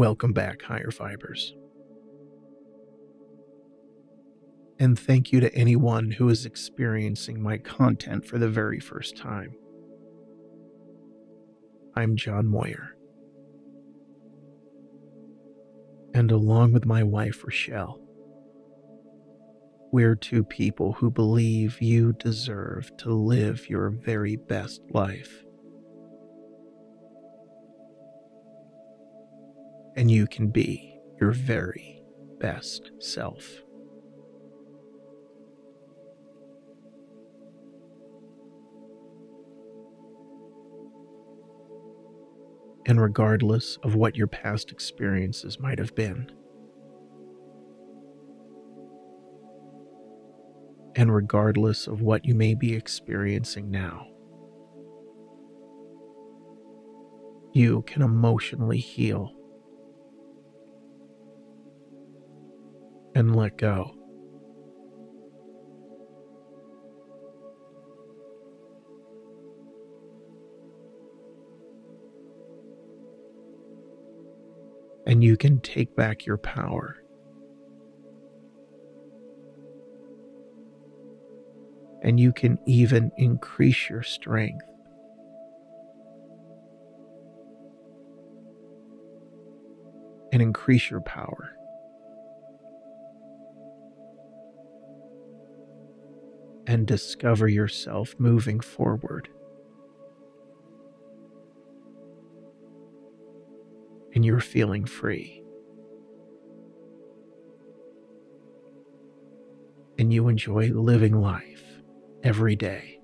Welcome back, Higher Vibers. And thank you to anyone who is experiencing my content for the very first time. I'm John Moyer. And along with my wife, Rochelle, we're two people who believe you deserve to live your very best life. And you can be your very best self. And regardless of what your past experiences might have been, and regardless of what you may be experiencing now. You can emotionally heal and let go. And you can take back your power and you can even increase your strength. And increase your power. And discover yourself moving forward. And you're feeling free. And you enjoy living life every day.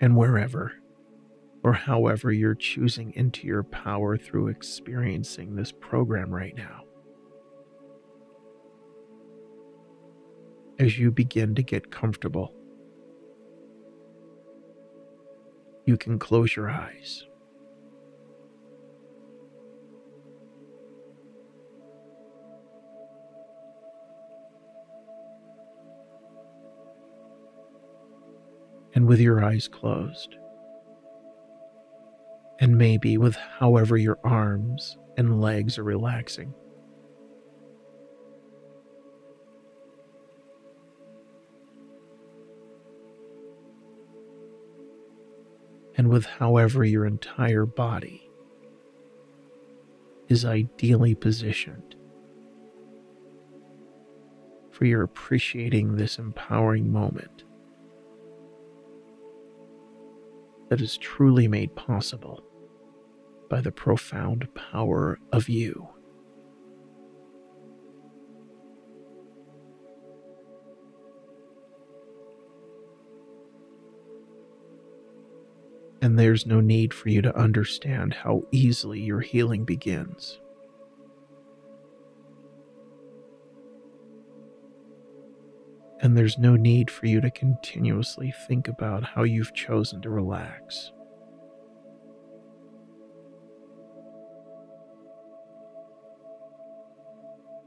And wherever or however you're choosing into your power through experiencing this program right now. As you begin to get comfortable, you can close your eyes. and with your eyes closed. And maybe with however your arms and legs are relaxing. And with however your entire body is ideally positioned for your appreciating this empowering moment. That is truly made possible by the profound power of you. And there's no need for you to understand how easily your healing begins. And there's no need for you to continuously think about how you've chosen to relax.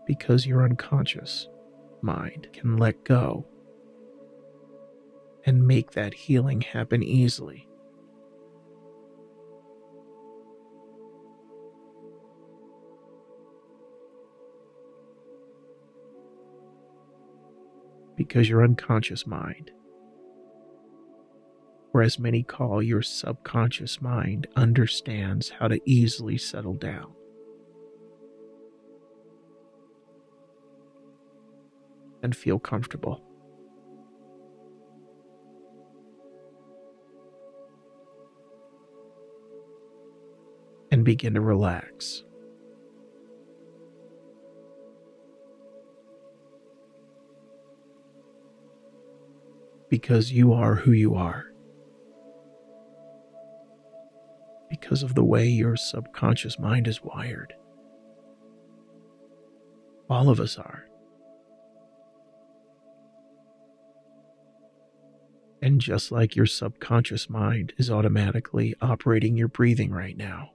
Because your unconscious mind can let go and make that healing happen easily. Because your unconscious mind, or as many call your subconscious mind, understands how to easily settle down. And feel comfortable. And begin to relax. Because you are who you are. Because of the way your subconscious mind is wired. All of us are. And just like your subconscious mind is automatically operating your breathing right now,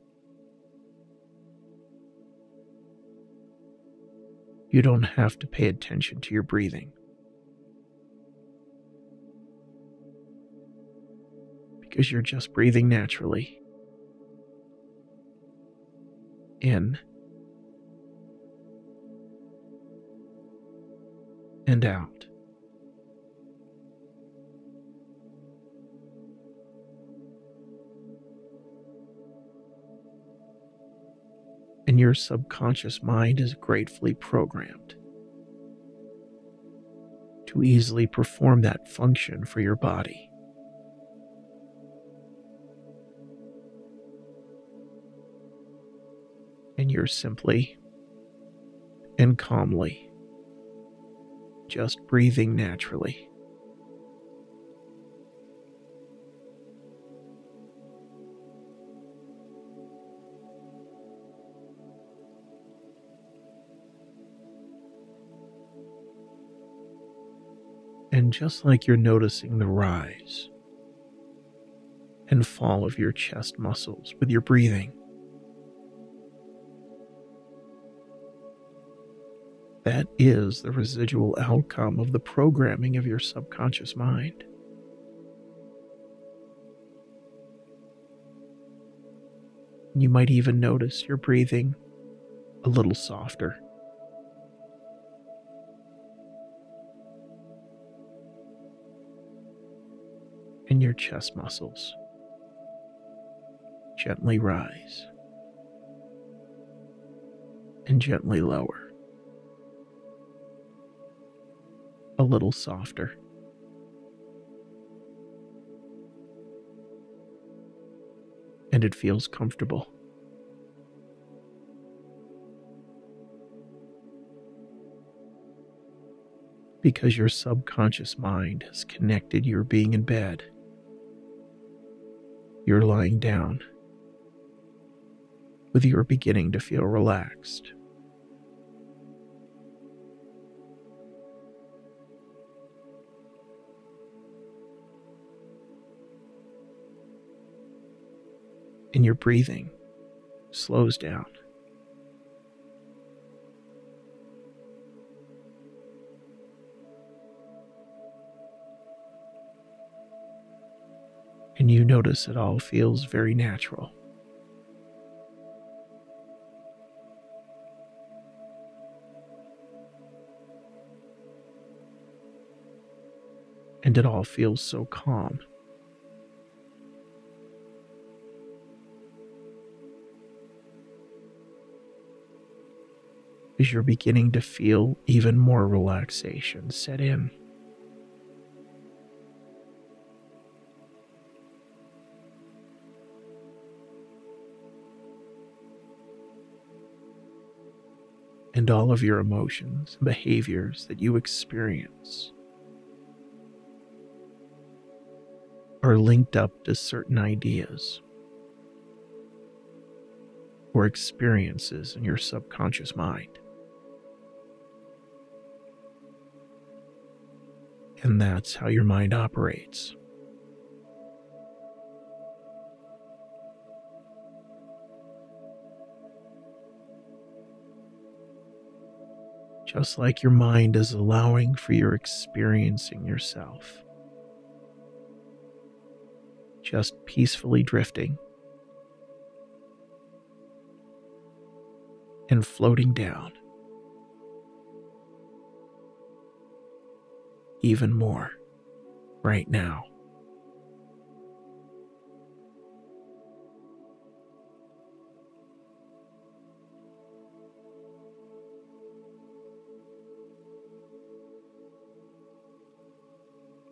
you don't have to pay attention to your breathing because you're just breathing naturally. In and out. And your subconscious mind is gratefully programmed to easily perform that function for your body. Simply and calmly just breathing naturally. And just like you're noticing the rise and fall of your chest muscles with your breathing, that is the residual outcome of the programming of your subconscious mind. You might even notice your breathing a little softer. and your chest muscles gently rise and gently lower. A little softer. And it feels comfortable. Because your subconscious mind has connected your being in bed you're lying down, with your beginning to feel relaxed. And your breathing slows down. and you notice it all feels very natural. And it all feels so calm. As you're beginning to feel even more relaxation set in. and all of your emotions and behaviors that you experience are linked up to certain ideas or experiences in your subconscious mind. And that's how your mind operates. just like your mind is allowing for your experiencing yourself. Just peacefully drifting and floating down. Even more right now.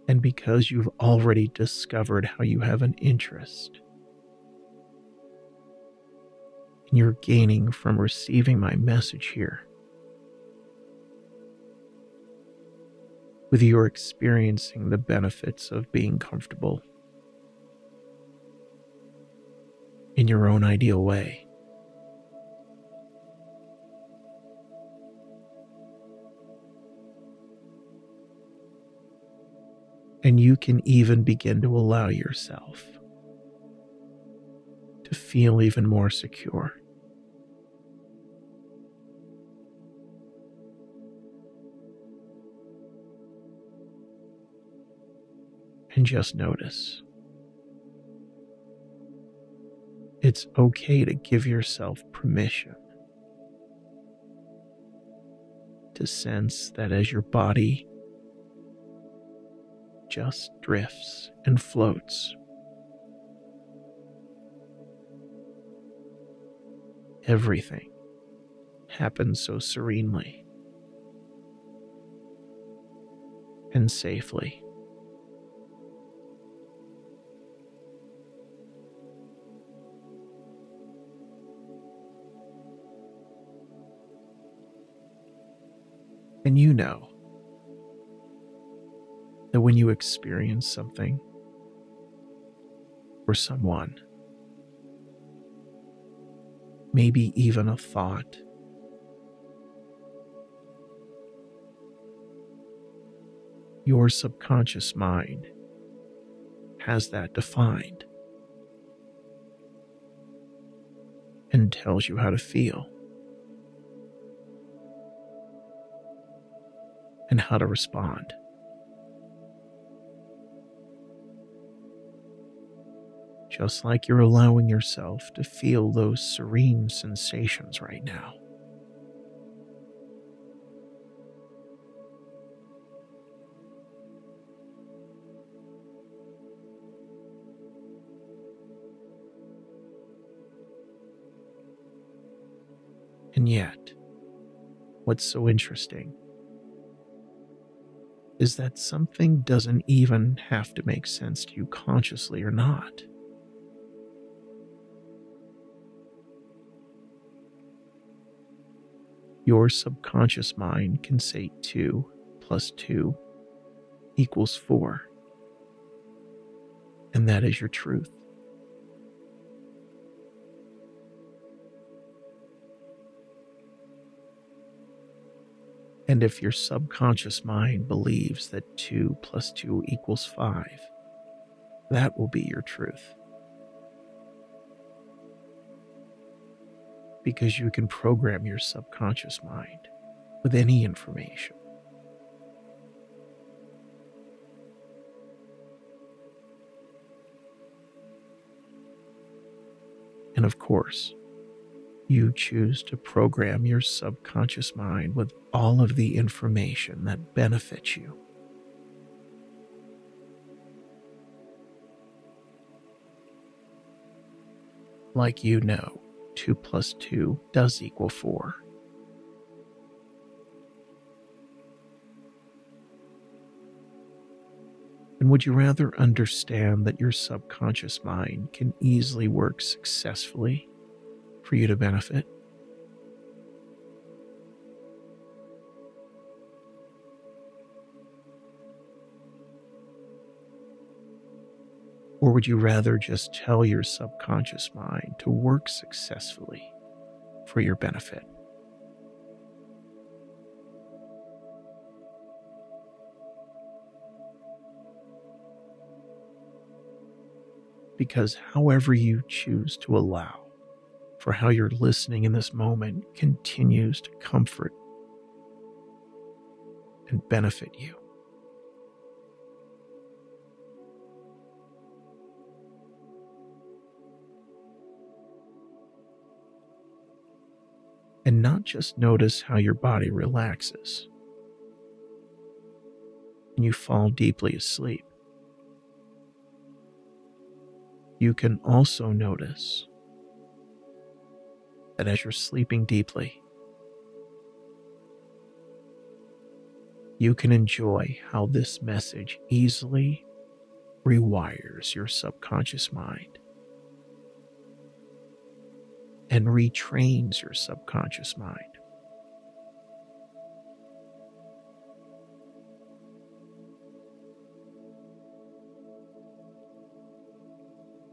and because you've already discovered how you have an interest. And you're gaining from receiving my message here. With your experiencing the benefits of being comfortable in your own ideal way. And you can even begin to allow yourself to feel even more secure. And just notice it's okay to give yourself permission to sense that as your body just drifts and floats, everything happens so serenely and safely. And you know that when you experience something or someone, maybe even a thought, your subconscious mind has that defined and tells you how to feel. And how to respond. Just like you're allowing yourself to feel those serene sensations right now. And yet, what's so interesting is that something doesn't even have to make sense to you consciously or not. Your subconscious mind can say 2 plus 2 equals 4. And that is your truth. And if your subconscious mind believes that 2 plus 2 equals 5, that will be your truth. Because you can program your subconscious mind with any information. And of course, you choose to program your subconscious mind with all of the information that benefits you. Like you know, 2 plus 2 does equal 4. And would you rather understand that your subconscious mind can easily work successfully for you to benefit. Or would you rather just tell your subconscious mind to work successfully for your benefit? Because however you choose to allow for how your listening in this moment continues to comfort and benefit you. And not just notice how your body relaxes and you fall deeply asleep. You can also notice that as you're sleeping deeply, you can enjoy how this message easily rewires your subconscious mind and retrains your subconscious mind.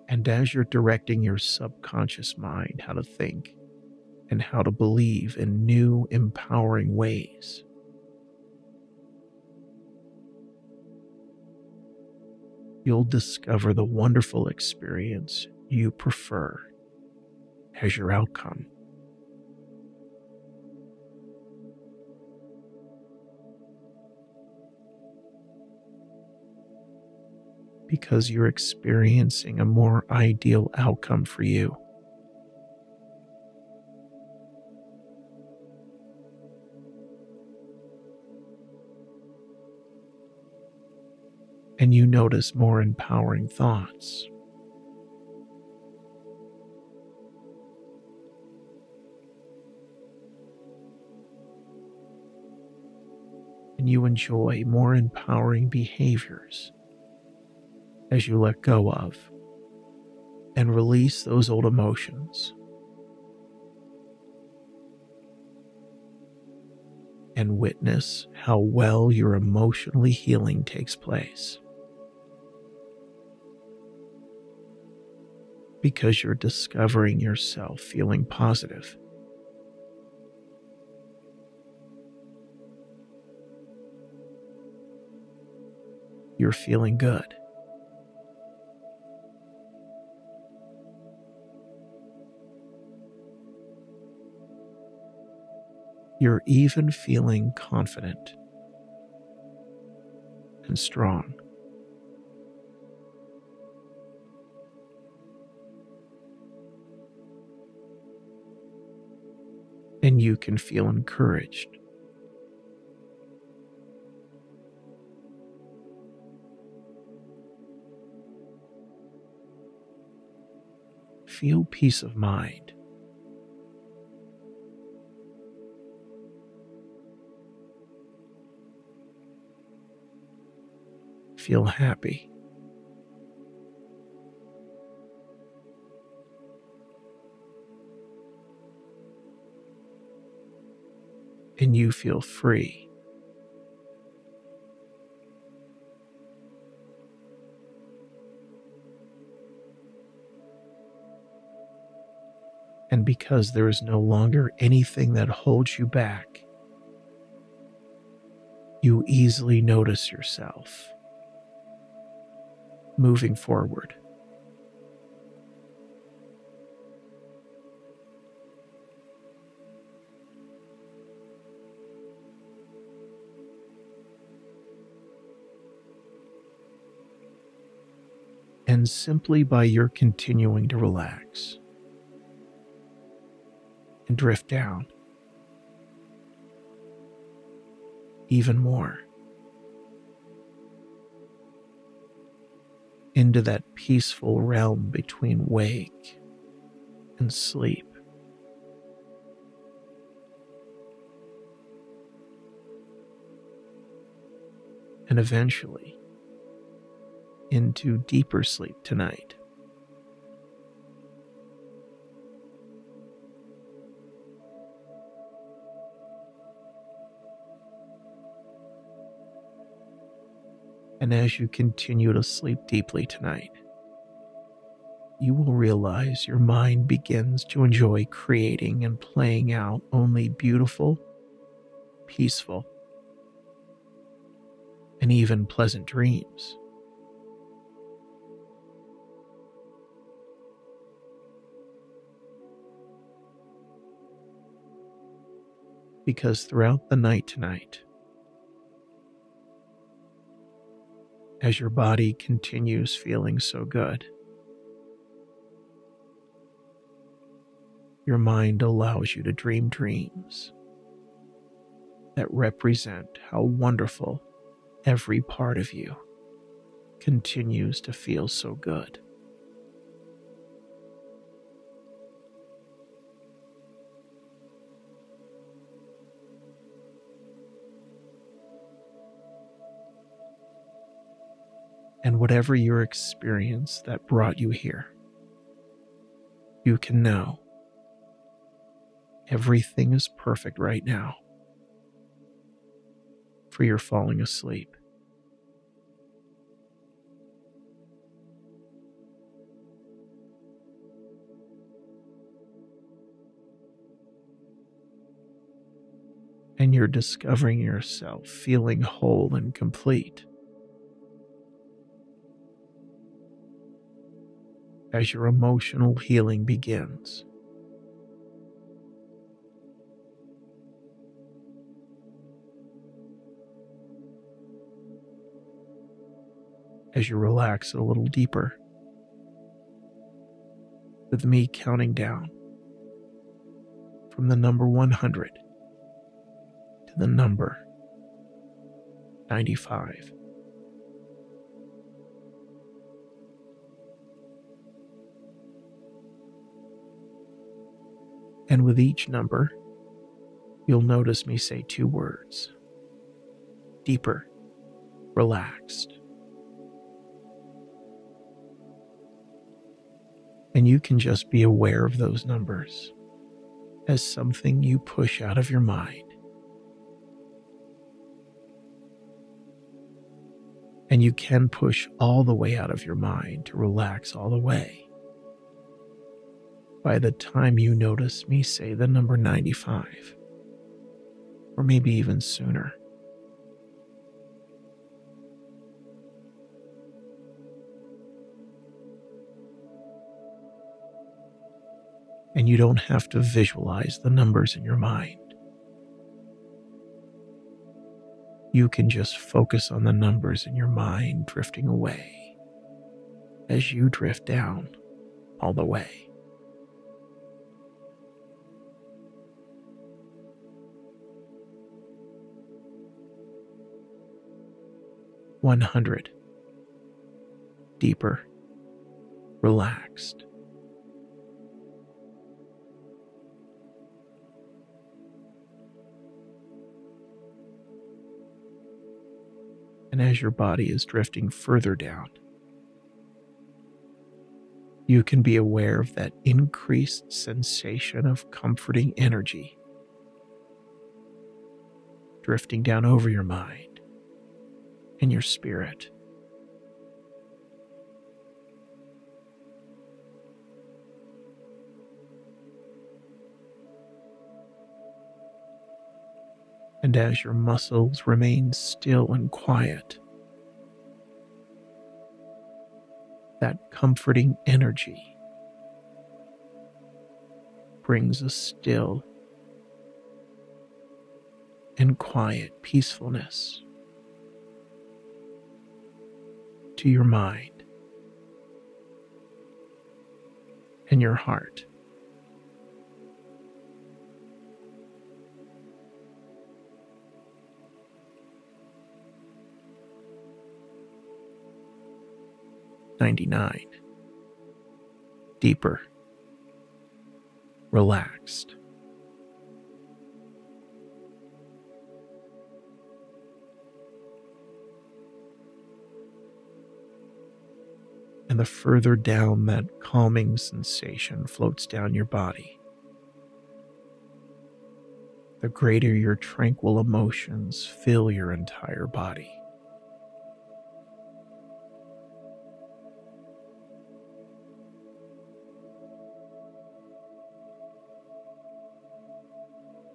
And as you're directing your subconscious mind how to think, and how to believe in new, empowering ways. You'll discover the wonderful experience you prefer as your outcome. Because you're experiencing a more ideal outcome for you and you notice more empowering thoughts. And you enjoy more empowering behaviors as you let go of and release those old emotions. And witness how well your emotionally healing takes place. Because you're discovering yourself feeling positive. You're feeling good. you're even feeling confident and strong. And you can feel encouraged. Feel peace of mind. feel happy. And you feel free. And because there is no longer anything that holds you back, you easily notice yourself moving forward. Simply by your continuing to relax and drift down even more. into that peaceful realm between wake and sleep. And eventually into deeper sleep tonight. And as you continue to sleep deeply tonight, you will realize your mind begins to enjoy creating and playing out only beautiful, peaceful, and even pleasant dreams. Because throughout the night tonight, as your body continues feeling so good. Your mind allows you to dream dreams that represent how wonderful every part of you continues to feel so good. Whatever your experience that brought you here, you can know everything is perfect right now, for you're falling asleep. And you're discovering yourself feeling whole and complete. As your emotional healing begins. As you relax a little deeper, with me counting down from the number 100 to the number 95. And with each number, you'll notice me say two words deeper, relaxed. And you can just be aware of those numbers as something you push out of your mind. And you can push all the way out of your mind to relax all the way. By the time you notice me say the number 95, or maybe even sooner. and you don't have to visualize the numbers in your mind. You can just focus on the numbers in your mind drifting away as you drift down all the way. One hundred, deeper, relaxed. and as your body is drifting further down, you can be aware of that increased sensation of comforting energy drifting down over your mind and your spirit. and as your muscles remain still and quiet, that comforting energy brings a still and quiet peacefulness to your mind and your heart. 99. Deeper. Relaxed. The further down that calming sensation floats down your body, the greater your tranquil emotions fill your entire body.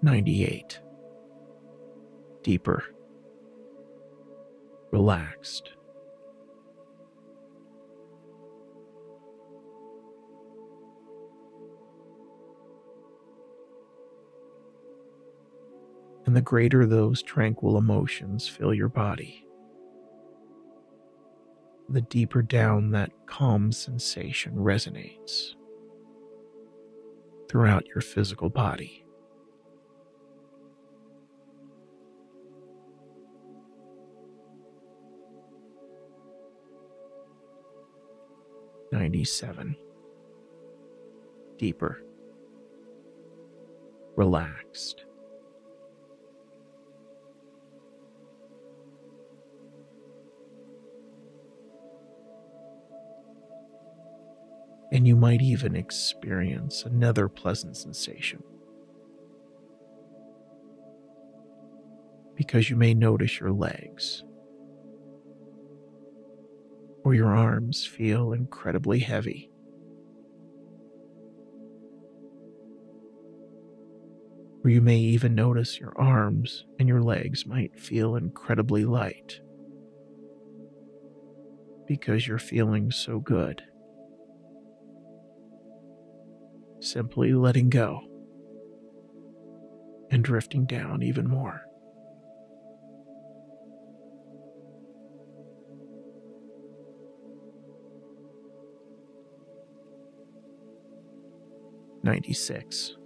98. Deeper. Relaxed. And the greater those tranquil emotions fill your body, the deeper down that calm sensation resonates throughout your physical body. 97. Deeper. Relaxed. And you might even experience another pleasant sensation. Because you may notice your legs or your arms feel incredibly heavy. Or you may even notice your arms and your legs might feel incredibly light because you're feeling so good. Simply letting go and drifting down even more. 96.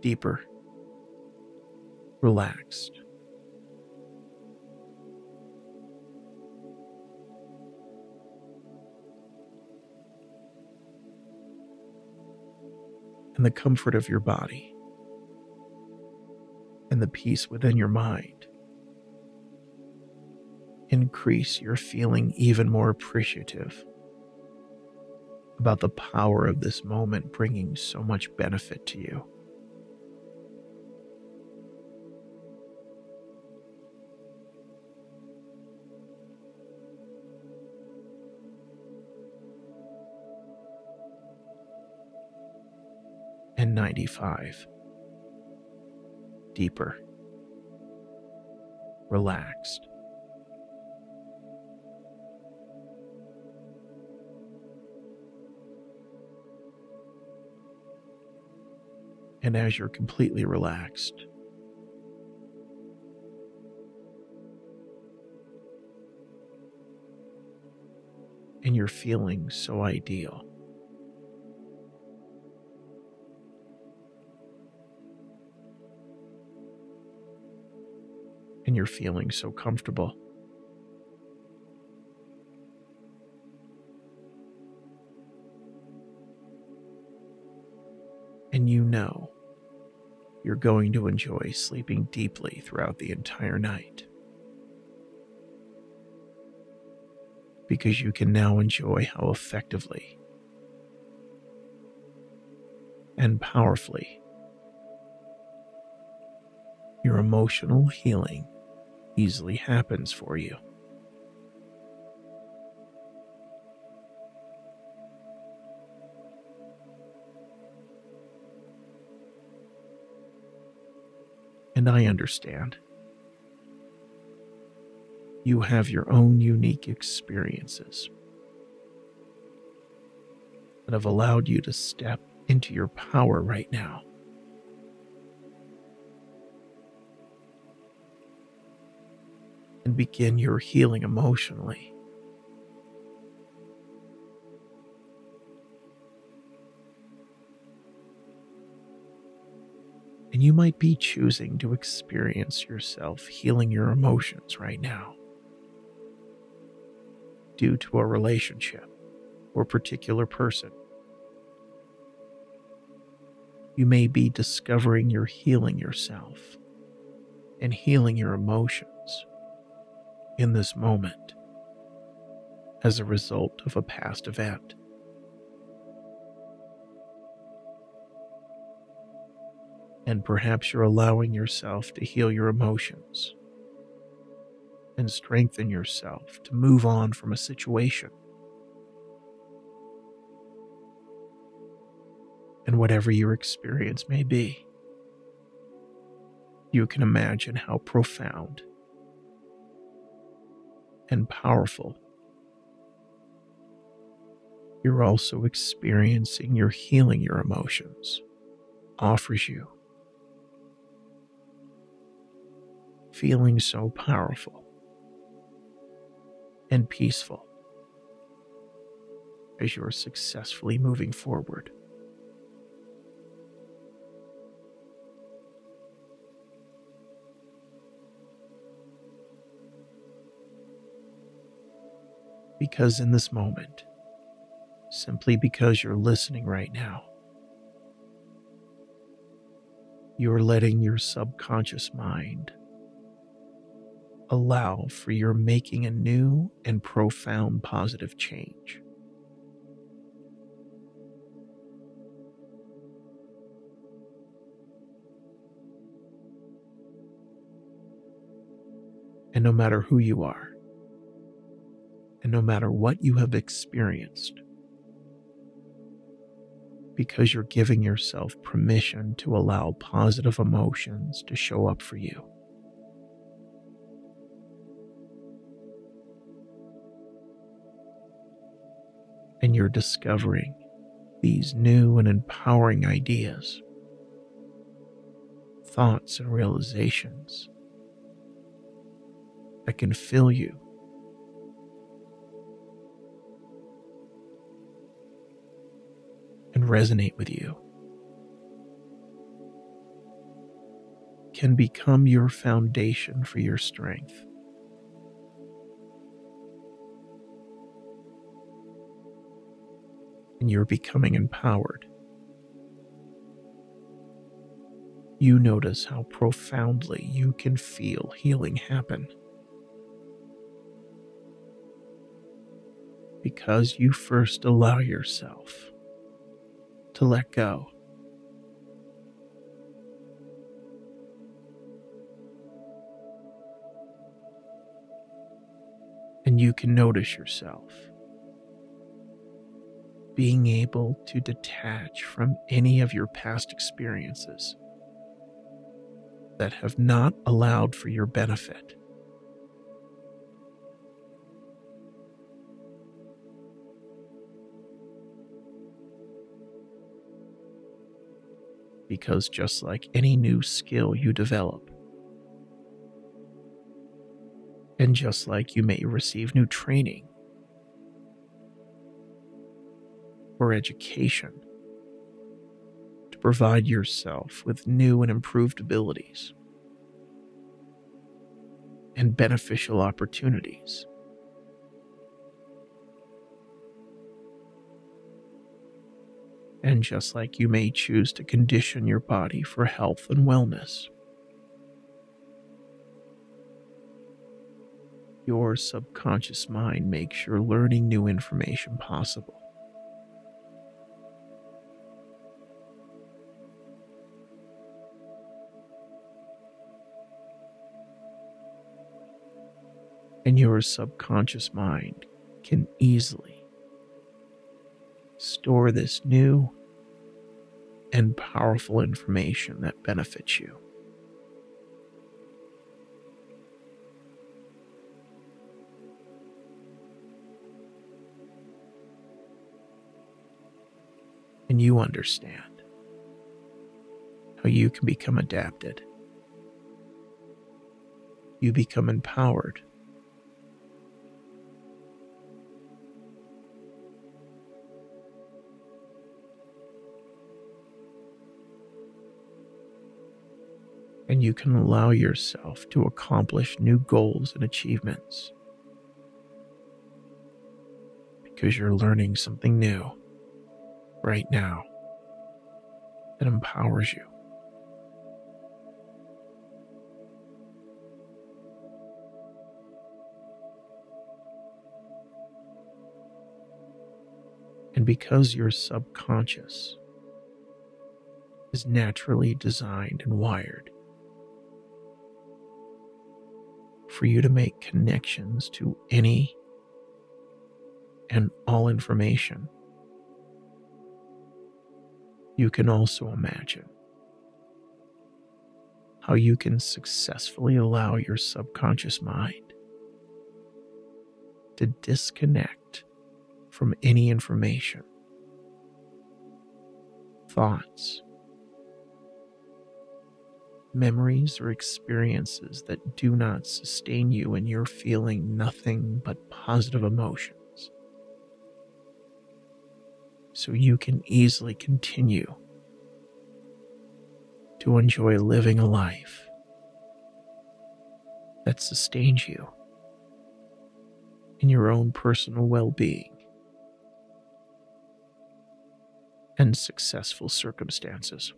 Deeper. Relaxed. And the comfort of your body and the peace within your mind increase your feeling even more appreciative about the power of this moment bringing so much benefit to you. And 95. Deeper. Relaxed. and as you're completely relaxed, and you're feeling so ideal. And you're feeling so comfortable. and you know you're going to enjoy sleeping deeply throughout the entire night. Because you can now enjoy how effectively and powerfully your emotional healing easily happens for you. and I understand. You have your own unique experiences that have allowed you to step into your power right now. And begin your healing emotionally. and you might be choosing to experience yourself healing your emotions right now due to a relationship or particular person. You may be discovering you're healing yourself and healing your emotions in this moment as a result of a past event. and perhaps you're allowing yourself to heal your emotions and strengthen yourself to move on from a situation. And whatever your experience may be, you can imagine how profound and powerful you're also experiencing your healing your emotions offers you. feeling so powerful and peaceful as you're successfully moving forward. Because in this moment, simply because you're listening right now, you're letting your subconscious mind allow for your making a new and profound positive change. And no matter who you are, and no matter what you have experienced, because you're giving yourself permission to allow positive emotions to show up for you. and you're discovering these new and empowering ideas, thoughts, and realizations that can fill you. Resonate with you, can become your foundation for your strength. and you're becoming empowered you notice how profoundly you can feel healing happen. Because you first allow yourself to let go. And you can notice yourself being able to detach from any of your past experiences that have not allowed for your benefit. Because just like any new skill you develop, and just like you may receive new training or education, to provide yourself with new and improved abilities and beneficial opportunities. And just like you may choose to condition your body for health and wellness, your subconscious mind makes your learning new information possible. and your subconscious mind can easily store this new and powerful information that benefits you. And you understand how you can become adapted. You become empowered and you can allow yourself to accomplish new goals and achievements because you're learning something new right now that empowers you. And because your subconscious is naturally designed and wired for you to make connections to any and all information. You can also imagine how you can successfully allow your subconscious mind to disconnect from any information, thoughts, memories or experiences that do not sustain you and you're feeling nothing but positive emotions. So you can easily continue to enjoy living a life that sustains you in your own personal well being and successful circumstances.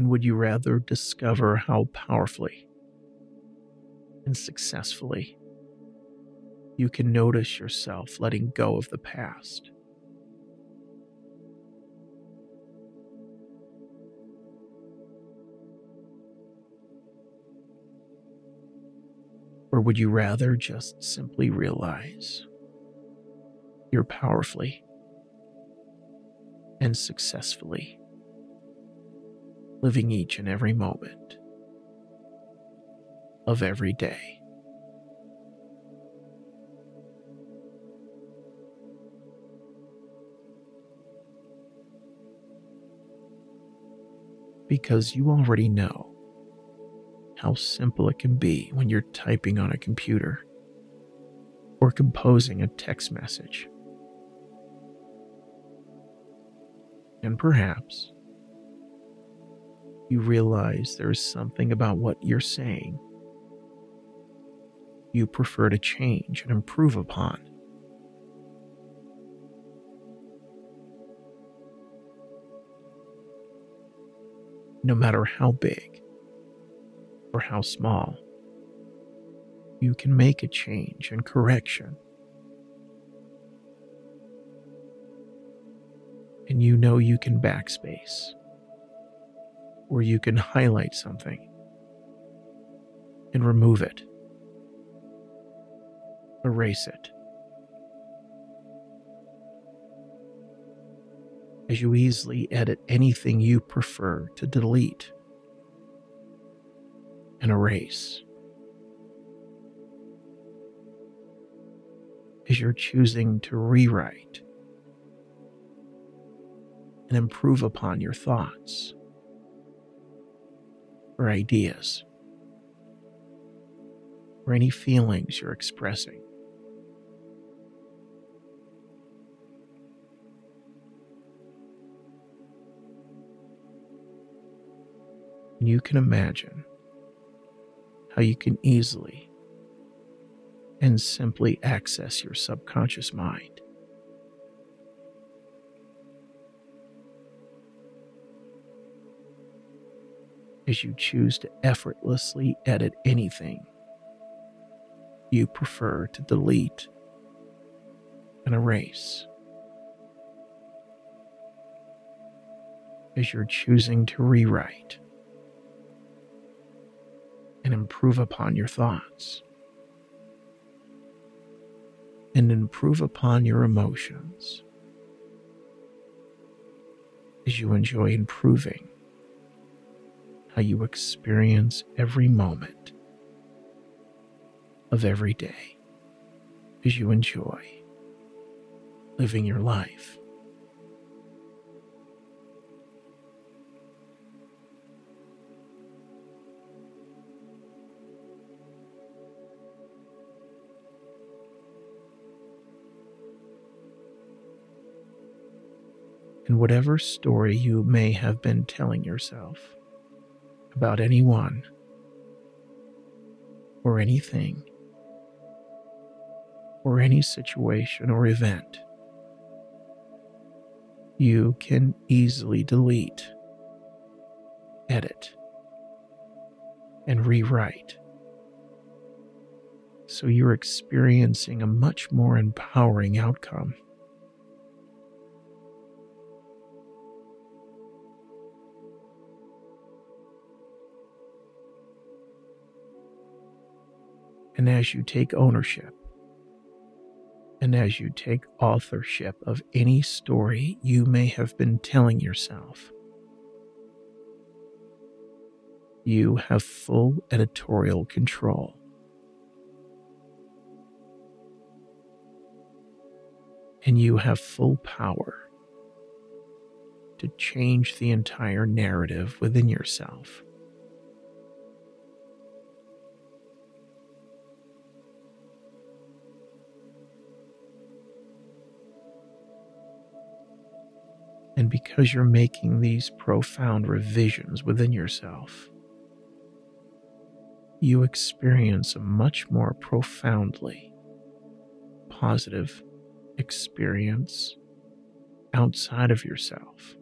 And would you rather discover how powerfully and successfully you can notice yourself letting go of the past? Or would you rather just simply realize you're powerfully and successfully living each and every moment of every day. Because you already know how simple it can be when you're typing on a computer or composing a text message. And perhaps you realize there's something about what you're saying you prefer to change and improve upon. No matter how big or how small, you can make a change and correction. And you know you can backspace, or you can highlight something and remove it, erase it. As you easily edit anything you prefer to delete and erase. As you're choosing to rewrite and improve upon your thoughts or ideas or any feelings you're expressing. And you can imagine how you can easily and simply access your subconscious mind. As you choose to effortlessly edit anything you prefer to delete and erase. As you're choosing to rewrite and improve upon your thoughts and improve upon your emotions as you enjoy improving how you experience every moment of every day as you enjoy living your life. And whatever story you may have been telling yourself about anyone or anything or any situation or event, you can easily delete, edit, and rewrite. So you're experiencing a much more empowering outcome. And as you take ownership, and as you take authorship of any story you may have been telling yourself. You have full editorial control. And you have full power to change the entire narrative within yourself. And because you're making these profound revisions within yourself, you experience a much more profoundly positive experience outside of yourself.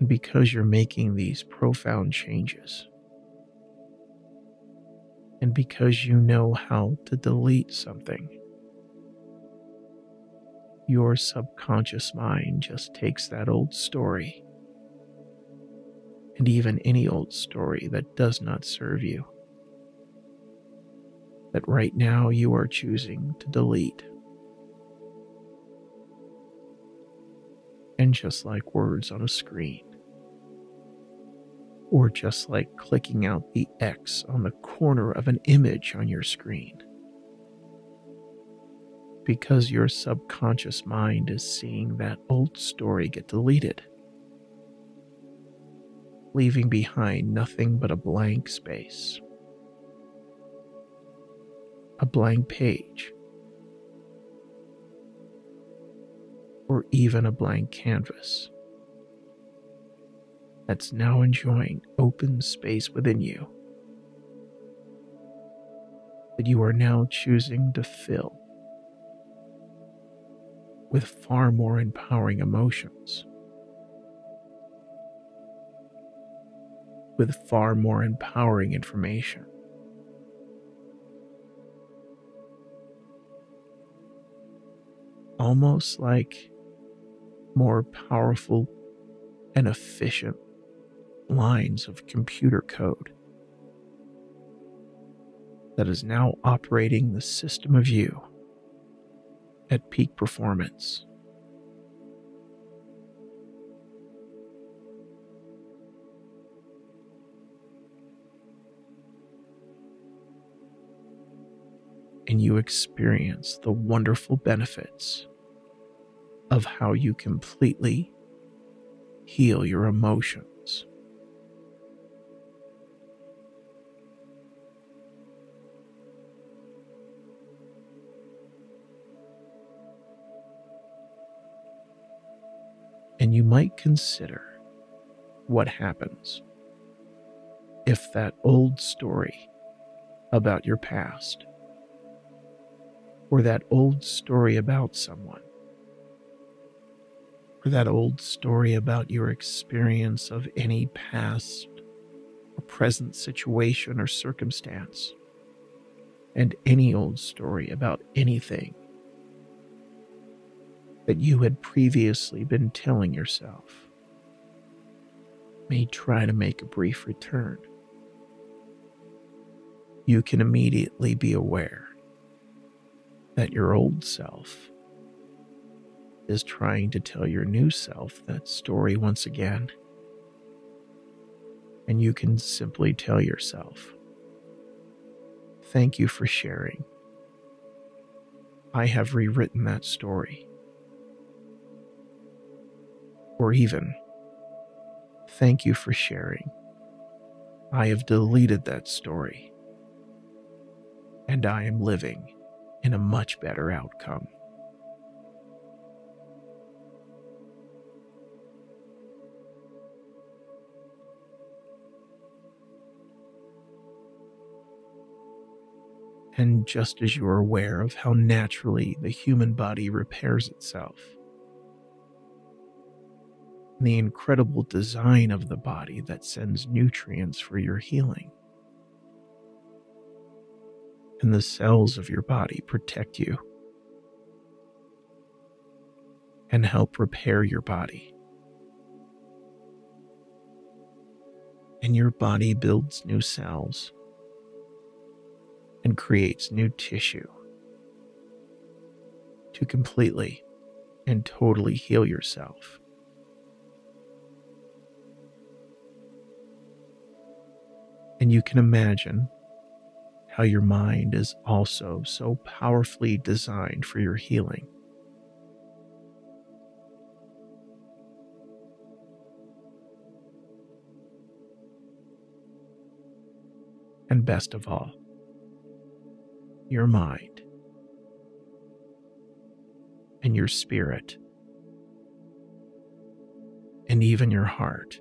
And because you're making these profound changes, and because you know how to delete something. Your subconscious mind just takes that old story, and even any old story that does not serve you, that right now you are choosing to delete. And just like words on a screen, or just like clicking out the X on the corner of an image on your screen. Because your subconscious mind is seeing that old story get deleted, leaving behind nothing but a blank space, a blank page. or even a blank canvas that's now enjoying open space within you that you are now choosing to fill with far more empowering emotions, with far more empowering information. Almost like more powerful and efficient lines of computer code that is now operating the system of you at peak performance. And you experience the wonderful benefits of how you completely heal your emotions. And you might consider what happens if that old story about your past or that old story about someone or that old story about your experience of any past or present situation or circumstance and any old story about anything that you had previously been telling yourself may try to make a brief return. You can immediately be aware that your old self is trying to tell your new self that story once again. And you can simply tell yourself, Thank you for sharing. I have rewritten that story or even, Thank you for sharing. I have deleted that story, and I am living in a much better outcome. And just as you are aware of how naturally the human body repairs itself, the incredible design of the body that sends nutrients for your healing. And the cells of your body protect you and help repair your body. And your body builds new cells and creates new tissue to completely and totally heal yourself. And you can imagine how your mind is also so powerfully designed for your healing. And best of all, your mind and your spirit and even your heart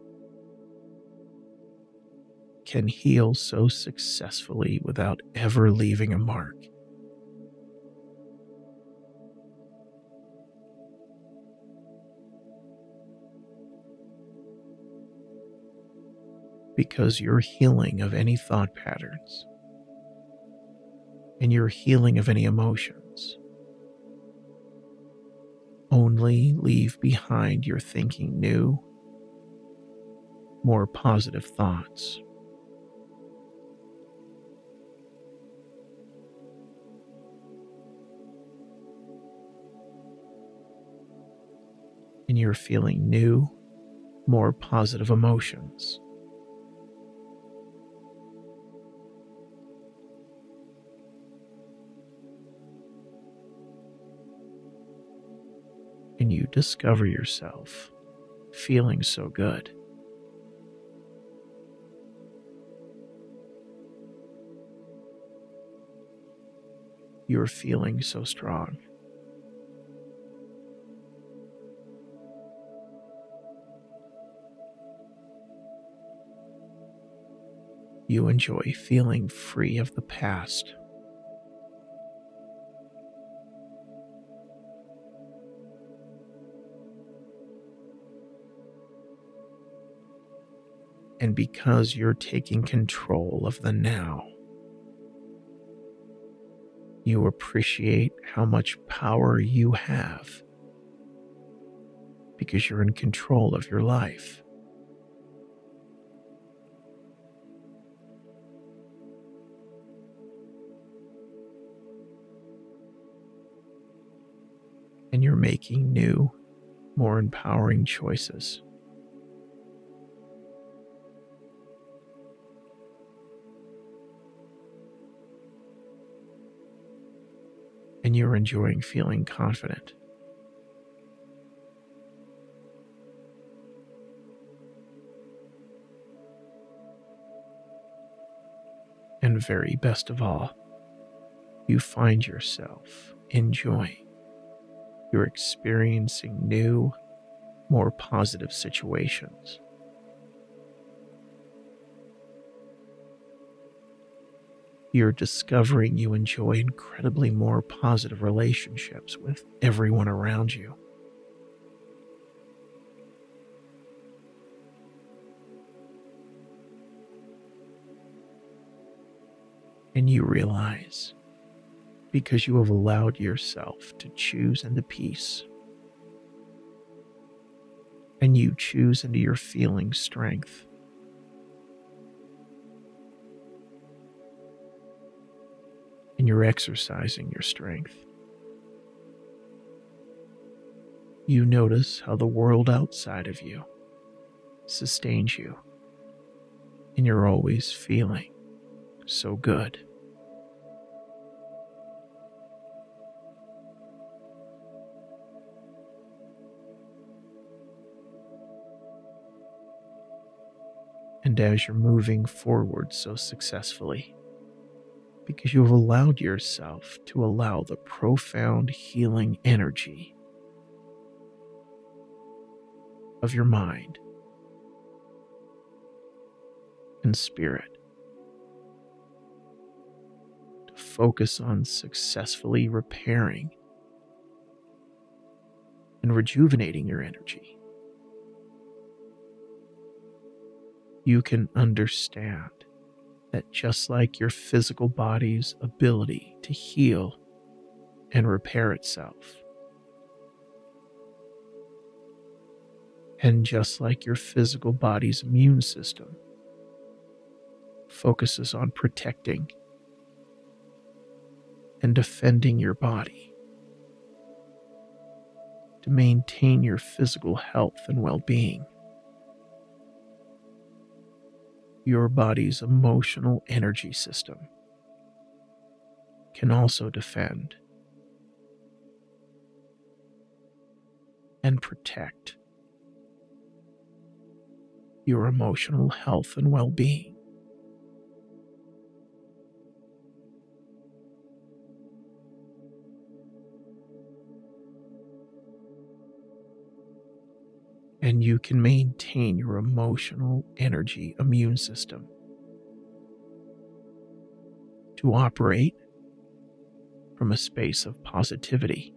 can heal so successfully without ever leaving a mark. Because your healing of any thought patterns and your healing of any emotions only leave behind your thinking new, more positive thoughts. And you're feeling new, more positive emotions. And you discover yourself feeling so good. You're feeling so strong. You enjoy feeling free of the past. And because you're taking control of the now, you appreciate how much power you have because you're in control of your life. You're making new, more empowering choices. and you're enjoying feeling confident. And very best of all, you find yourself enjoying. You're experiencing new, more positive situations. You're discovering you enjoy incredibly more positive relationships with everyone around you. And you realize because you have allowed yourself to choose into peace. And you choose into your feeling strength. And you're exercising your strength. You notice how the world outside of you sustains you, and you're always feeling so good. As you're moving forward so successfully, because you have allowed yourself to allow the profound healing energy of your mind and spirit to focus on successfully repairing and rejuvenating your energy. You can understand that just like your physical body's ability to heal and repair itself, and just like your physical body's immune system focuses on protecting and defending your body to maintain your physical health and well being your body's emotional energy system can also defend and protect your emotional health and well being. And you can maintain your emotional energy immune system to operate from a space of positivity.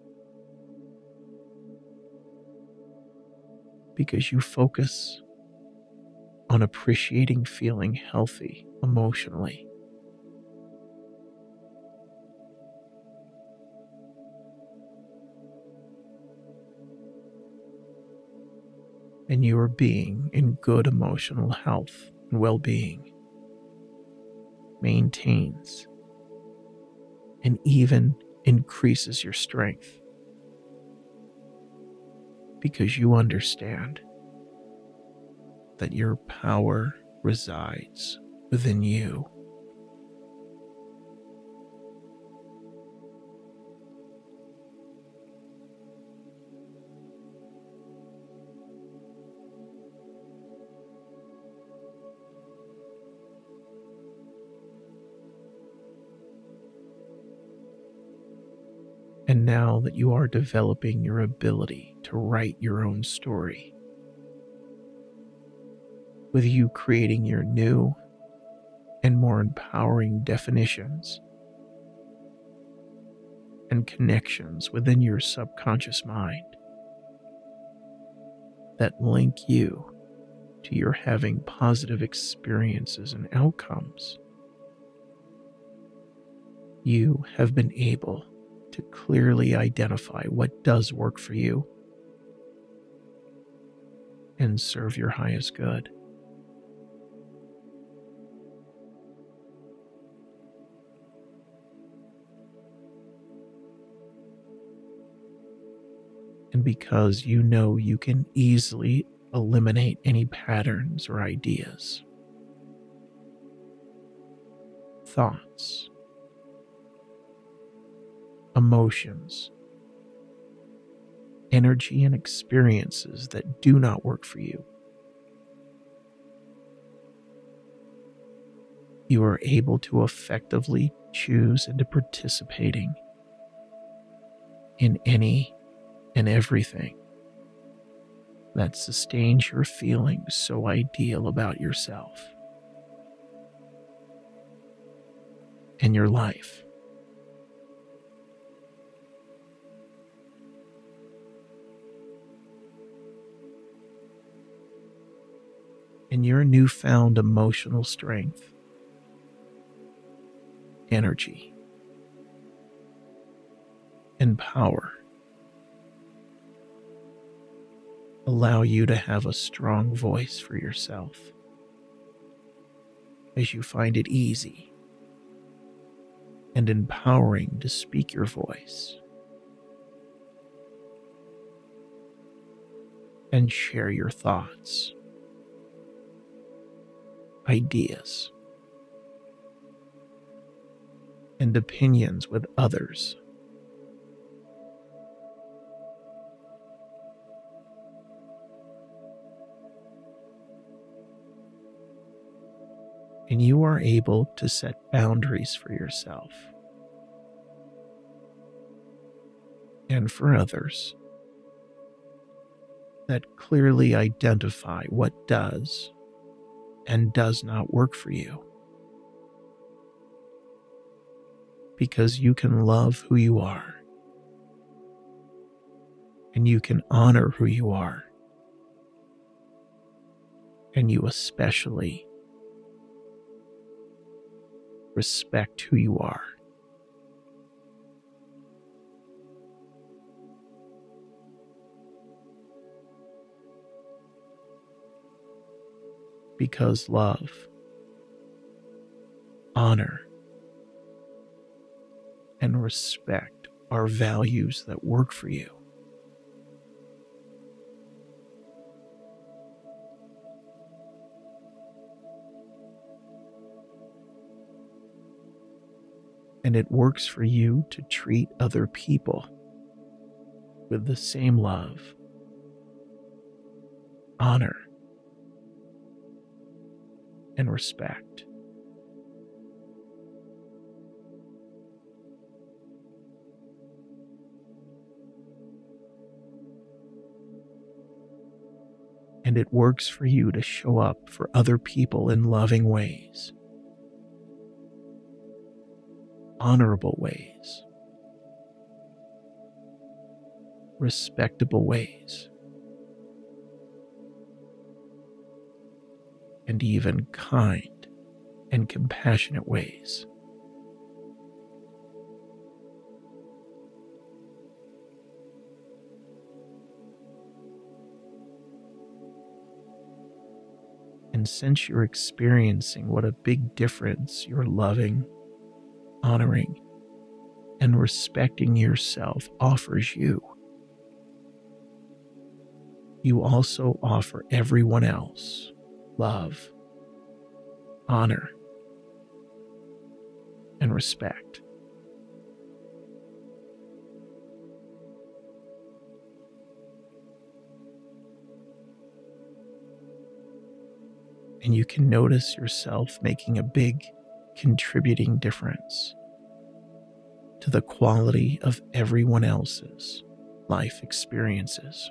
Because you focus on appreciating feeling healthy emotionally. And your being in good emotional health and well being maintains and even increases your strength because you understand that your power resides within you. Now that you are developing your ability to write your own story, with you creating your new, and more empowering definitions and connections within your subconscious mind that link you to your having positive experiences and outcomes. You have been able to clearly identify what does work for you and serve your highest good. And because you know you can easily eliminate any patterns or ideas, thoughts, emotions, energy, and experiences that do not work for you. You are able to effectively choose into participating in any and everything that sustains your feelings so ideal about yourself and your life. And your newfound emotional strength, energy, and power allow you to have a strong voice for yourself as you find it easy and empowering to speak your voice and share your thoughts, ideas, and opinions with others. And you are able to set boundaries for yourself and for others that clearly identify what does and does not work for you. Because you can love who you are and you can honor who you are. And you especially respect who you are. Because love, honor, and respect are values that work for you. and it works for you to treat other people with the same love, honor, and respect. And it works for you to show up for other people in loving ways honorable ways, respectable ways, and even kind and compassionate ways. And since you're experiencing what a big difference your loving, honoring, and respecting yourself offers you, you also offer everyone else love, honor, and respect. And you can notice yourself making a big contributing difference to the quality of everyone else's life experiences.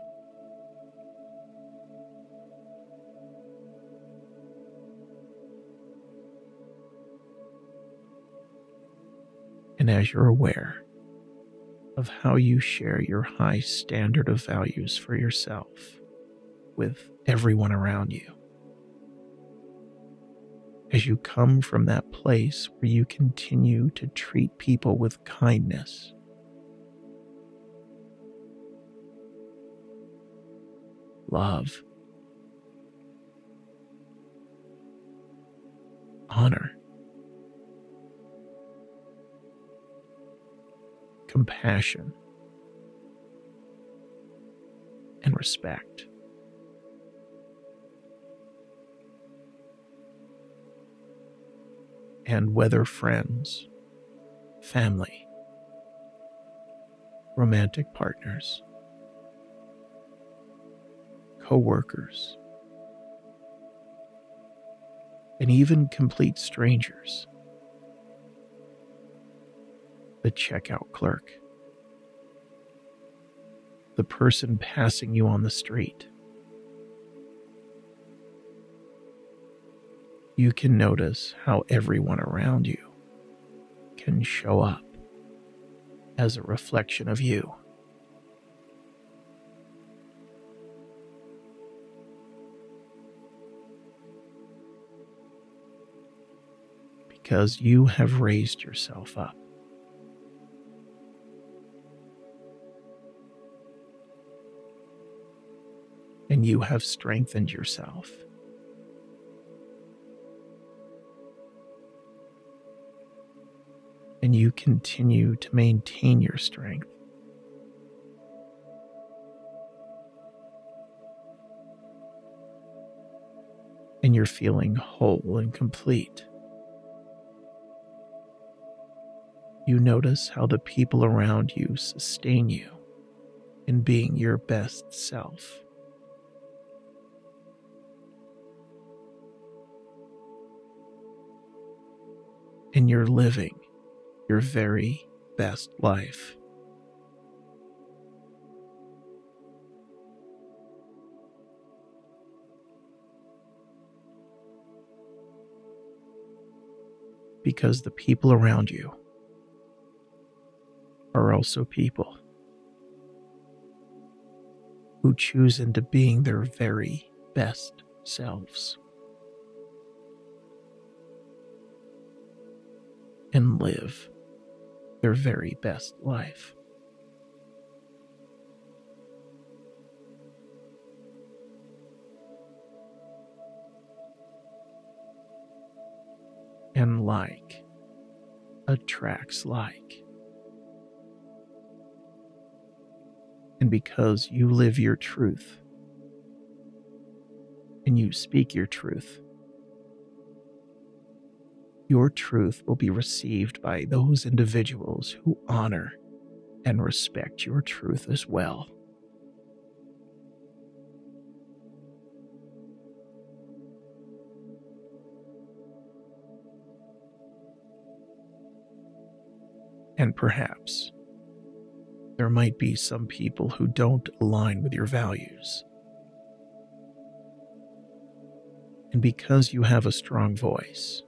And as you're aware of how you share your high standard of values for yourself with everyone around you, as you come from that place where you continue to treat people with kindness, love, honor, compassion, and respect. And whether friends, family, romantic partners, co workers, and even complete strangers. The checkout clerk, the person passing you on the street. You can notice how everyone around you can show up as a reflection of you. because you have raised yourself up. And you have strengthened yourself. And you continue to maintain your strength. And you're feeling whole and complete. you notice how the people around you sustain you in being your best self. And you're living your very best life. Because the people around you are also people who choose into being their very best selves and live their very best life. And like attracts like. and because you live your truth and you speak your truth, your truth will be received by those individuals who honor and respect your truth as well. And perhaps there might be some people who don't align with your values. And because you have a strong voice,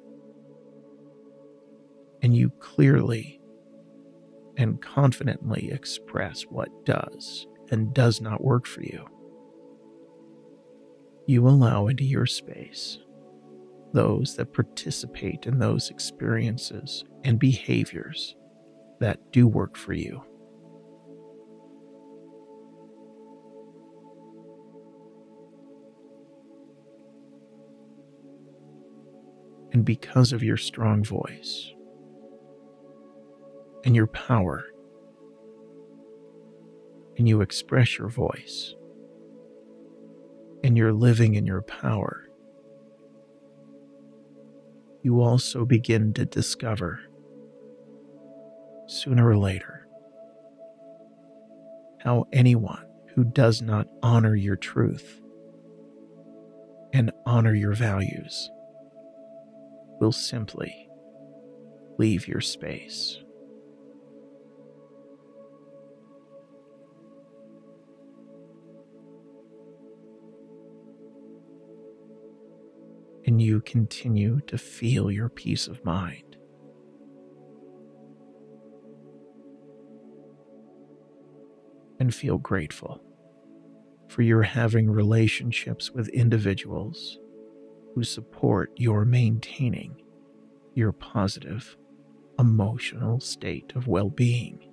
and you clearly and confidently express what does and does not work for you, you allow into your space those that participate in those experiences and behaviors that do work for you. and because of your strong voice and your power, and you express your voice, and you're living in your power, you also begin to discover sooner or later how anyone who does not honor your truth and honor your values will simply leave your space. and you continue to feel your peace of mind. And feel grateful for your having relationships with individuals who support your maintaining your positive emotional state of well being.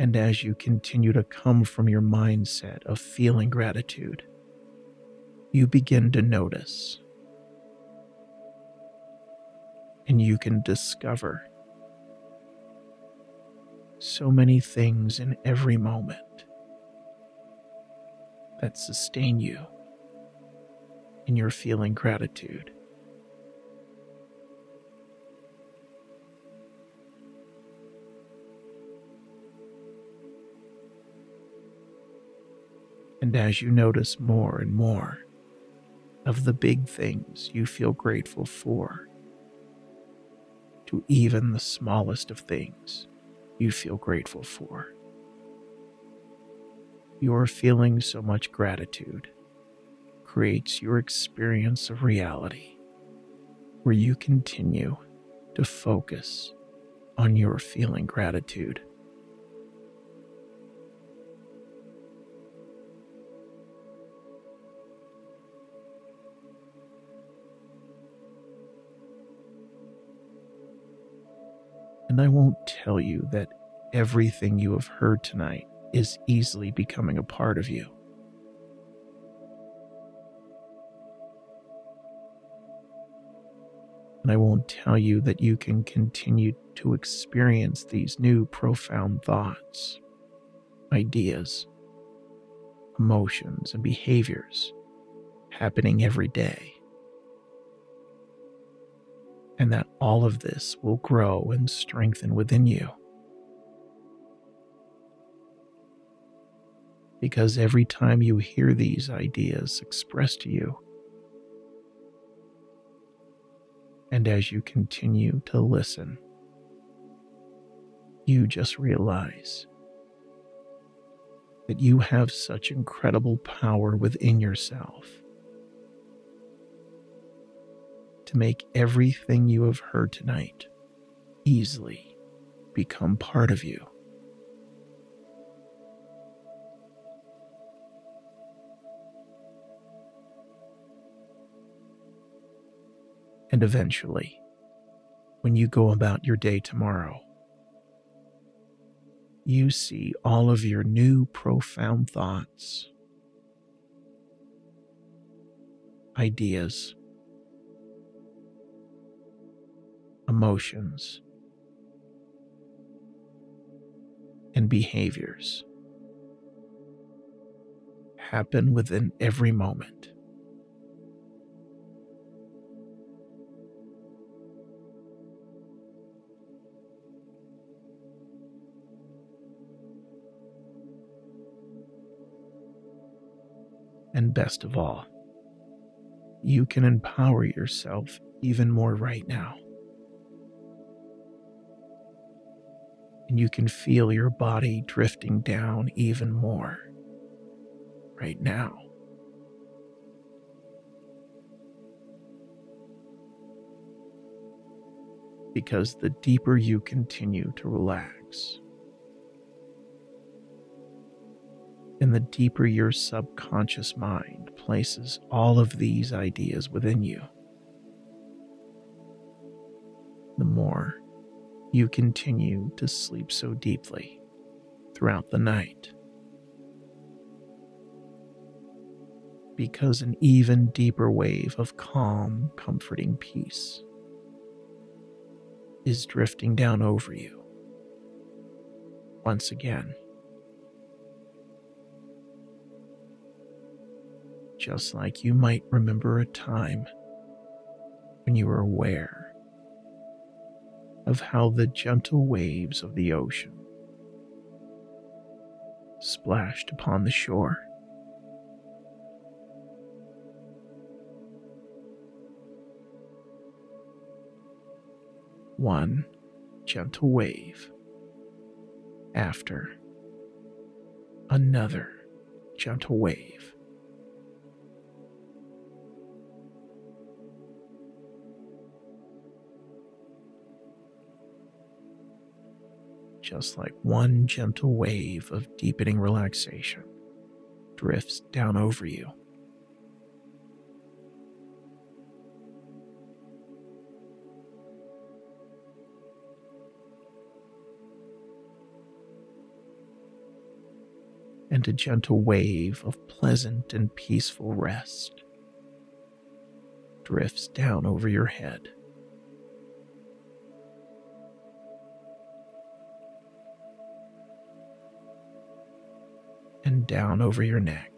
And as you continue to come from your mindset of feeling gratitude, you begin to notice and you can discover so many things in every moment that sustain you in your feeling gratitude. And as you notice more and more of the big things you feel grateful for, to even the smallest of things you feel grateful for, your feeling so much gratitude creates your experience of reality where you continue to focus on your feeling gratitude. And I won't tell you that everything you have heard tonight is easily becoming a part of you. And I won't tell you that you can continue to experience these new profound thoughts, ideas, emotions, and behaviors happening every day and that all of this will grow and strengthen within you. Because every time you hear these ideas expressed to you, and as you continue to listen, you just realize that you have such incredible power within yourself to make everything you have heard tonight easily become part of you. And eventually, when you go about your day tomorrow, you see all of your new profound thoughts, ideas, emotions, and behaviors happen within every moment. And best of all, you can empower yourself even more right now. And you can feel your body drifting down even more right now. Because the deeper you continue to relax, and the deeper your subconscious mind places all of these ideas within you, the more you continue to sleep so deeply throughout the night. Because an even deeper wave of calm, comforting peace is drifting down over you once again. Just like you might remember a time when you were aware of how the gentle waves of the ocean splashed upon the shore. One gentle wave after another gentle wave. Just like one gentle wave of deepening relaxation drifts down over you. And a gentle wave of pleasant and peaceful rest drifts down over your head. And down over your neck.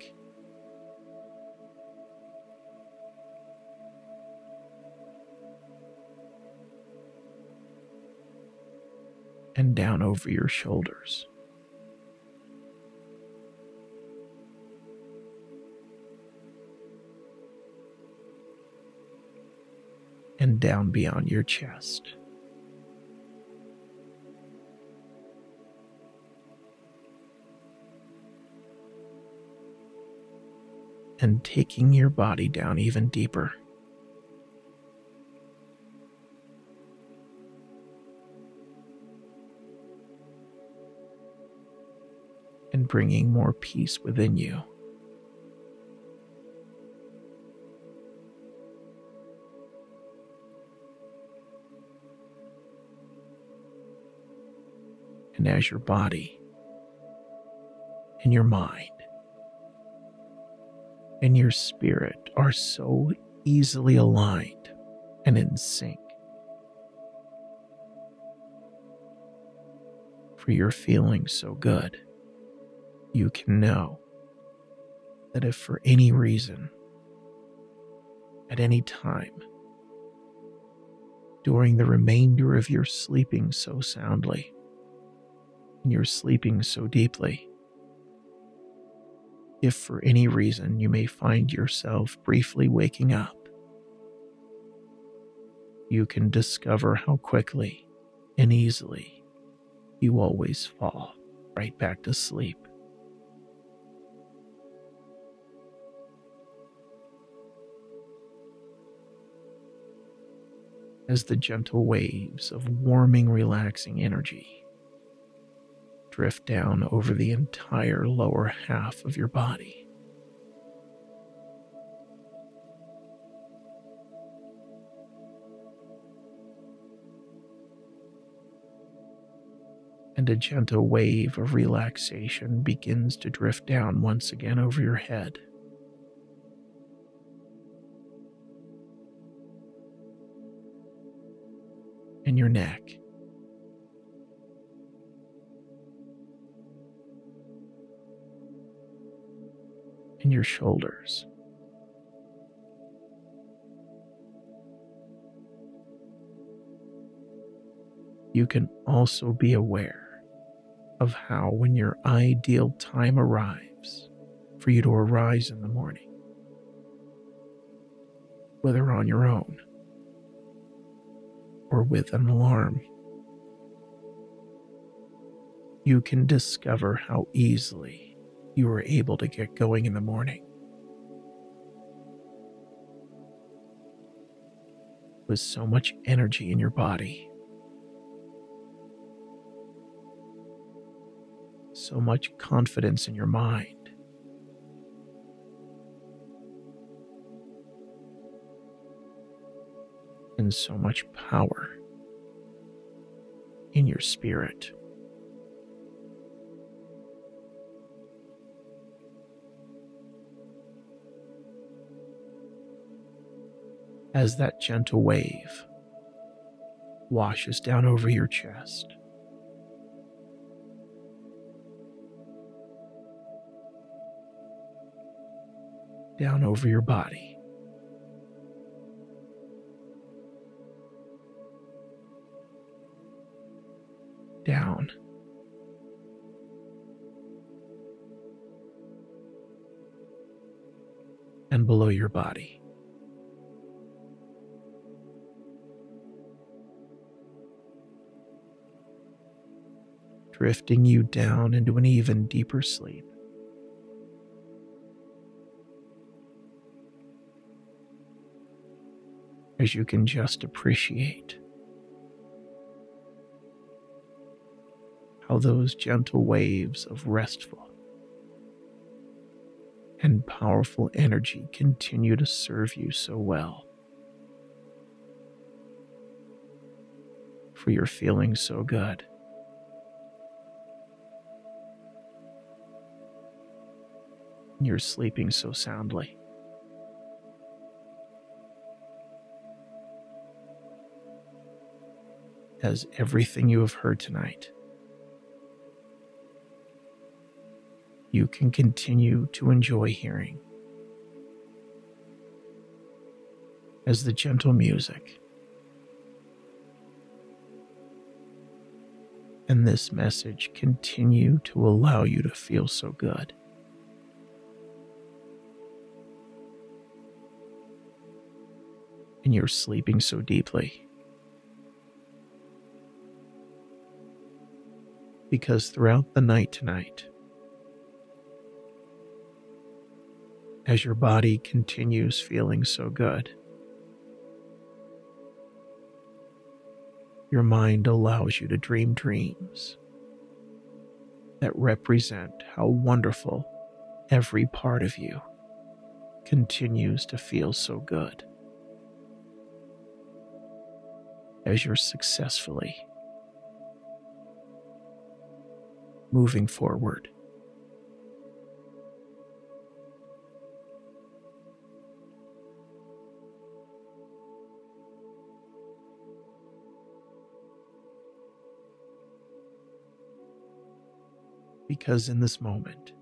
And down over your shoulders. And down beyond your chest. And taking your body down even deeper. And bringing more peace within you. And as your body and your mind and your spirit are so easily aligned and in sync. For you're feeling so good, you can know that if for any reason, at any time, during the remainder of your sleeping so soundly, and you're sleeping so deeply, if for any reason you may find yourself briefly waking up. You can discover how quickly and easily you always fall right back to sleep. As the gentle waves of warming, relaxing energy drift down over the entire lower half of your body. And a gentle wave of relaxation begins to drift down once again over your head. And your neck. Your shoulders. You can also be aware of how, when your ideal time arrives for you to arise in the morning, whether on your own or with an alarm, you can discover how easily you were able to get going in the morning. With so much energy in your body, so much confidence in your mind. And so much power in your spirit. As that gentle wave washes down over your chest. Down over your body. Down. And below your body. Drifting you down into an even deeper sleep. As you can just appreciate how those gentle waves of restful and powerful energy continue to serve you so well. For you're feeling so good. You're sleeping so soundly. As everything you have heard tonight you can continue to enjoy hearing. As the gentle music and this message continue to allow you to feel so good. And you're sleeping so deeply. Because throughout the night tonight, as your body continues feeling so good. Your mind allows you to dream dreams that represent how wonderful every part of you continues to feel so good as you're successfully moving forward. because in this moment,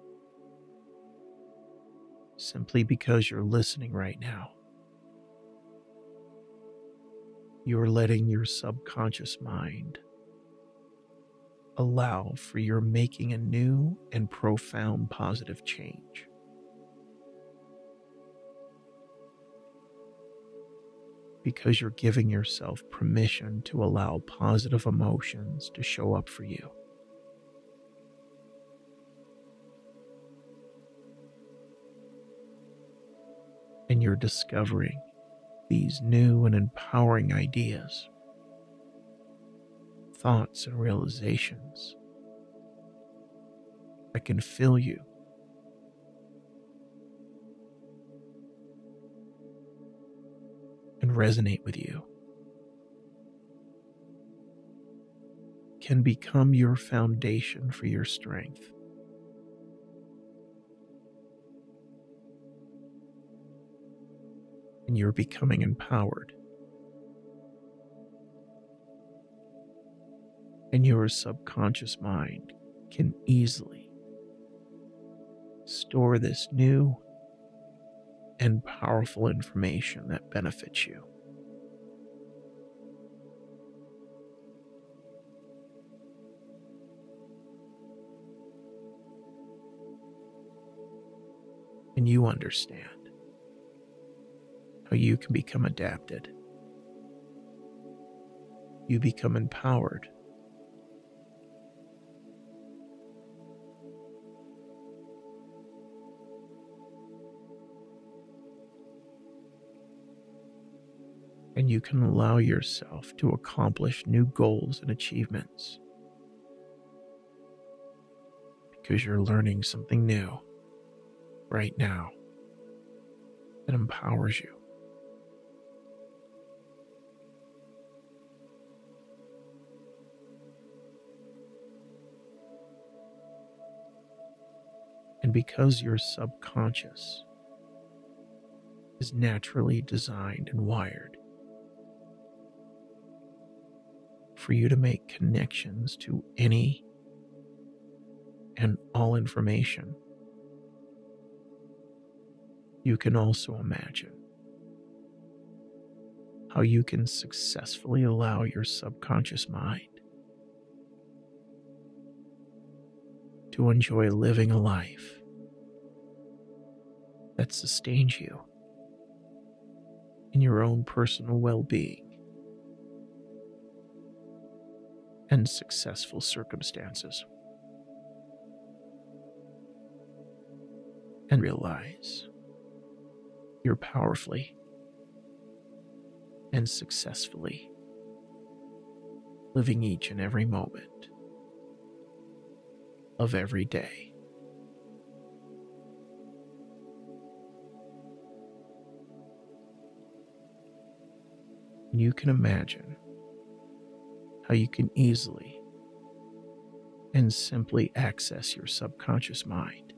simply because you're listening right now, you're letting your subconscious mind allow for your making a new and profound positive change. Because you're giving yourself permission to allow positive emotions to show up for you. and you're discovering these new and empowering ideas, thoughts, and realizations that can fill you. And resonate with you, can become your foundation for your strength. And you're becoming empowered. And your subconscious mind can easily store this new and powerful information that benefits you. And you understand how you can become adapted. You become empowered. And you can allow yourself to accomplish new goals and achievements because you're learning something new right now that empowers you. And because your subconscious is naturally designed and wired for you to make connections to any and all information, you can also imagine how you can successfully allow your subconscious mind to enjoy living a life that sustains you in your own personal well being and successful circumstances. And realize you're powerfully and successfully living each and every moment of every day. You can imagine how you can easily and simply access your subconscious mind.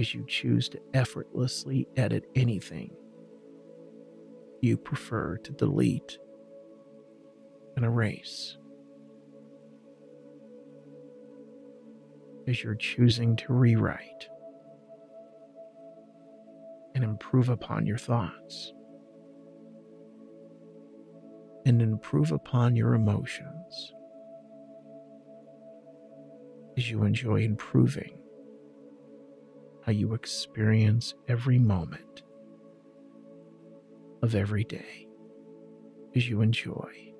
As you choose to effortlessly edit anything you prefer to delete and erase. As you're choosing to rewrite and improve upon your thoughts. And improve upon your emotions. As you enjoy improving how you experience every moment of every day. As you enjoy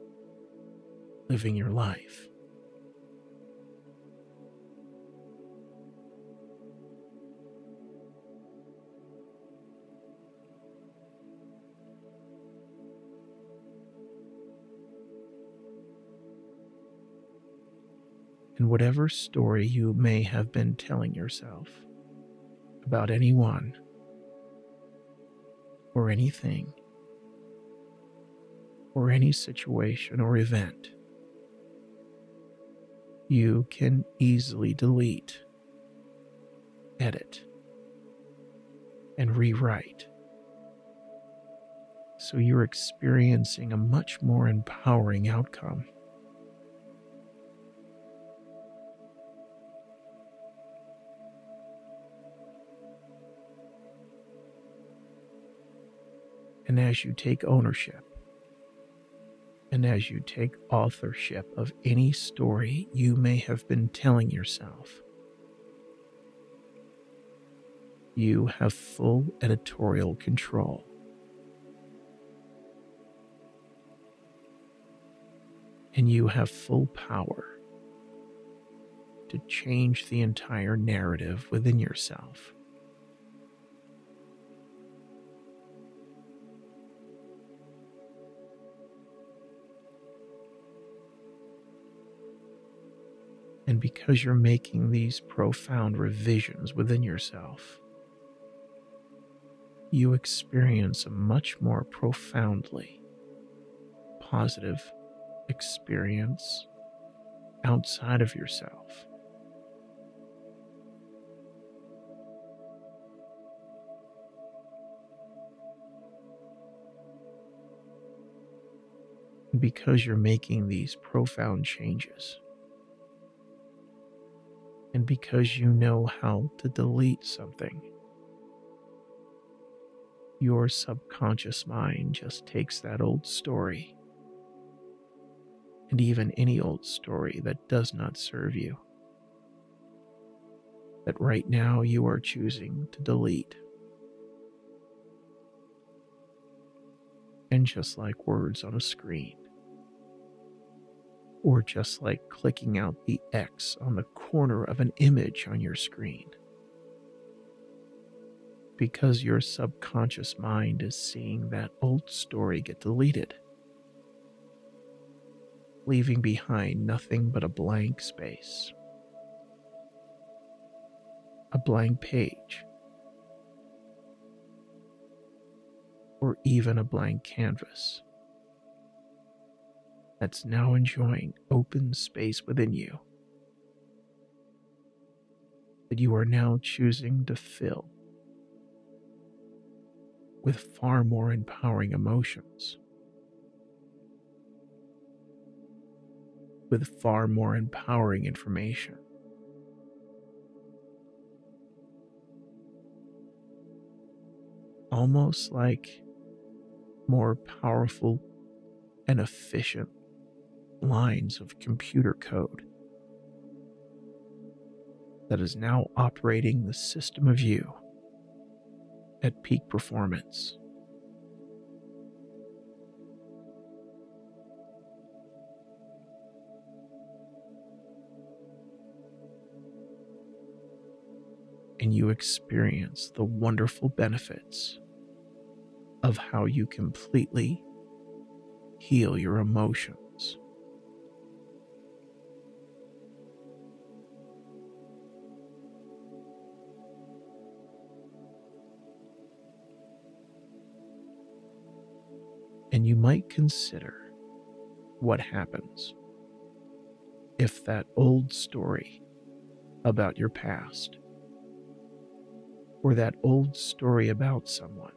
living your life. And whatever story you may have been telling yourself about anyone or anything or any situation or event, you can easily delete, edit, and rewrite. So you're experiencing a much more empowering outcome. And as you take ownership, and as you take authorship of any story you may have been telling yourself, you have full editorial control. And you have full power to change the entire narrative within yourself. And because you're making these profound revisions within yourself, you experience a much more profoundly positive experience outside of yourself. Because you're making these profound changes and because you know how to delete something. Your subconscious mind just takes that old story, and even any old story that does not serve you, that right now you are choosing to delete. And just like words on a screen, or just like clicking out the X on the corner of an image on your screen. Because your subconscious mind is seeing that old story get deleted, leaving behind nothing but a blank space, a blank page, or even a blank canvas that's now enjoying open space within you that you are now choosing to fill with far more empowering emotions, with far more empowering information. Almost like more powerful and efficient lines of computer code that is now operating the system of you at peak performance. And you experience the wonderful benefits of how you completely heal your emotions. Might consider what happens if that old story about your past or that old story about someone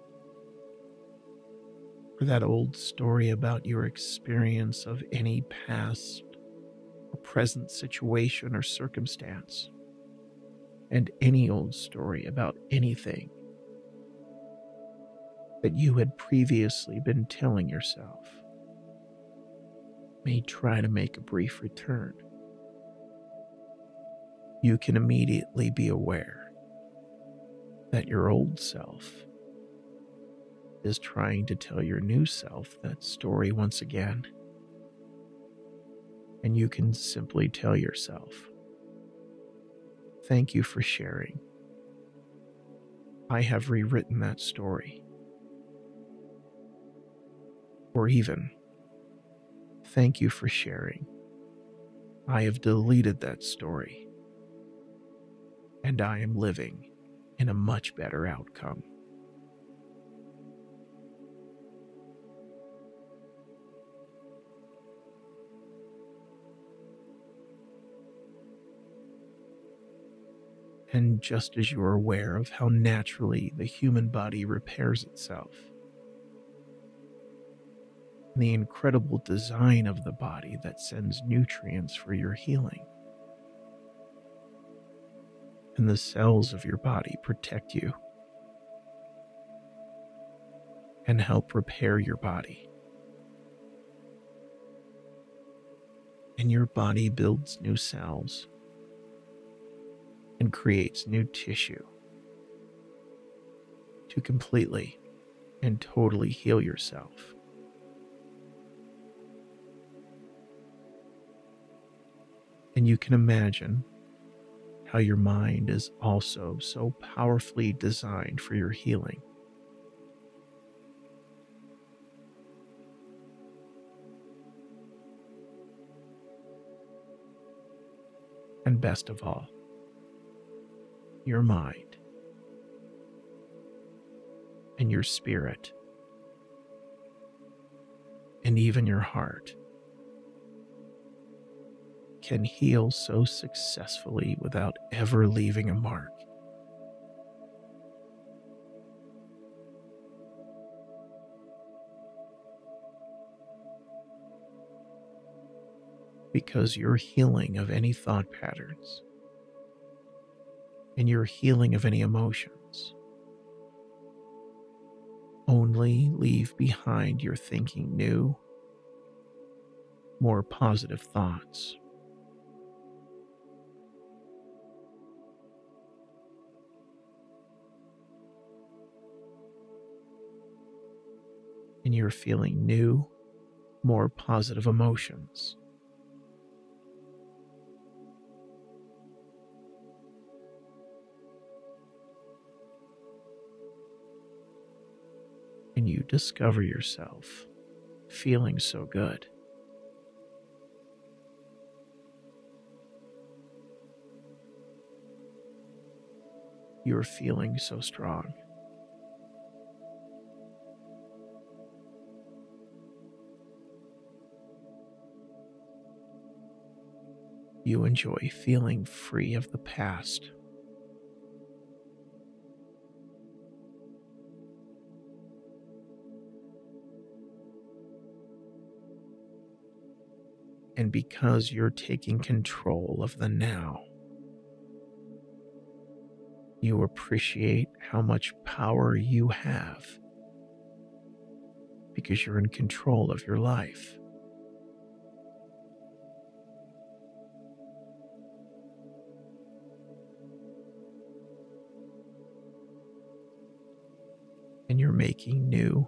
or that old story about your experience of any past or present situation or circumstance, and any old story about anything that you had previously been telling yourself may try to make a brief return. You can immediately be aware that your old self is trying to tell your new self that story once again. And you can simply tell yourself, Thank you for sharing. I have rewritten that story. Or even, Thank you for sharing. I have deleted that story. And I am living in a much better outcome. and just as you are aware of how naturally the human body repairs itself, the incredible design of the body that sends nutrients for your healing, and the cells of your body protect you and help repair your body. And your body builds new cells and creates new tissue to completely and totally heal yourself. And you can imagine how your mind is also so powerfully designed for your healing. And best of all, your mind, and your spirit, and even your heart can heal so successfully without ever leaving a mark. Because your healing of any thought patterns and your healing of any emotions. Only leave behind your thinking new, more positive thoughts. And you're feeling new, more positive emotions. and you discover yourself feeling so good. You're feeling so strong. You enjoy feeling free of the past and because you're taking control of the now. You appreciate how much power you have because you're in control of your life. you're making new,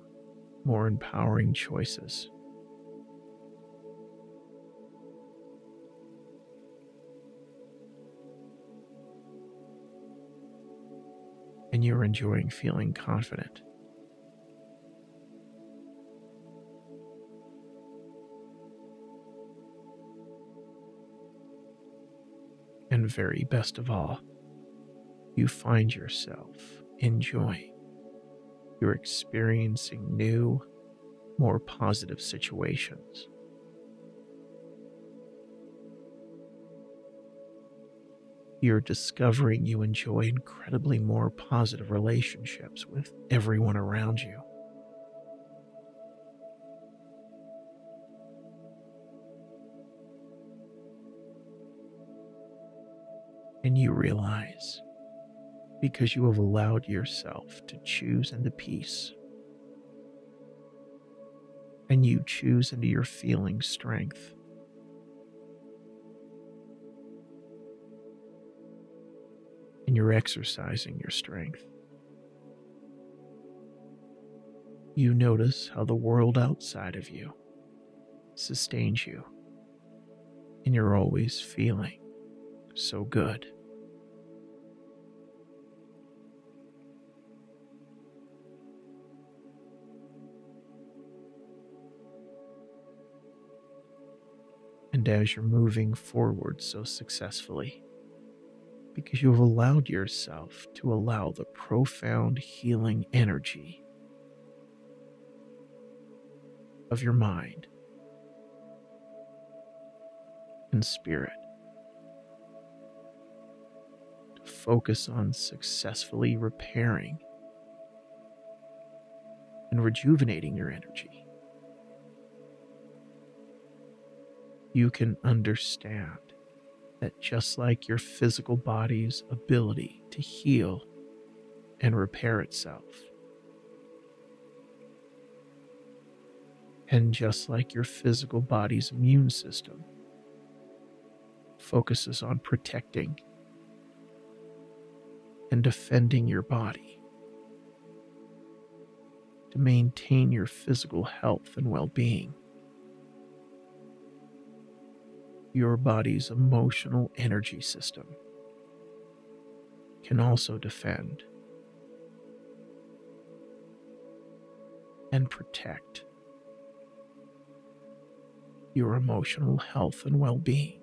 more empowering choices. And you're enjoying feeling confident. And very best of all, you find yourself enjoying you're experiencing new, more positive situations. You're discovering you enjoy incredibly more positive relationships with everyone around you. And you realize because you have allowed yourself to choose into peace. And you choose into your feeling strength. And you're exercising your strength. You notice how the world outside of you sustains you, and you're always feeling so good. And as you're moving forward so successfully, because you have allowed yourself to allow the profound healing energy of your mind and spirit to focus on successfully repairing and rejuvenating your energy, you can understand that just like your physical body's ability to heal and repair itself, and just like your physical body's immune system focuses on protecting and defending your body to maintain your physical health and well being. Your body's emotional energy system can also defend and protect your emotional health and well being.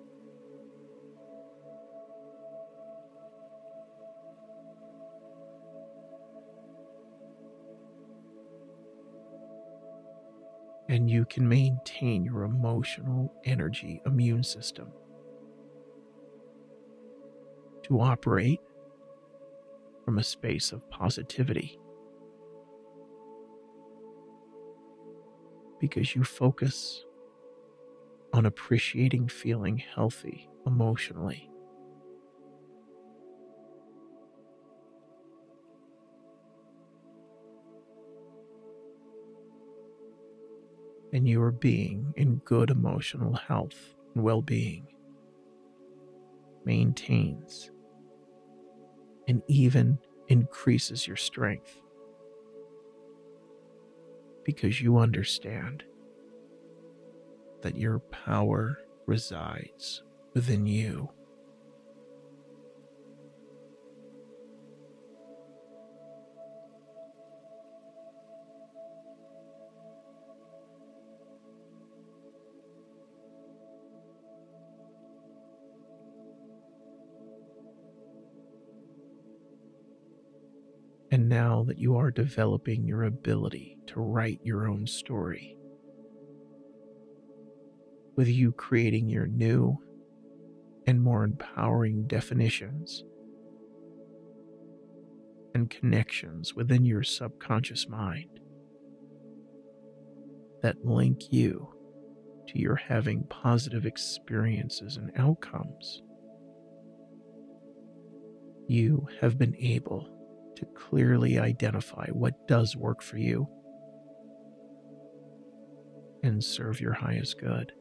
And you can maintain your emotional energy immune system to operate from a space of positivity because you focus on appreciating feeling healthy emotionally. And your being in good emotional health and well being maintains and even increases your strength because you understand that your power resides within you. That you are developing your ability to write your own story, with you creating your new and more empowering definitions and connections within your subconscious mind that link you to your having positive experiences and outcomes, you have been able to clearly identify what does work for you and serve your highest good.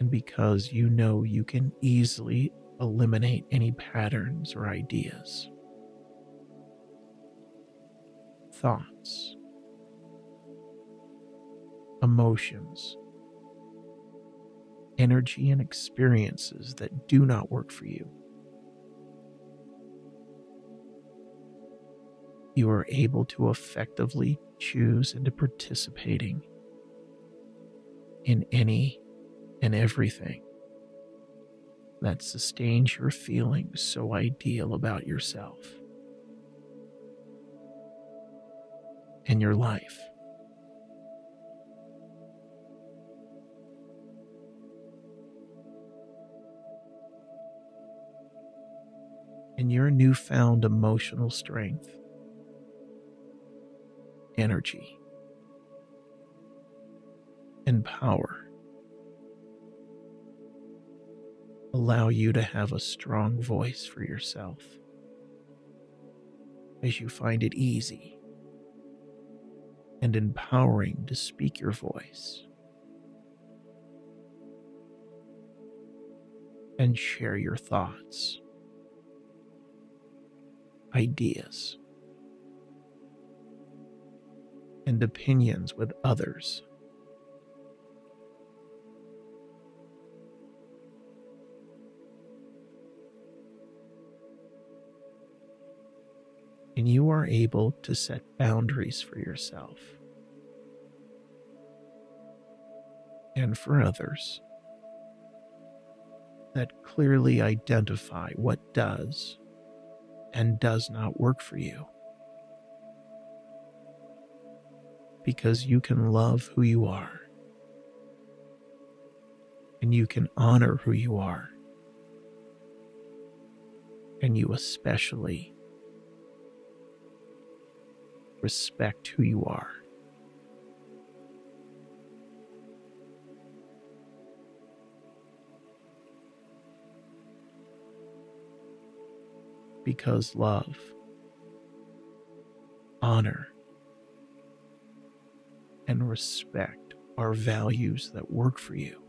And because you know you can easily eliminate any patterns or ideas, thoughts, emotions, energy, and experiences that do not work for you. you are able to effectively choose into participating in any and everything that sustains your feelings so ideal about yourself and your life. And your newfound emotional strength, energy, and power allow you to have a strong voice for yourself as you find it easy and empowering to speak your voice and share your thoughts, ideas, and opinions with others. And you are able to set boundaries for yourself and for others that clearly identify what does and does not work for you. Because you can love who you are and you can honor who you are. And you especially respect who you are. Because love, honor, and respect are values that work for you.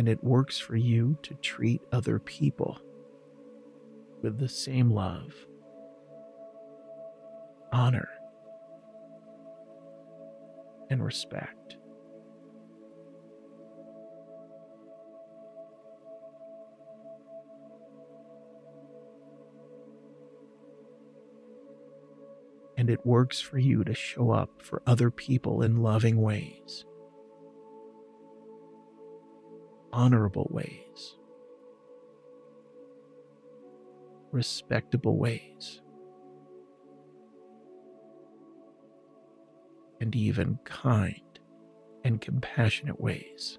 and it works for you to treat other people with the same love, honor, and respect. And it works for you to show up for other people in loving ways honorable ways, respectable ways, and even kind and compassionate ways.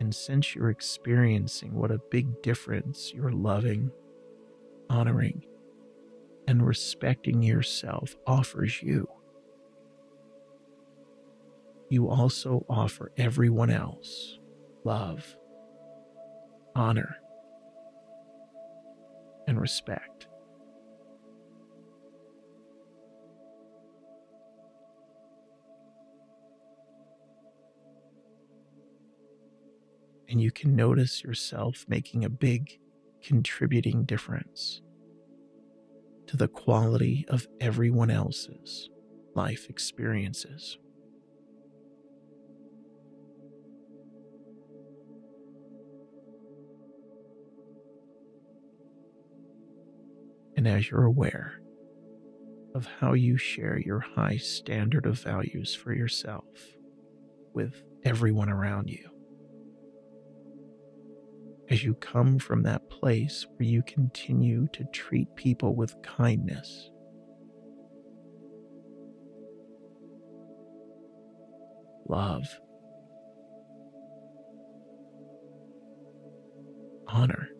And since you're experiencing what a big difference your loving honoring, and respecting yourself offers you, you also offer everyone else love, honor, and respect. And you can notice yourself making a big contributing difference to the quality of everyone else's life experiences. And as you're aware of how you share your high standard of values for yourself with everyone around you, as you come from that place where you continue to treat people with kindness. Love, honor,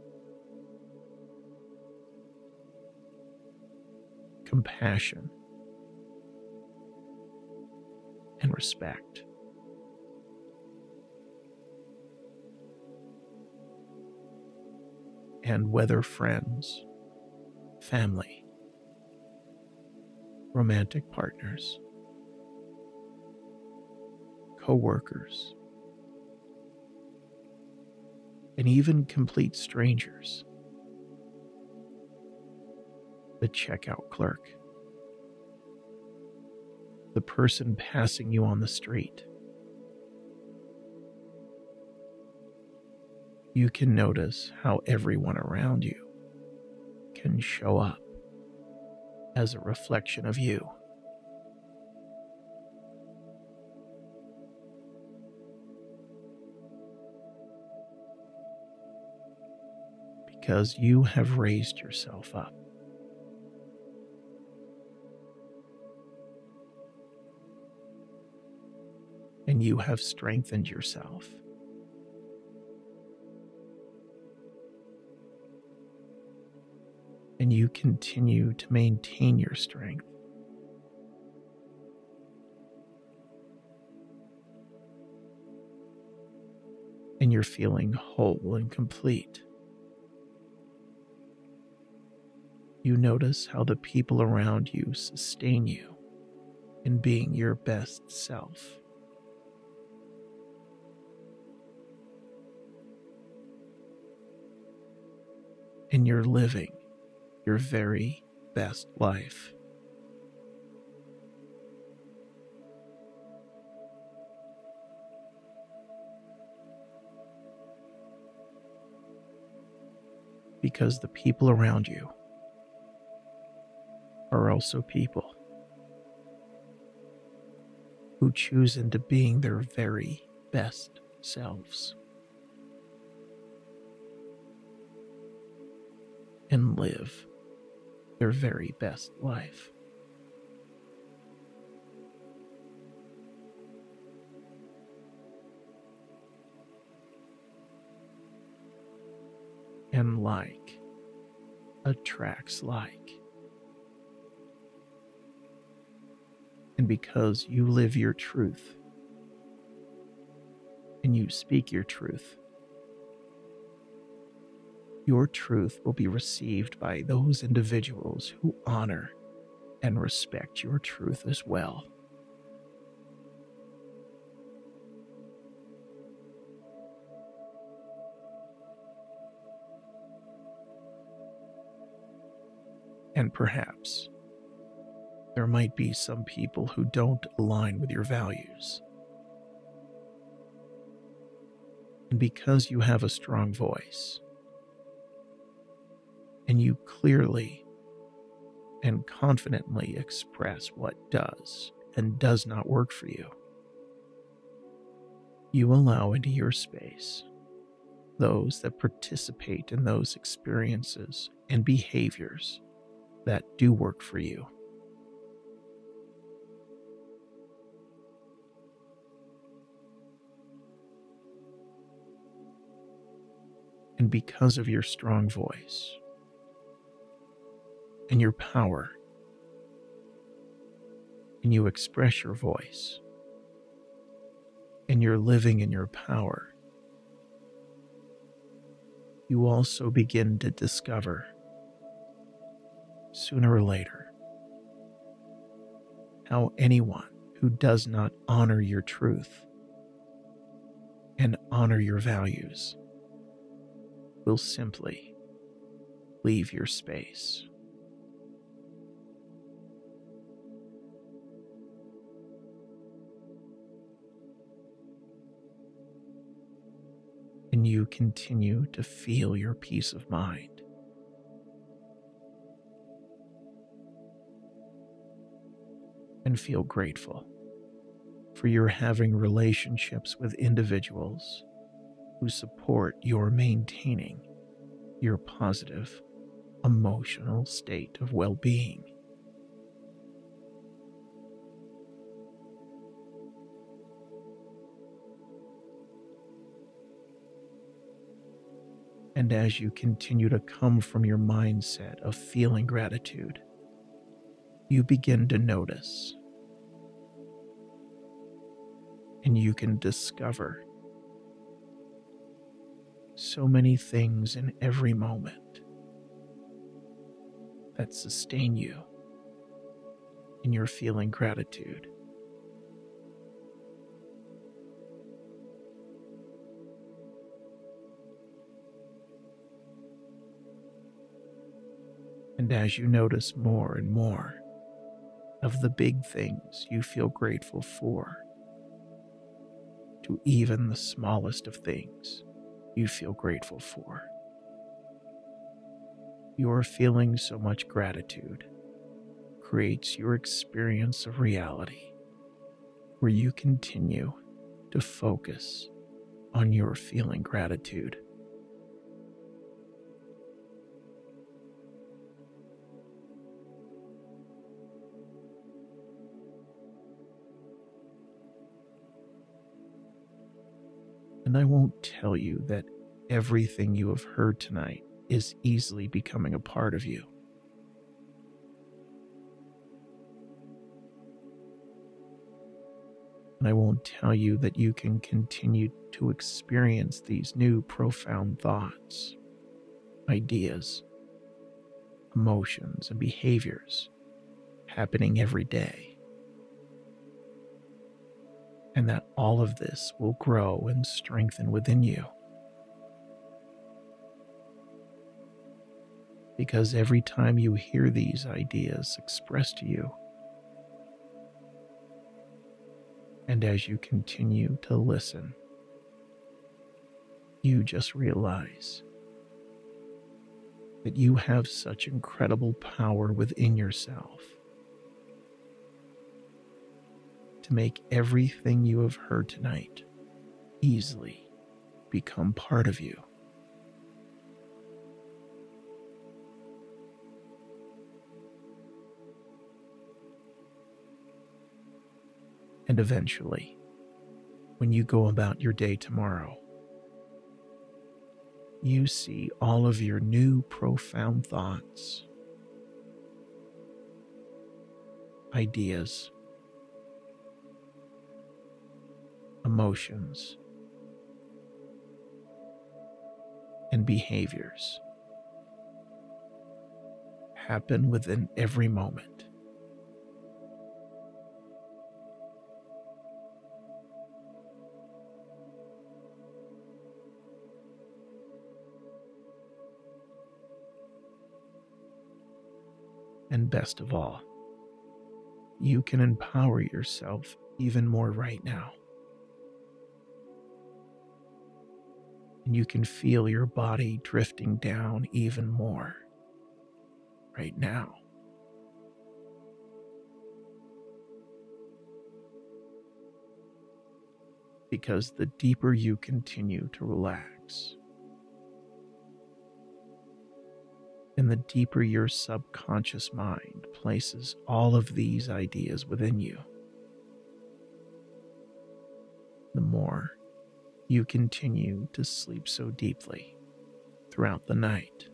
compassion, and respect. and whether friends, family, romantic partners, co workers, and even complete strangers. The checkout clerk, the person passing you on the street. You can notice how everyone around you can show up as a reflection of you. Because you have raised yourself up. And you have strengthened yourself. and you continue to maintain your strength. And you're feeling whole and complete. You notice how the people around you sustain you in being your best self. And you're living your very best life. Because the people around you are also people who choose into being their very best selves. And live their very best life. And like attracts like. And because you live your truth and you speak your truth, your truth will be received by those individuals who honor and respect your truth as well. And perhaps there might be some people who don't align with your values. And because you have a strong voice, and you clearly and confidently express what does and does not work for you. You allow into your space those that participate in those experiences and behaviors that do work for you. And because of your strong voice, and your power, and you express your voice, and you're living in your power, you also begin to discover sooner or later how anyone who does not honor your truth and honor your values will simply leave your space. You continue to feel your peace of mind. And feel grateful for your having relationships with individuals who support your maintaining your positive emotional state of well being. And as you continue to come from your mindset of feeling gratitude, you begin to notice and you can discover so many things in every moment that sustain you in your feeling gratitude. And as you notice more and more of the big things you feel grateful for, to even the smallest of things you feel grateful for, your feeling so much gratitude creates your experience of reality where you continue to focus on your feeling gratitude. And I won't tell you that everything you have heard tonight is easily becoming a part of you. And I won't tell you that you can continue to experience these new profound thoughts, ideas, emotions, and behaviors happening every day. And that all of this will grow and strengthen within you. Because every time you hear these ideas expressed to you, And as you continue to listen, you just realize that you have such incredible power within yourself to make everything you have heard tonight easily become part of you. And eventually, when you go about your day tomorrow, you see all of your new profound thoughts, ideas, emotions, and behaviors happen within every moment. And best of all, you can empower yourself even more right now. And you can feel your body drifting down even more right now. Because the deeper you continue to relax, and the deeper your subconscious mind places all of these ideas within you, the more you continue to sleep so deeply throughout the night.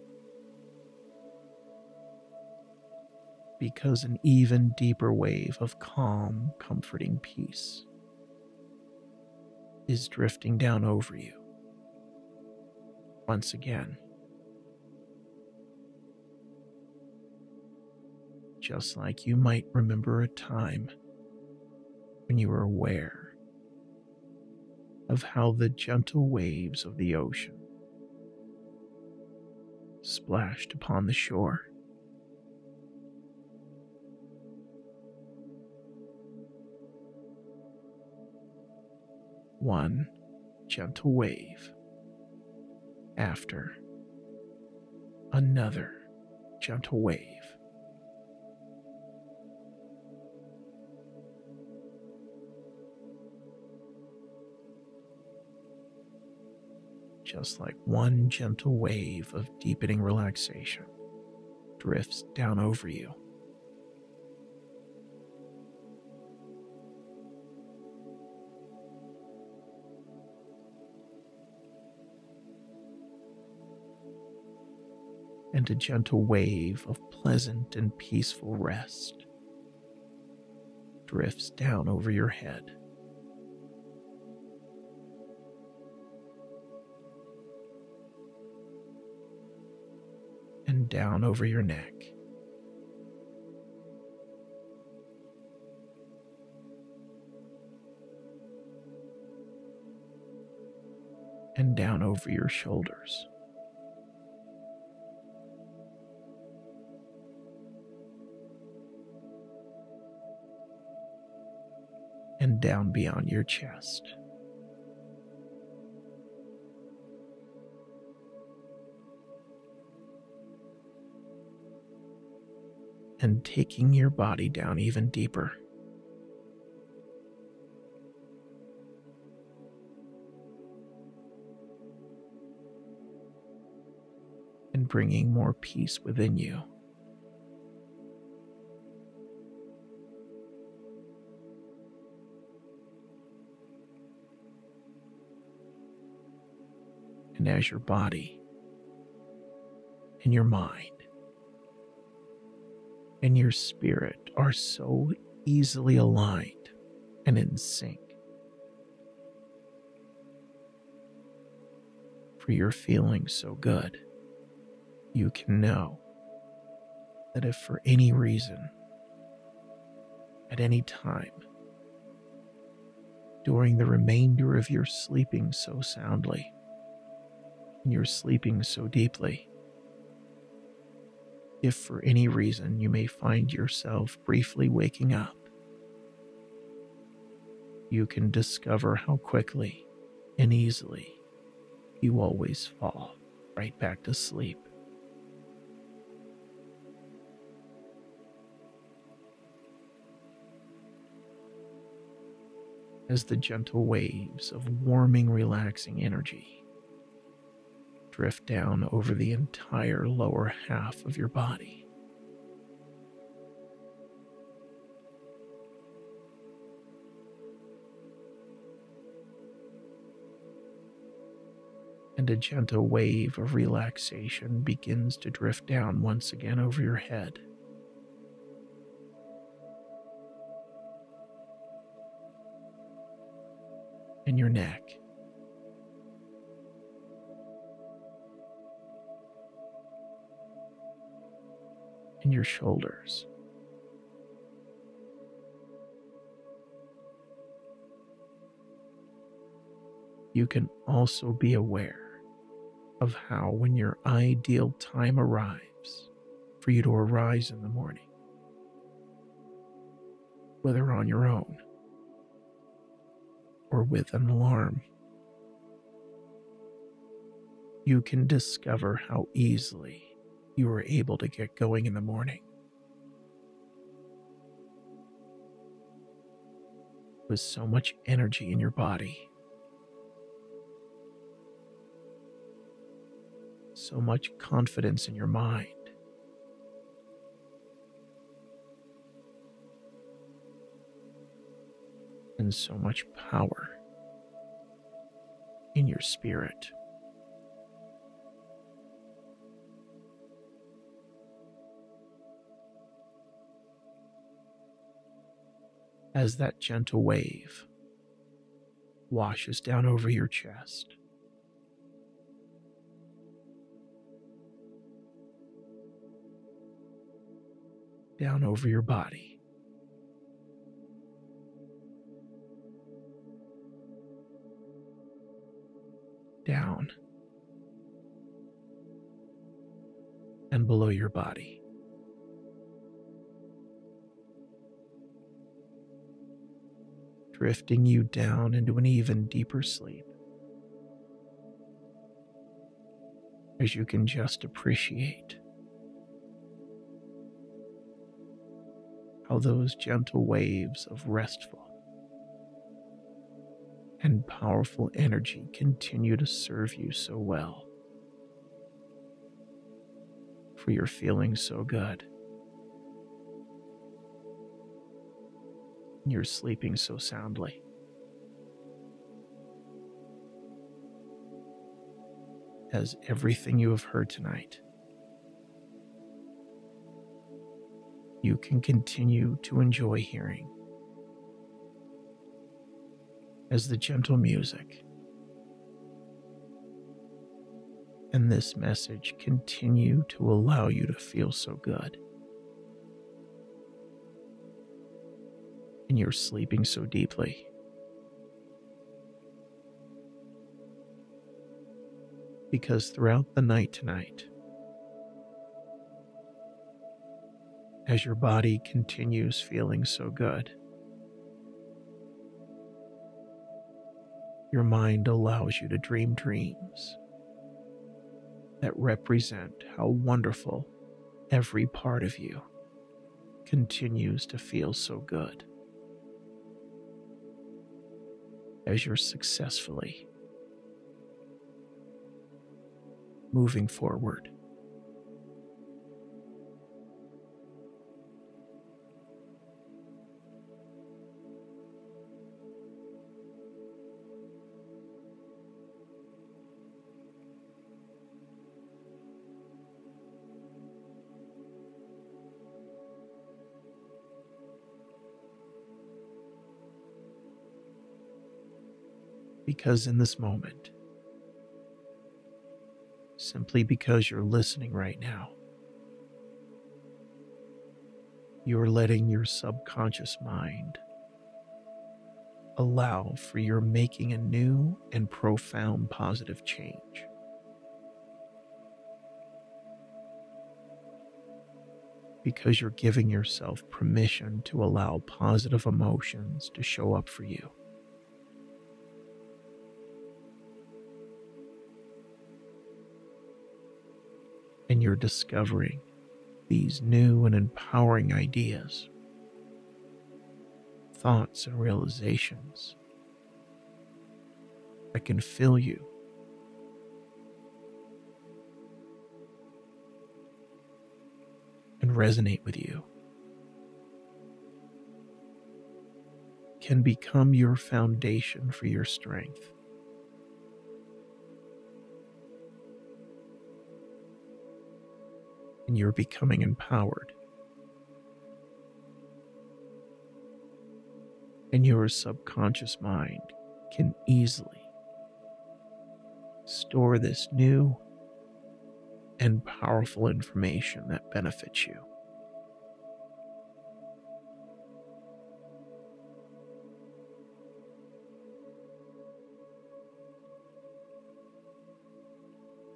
Because an even deeper wave of calm, comforting peace is drifting down over you once again. just like you might remember a time when you were aware of how the gentle waves of the ocean splashed upon the shore. One gentle wave after another gentle wave. Just like one gentle wave of deepening relaxation drifts down over you. And a gentle wave of pleasant and peaceful rest drifts down over your head. down over your neck. And down over your shoulders. And down beyond your chest. And taking your body down even deeper. And bringing more peace within you. and as your body and your mind and your spirit are so easily aligned and in sync. For you're feeling so good, you can know that if for any reason, at any time, during the remainder of your sleeping so soundly, and you're sleeping so deeply. If for any reason you may find yourself briefly waking up, you can discover how quickly and easily you always fall right back to sleep. As the gentle waves of warming, relaxing energy drift down over the entire lower half of your body. And a gentle wave of relaxation begins to drift down once again over your head. And your neck. Your shoulders. You can also be aware of how, when your ideal time arrives for you to arise in the morning, whether on your own or with an alarm, you can discover how easily you were able to get going in the morning. With so much energy in your body, so much confidence in your mind. And so much power in your spirit. As that gentle wave washes down over your chest. Down over your body. Down and below your body. Drifting you down into an even deeper sleep. As you can just appreciate how those gentle waves of restful and powerful energy continue to serve you so well. For you're feeling so good. You're sleeping so soundly. As everything you have heard tonight, you can continue to enjoy hearing as the gentle music and this message continue to allow you to feel so good. And you're sleeping so deeply. Because throughout the night tonight, as your body continues feeling so good, Your mind allows you to dream dreams that represent how wonderful every part of you continues to feel so good you're successfully moving forward. Because in this moment, simply because you're listening right now. You're letting your subconscious mind allow for your making a new and profound positive change. Because you're giving yourself permission to allow positive emotions to show up for you. And you're discovering these new and empowering ideas, thoughts, and realizations that can fill you. And resonate with you, can become your foundation for your strength. And you're becoming empowered. And your subconscious mind can easily store this new and powerful information that benefits you.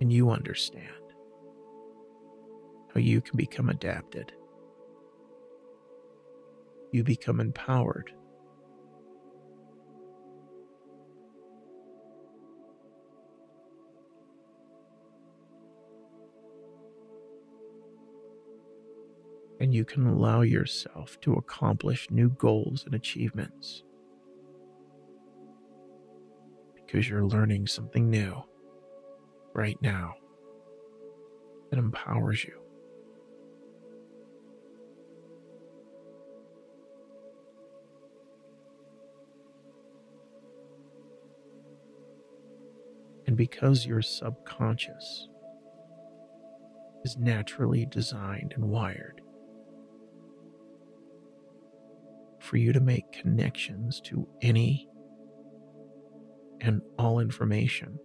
And you understand how you can become adapted. You become empowered. And you can allow yourself to accomplish new goals and achievements because you're learning something new right now that empowers you. And because your subconscious is naturally designed and wired for you to make connections to any and all information,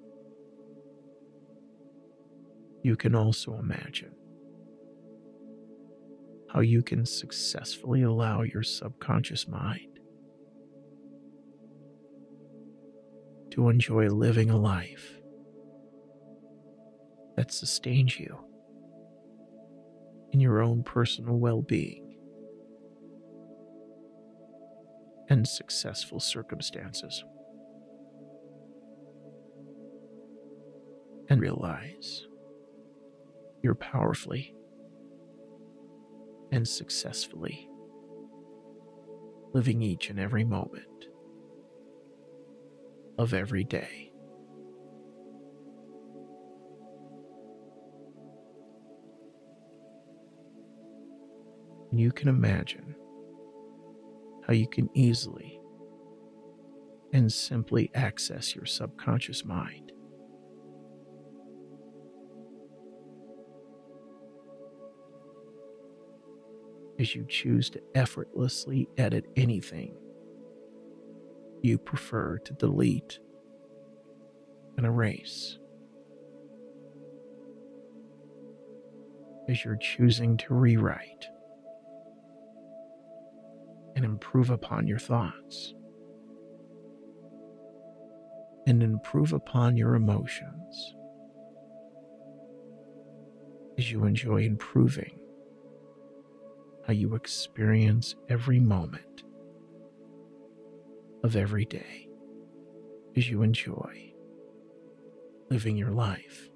you can also imagine how you can successfully allow your subconscious mind to enjoy living a life that sustains you in your own personal well being and successful circumstances. And realize you're powerfully and successfully living each and every moment of every day. And you can imagine how you can easily and simply access your subconscious mind. As you choose to effortlessly edit anything you prefer to delete and erase. As you're choosing to rewrite and improve upon your thoughts and improve upon your emotions as you enjoy improving how you experience every moment of every day. as you enjoy living your life.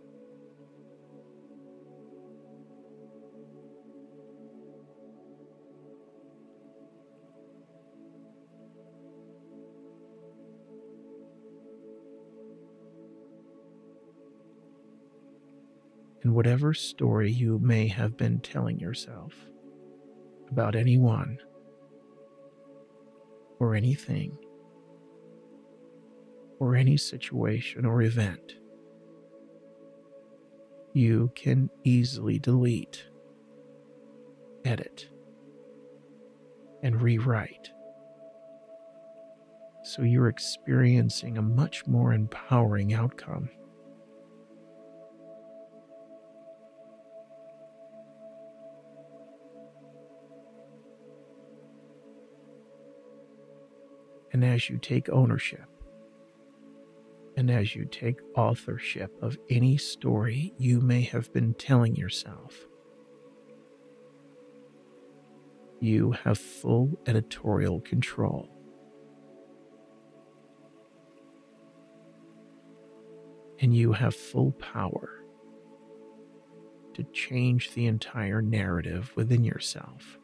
And whatever story you may have been telling yourself about anyone or anything or any situation or event, you can easily delete, edit, and rewrite. So you're experiencing a much more empowering outcome. And as you take ownership, and as you take authorship of any story you may have been telling yourself, you have full editorial control. And you have full power to change the entire narrative within yourself.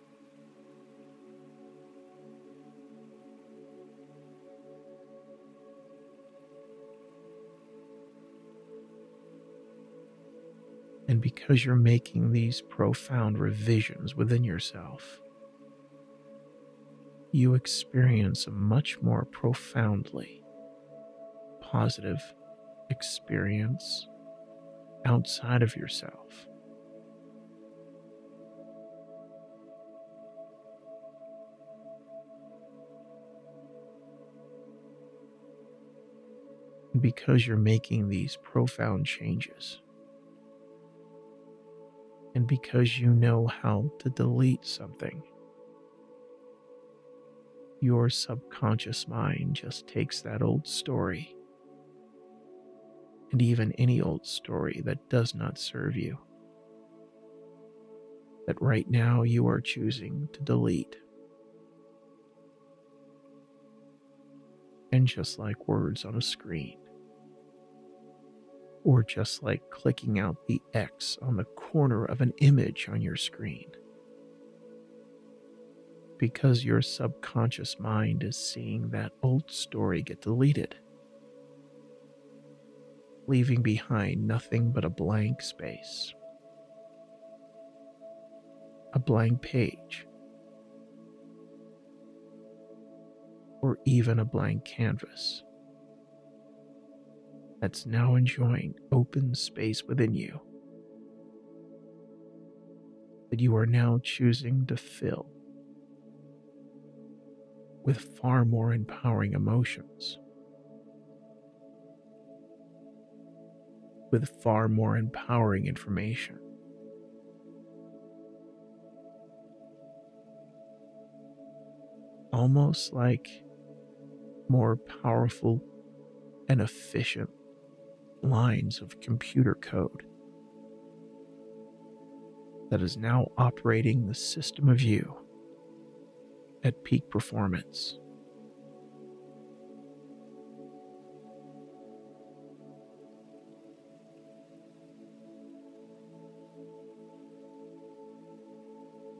And because you're making these profound revisions within yourself, you experience a much more profoundly positive experience outside of yourself. because you're making these profound changes and because you know how to delete something. Your subconscious mind just takes that old story, and even any old story that does not serve you, that right now you are choosing to delete. And just like words on a screen, or just like clicking out the X on the corner of an image on your screen. Because your subconscious mind is seeing that old story get deleted, leaving behind nothing but a blank space, a blank page, or even a blank canvas that's now enjoying open space within you that you are now choosing to fill with far more empowering emotions, with far more empowering information. Almost like more powerful and efficient lines of computer code that is now operating the system of you at peak performance.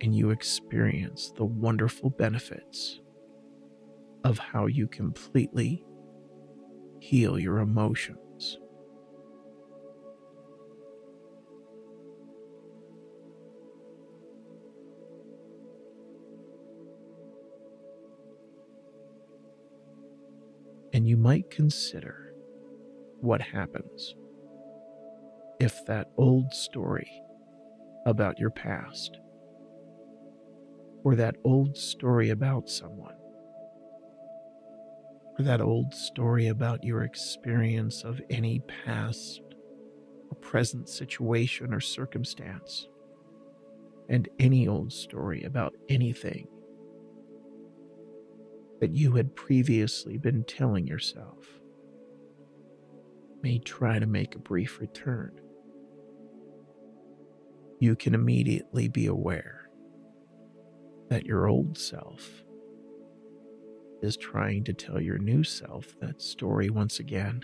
And you experience the wonderful benefits of how you completely heal your emotions. And you might consider what happens if that old story about your past or that old story about someone or that old story about your experience of any past or present situation or circumstance and any old story about anything that you had previously been telling yourself may try to make a brief return. You can immediately be aware that your old self is trying to tell your new self that story once again.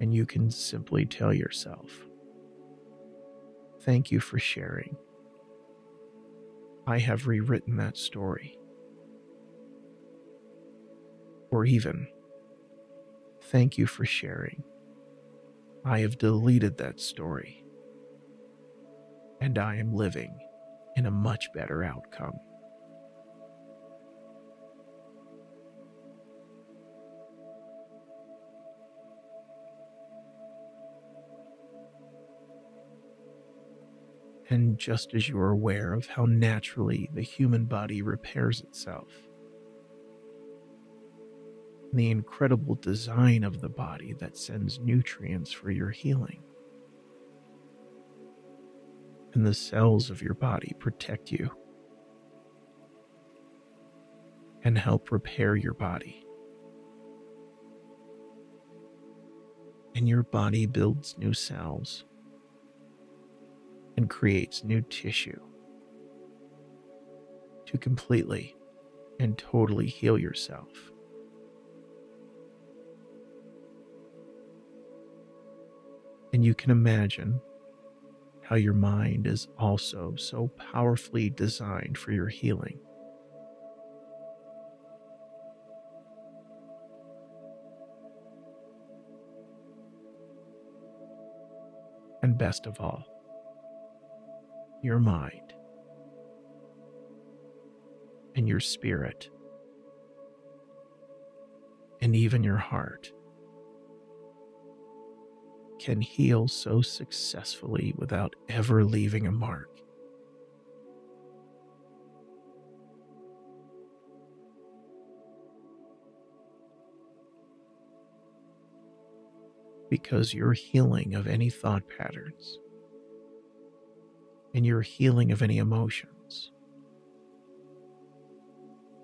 And you can simply tell yourself, Thank you for sharing. I have rewritten that story. Or even, Thank you for sharing. I have deleted that story. And I am living in a much better outcome. And just as you are aware of how naturally the human body repairs itself, the incredible design of the body that sends nutrients for your healing, and the cells of your body protect you and help repair your body. And your body builds new cells and creates new tissue to completely and totally heal yourself. And you can imagine how your mind is also so powerfully designed for your healing. And best of all, your mind, and your spirit, and even your heart can heal so successfully without ever leaving a mark. Because your healing of any thought patterns and your healing of any emotions.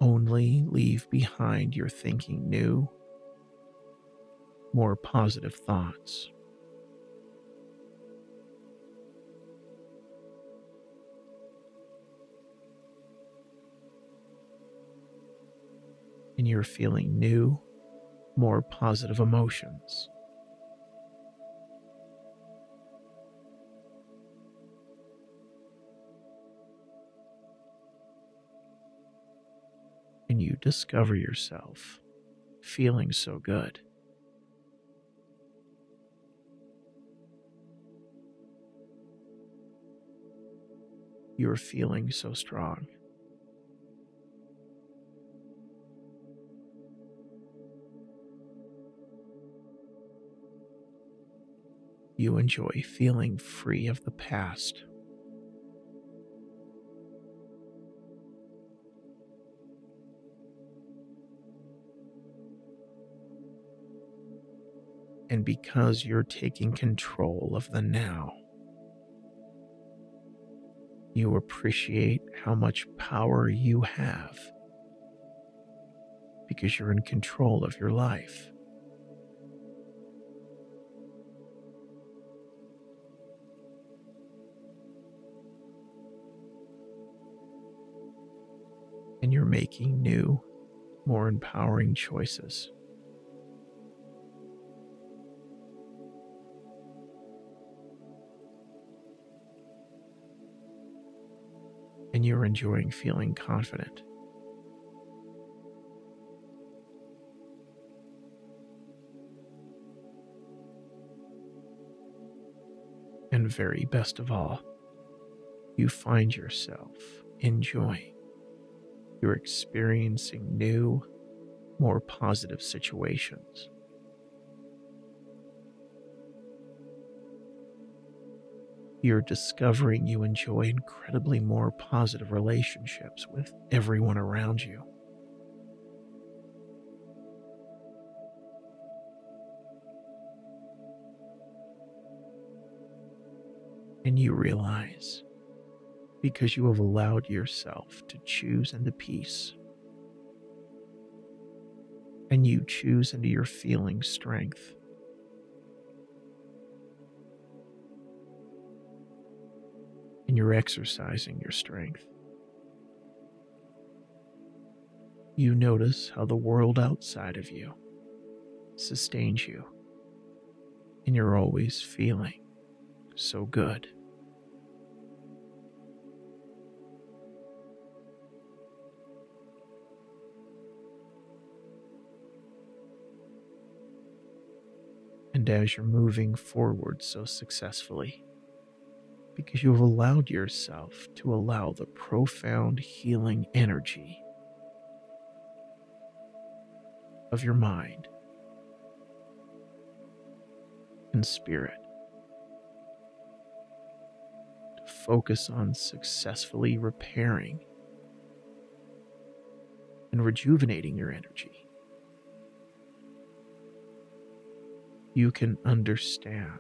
Only leave behind your thinking new, more positive thoughts. And you're feeling new, more positive emotions. and you discover yourself feeling so good. You're feeling so strong. You enjoy feeling free of the past and because you're taking control of the now. You appreciate how much power you have because you're in control of your life. Making new, more empowering choices. and you're enjoying feeling confident. And very best of all, you find yourself enjoying. You're experiencing new, more positive situations. you're discovering you enjoy incredibly more positive relationships with everyone around you. And you realize because you have allowed yourself to choose into peace. And you choose into your feeling strength and you're exercising your strength. You notice how the world outside of you sustains you, and you're always feeling so good. And as you're moving forward so successfully, because you have allowed yourself to allow the profound healing energy of your mind and spirit to focus on successfully repairing and rejuvenating your energy. You can understand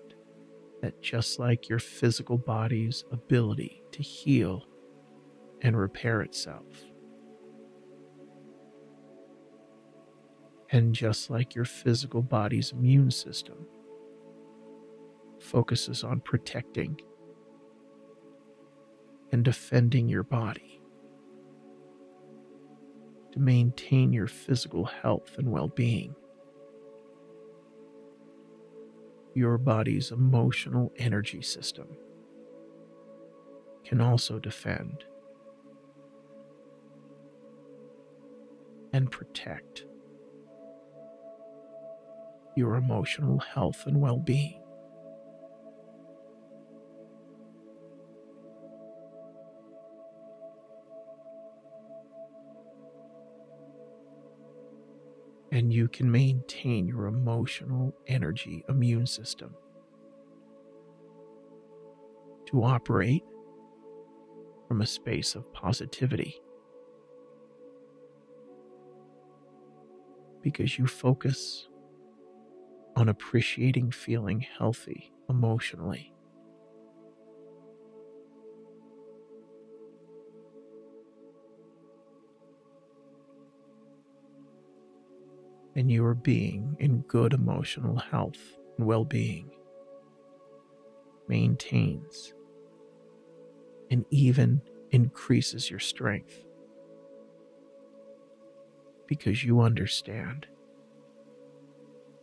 that just like your physical body's ability to heal and repair itself, and just like your physical body's immune system focuses on protecting and defending your body to maintain your physical health and well being. Your body's emotional energy system can also defend and protect your emotional health and well being. And you can maintain your emotional energy immune system to operate from a space of positivity. Because you focus on appreciating feeling healthy emotionally. And your being in good emotional health and well being maintains and even increases your strength because you understand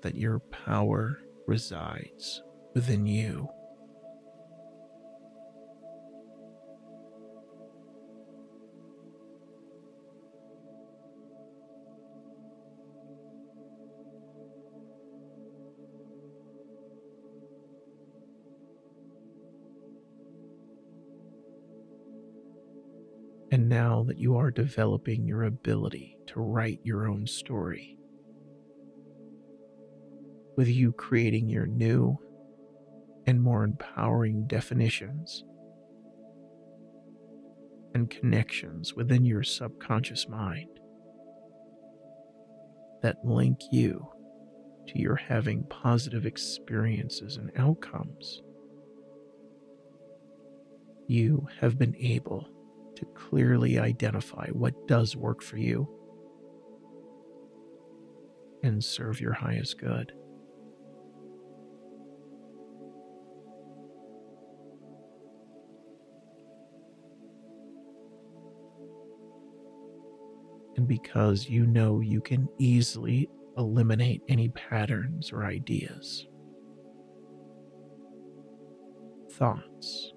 that your power resides within you. Now that you are developing your ability to write your own story, with you creating your new and more empowering definitions and connections within your subconscious mind that link you to your having positive experiences and outcomes, you have been able to clearly identify what does work for you and serve your highest good. And because you know you can easily eliminate any patterns or ideas, thoughts,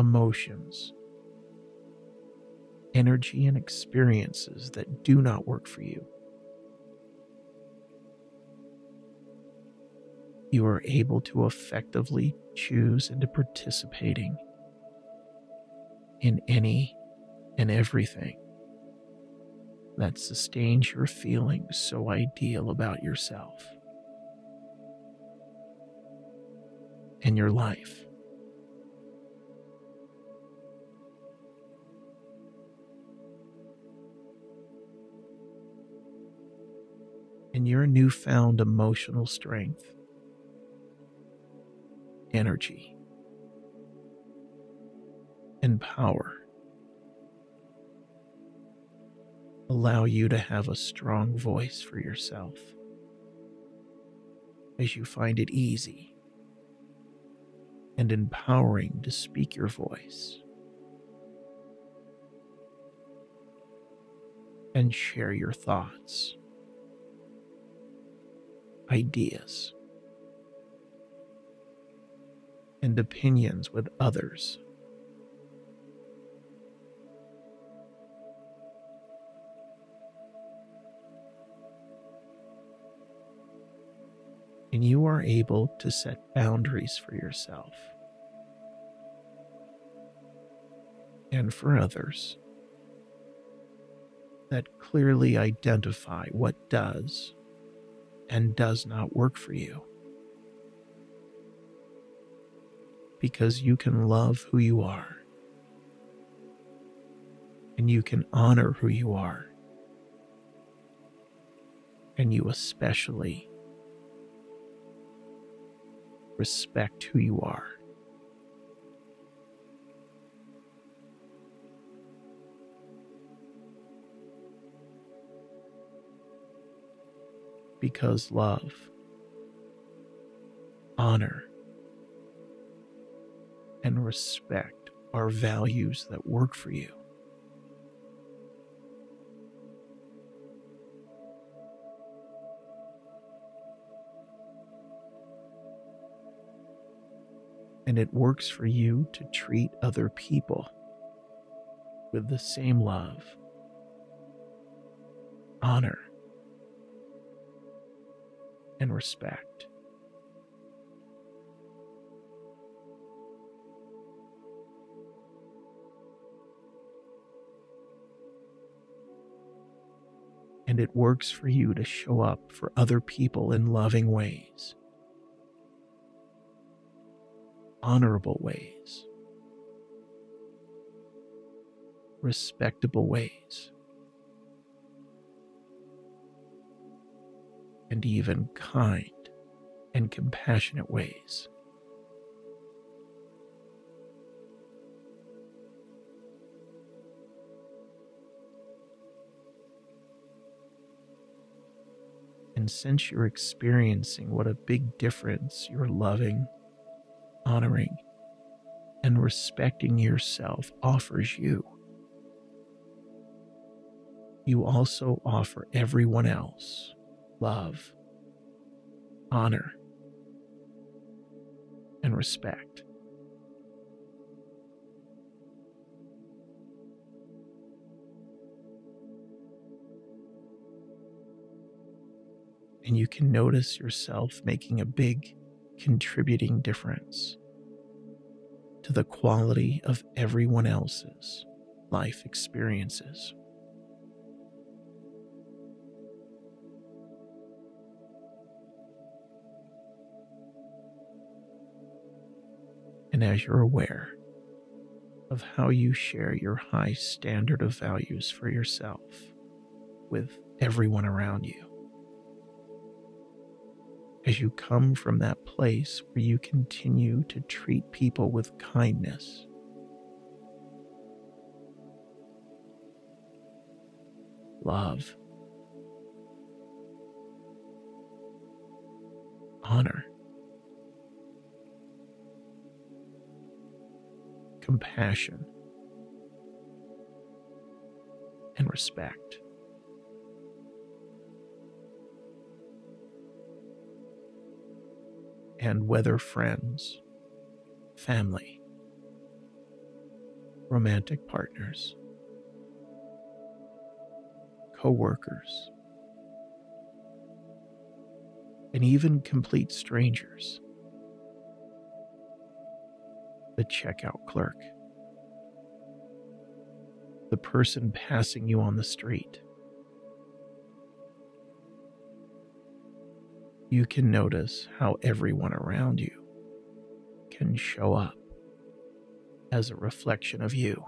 emotions, energy, and experiences that do not work for you. You are able to effectively choose into participating in any and everything that sustains your feelings so ideal about yourself and your life. And your newfound emotional strength, energy, and power allow you to have a strong voice for yourself as you find it easy and empowering to speak your voice and share your thoughts, ideas, and opinions with others. And you are able to set boundaries for yourself and for others that clearly identify what does and does not work for you. Because you can love who you are and you can honor who you are. And you especially respect who you are. Because love, honor, and respect are values that work for you. And it works for you to treat other people with the same love, honor, and respect. And it works for you to show up for other people in loving ways, honorable ways, respectable ways. And even kind and compassionate ways. And since you're experiencing what a big difference your loving, honoring, and respecting yourself offers you, you also offer everyone else love, honor, and respect. And you can notice yourself making a big contributing difference to the quality of everyone else's life experiences. And as you're aware of how you share your high standard of values for yourself with everyone around you. As you come from that place where you continue to treat people with kindness, love, compassion, and respect. And whether friends, family, romantic partners, co workers, and even complete strangers the checkout clerk, the person passing you on the street. You can notice how everyone around you can show up as a reflection of you.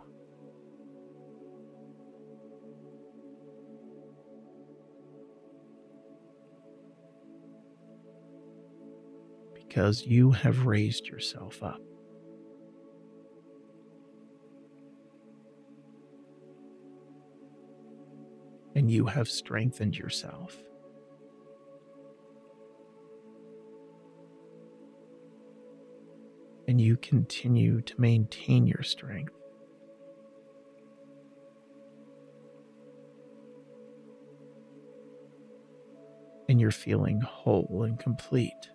Because you have raised yourself up. And you have strengthened yourself. And you continue to maintain your strength. and you're feeling whole and complete.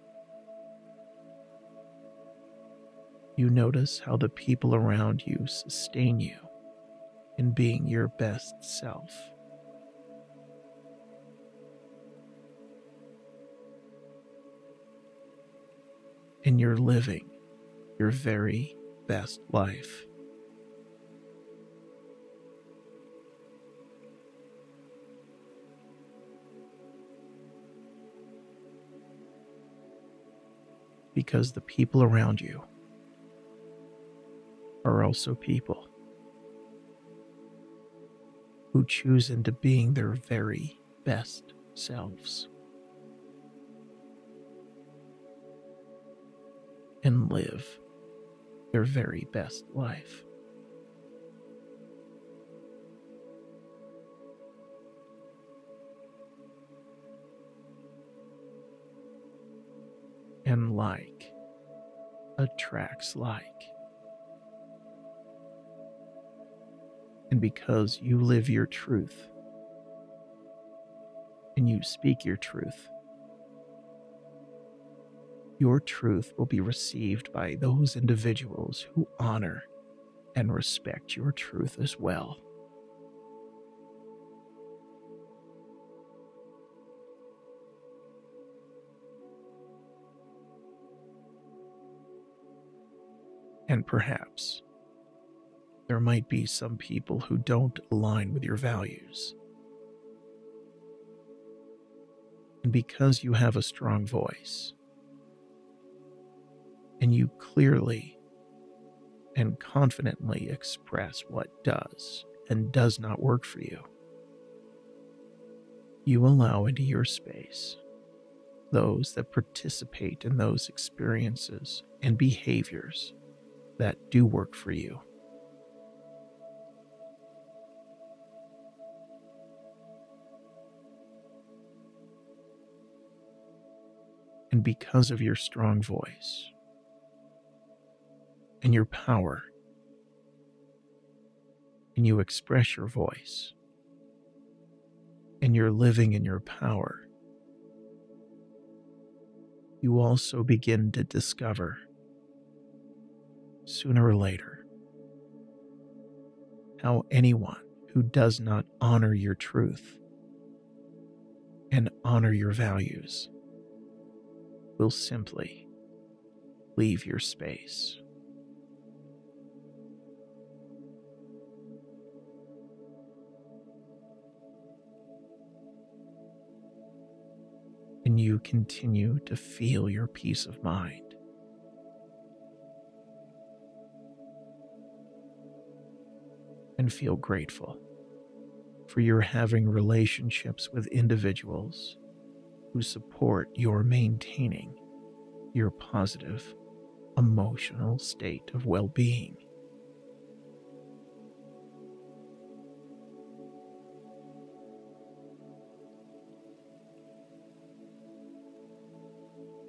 You notice how the people around you sustain you in being your best self. And you're living your very best life. Because the people around you are also people who choose into being their very best selves and live their very best life. And like attracts like. And because you live your truth and you speak your truth, your truth will be received by those individuals who honor and respect your truth as well. And perhaps there might be some people who don't align with your values. And because you have a strong voice, and you clearly and confidently express what does and does not work for you. You allow into your space those that participate in those experiences and behaviors that do work for you. And because of your strong voice, and your power, and you express your voice, and you're living in your power, you also begin to discover sooner or later how anyone who does not honor your truth and honor your values will simply leave your space. You continue to feel your peace of mind. And feel grateful for your having relationships with individuals who support your maintaining your positive emotional state of well being.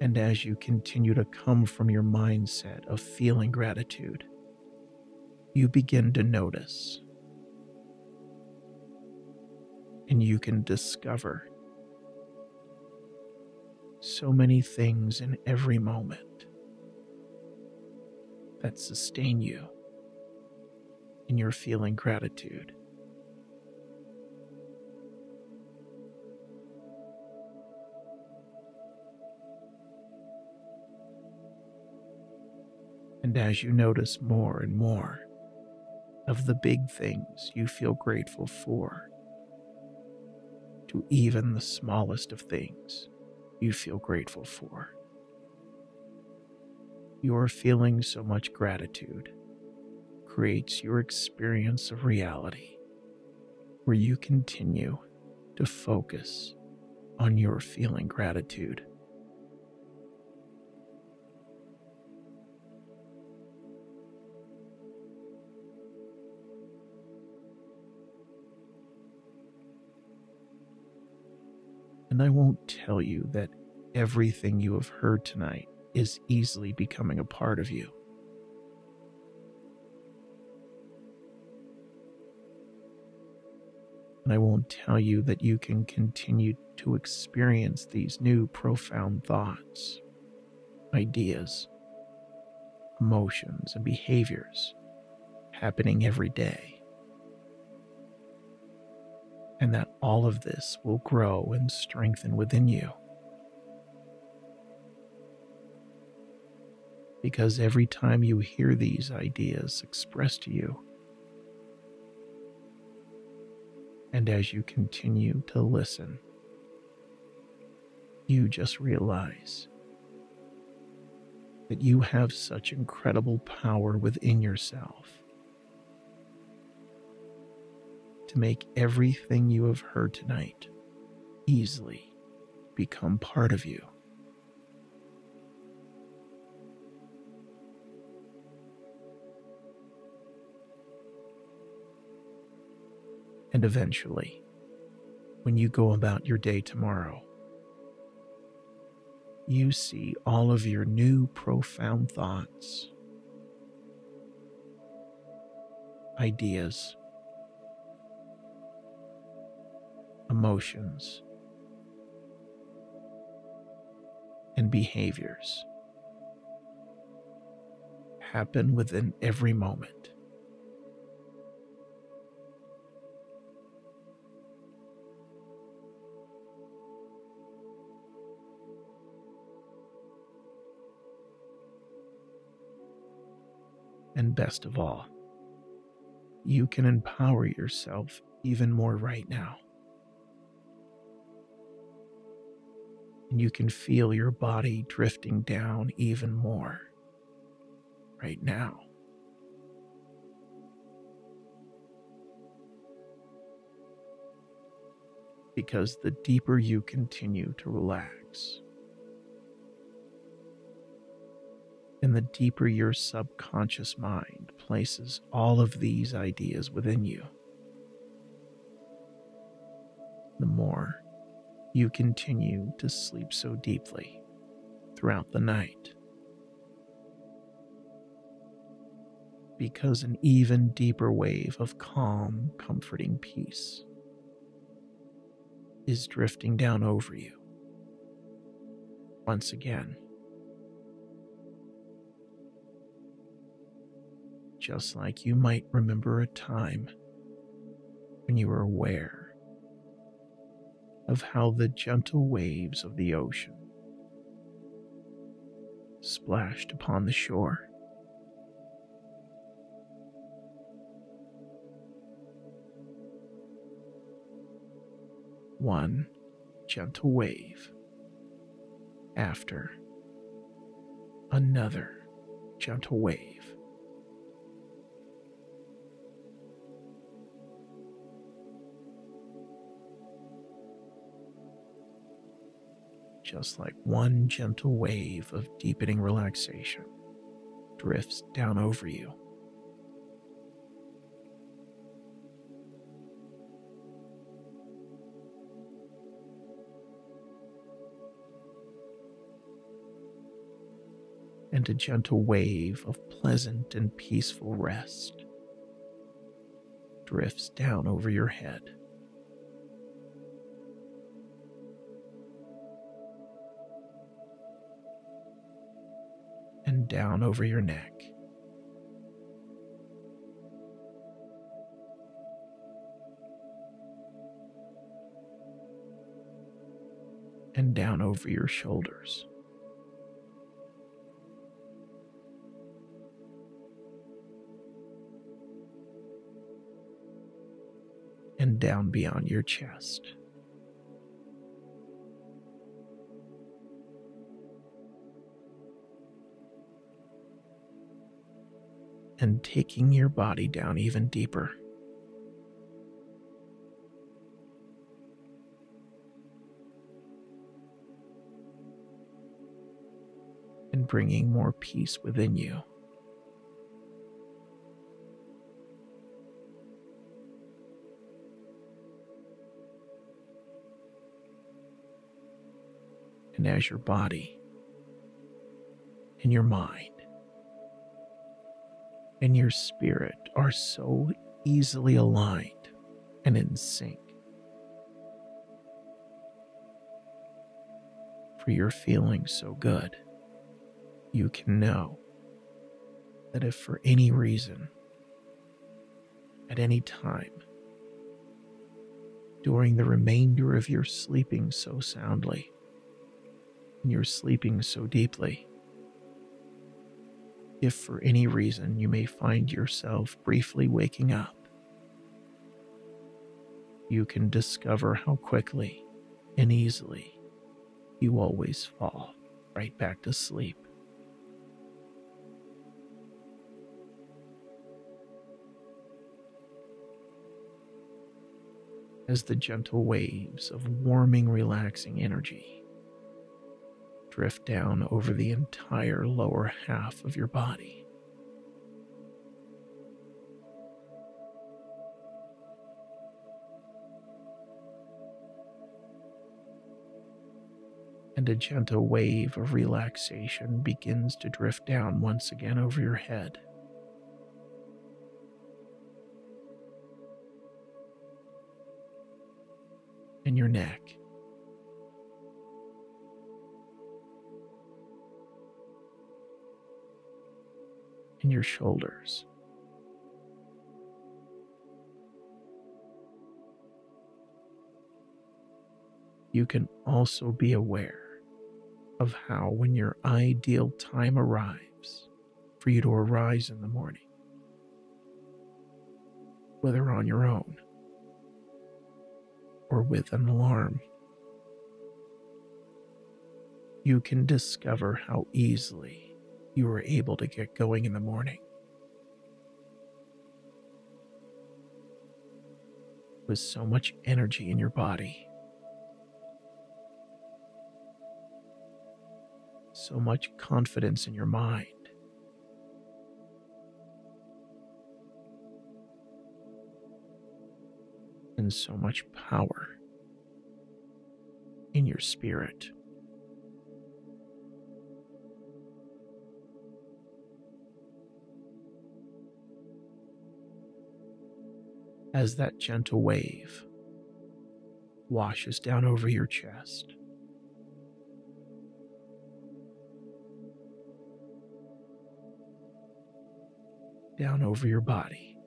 And as you continue to come from your mindset of feeling gratitude, you begin to notice and you can discover so many things in every moment that sustain you in your feeling gratitude. And as you notice more and more of the big things you feel grateful for, to even the smallest of things you feel grateful for, your feeling so much gratitude creates your experience of reality where you continue to focus on your feeling gratitude. And I won't tell you that everything you have heard tonight is easily becoming a part of you. And I won't tell you that you can continue to experience these new profound thoughts, ideas, emotions, and behaviors happening every day. And that all of this will grow and strengthen within you. Because every time you hear these ideas expressed to you, and as you continue to listen, you just realize that you have such incredible power within yourself to make everything you have heard tonight easily become part of you. And eventually, when you go about your day tomorrow, you see all of your new profound thoughts, ideas, emotions, and behaviors happen within every moment. And best of all, you can empower yourself even more right now. And you can feel your body drifting down even more right now. Because the deeper you continue to relax, and the deeper your subconscious mind places all of these ideas within you, the more you continue to sleep so deeply throughout the night. Because an even deeper wave of calm, comforting peace is drifting down over you once again. Just like you might remember a time when you were aware of how the gentle waves of the ocean splashed upon the shore. One gentle wave after another gentle wave. Just like one gentle wave of deepening relaxation drifts down over you. And a gentle wave of pleasant and peaceful rest drifts down over your head. Down over your neck. And down over your shoulders. And down beyond your chest. And taking your body down even deeper. And bringing more peace within you. And as your body and your mind and your spirit are so easily aligned and in sync. For you're feeling so good, you can know that if for any reason, at any time, during the remainder of your sleeping so soundly, and you're sleeping so deeply, if for any reason you may find yourself briefly waking up, you can discover how quickly and easily you always fall right back to sleep. As the gentle waves of warming, relaxing energy drift down over the entire lower half of your body. And a gentle wave of relaxation begins to drift down once again over your head. And your neck. And your shoulders. You can also be aware of how, when your ideal time arrives for you to arise in the morning, whether on your own or with an alarm, you can discover how easily you were able to get going in the morning. With so much energy in your body, so much confidence in your mind. And so much power in your spirit. As that gentle wave washes down over your chest. Down over your body.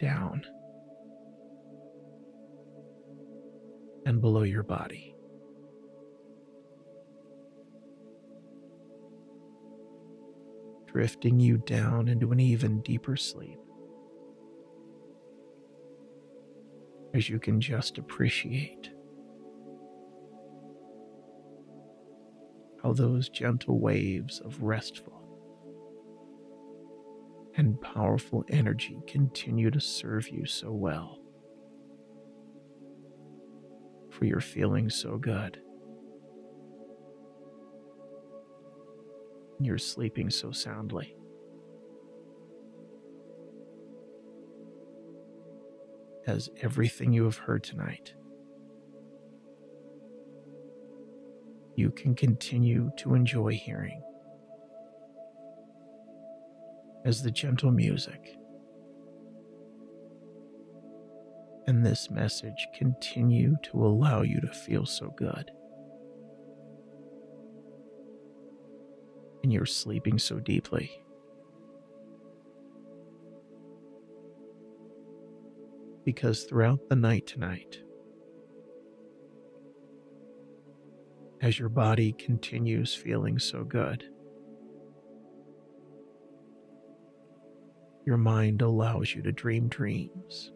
Down and below your body. Drifting you down into an even deeper sleep. As you can just appreciate how those gentle waves of restful and powerful energy continue to serve you so well. For you're feeling so good. You're sleeping so soundly. As everything you have heard tonight, you can continue to enjoy hearing as the gentle music and this message continue to allow you to feel so good. And you're sleeping so deeply. Because throughout the night tonight, as your body continues feeling so good, your mind allows you to dream dreams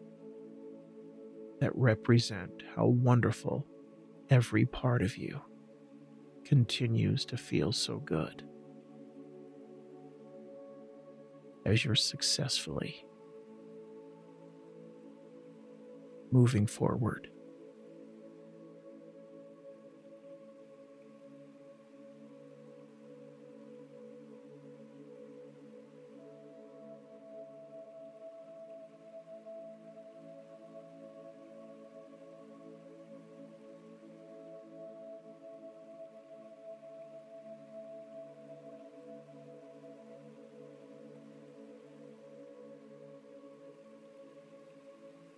that represent how wonderful every part of you continues to feel so good. As you're successfully moving forward.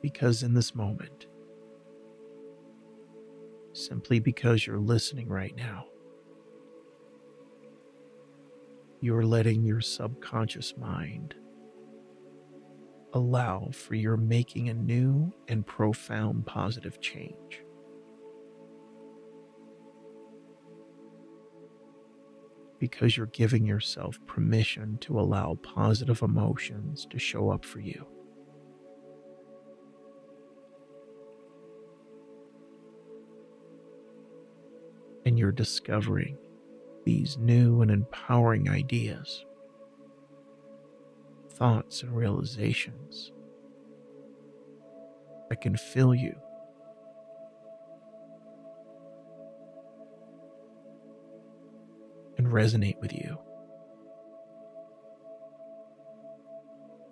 Because in this moment, simply because you're listening right now, you're letting your subconscious mind allow for your making a new and profound positive change. Because you're giving yourself permission to allow positive emotions to show up for you. And you're discovering these new and empowering ideas, thoughts, and realizations that can fill you. And resonate with you,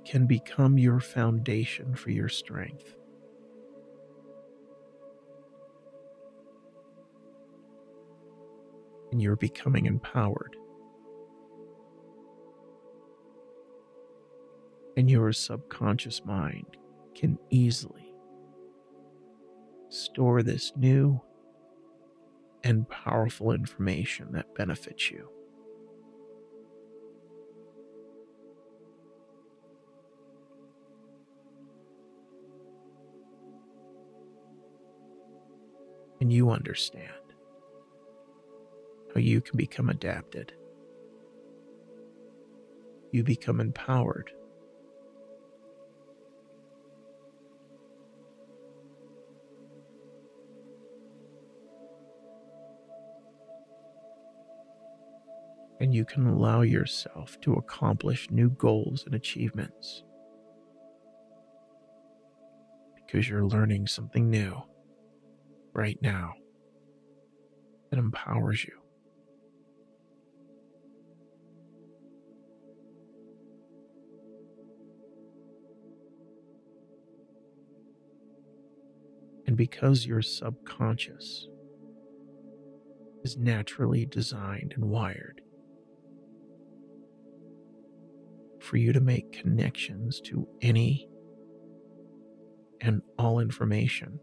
can become your foundation for your strength. And you're becoming empowered. And your subconscious mind can easily store this new and powerful information that benefits you. And you understand how you can become adapted. You become empowered. And you can allow yourself to accomplish new goals and achievements because you're learning something new right now that empowers you. Because your subconscious is naturally designed and wired for you to make connections to any and all information,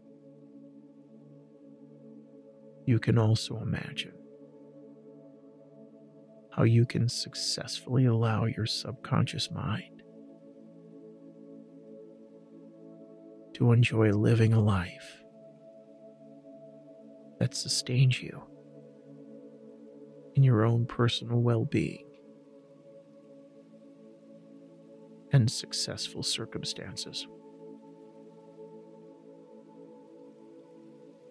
you can also imagine. How you can successfully allow your subconscious mind to enjoy living a life that sustains you in your own personal well being and successful circumstances.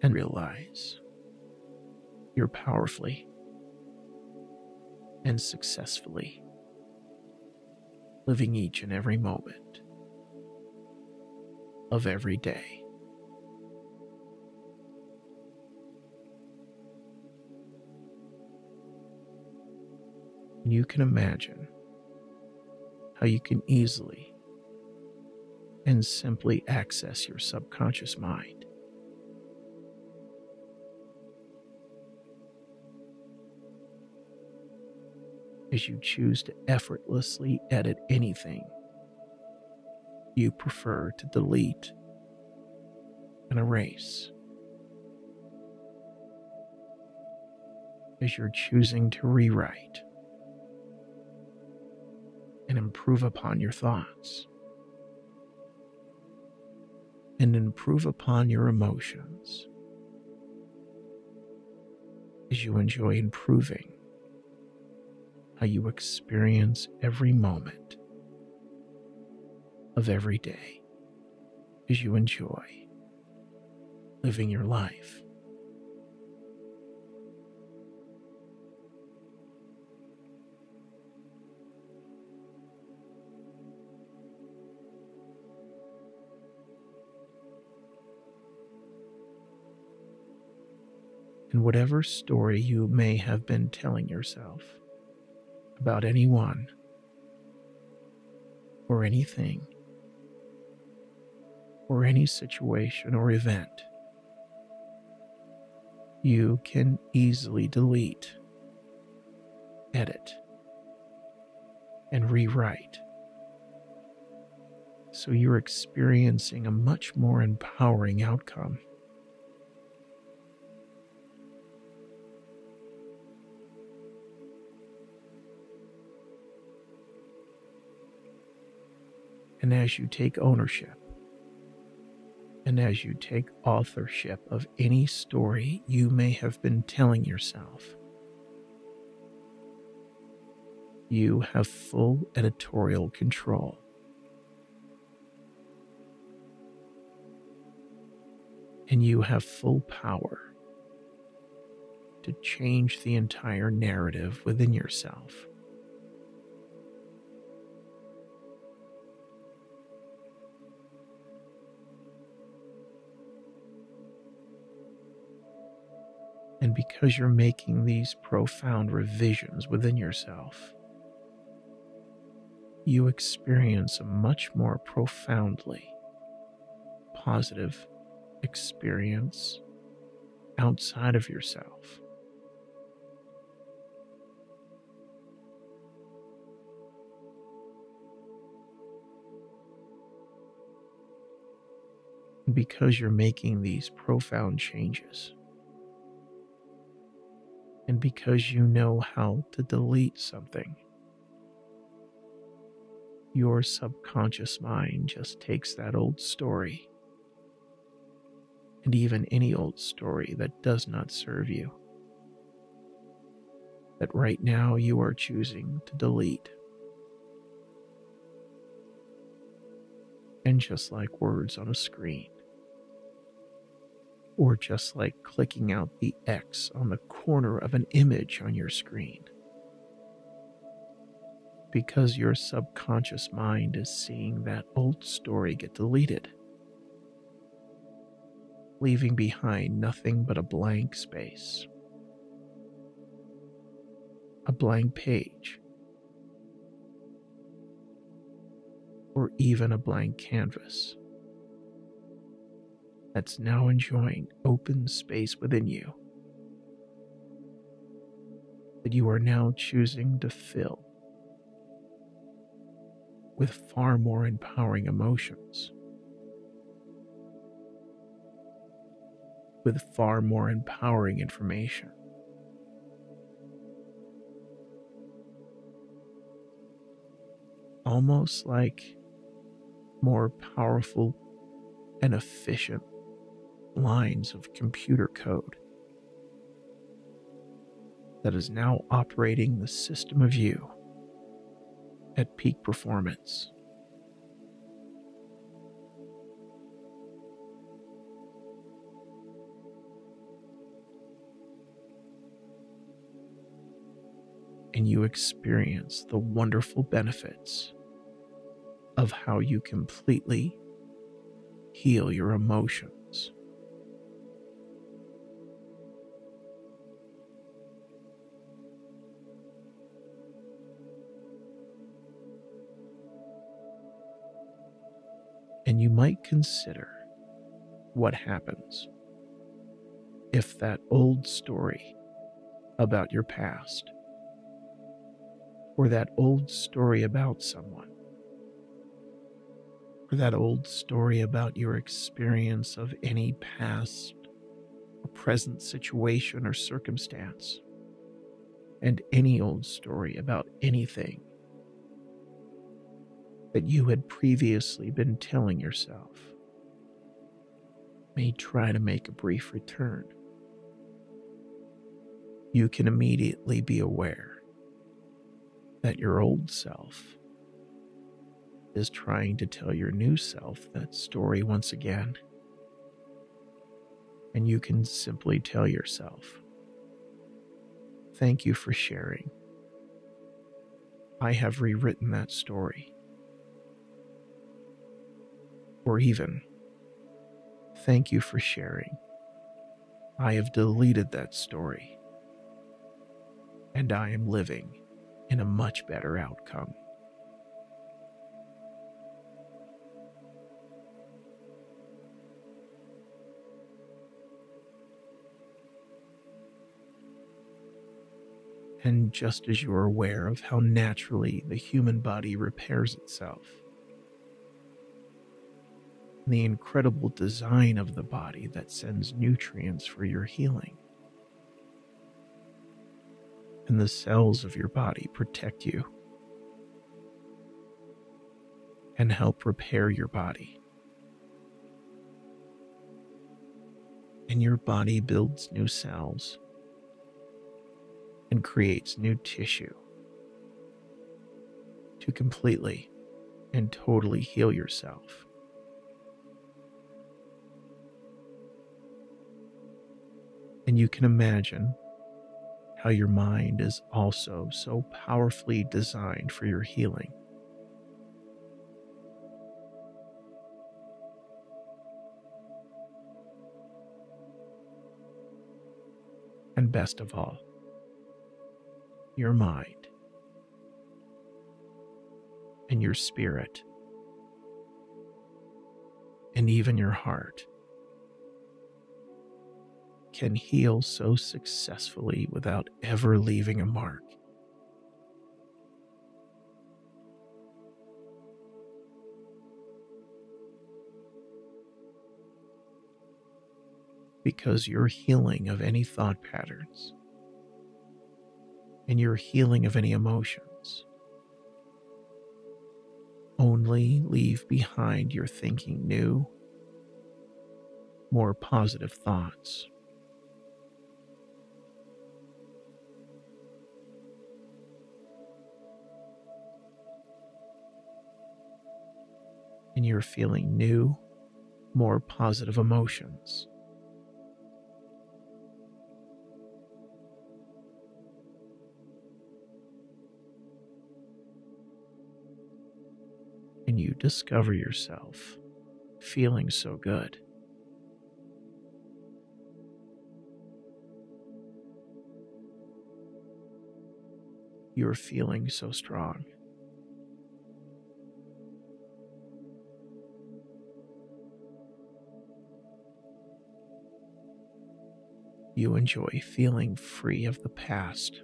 And realize you're powerfully and successfully living each and every moment of every day. And you can imagine how you can easily and simply access your subconscious mind. As you choose to effortlessly edit anything you prefer to delete and erase. As you're choosing to rewrite improve upon your thoughts. And improve upon your emotions. As you enjoy improving how you experience every moment of every day. As you enjoy living your life. And whatever story you may have been telling yourself about anyone or anything or any situation or event, you can easily delete, edit, and rewrite So you're experiencing a much more empowering outcome. And as you take ownership, and as you take authorship of any story you may have been telling yourself, you have full editorial control. And you have full power to change the entire narrative within yourself. And because you're making these profound revisions within yourself, you experience a much more profoundly positive experience outside of yourself. Because you're making these profound changes, and because you know how to delete something. Your subconscious mind just takes that old story, and even any old story that does not serve you, that right now you are choosing to delete. And just like words on a screen, or just like clicking out the X on the corner of an image on your screen. Because your subconscious mind is seeing that old story get deleted, leaving behind nothing but a blank space, a blank page, or even a blank canvas that's now enjoying open space within you that you are now choosing to fill with far more empowering emotions, with far more empowering information. Almost like more powerful and efficient lines of computer code that is now operating the system of you at peak performance. And you experience the wonderful benefits of how you completely heal your emotions and you might consider what happens if that old story about your past or that old story about someone or that old story about your experience of any past or present situation or circumstance, and any old story about anything that you had previously been telling yourself may try to make a brief return. You can immediately be aware that your old self is trying to tell your new self that story once again. And you can simply tell yourself, Thank you for sharing. I have rewritten that story or even, Thank you for sharing. I have deleted that story, and I am living in a much better outcome. And just as you are aware of how naturally the human body repairs itself, the incredible design of the body that sends nutrients for your healing. And the cells of your body protect you and help repair your body. And your body builds new cells and creates new tissue to completely and totally heal yourself. And you can imagine how your mind is also so powerfully designed for your healing. And best of all, your mind and your spirit and even your heart can heal so successfully without ever leaving a mark. Because your healing of any thought patterns and your healing of any emotions only leave behind your thinking new, more positive thoughts. And you're feeling new, more positive emotions. and you discover yourself feeling so good. You're feeling so strong. You enjoy feeling free of the past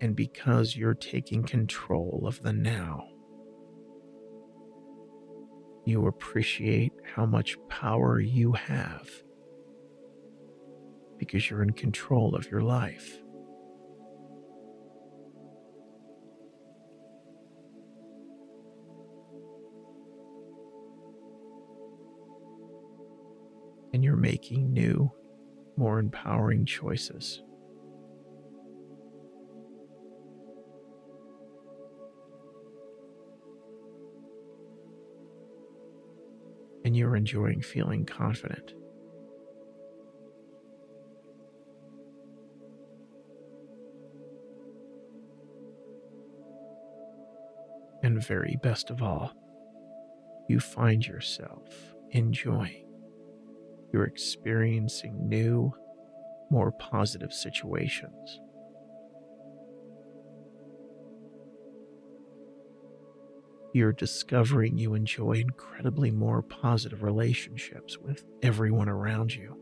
and because you're taking control of the now. You appreciate how much power you have because you're in control of your life. Making new, more empowering choices. and you're enjoying feeling confident. And very best of all, you find yourself enjoying. You're experiencing new, more positive situations. you're discovering you enjoy incredibly more positive relationships with everyone around you.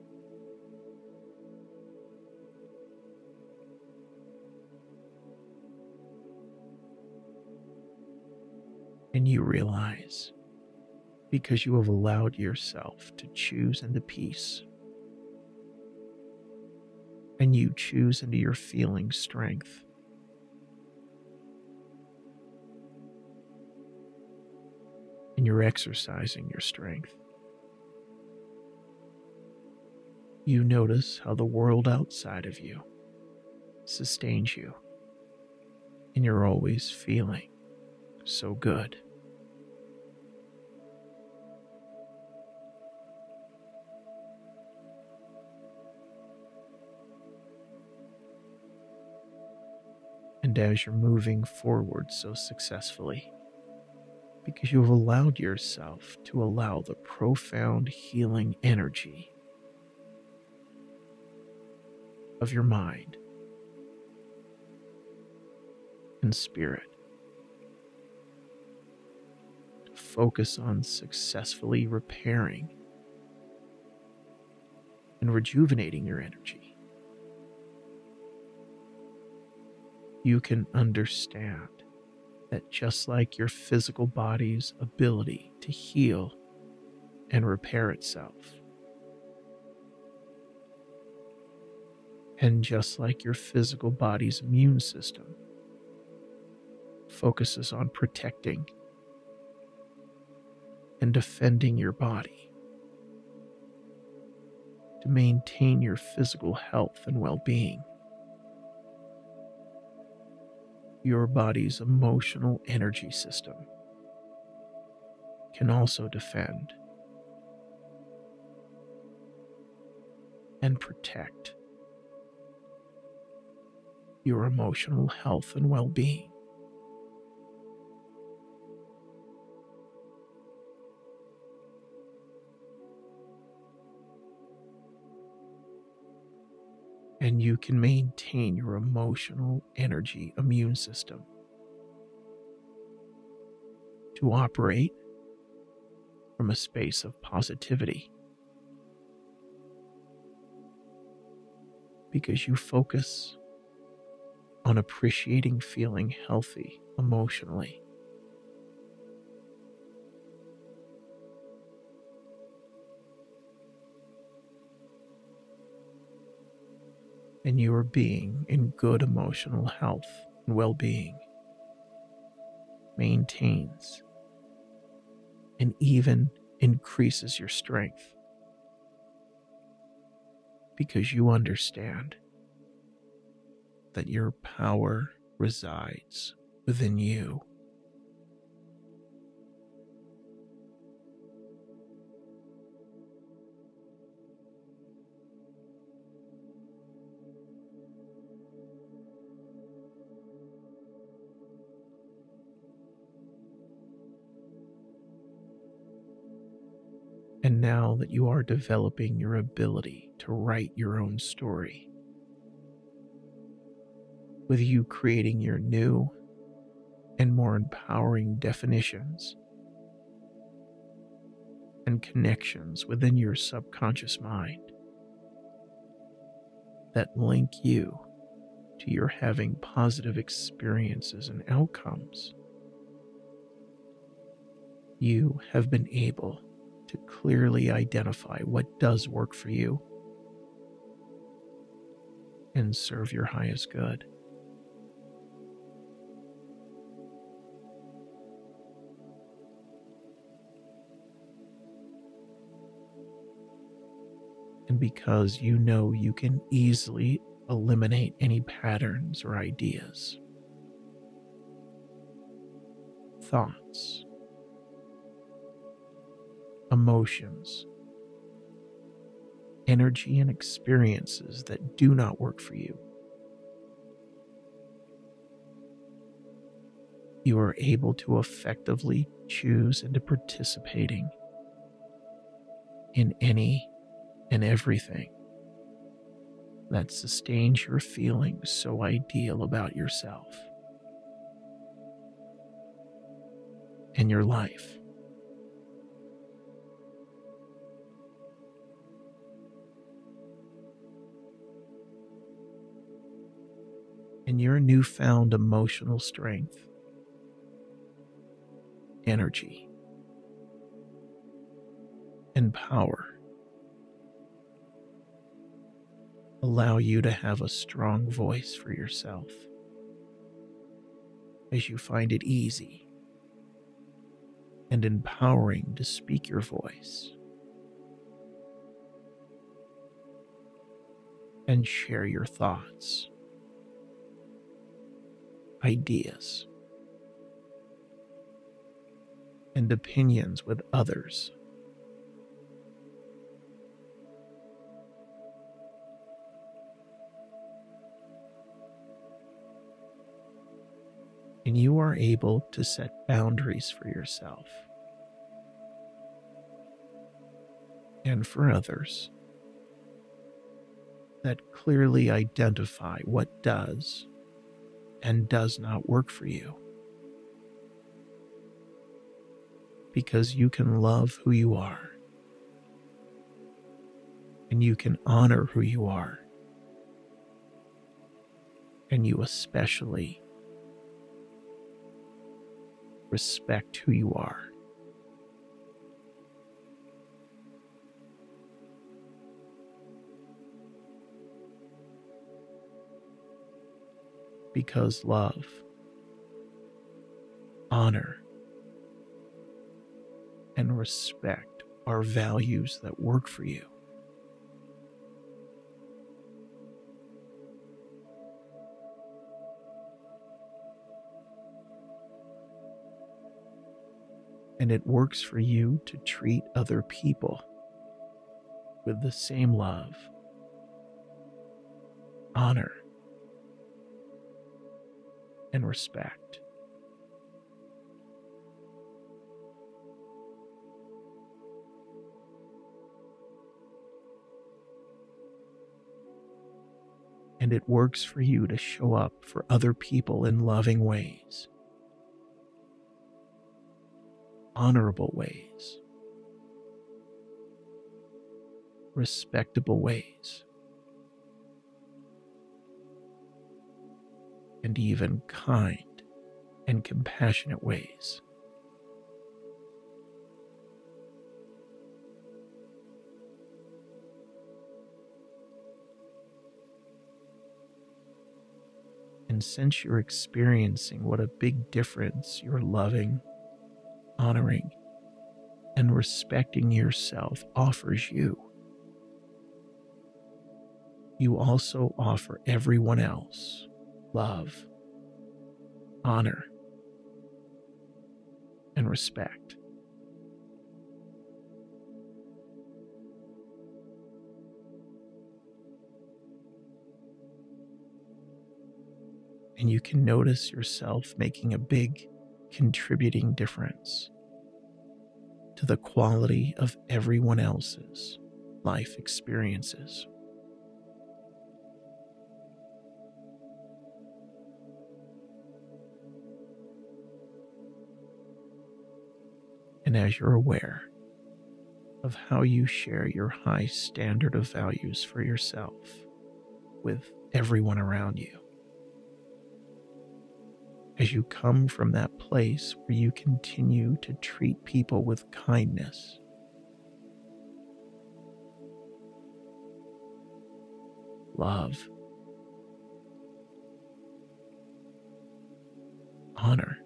And you realize because you have allowed yourself to choose into peace. And you choose into your feeling strength and you're exercising your strength. You notice how the world outside of you sustains you, and you're always feeling so good. As you're moving forward so successfully, because you have allowed yourself to allow the profound healing energy of your mind and spirit. To focus on successfully repairing and rejuvenating your energy you can understand that just like your physical body's ability to heal and repair itself, and just like your physical body's immune system focuses on protecting and defending your body to maintain your physical health and well being. Your body's emotional energy system can also defend and protect your emotional health and well being. And you can maintain your emotional energy immune system to operate from a space of positivity because you focus on appreciating feeling healthy emotionally. And your being in good emotional health and well being maintains and even increases your strength because you understand that your power resides within you. That you are developing your ability to write your own story, with you creating your new and more empowering definitions and connections within your subconscious mind that link you to your having positive experiences and outcomes, you have been able to clearly identify what does work for you and serve your highest good. And because you know you can easily eliminate any patterns or ideas, thoughts, emotions, energy, and experiences that do not work for you. You are able to effectively choose into participating in any and everything that sustains your feelings so ideal about yourself and your life. And your newfound emotional strength, energy, and power allow you to have a strong voice for yourself as you find it easy and empowering to speak your voice and share your thoughts ideas, and opinions with others. And you are able to set boundaries for yourself and for others that clearly identify what does and does not work for you. Because you can love who you are and you can honor who you are and you especially respect who you are. Because love, honor, and respect are values that work for you. and it works for you to treat other people with the same love, honor, and respect. And it works for you to show up for other people in loving ways. honorable ways, respectable ways, and even kind and compassionate ways. And since you're experiencing what a big difference your loving, honoring, and respecting yourself offers you, you also offer everyone else love, honor, and respect. And you can notice yourself making a big contributing difference to the quality of everyone else's life experiences. And as you're aware of how you share your high standard of values for yourself with everyone around you, as you come from that place where you continue to treat people with kindness. Love, honor,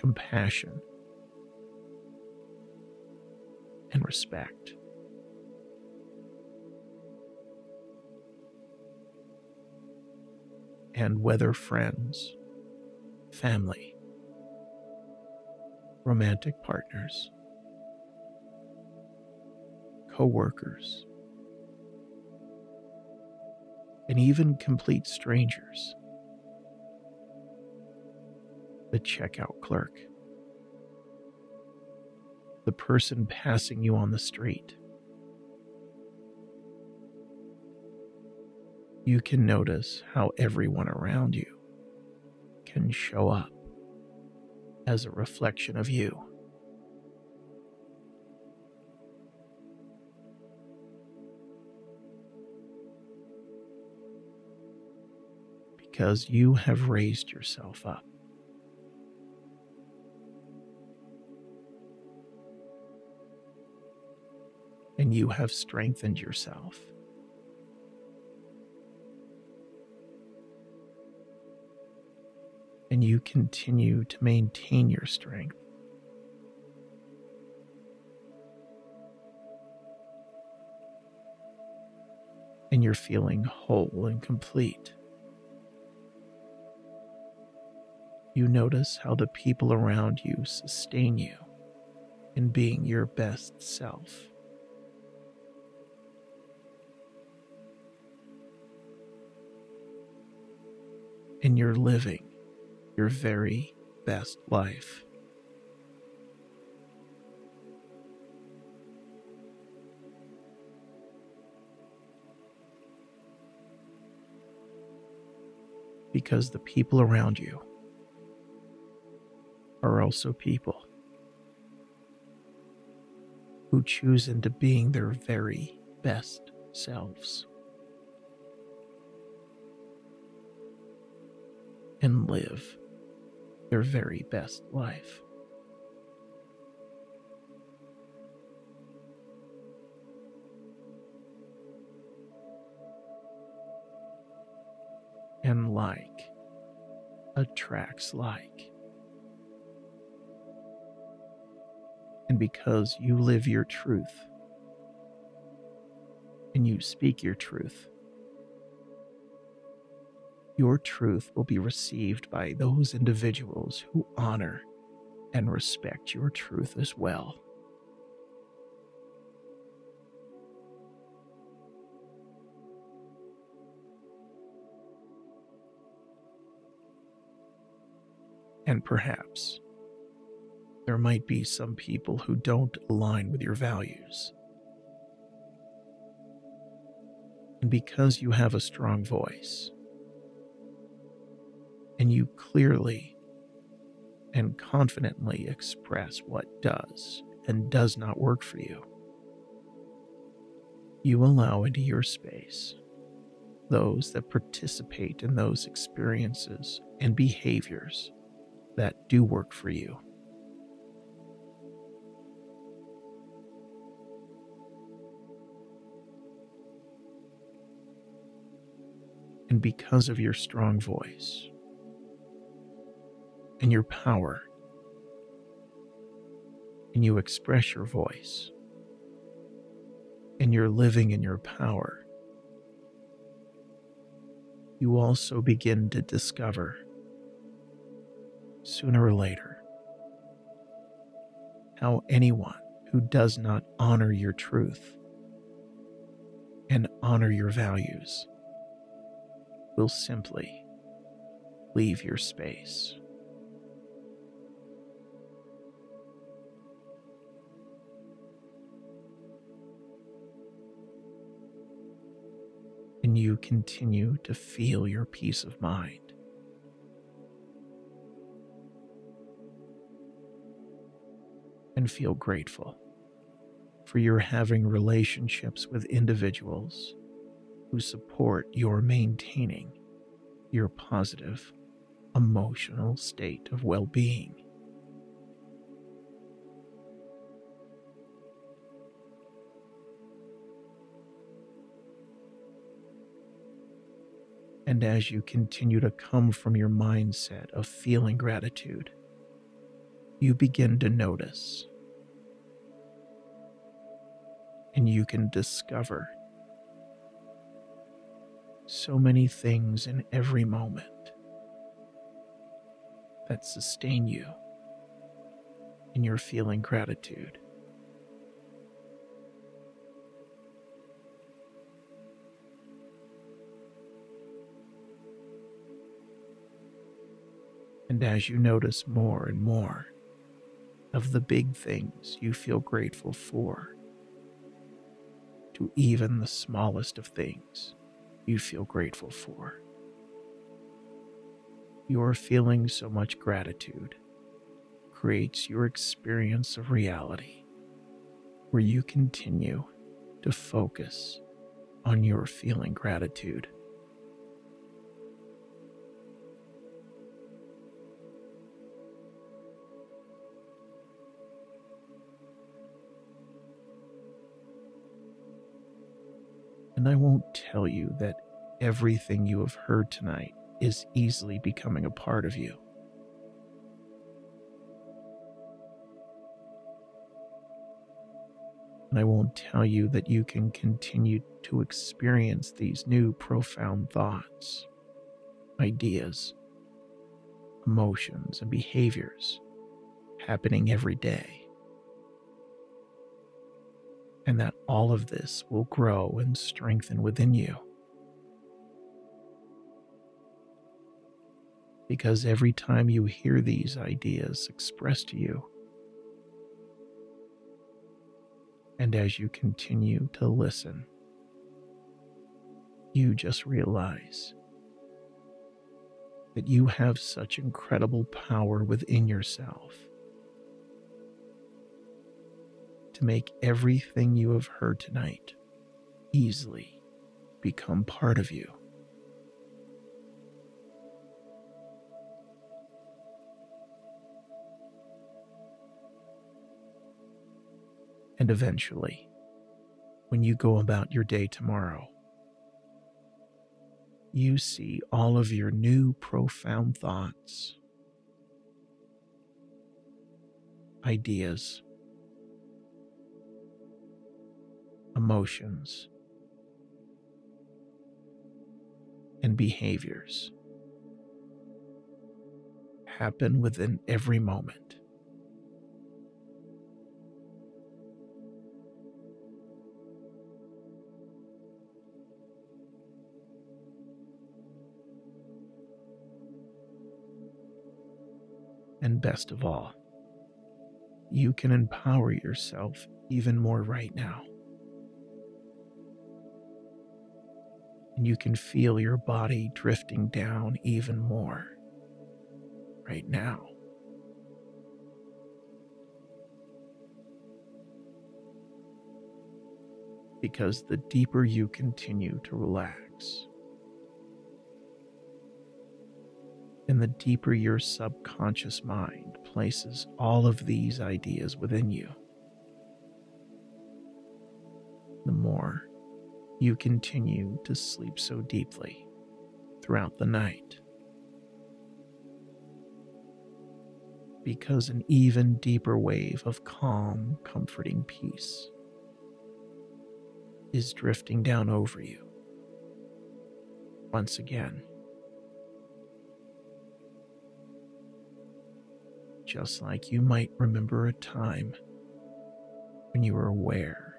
compassion, and respect. and whether friends, family, romantic partners, co workers, and even complete strangers. The checkout clerk, the person passing you on the street, you can notice how everyone around you can show up as a reflection of you. Because you have raised yourself up. And you have strengthened yourself. and you continue to maintain your strength. And you're feeling whole and complete. You notice how the people around you sustain you in being your best self. And you're living your very best life. Because the people around you are also people who choose into being their very best selves and live their very best life. And like attracts like. And because you live your truth and you speak your truth, your truth will be received by those individuals who honor and respect your truth as well. And perhaps there might be some people who don't align with your values. And because you have a strong voice, and you clearly and confidently express what does and does not work for you, you allow into your space those that participate in those experiences and behaviors that do work for you. And because of your strong voice and your power, and you express your voice, and you're living in your power, you also begin to discover sooner or later how anyone who does not honor your truth and honor your values will simply leave your space. And you continue to feel your peace of mind. And feel grateful for your having relationships with individuals who support your maintaining your positive emotional state of well being. And as you continue to come from your mindset of feeling gratitude, you begin to notice and you can discover so many things in every moment that sustain you in your feeling gratitude. And as you notice more and more of the big things you feel grateful for, to even the smallest of things you feel grateful for. Your feeling so much gratitude creates your experience of reality where you continue to focus on your feeling gratitude. And I won't tell you that everything you have heard tonight is easily becoming a part of you. And I won't tell you that you can continue to experience these new profound thoughts, ideas, emotions, and behaviors happening every day and that all of this will grow and strengthen within you. Because every time you hear these ideas expressed to you, and as you continue to listen, you just realize that you have such incredible power within yourself to make everything you have heard tonight easily become part of you. And eventually, when you go about your day tomorrow, you see all of your new profound thoughts, ideas, emotions, and behaviors happen within every moment. And best of all, you can empower yourself even more right now. And you can feel your body drifting down even more right now. Because the deeper you continue to relax, and the deeper your subconscious mind places all of these ideas within you, the more you continue to sleep so deeply throughout the night. Because an even deeper wave of calm, comforting peace is drifting down over you once again. just like you might remember a time when you were aware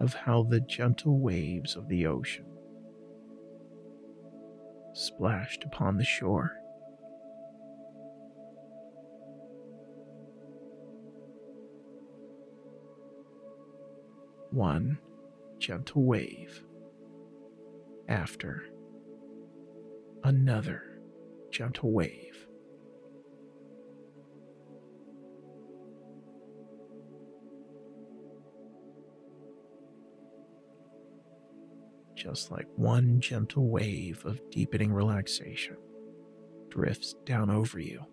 of how the gentle waves of the ocean splashed upon the shore. One gentle wave after another gentle wave. Just like one gentle wave of deepening relaxation drifts down over you.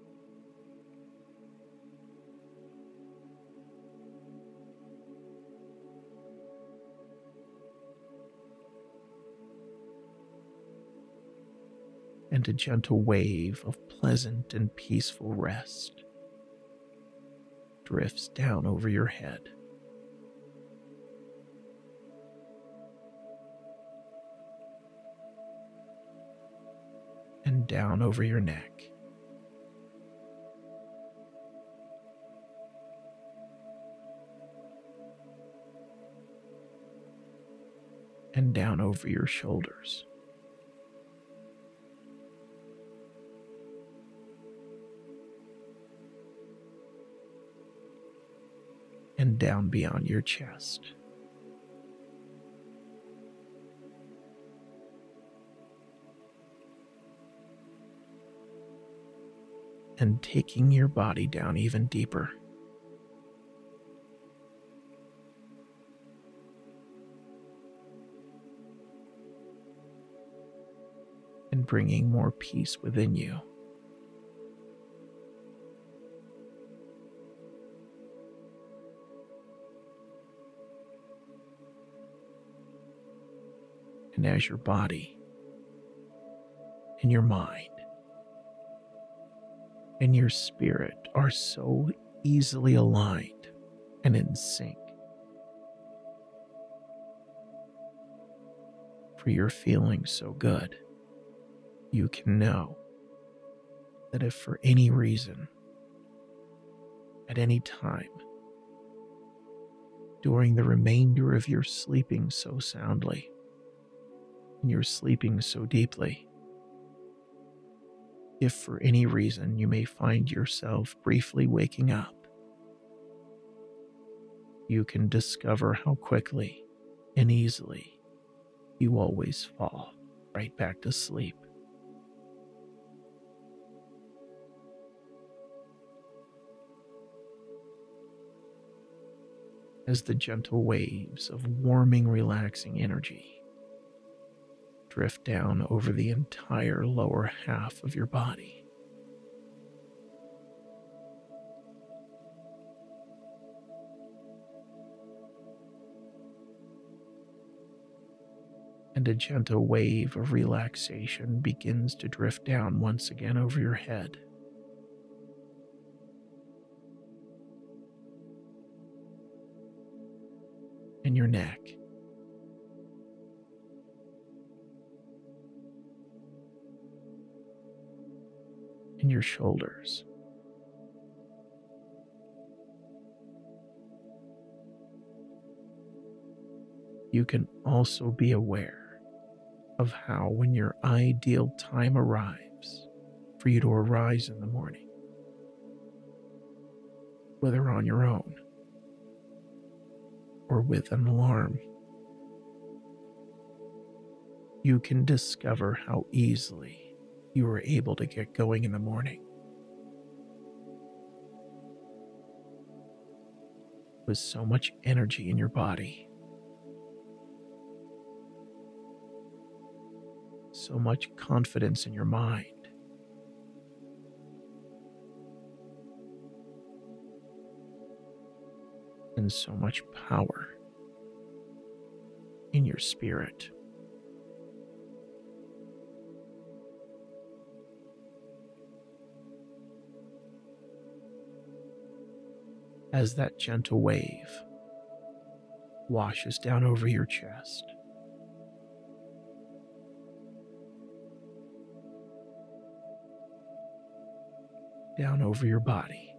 And a gentle wave of pleasant and peaceful rest drifts down over your head. Down over your neck. And down over your shoulders. And down beyond your chest. And taking your body down even deeper. And bringing more peace within you. And as your body and your mind and your spirit are so easily aligned and in sync. For you're feeling so good, you can know that if for any reason, at any time, during the remainder of your sleeping so soundly, and you're sleeping so deeply, if for any reason you may find yourself briefly waking up. You can discover how quickly and easily you always fall right back to sleep. as the gentle waves of warming, relaxing energy drift down over the entire lower half of your body. And a gentle wave of relaxation begins to drift down once again over your head. and your neck. And your shoulders. You can also be aware of how, when your ideal time arrives for you to arise in the morning, whether on your own or with an alarm. You can discover how easily you were able to get going in the morning. With so much energy in your body, so much confidence in your mind. and so much power in your spirit. As that gentle wave washes down over your chest. Down over your body.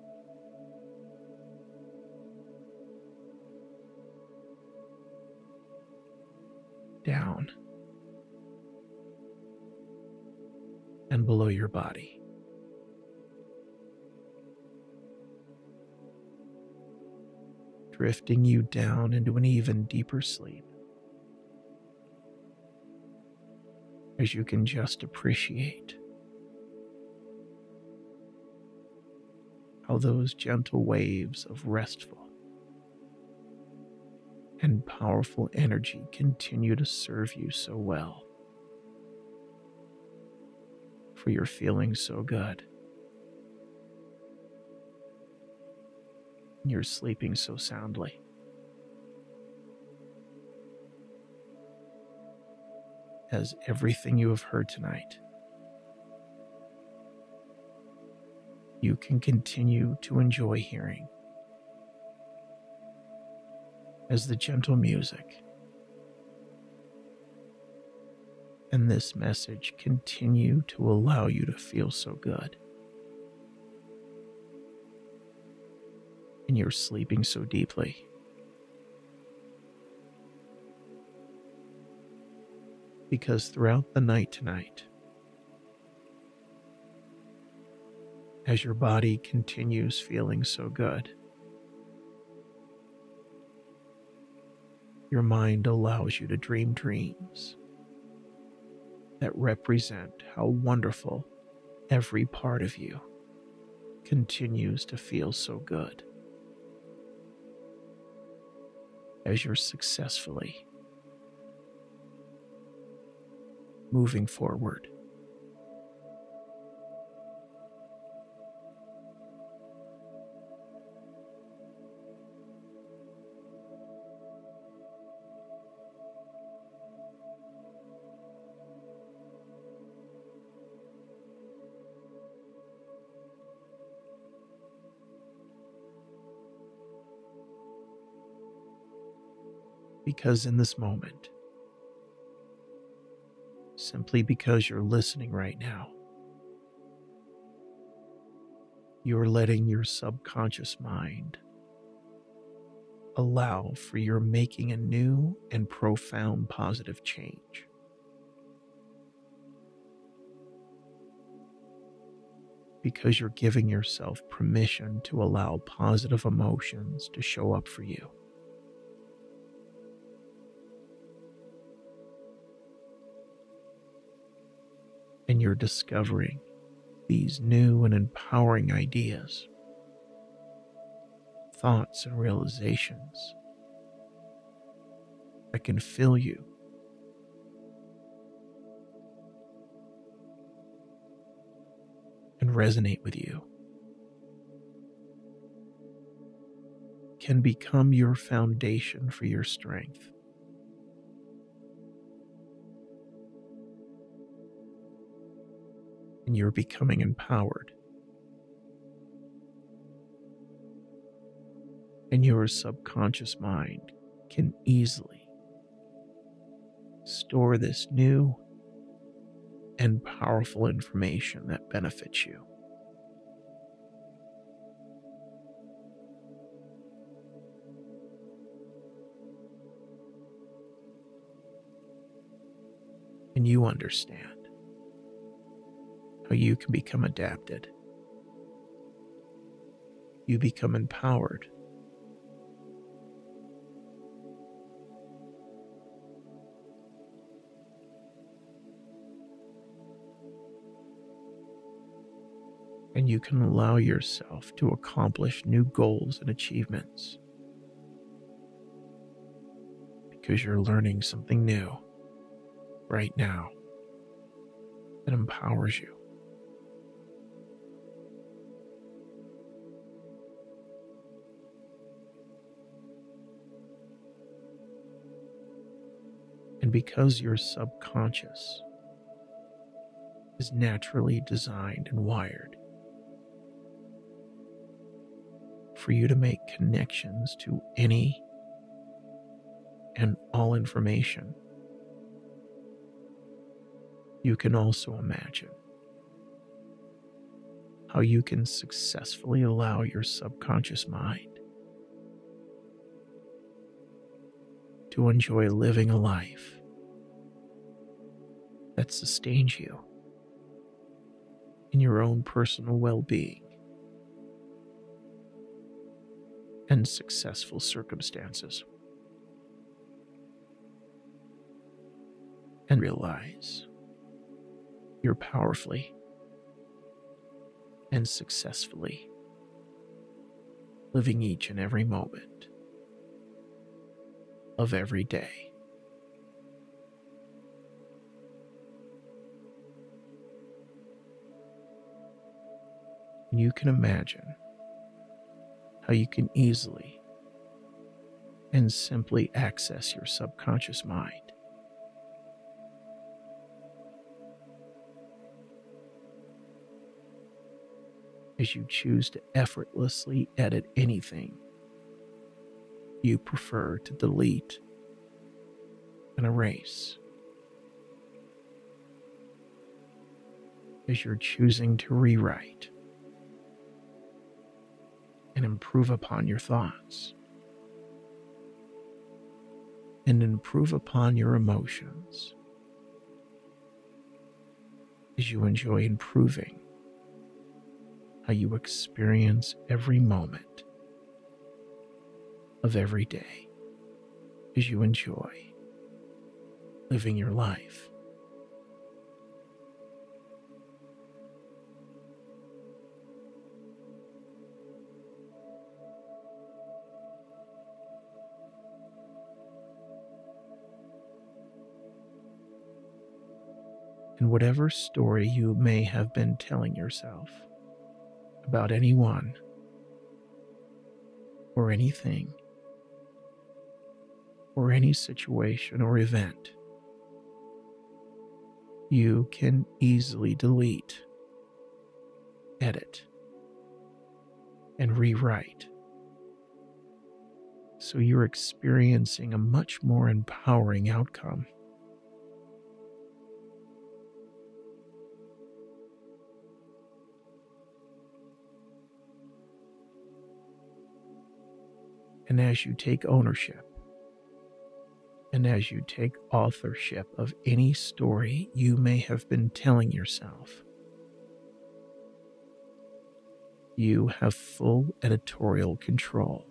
down and below your body. Drifting you down into an even deeper sleep as you can just appreciate how those gentle waves of restful and powerful energy continue to serve you so well. For you're feeling so good. You're sleeping so soundly. As everything you have heard tonight, you can continue to enjoy hearing as the gentle music. And this message continue to allow you to feel so good. And you're sleeping so deeply. Because throughout the night tonight, as your body continues feeling so good, your mind allows you to dream dreams that represent how wonderful every part of you continues to feel so good as you're successfully moving forward. Because in this moment, simply because you're listening right now, you're letting your subconscious mind allow for your making a new and profound positive change. Because you're giving yourself permission to allow positive emotions to show up for you. You're discovering these new and empowering ideas, thoughts, and realizations that can fill you. And resonate with you can become your foundation for your strength. And you're becoming empowered. And your subconscious mind can easily store this new and powerful information that benefits you. And you understand how you can become adapted. You become empowered and you can allow yourself to accomplish new goals and achievements because you're learning something new right now that empowers you. Because your subconscious is naturally designed and wired for you to make connections to any and all information. You can also imagine how you can successfully allow your subconscious mind to enjoy living a life that sustains you in your own personal well being and successful circumstances. And realize you're powerfully and successfully living each and every moment of every day. You can imagine how you can easily and simply access your subconscious mind. As you choose to effortlessly edit anything you prefer to delete and erase. As you're choosing to rewrite and improve upon your thoughts. And improve upon your emotions. As you enjoy improving how you experience every moment of every day. As you enjoy living your life. And whatever story you may have been telling yourself about anyone or anything or any situation or event, you can easily delete, edit, and rewrite. So you're experiencing a much more empowering outcome. And as you take ownership, and as you take authorship of any story you may have been telling yourself, you have full editorial control.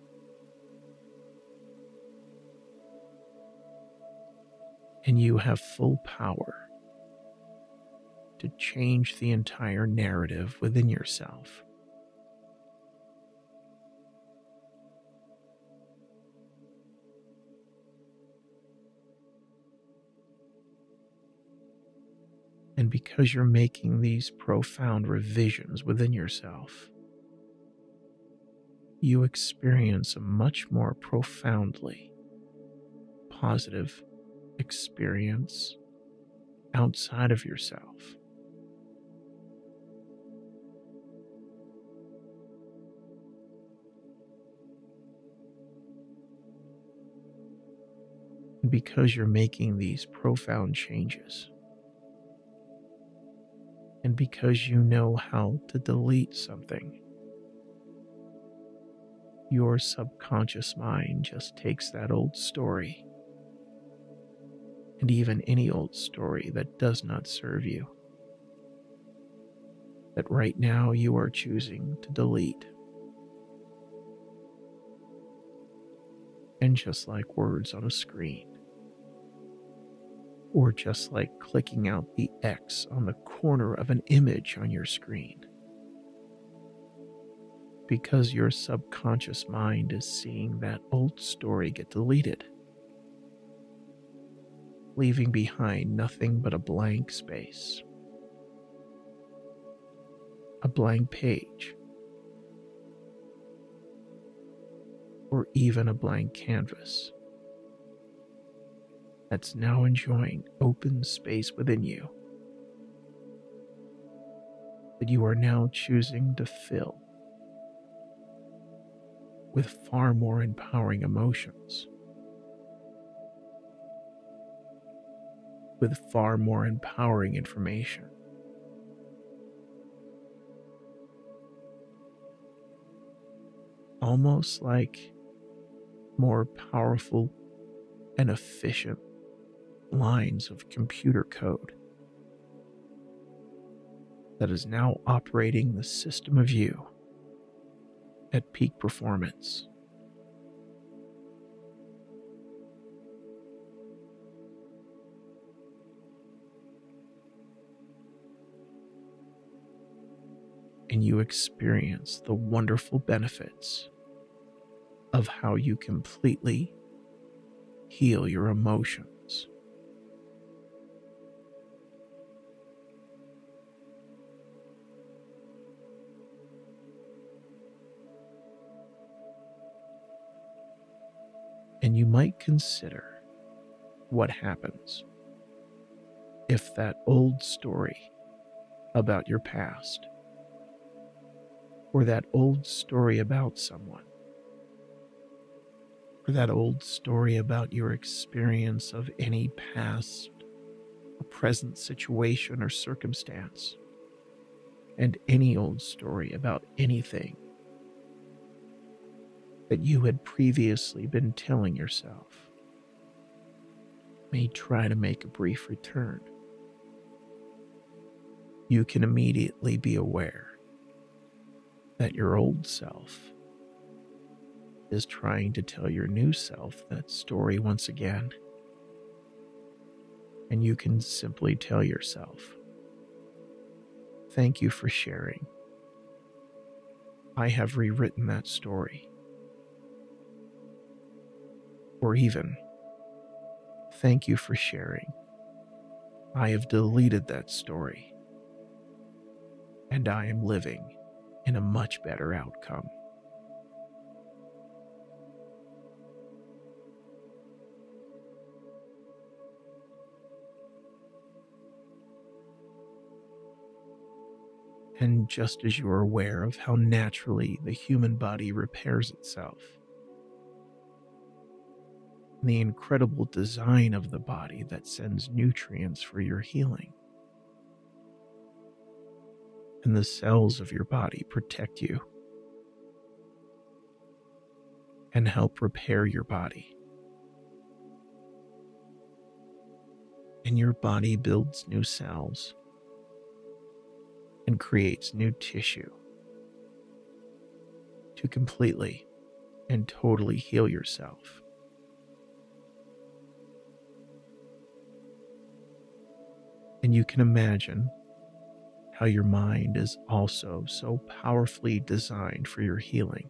And you have full power to change the entire narrative within yourself. Because you're making these profound revisions within yourself, you experience a much more profoundly positive experience outside of yourself. because you're making these profound changes. And because you know how to delete something, your subconscious mind just takes that old story and even any old story that does not serve you, that right now you are choosing to delete. And just like words on a screen, or just like clicking out the X on the corner of an image on your screen. Because your subconscious mind is seeing that old story get deleted, leaving behind nothing but a blank space, a blank page, or even a blank canvas that's now enjoying open space within you that you are now choosing to fill with far more empowering emotions, with far more empowering information. Almost like more powerful and efficient lines of computer code that is now operating the system of you at peak performance. And you experience the wonderful benefits of how you completely heal your emotions. And you might consider what happens if that old story about your past or that old story about someone or that old story about your experience of any past or present situation or circumstance, and any old story about anything that you had previously been telling yourself may try to make a brief return. You can immediately be aware that your old self is trying to tell your new self that story once again. And you can simply tell yourself, Thank you for sharing. I have rewritten that story or even, Thank you for sharing. I have deleted that story, and I am living in a much better outcome. And just as you are aware of how naturally the human body repairs itself, the incredible design of the body that sends nutrients for your healing. And the cells of your body protect you and help repair your body. And your body builds new cells and creates new tissue to completely and totally heal yourself. And you can imagine how your mind is also so powerfully designed for your healing.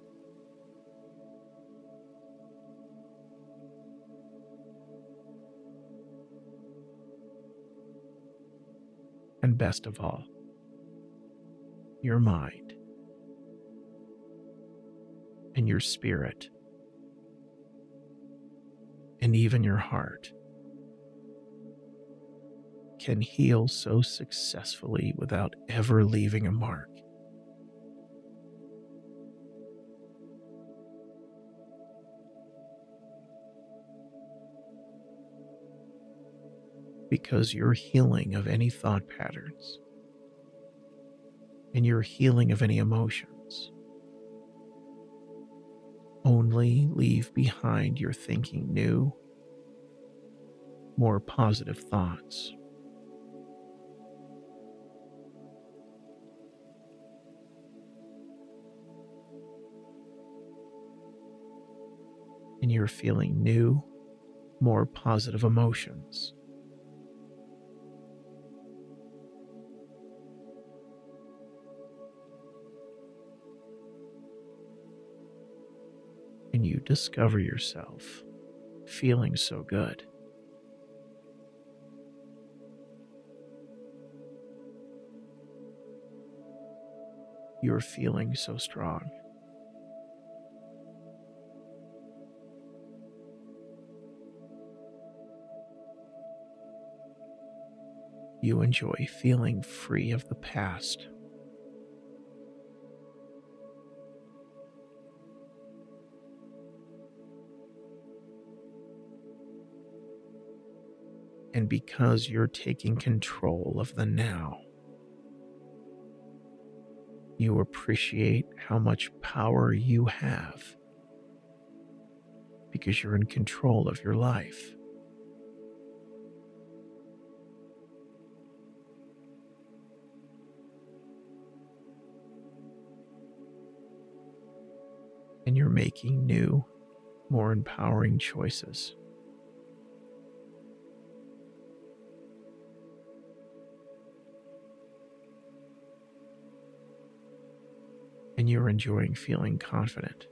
And best of all, your mind and your spirit and even your heart can heal so successfully without ever leaving a mark. Because your healing of any thought patterns and your healing of any emotions only leave behind your thinking new, more positive thoughts. And you're feeling new, more positive emotions. and you discover yourself feeling so good. You're feeling so strong. You enjoy feeling free of the past and because you're taking control of the now. You appreciate how much power you have because you're in control of your life. And you're making new, more empowering choices. and you're enjoying feeling confident.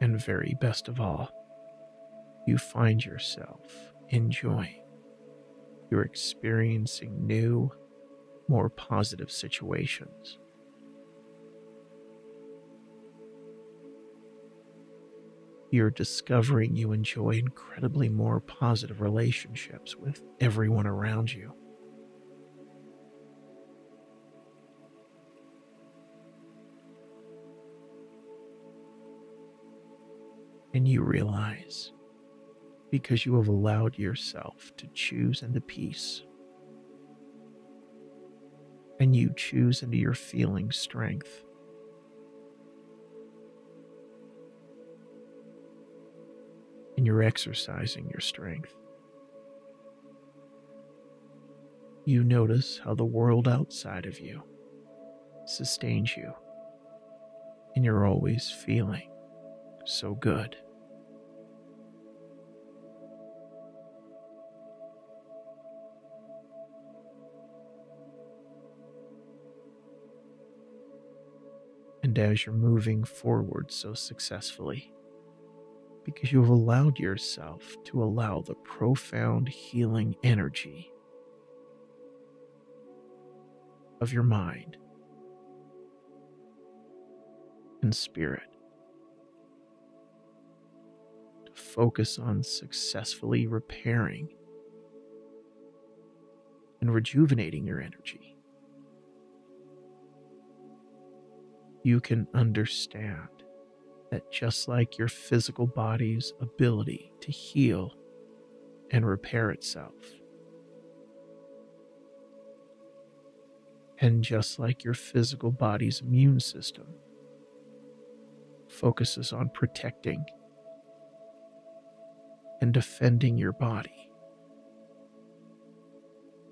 And very best of all, you find yourself enjoying. You're experiencing new, more positive situations. you're discovering you enjoy incredibly more positive relationships with everyone around you. And you realize because you have allowed yourself to choose into peace. And you choose into your feeling strength and you're exercising your strength. You notice how the world outside of you sustains you, and you're always feeling so good. As you're moving forward so successfully, because you have allowed yourself to allow the profound healing energy of your mind and spirit to focus on successfully repairing and rejuvenating your energy. You can understand that just like your physical body's ability to heal and repair itself, and just like your physical body's immune system focuses on protecting and defending your body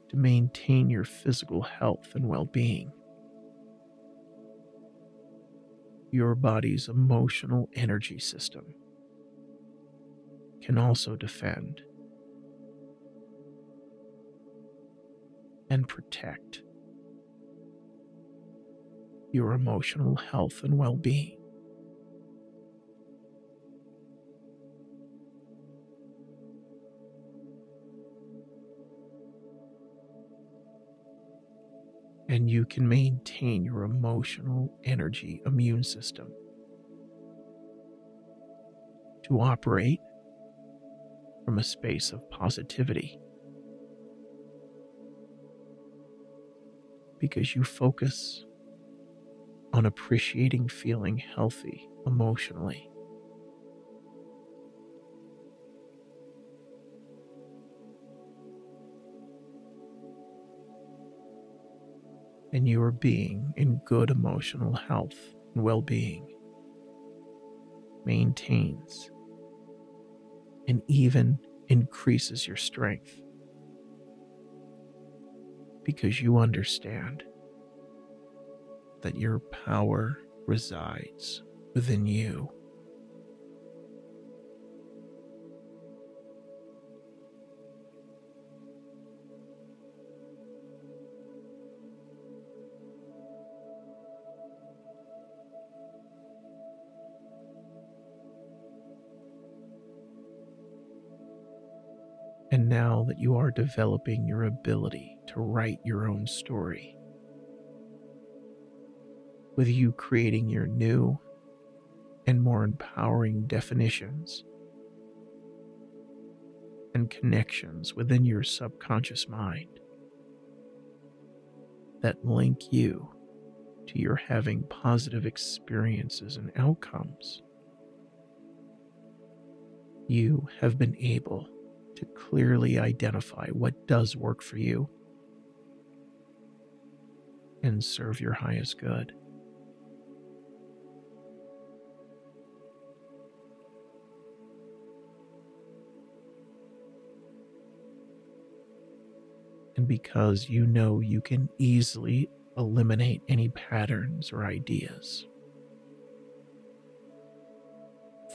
to maintain your physical health and well being your body's emotional energy system can also defend and protect your emotional health and well being. And you can maintain your emotional energy immune system to operate from a space of positivity because you focus on appreciating feeling healthy emotionally. And you are being in good emotional health and well being maintains and even increases your strength because you understand that your power resides within you. Now that you are developing your ability to write your own story, with you creating your new and more empowering definitions and connections within your subconscious mind that link you to your having positive experiences and outcomes. You have been able to clearly identify what does work for you and serve your highest good. And because you know you can easily eliminate any patterns or ideas,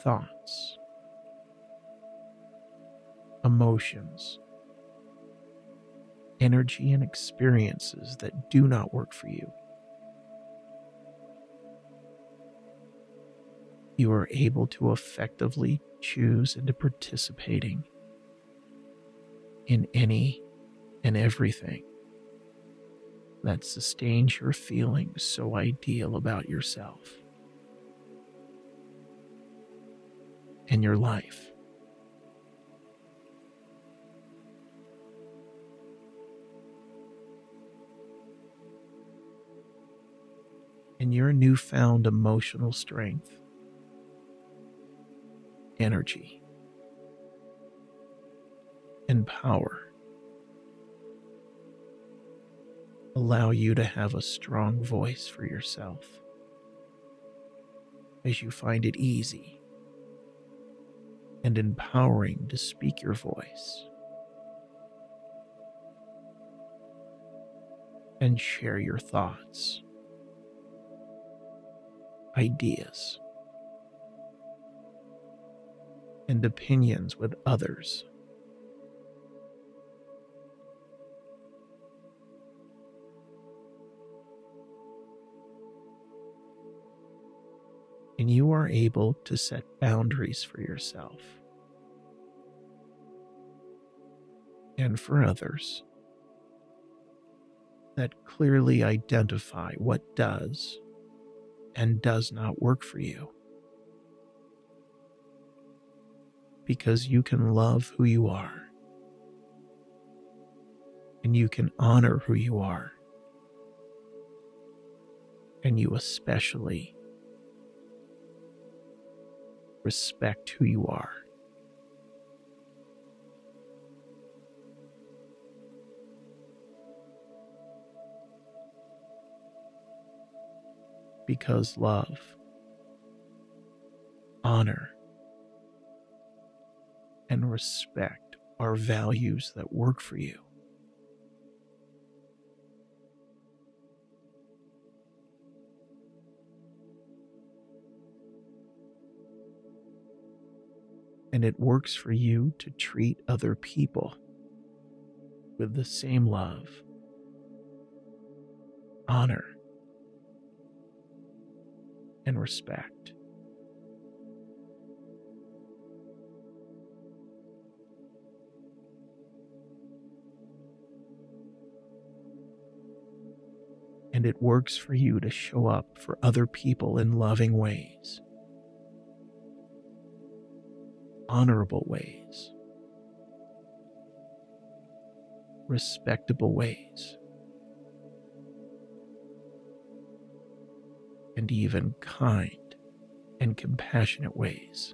thoughts, emotions, energy, and experiences that do not work for you. You are able to effectively choose into participating in any and everything that sustains your feelings so ideal about yourself and your life. And your newfound emotional strength, energy, and power allow you to have a strong voice for yourself as you find it easy and empowering to speak your voice and share your thoughts ideas, and opinions with others. And you are able to set boundaries for yourself and for others that clearly identify what does and does not work for you. Because you can love who you are, and you can honor who you are, and you especially respect who you are. Because love, honor, and respect are values that work for you. And it works for you to treat other people with the same love, honor, and respect. and it works for you to show up for other people in loving ways, honorable ways, respectable ways, and even kind and compassionate ways.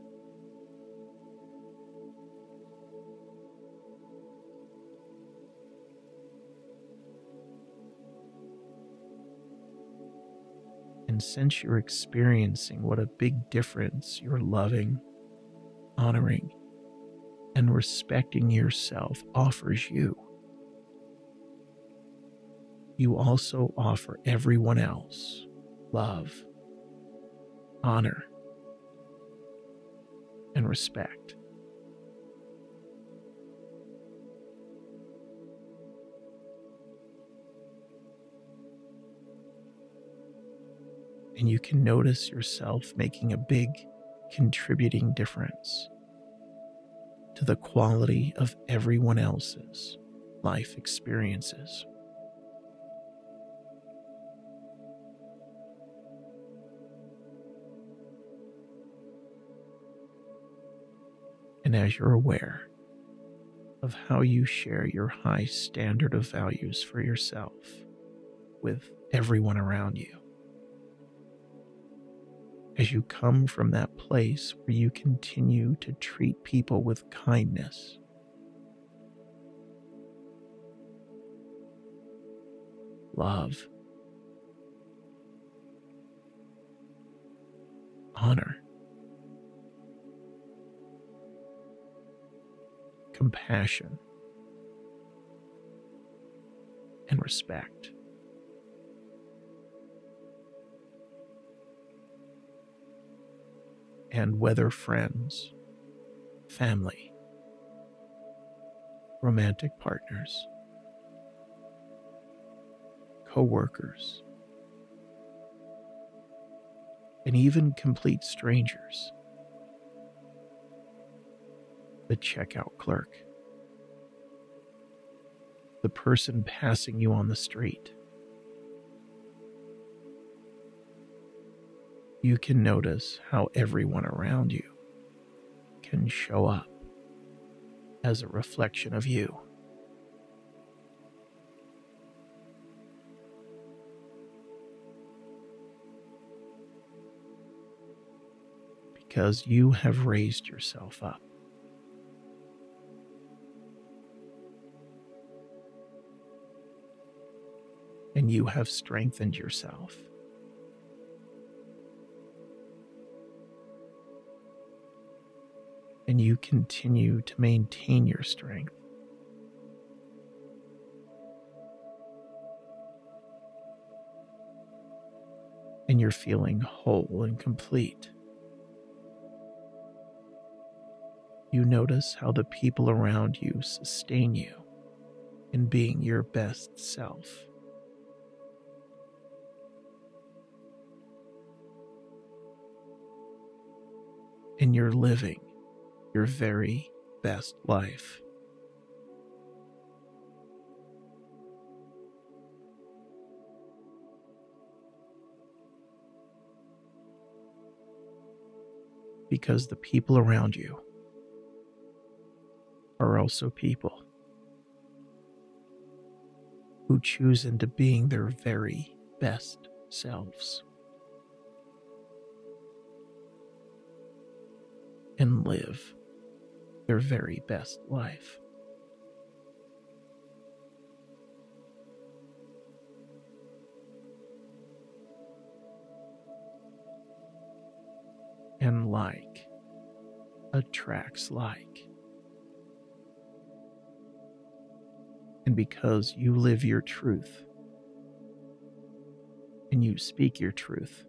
And since you're experiencing what a big difference your loving, honoring, and respecting yourself offers you, you also offer everyone else love, honor, and respect. and you can notice yourself making a big contributing difference to the quality of everyone else's life experiences. And as you're aware of how you share your high standard of values for yourself with everyone around you, as you come from that place where you continue to treat people with kindness. Love, honor, compassion, and respect. and whether friends, family, romantic partners, co workers, and even complete strangers. The checkout clerk, the person passing you on the street you can notice how everyone around you can show up as a reflection of you. Because you have raised yourself up. And you have strengthened yourself. and you continue to maintain your strength. And you're feeling whole and complete. You notice how the people around you sustain you in being your best self. And you're living your very best life. Because the people around you are also people who choose into being their very best selves. And live their very best life. And like attracts like. And because you live your truth and you speak your truth,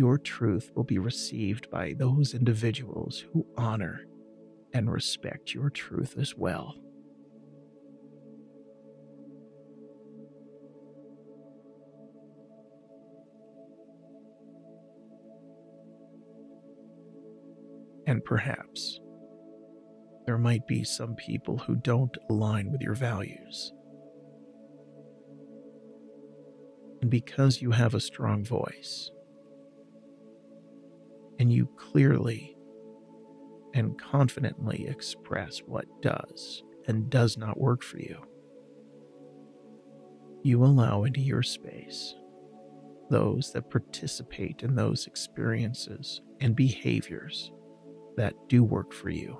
your truth will be received by those individuals who honor and respect your truth as well. And perhaps there might be some people who don't align with your values. And because you have a strong voice, and you clearly and confidently express what does and does not work for you, you allow into your space those that participate in those experiences and behaviors that do work for you.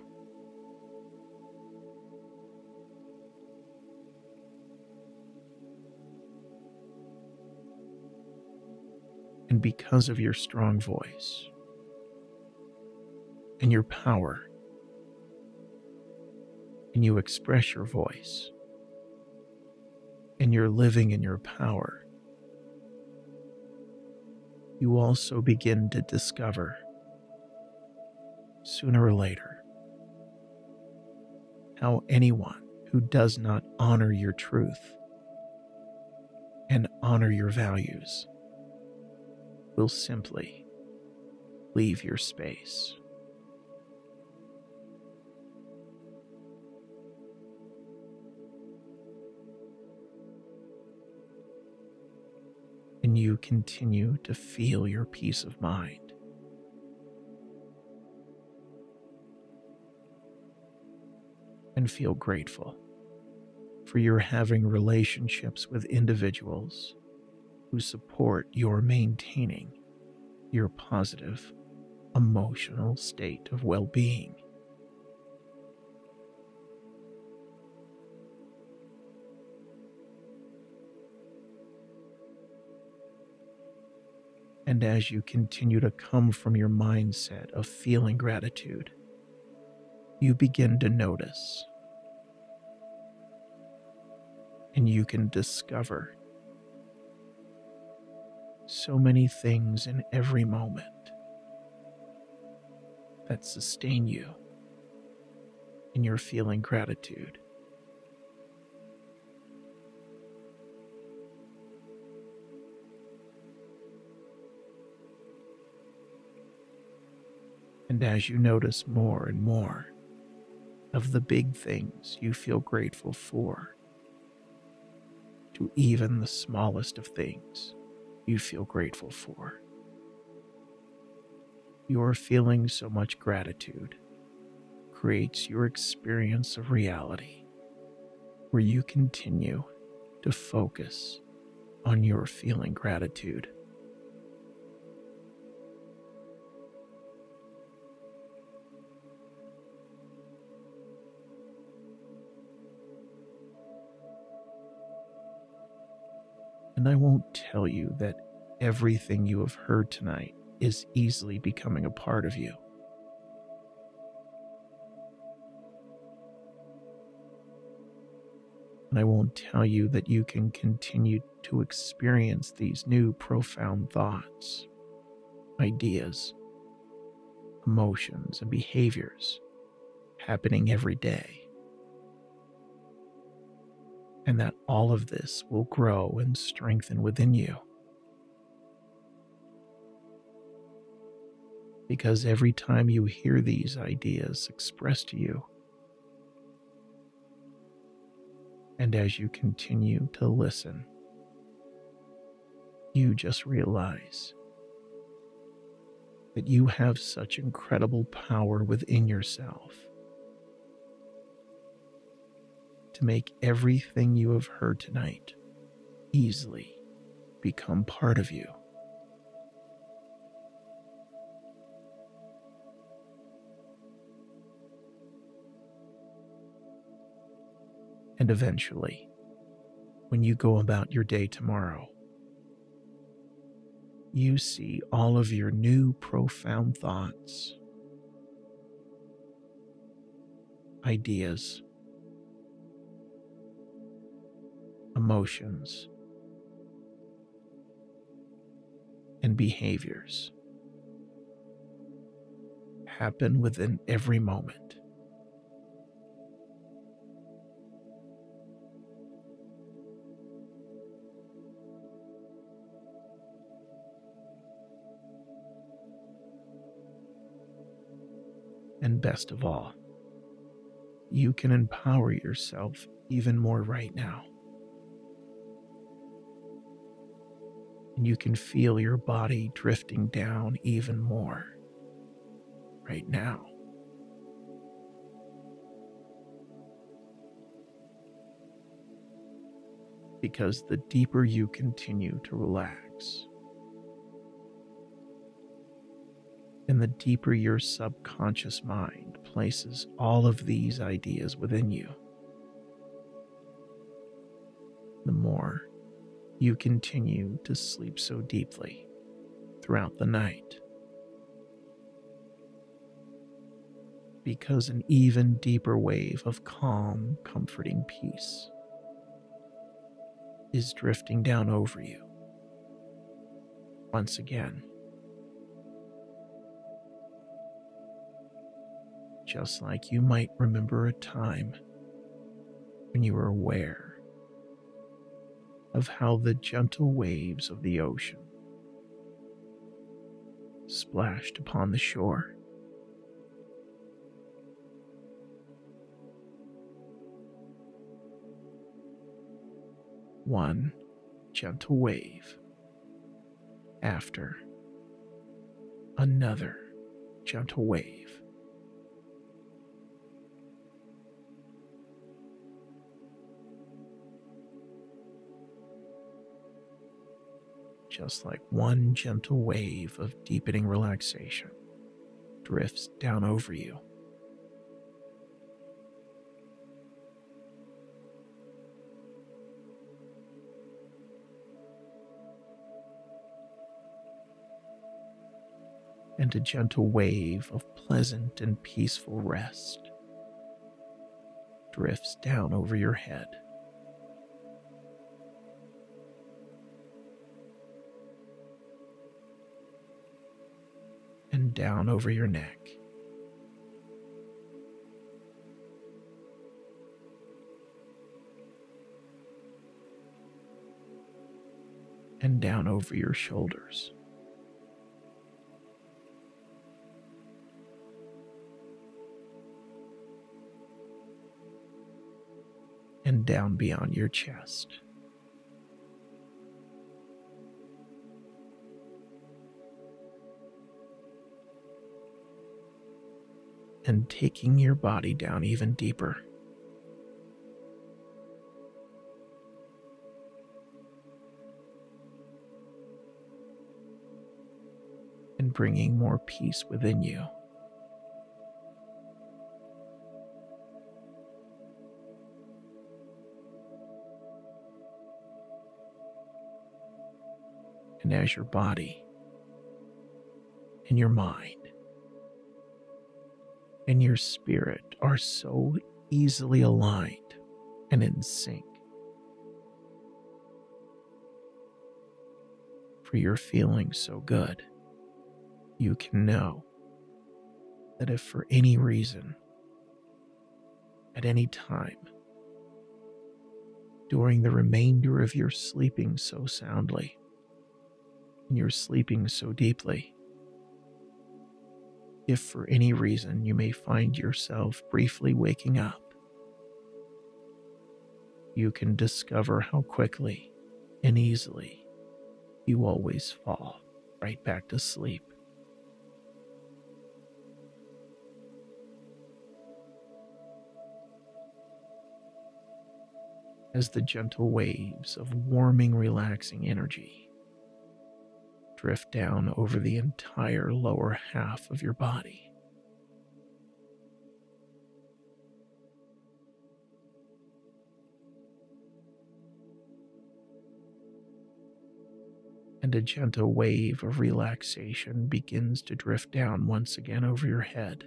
And because of your strong voice and your power, and you express your voice, and you're living in your power, you also begin to discover sooner or later how anyone who does not honor your truth and honor your values will simply leave your space. And you continue to feel your peace of mind. And feel grateful for your having relationships with individuals who support your maintaining your positive emotional state of well being. And as you continue to come from your mindset of feeling gratitude, you begin to notice and you can discover so many things in every moment that sustain you in your feeling gratitude. And as you notice more and more of the big things you feel grateful for, to even the smallest of things you feel grateful for. Your feeling so much gratitude creates your experience of reality where you continue to focus on your feeling gratitude. And I won't tell you that everything you have heard tonight is easily becoming a part of you. And I won't tell you that you can continue to experience these new profound thoughts, ideas, emotions, and behaviors happening every day and that all of this will grow and strengthen within you. Because every time you hear these ideas expressed to you, and as you continue to listen, you just realize that you have such incredible power within yourself to make everything you have heard tonight easily become part of you. And eventually, when you go about your day tomorrow, you see all of your new profound thoughts, ideas, emotions, and behaviors happen within every moment. And best of all, you can empower yourself even more right now and you can feel your body drifting down even more right now. Because the deeper you continue to relax, and the deeper your subconscious mind places all of these ideas within you, the more you continue to sleep so deeply throughout the night. Because an even deeper wave of calm, comforting peace is drifting down over you. Once again, just like you might remember a time when you were aware of how the gentle waves of the ocean splashed upon the shore. One gentle wave after another gentle wave. Just like one gentle wave of deepening relaxation drifts down over you. And a gentle wave of pleasant and peaceful rest drifts down over your head. Down over your neck. And down over your shoulders. And down beyond your chest. And taking your body down even deeper. And bringing more peace within you. And as your body and your mind and your spirit are so easily aligned and in sync. For you're feeling so good, you can know that if for any reason, at any time, during the remainder of your sleeping so soundly, and you're sleeping so deeply, if for any reason you may find yourself briefly waking up. You can discover how quickly and easily you always fall right back to sleep. As the gentle waves of warming, relaxing energy drift down over the entire lower half of your body. And a gentle wave of relaxation begins to drift down once again over your head.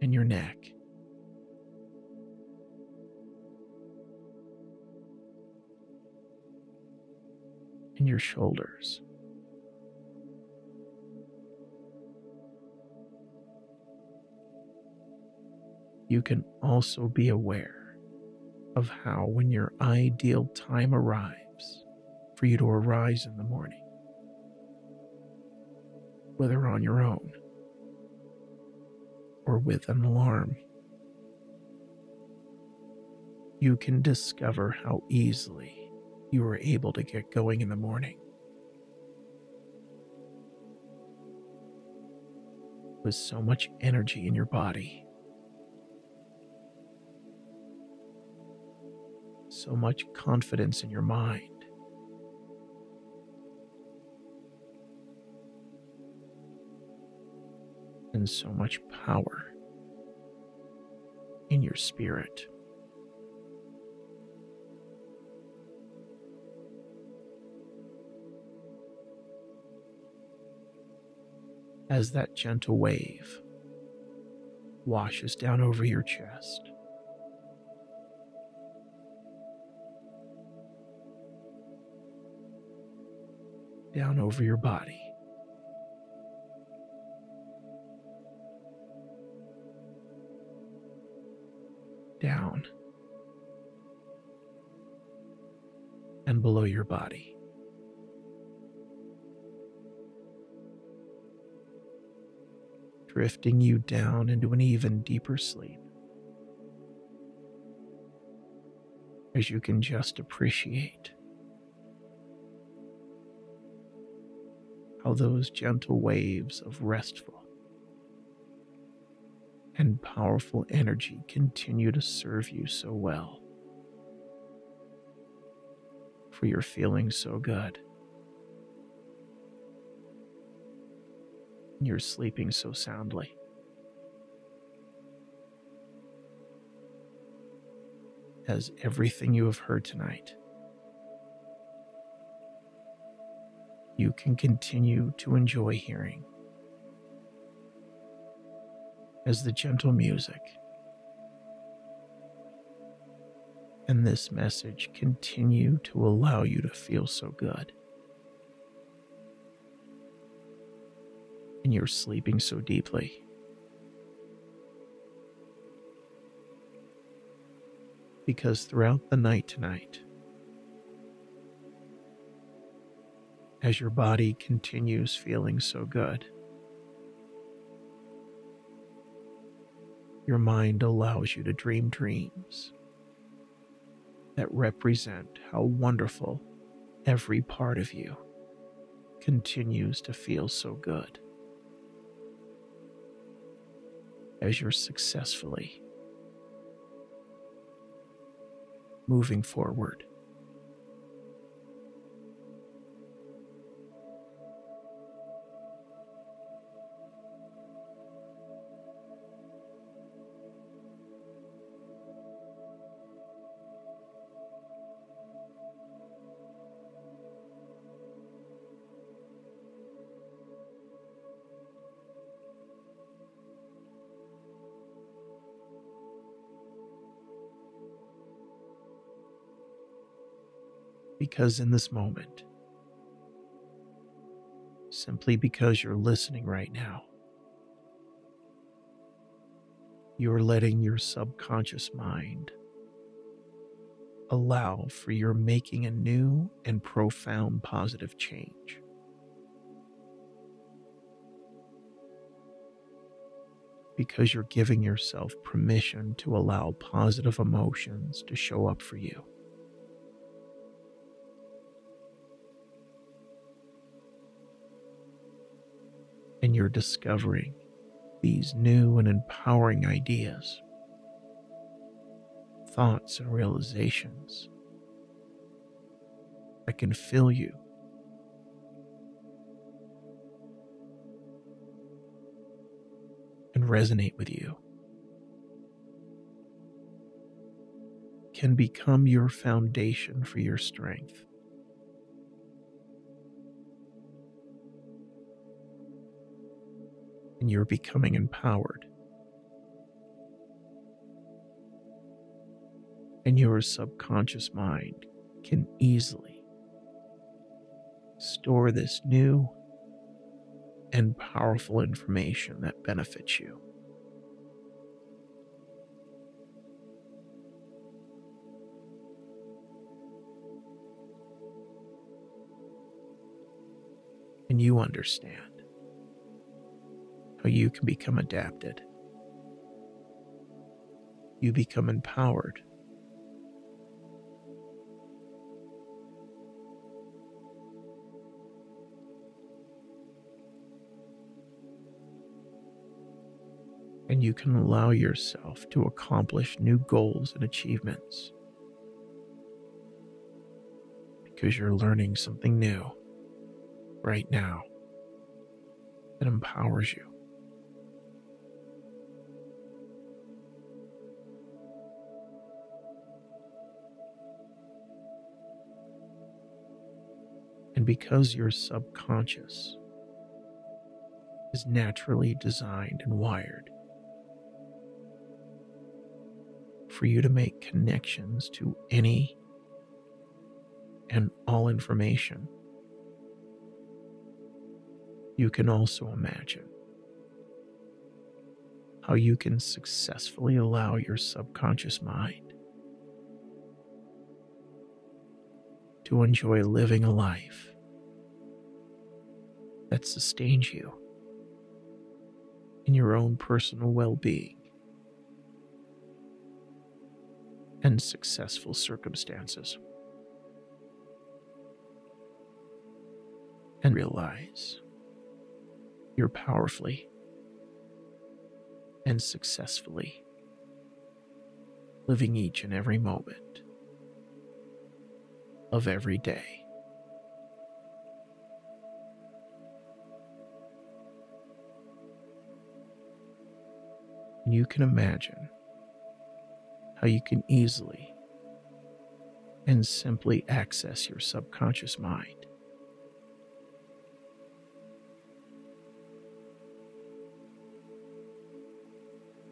And your neck. Your shoulders. You can also be aware of how, when your ideal time arrives for you to arise in the morning, whether on your own or with an alarm, you can discover how easily you were able to get going in the morning. With so much energy in your body, so much confidence in your mind. And so much power in your spirit. As that gentle wave washes down over your chest. Down over your body. down and below your body. Drifting you down into an even deeper sleep as you can just appreciate how those gentle waves of restful and powerful energy continue to serve you so well. For you're feeling so good. You're sleeping so soundly. As everything you have heard tonight, you can continue to enjoy hearing as the gentle music. And this message continue to allow you to feel so good. And you're sleeping so deeply. Because throughout the night tonight, as your body continues feeling so good, your mind allows you to dream dreams that represent how wonderful every part of you continues to feel so good as you're successfully moving forward. Because in this moment, simply because you're listening right now, you're letting your subconscious mind allow for your making a new and profound positive change. Because you're giving yourself permission to allow positive emotions to show up for you. And you're discovering these new and empowering ideas, thoughts, and realizations that can fill you. And resonate with you, can become your foundation for your strength. And you're becoming empowered. And your subconscious mind can easily store this new and powerful information that benefits you. And you understand how you can become adapted. You become empowered. And you can allow yourself to accomplish new goals and achievements because you're learning something new right now that empowers you. Because your subconscious is naturally designed and wired for you to make connections to any and all information, you can also imagine. How you can successfully allow your subconscious mind to enjoy living a life that sustains you in your own personal well being and successful circumstances. And realize you're powerfully and successfully living each and every moment of every day. You can imagine how you can easily and simply access your subconscious mind.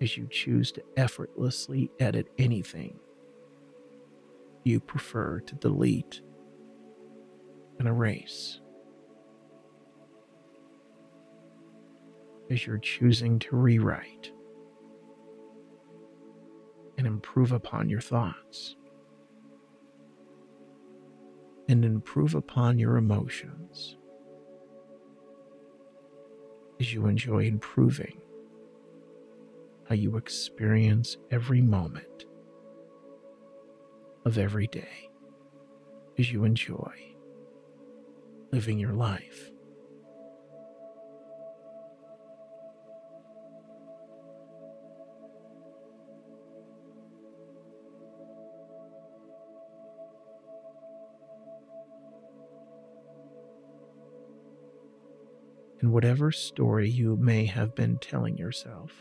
As you choose to effortlessly edit anything you prefer to delete and erase. As you're choosing to rewrite and improve upon your thoughts. And improve upon your emotions. As you enjoy improving how you experience every moment of every day. As you enjoy living your life. And whatever story you may have been telling yourself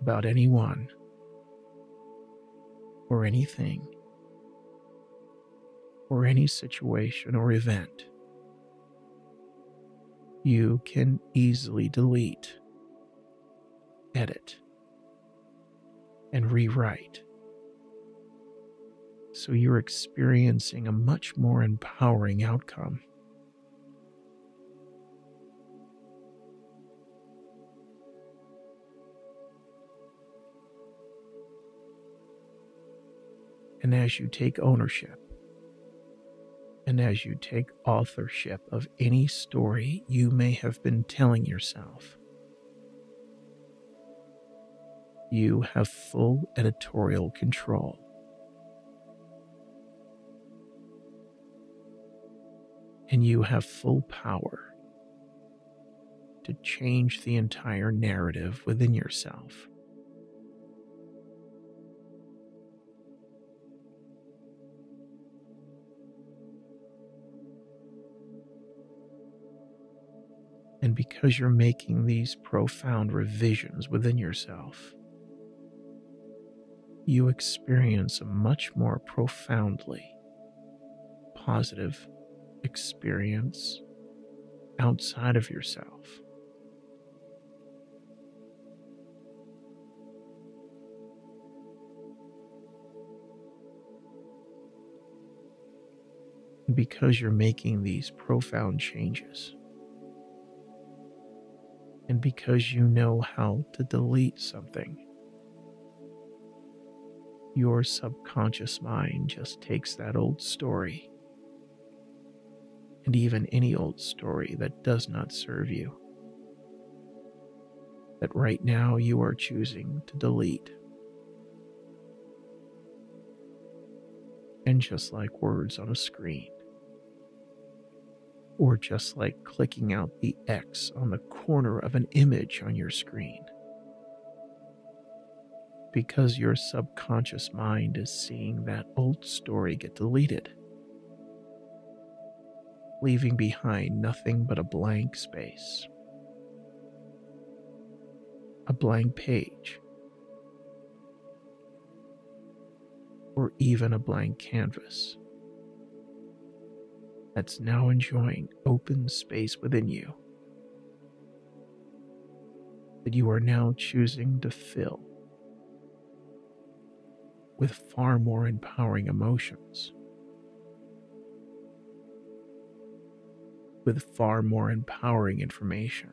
about anyone or anything or any situation or event, you can easily delete, edit, and rewrite. So you're experiencing a much more empowering outcome. And as you take ownership, and as you take authorship of any story you may have been telling yourself, you have full editorial control. And you have full power to change the entire narrative within yourself. And because you're making these profound revisions within yourself, you experience a much more profoundly positive experience outside of yourself. because you're making these profound changes and because you know how to delete something. Your subconscious mind just takes that old story, and even any old story that does not serve you, that right now you are choosing to delete. And just like words on a screen, or just like clicking out the X on the corner of an image on your screen. because your subconscious mind is seeing that old story get deleted, leaving behind nothing but a blank space, a blank page, or even a blank canvas that's now enjoying open space within you that you are now choosing to fill with far more empowering emotions, with far more empowering information.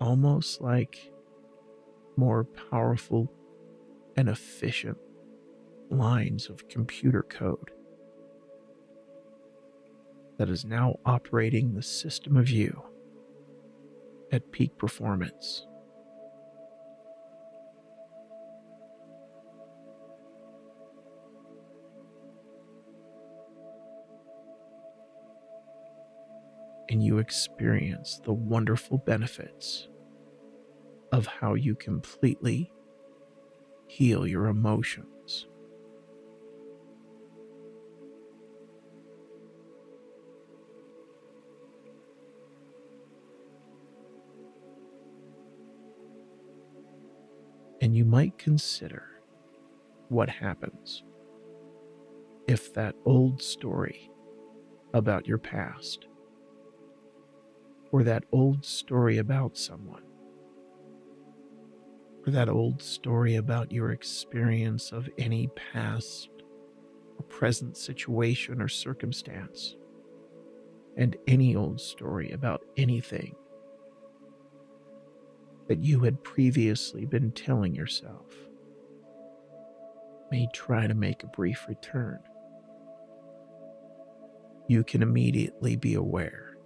Almost like more powerful and efficient lines of computer code that is now operating the system of you at peak performance. And you experience the wonderful benefits of how you completely heal your emotions. Might consider what happens if that old story about your past or that old story about someone or that old story about your experience of any past or present situation or circumstance and any old story about anything that you had previously been telling yourself may try to make a brief return. You can immediately be aware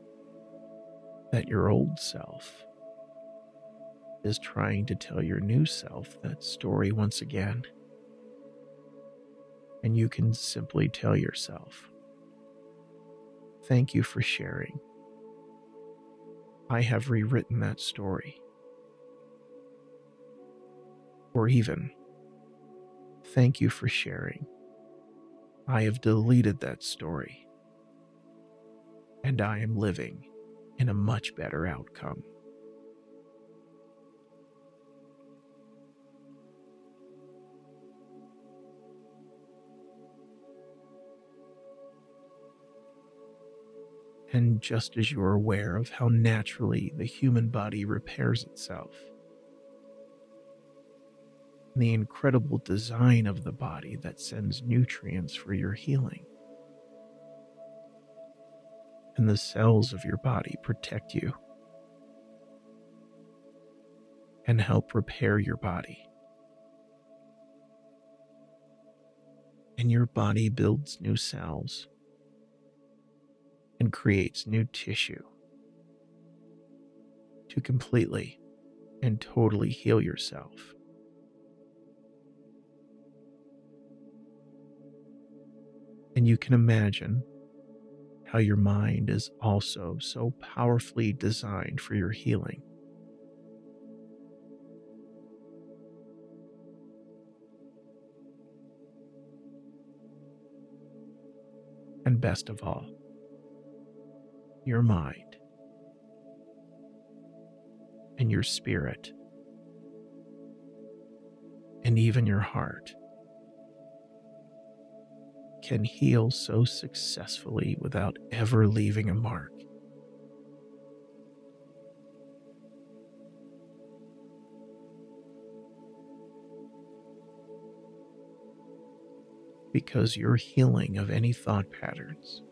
that your old self is trying to tell your new self that story once again. And you can simply tell yourself, Thank you for sharing. I have rewritten that story or even, Thank you for sharing. I have deleted that story, and I am living in a much better outcome. And just as you are aware of how naturally the human body repairs itself, the incredible design of the body that sends nutrients for your healing. And the cells of your body protect you and help repair your body. And your body builds new cells and creates new tissue to completely and totally heal yourself. And you can imagine how your mind is also so powerfully designed for your healing. And best of all, your mind and your spirit and even your heart can heal so successfully without ever leaving a mark. Because your healing of any thought patterns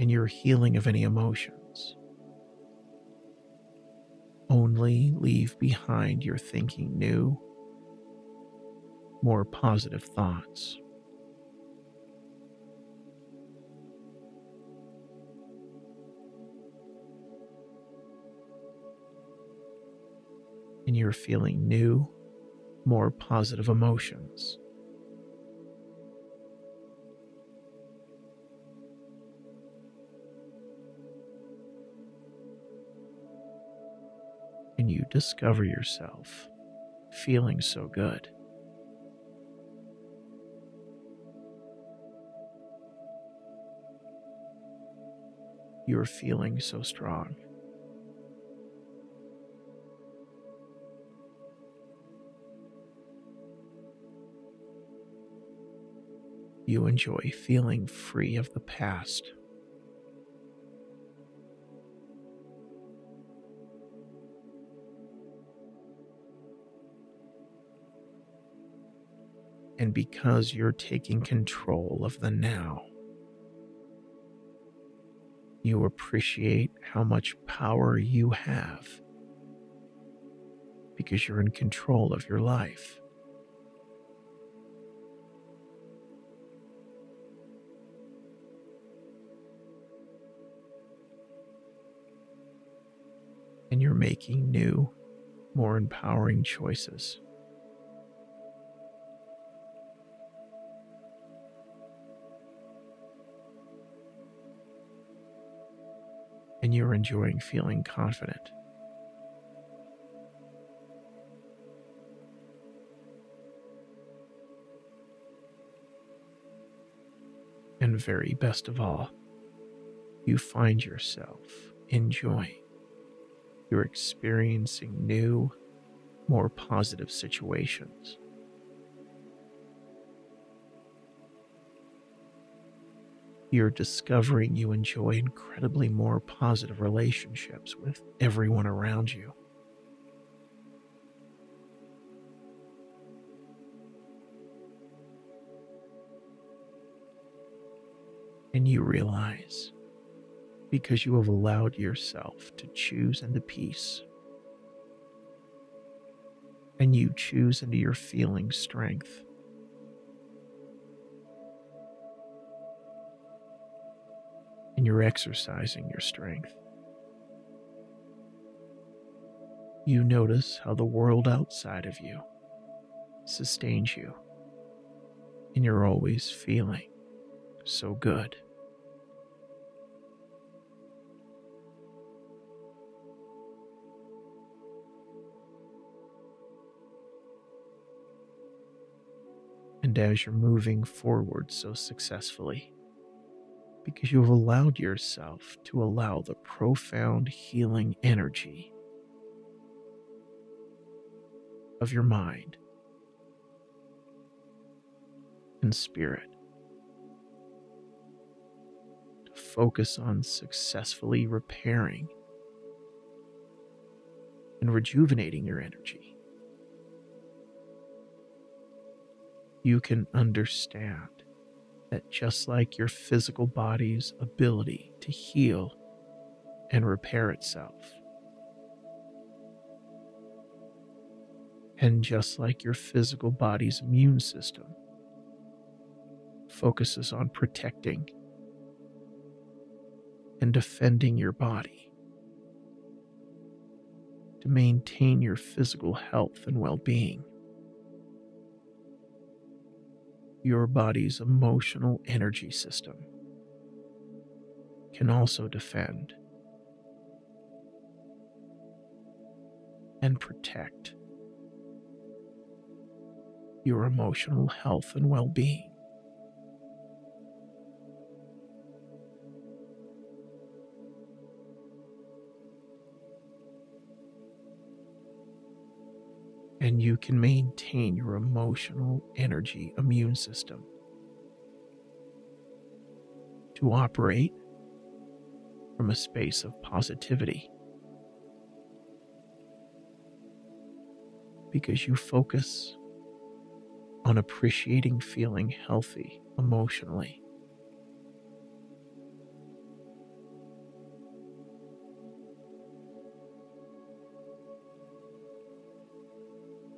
and your healing of any emotions only leave behind your thinking new, more positive thoughts. And you're feeling new, more positive emotions. and you discover yourself feeling so good. You're feeling so strong. You enjoy feeling free of the past. And because you're taking control of the now, you appreciate how much power you have because you're in control of your life. And you're making new, more empowering choices. and you're enjoying feeling confident. And very best of all, you find yourself enjoying. You're experiencing new, more positive situations. you're discovering you enjoy incredibly more positive relationships with everyone around you. And you realize because you have allowed yourself to choose into peace. And you choose into your feeling strength. and you're exercising your strength. You notice how the world outside of you sustains you, and you're always feeling so good. And as you're moving forward so successfully, because you have allowed yourself to allow the profound healing energy of your mind and spirit to focus on successfully repairing and rejuvenating your energy. You can understand that just like your physical body's ability to heal and repair itself, and just like your physical body's immune system focuses on protecting and defending your body to maintain your physical health and well being your body's emotional energy system can also defend and protect your emotional health and well being. And you can maintain your emotional energy immune system to operate from a space of positivity. Because you focus on appreciating feeling healthy emotionally.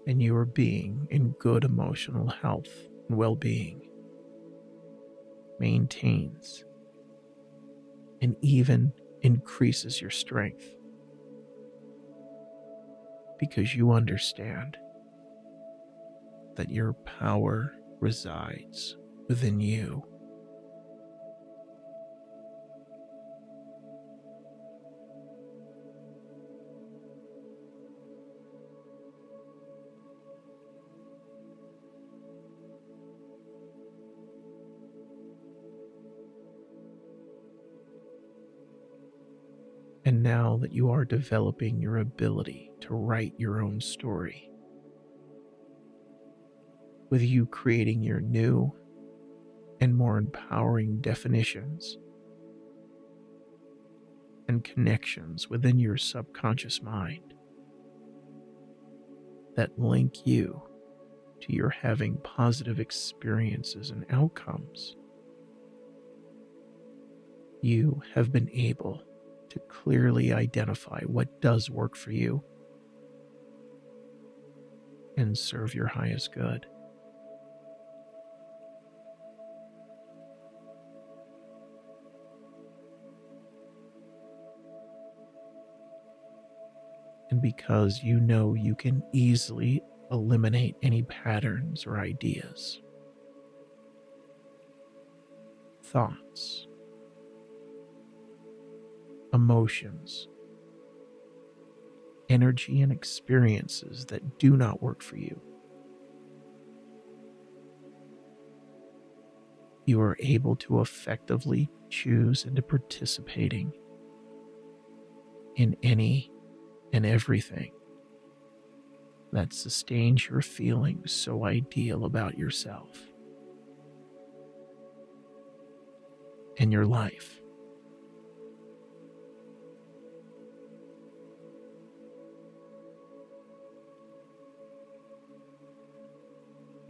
And your being in good emotional health and well being maintains and even increases your strength because you understand that your power resides within you. You are developing your ability to write your own story, with you creating your new and more empowering definitions and connections within your subconscious mind that link you to your having positive experiences and outcomes. You have been able to clearly identify what does work for you and serve your highest good. And because you know you can easily eliminate any patterns or ideas, thoughts, emotions, energy, and experiences that do not work for you. You are able to effectively choose into participating in any and everything that sustains your feelings so ideal about yourself and your life.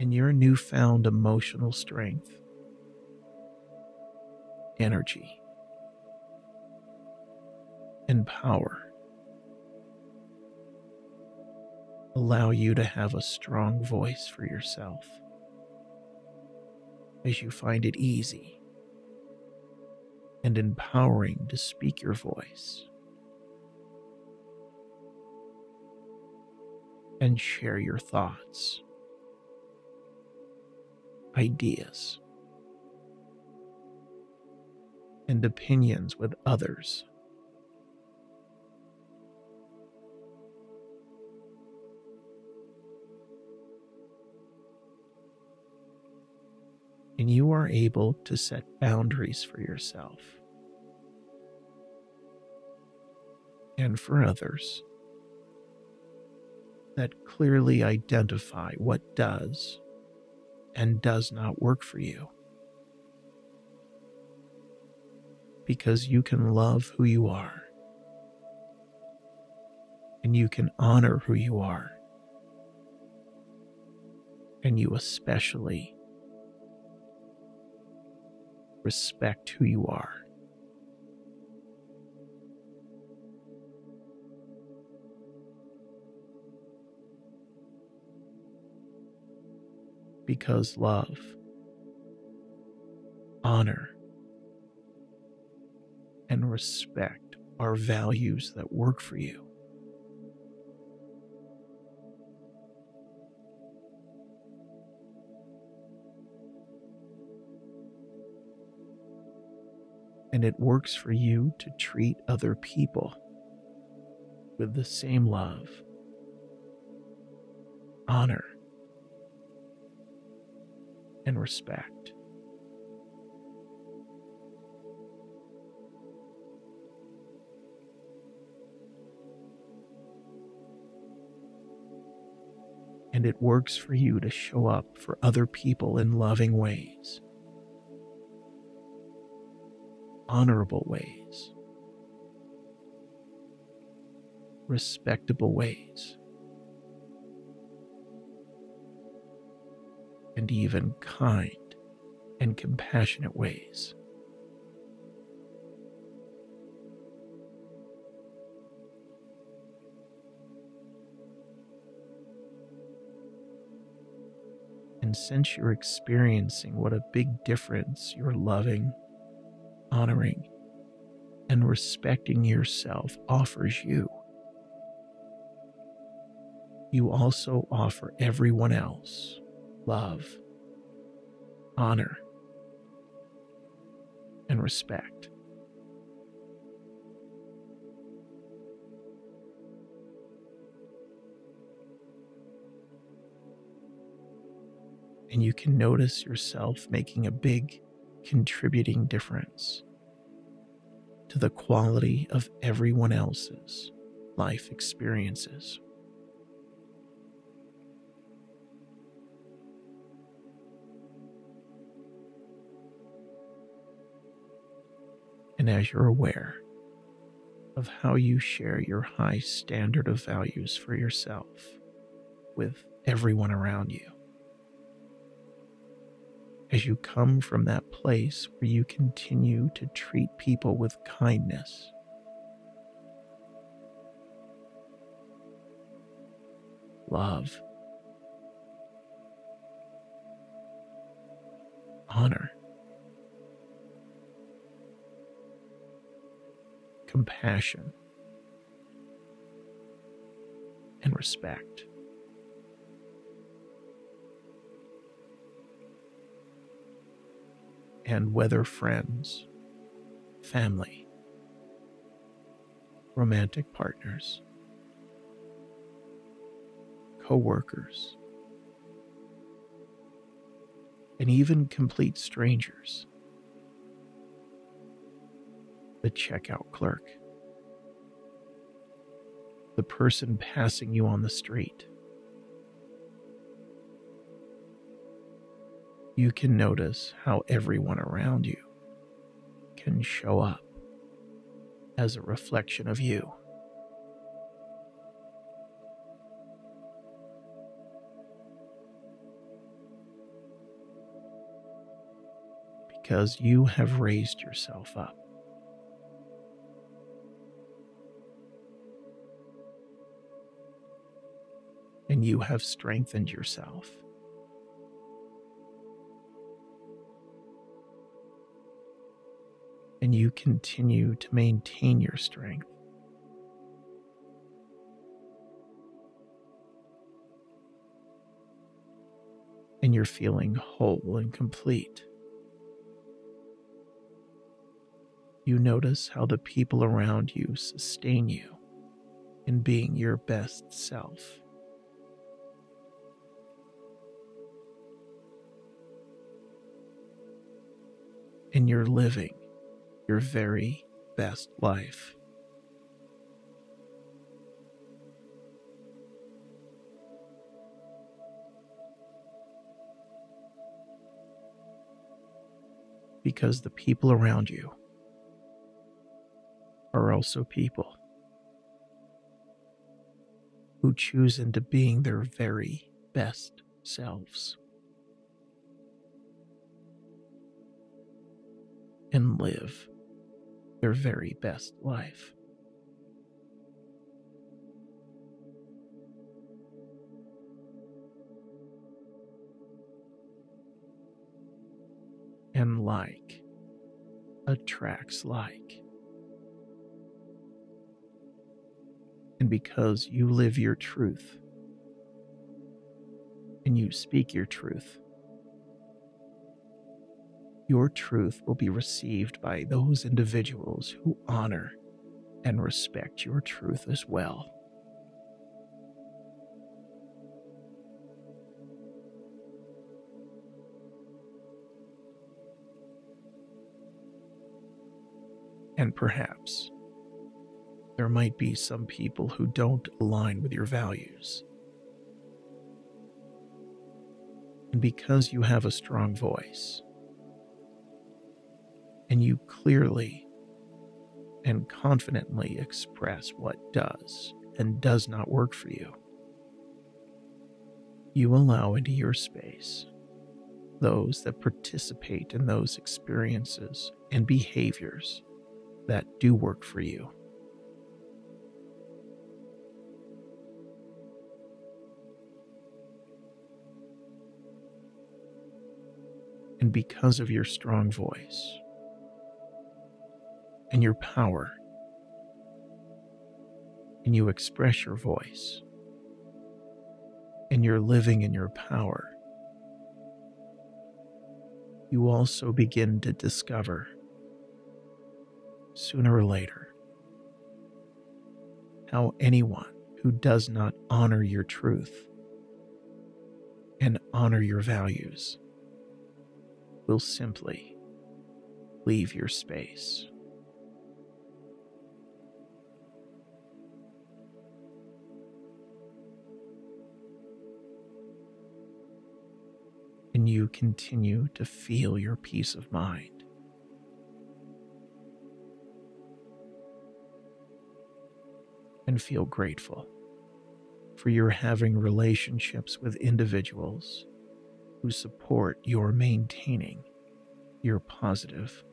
And your newfound emotional strength, energy, and power. Allow you to have a strong voice for yourself. As you find it easy and empowering to speak your voice. And share your thoughts, ideas, and opinions with others. And you are able to set boundaries for yourself and for others that clearly identify what does and does not work for you. Because you can love who you are and you can honor who you are. And you especially respect who you are. Because love, honor, and respect are values that work for you. and it works for you to treat other people with the same love, honor, and respect. And it works for you to show up for other people in loving ways honorable ways, respectable ways, and even kind and compassionate ways. And since you're experiencing what a big difference your loving, honoring, and respecting yourself offers you, you also offer everyone else love, honor, and respect. And you can notice yourself making a big contributing difference to the quality of everyone else's life experiences. And as you're aware of how you share your high standard of values for yourself with everyone around you, as you come from that place where you continue to treat people with kindness. Love, honor, compassion, and respect. and whether friends, family, romantic partners, co workers, and even complete strangers. The checkout clerk, the person passing you on the street you can notice how everyone around you can show up as a reflection of you. Because you have raised yourself up. You have strengthened yourself. and you continue to maintain your strength. And you're feeling whole and complete. You notice how the people around you sustain you in being your best self. And you're living your very best life. Because the people around you are also people who choose into being their very best selves. And live their very best life. And like attracts like. And because you live your truth and you speak your truth, your truth will be received by those individuals who honor and respect your truth as well. And perhaps there might be some people who don't align with your values. And because you have a strong voice, and you clearly and confidently express what does and does not work for you. You allow into your space those that participate in those experiences and behaviors that do work for you. And because of your strong voice, and your power, and you express your voice, and you're living in your power, you also begin to discover sooner or later how anyone who does not honor your truth and honor your values will simply leave your space. Continue to feel your peace of mind. And feel grateful for your having relationships with individuals who support your maintaining your positive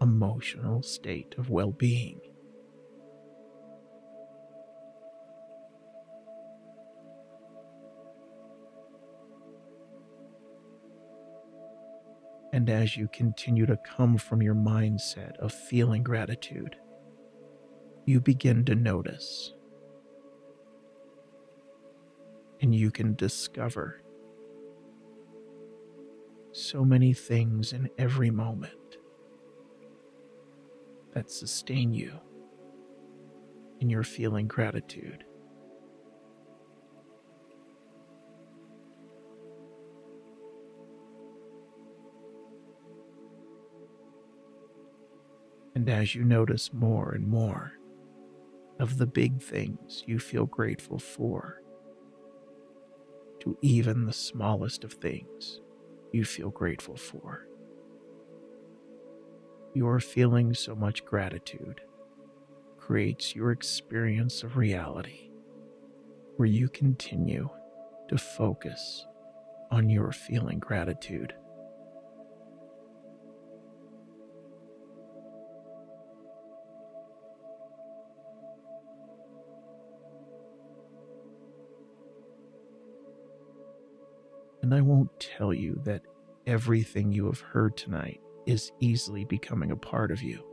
emotional state of well being. And as you continue to come from your mindset of feeling gratitude, you begin to notice and you can discover so many things in every moment that sustain you in your feeling gratitude. And as you notice more and more of the big things you feel grateful for, to even the smallest of things you feel grateful for, your feeling so much gratitude creates your experience of reality where you continue to focus on your feeling gratitude. And I won't tell you that everything you have heard tonight is easily becoming a part of you.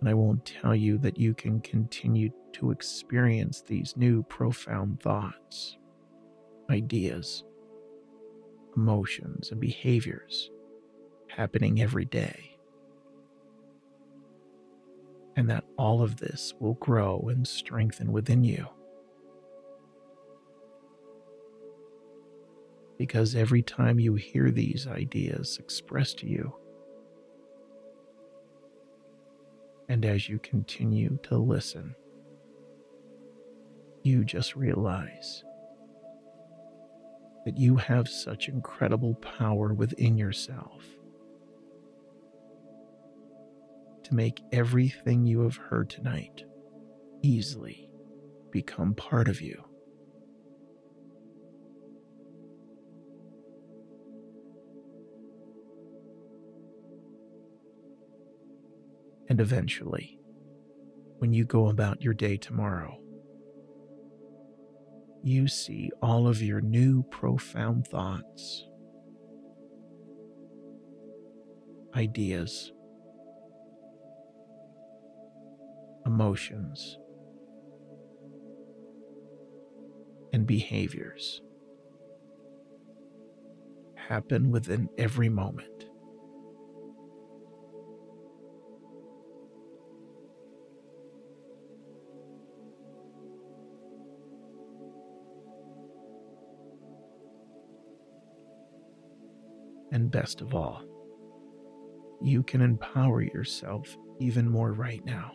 And I won't tell you that you can continue to experience these new profound thoughts, ideas, emotions, and behaviors happening every day and that all of this will grow and strengthen within you. Because every time you hear these ideas expressed to you, and as you continue to listen, you just realize that you have such incredible power within yourself to make everything you have heard tonight easily become part of you. And eventually, when you go about your day tomorrow, you see all of your new profound thoughts, ideas, emotions, and behaviors happen within every moment. And best of all, you can empower yourself even more right now.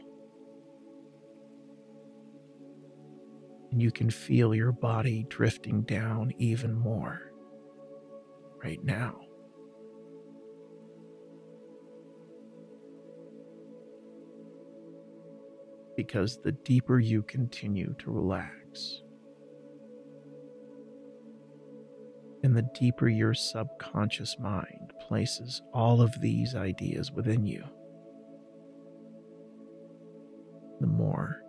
And you can feel your body drifting down even more right now. Because the deeper you continue to relax, and the deeper your subconscious mind places all of these ideas within you, the more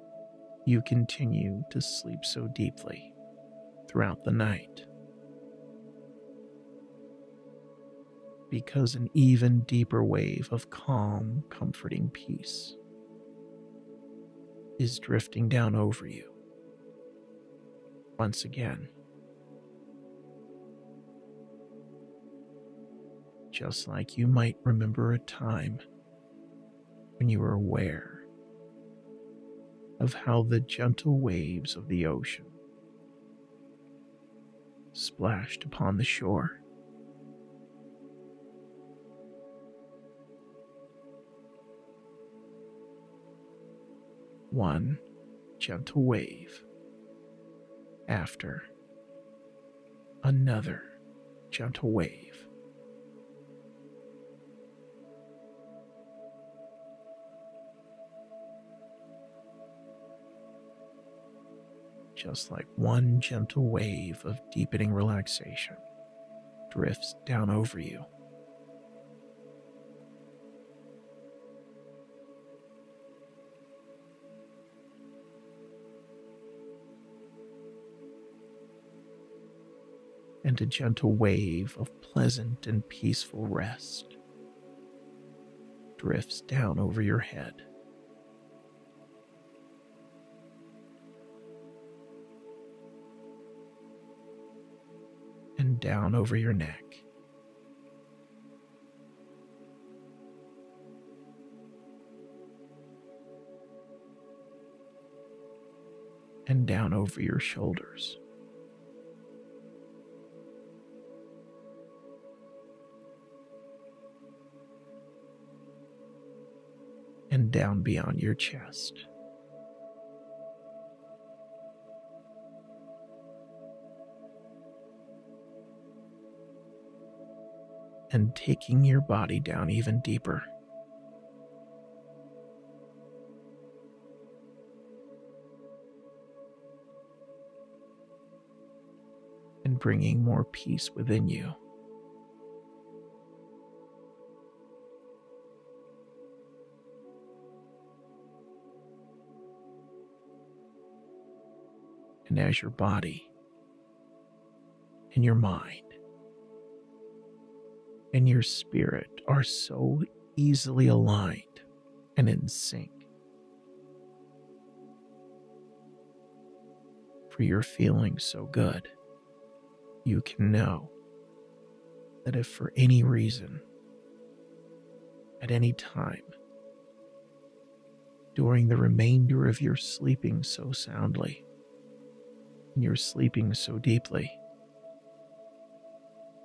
you continue to sleep so deeply throughout the night. Because an even deeper wave of calm, comforting peace is drifting down over you once again. Just like you might remember a time when you were aware of how the gentle waves of the ocean splashed upon the shore. One gentle wave after another gentle wave. Just like one gentle wave of deepening relaxation drifts down over you. and a gentle wave of pleasant and peaceful rest drifts down over your head. Down over your neck. And down over your shoulders. and down beyond your chest. And taking your body down even deeper. And bringing more peace within you. and as your body and your mind and your spirit are so easily aligned and in sync. For you're feeling so good, you can know that if for any reason, at any time, during the remainder of your sleeping so soundly, and you're sleeping so deeply.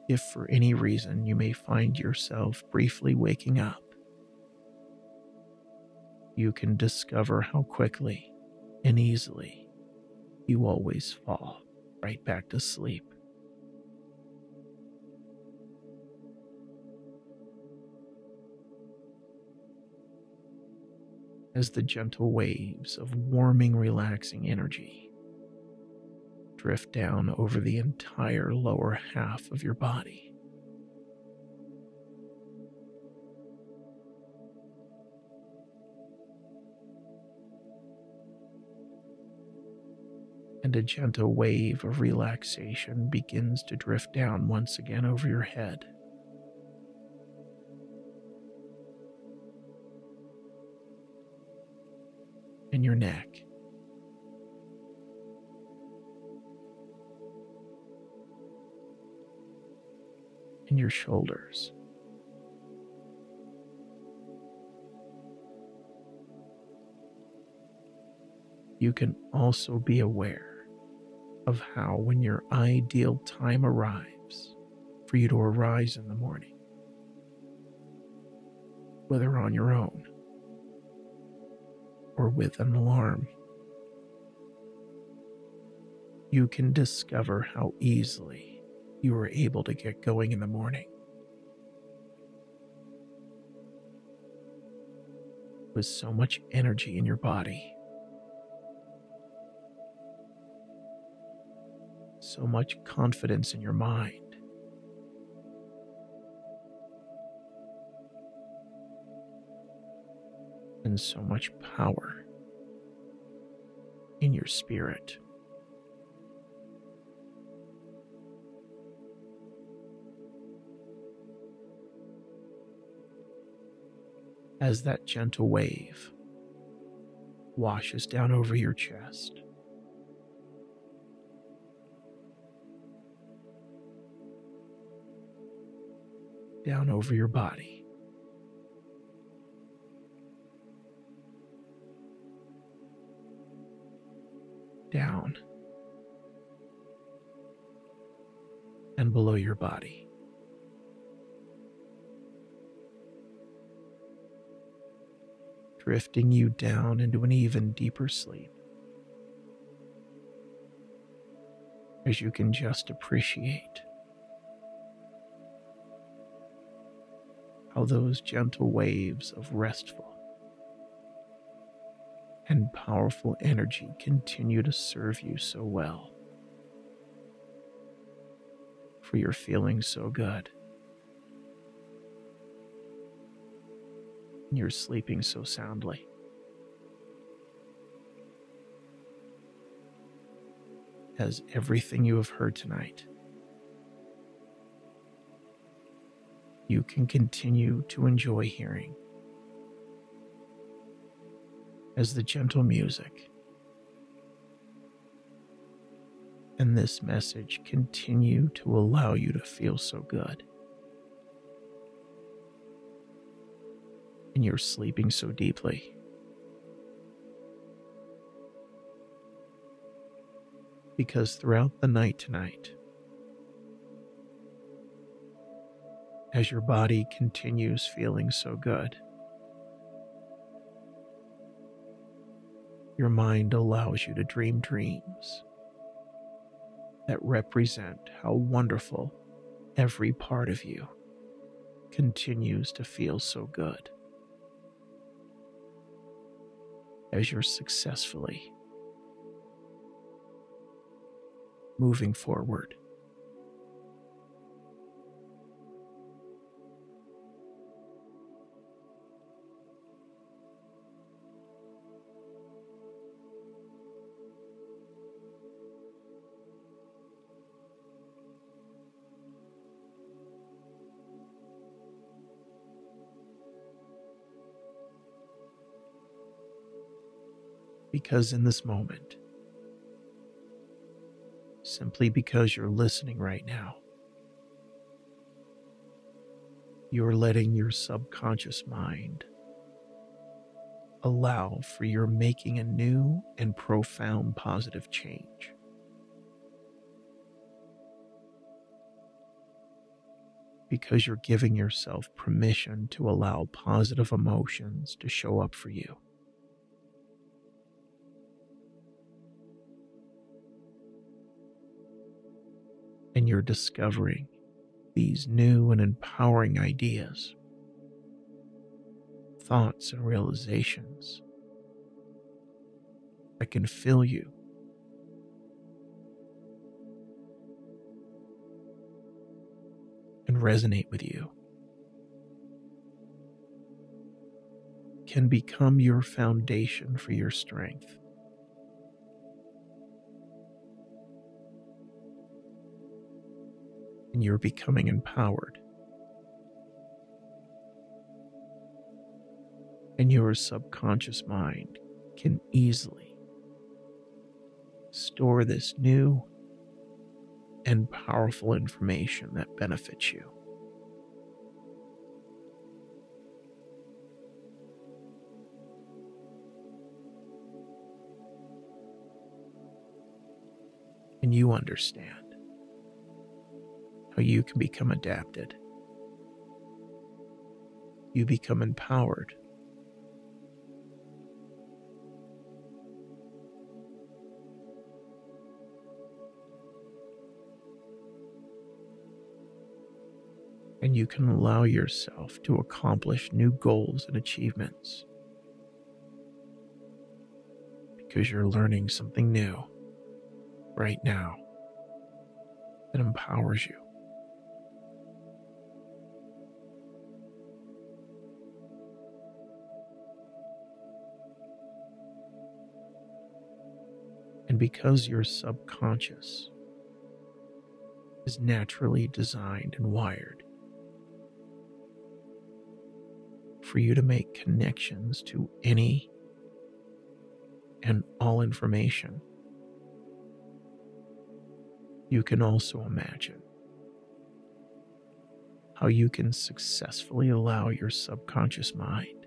If for any reason you may find yourself briefly waking up, you can discover how quickly and easily you always fall right back to sleep. As the gentle waves of warming, relaxing energy drift down over the entire lower half of your body. And a gentle wave of relaxation begins to drift down once again over your head. and your neck. And your shoulders. You can also be aware of how, when your ideal time arrives for you to arise in the morning, whether on your own or with an alarm, you can discover how easily you were able to get going in the morning. With so much energy in your body, so much confidence in your mind. And so much power in your spirit. As that gentle wave washes down over your chest. Down over your body. Down and below your body. Drifting you down into an even deeper sleep. as you can just appreciate how those gentle waves of restful and powerful energy continue to serve you so well. For you're feeling so good. You're sleeping so soundly. As everything you have heard tonight, you can continue to enjoy hearing as the gentle music and this message continue to allow you to feel so good. And you're sleeping so deeply. Because throughout the night tonight, as your body continues feeling so good, your mind allows you to dream dreams that represent how wonderful every part of you continues to feel so good as you're successfully moving forward. Because in this moment, simply because you're listening right now, you're letting your subconscious mind allow for your making a new and profound positive change. Because you're giving yourself permission to allow positive emotions to show up for you. Discovering these new and empowering ideas, thoughts, and realizations that can fill you. And resonate with you, can become your foundation for your strength. And you're becoming empowered. And your subconscious mind can easily store this new and powerful information that benefits you. And you understand how you can become adapted. You become empowered. And you can allow yourself to accomplish new goals and achievements because you're learning something new right now that empowers you. And because your subconscious is naturally designed and wired for you to make connections to any and all information, you can also imagine how you can successfully allow your subconscious mind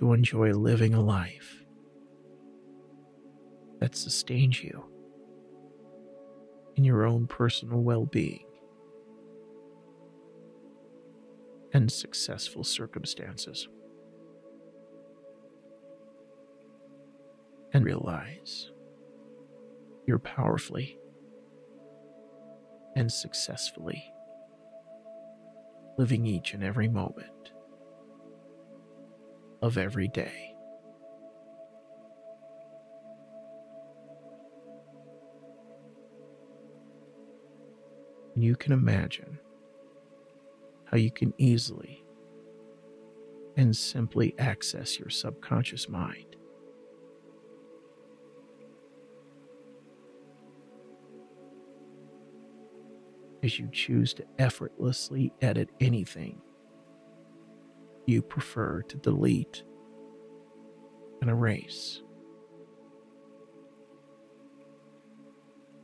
to enjoy living a life that sustains you in your own personal well being and successful circumstances. And realize you're powerfully and successfully living each and every moment of every day. And you can imagine how you can easily and simply access your subconscious mind. As you choose to effortlessly edit anything you prefer to delete and erase.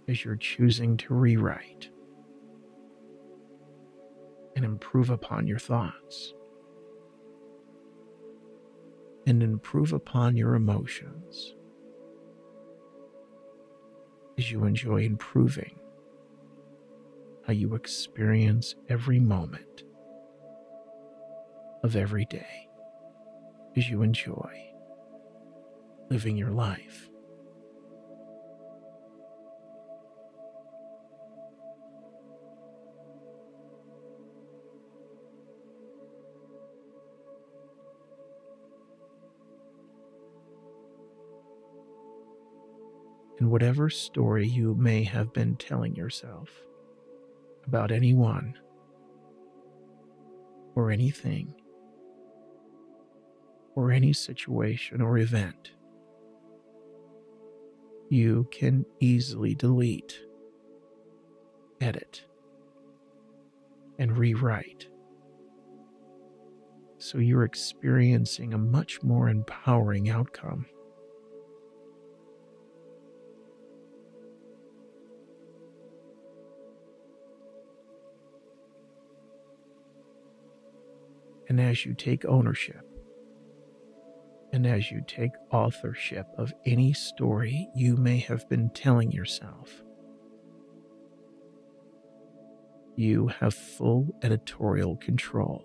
As you're choosing to rewrite and improve upon your thoughts and improve upon your emotions as you enjoy improving how you experience every moment of every day as you enjoy living your life. And whatever story you may have been telling yourself about anyone or anything or any situation or event, you can easily delete, edit, and rewrite. So you're experiencing a much more empowering outcome. And as you take ownership, and as you take authorship of any story you may have been telling yourself, you have full editorial control.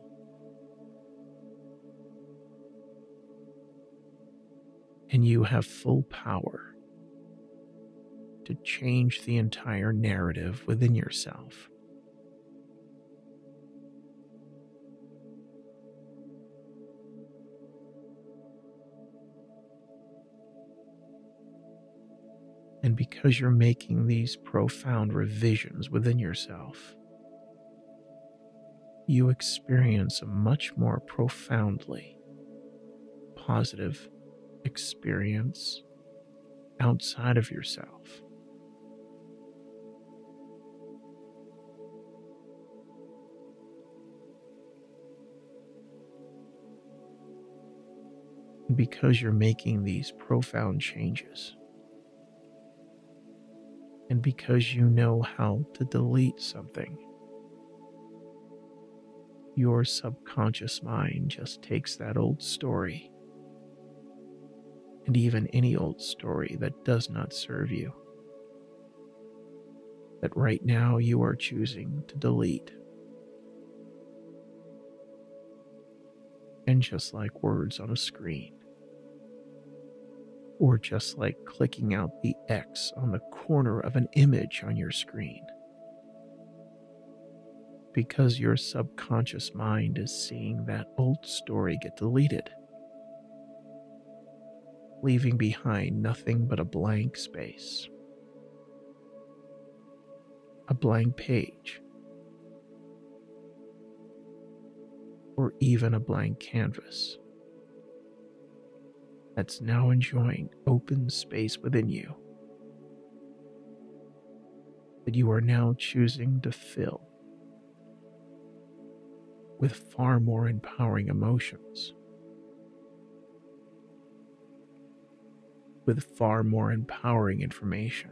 And you have full power to change the entire narrative within yourself. And because you're making these profound revisions within yourself, you experience a much more profoundly positive experience outside of yourself. Because you're making these profound changes and because you know how to delete something. Your subconscious mind just takes that old story, and even any old story that does not serve you, that right now you are choosing to delete. And just like words on a screen, or just like clicking out the X on the corner of an image on your screen. Because your subconscious mind is seeing that old story get deleted, leaving behind nothing but a blank space, a blank page, or even a blank canvas that's now enjoying open space within you that you are now choosing to fill with far more empowering emotions, with far more empowering information.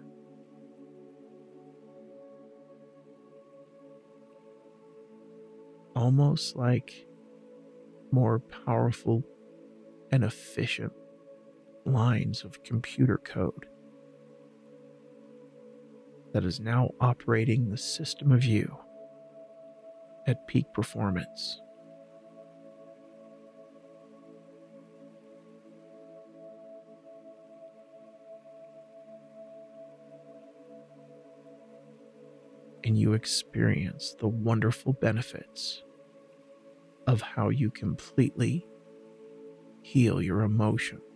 Almost like more powerful and efficient lines of computer code that is now operating the system of you at peak performance. and you experience the wonderful benefits of how you completely heal your emotions.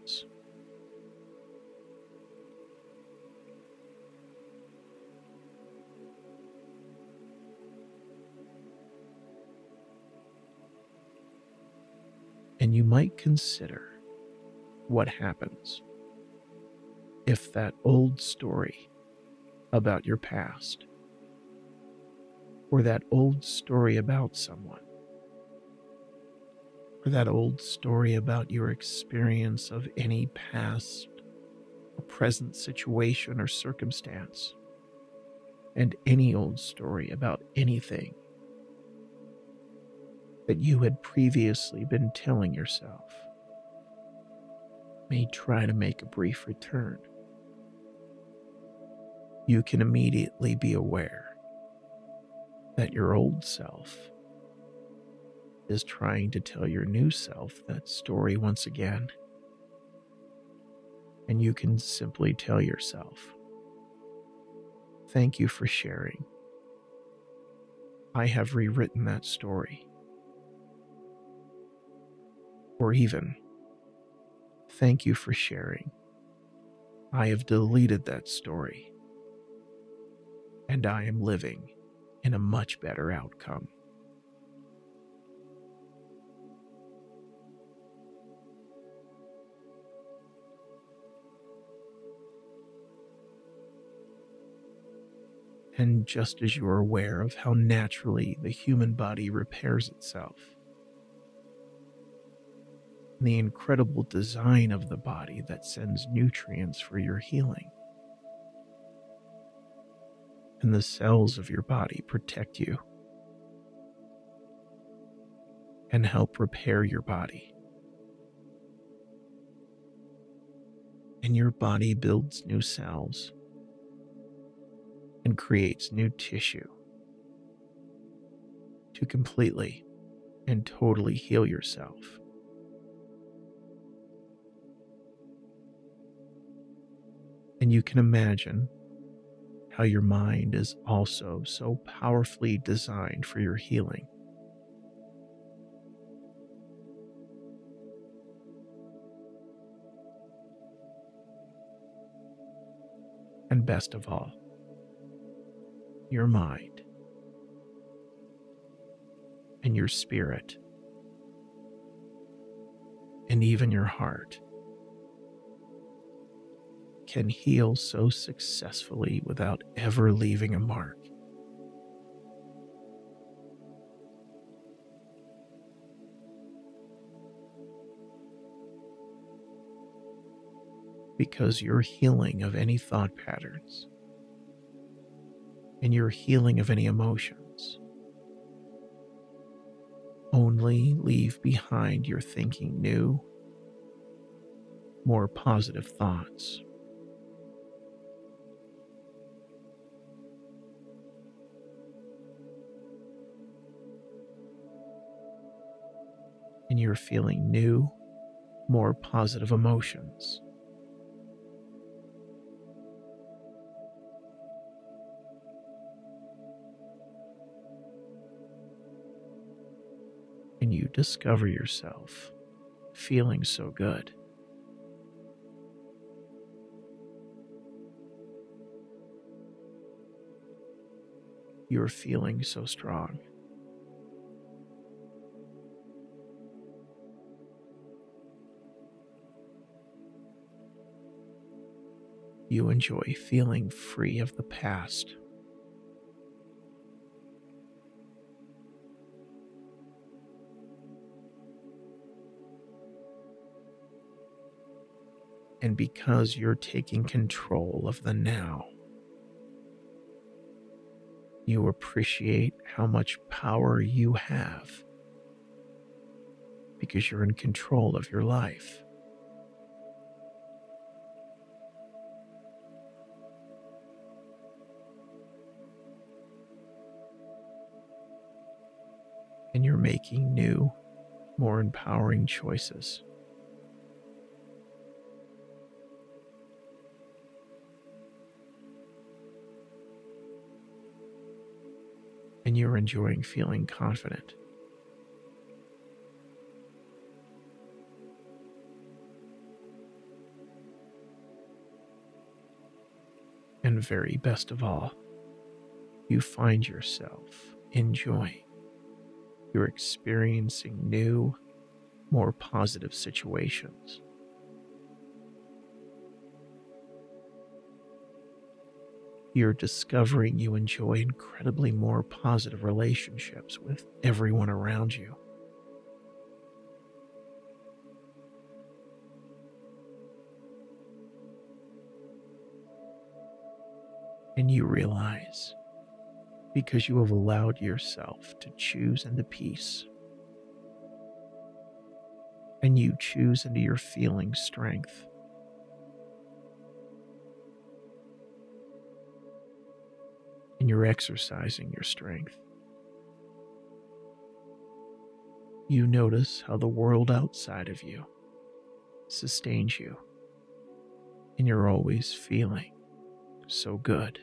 And you might consider what happens if that old story about your past or that old story about someone or that old story about your experience of any past or present situation or circumstance, and any old story about anything that you had previously been telling yourself may try to make a brief return. You can immediately be aware that your old self is trying to tell your new self that story once again. And you can simply tell yourself, Thank you for sharing. I have rewritten that story. Or even, Thank you for sharing. I have deleted that story. And I am living in a much better outcome. and just as you are aware of how naturally the human body repairs itself, the incredible design of the body that sends nutrients for your healing, and the cells of your body protect you and help repair your body. And your body builds new cells and creates new tissue to completely and totally heal yourself. And you can imagine how your mind is also so powerfully designed for your healing. And best of all, your mind and your spirit and even your heart can heal so successfully without ever leaving a mark. Because your healing of any thought patterns and your healing of any emotions. Only leave behind your thinking new, more positive thoughts. And you're feeling new, more positive emotions. and you discover yourself feeling so good. You're feeling so strong. You enjoy feeling free of the past. and because you're taking control of the now. You appreciate how much power you have because you're in control of your life. And you're making new, more empowering choices. and you're enjoying feeling confident. And very best of all, you find yourself enjoying. You're experiencing new, more positive situations. You're discovering you enjoy incredibly more positive relationships with everyone around you. And you realize because you have allowed yourself to choose into peace. And you choose into your feeling strength. And you're exercising your strength. You notice how the world outside of you sustains you, and you're always feeling so good.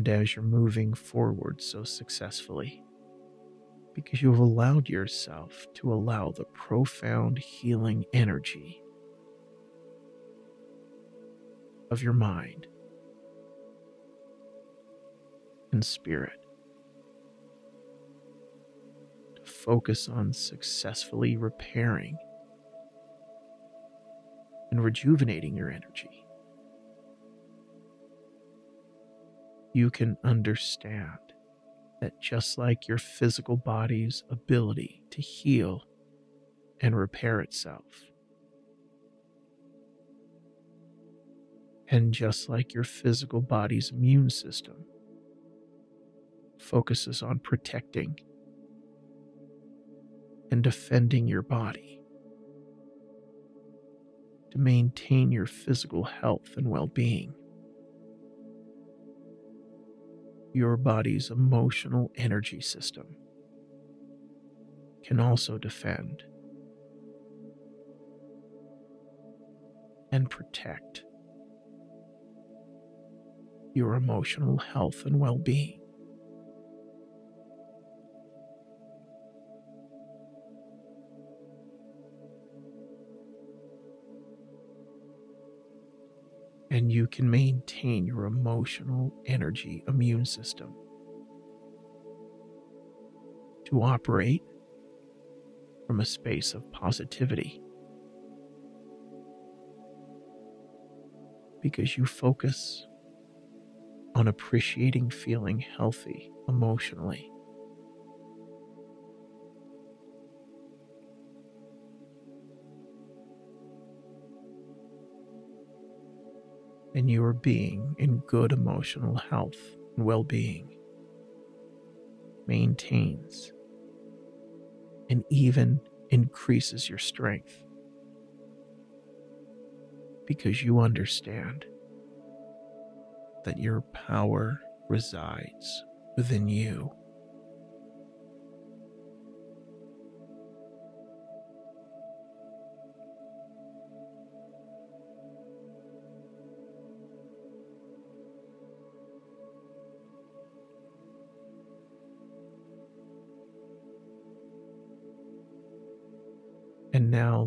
And as you're moving forward so successfully, because you have allowed yourself to allow the profound healing energy of your mind and spirit to focus on successfully repairing and rejuvenating your energy, you can understand that just like your physical body's ability to heal and repair itself, and just like your physical body's immune system focuses on protecting and defending your body to maintain your physical health and well being. Your body's emotional energy system can also defend and protect your emotional health and well being. And you can maintain your emotional energy immune system to operate from a space of positivity. Because you focus on appreciating feeling healthy emotionally. And your being in good emotional health and well being maintains and even increases your strength because you understand that your power resides within you.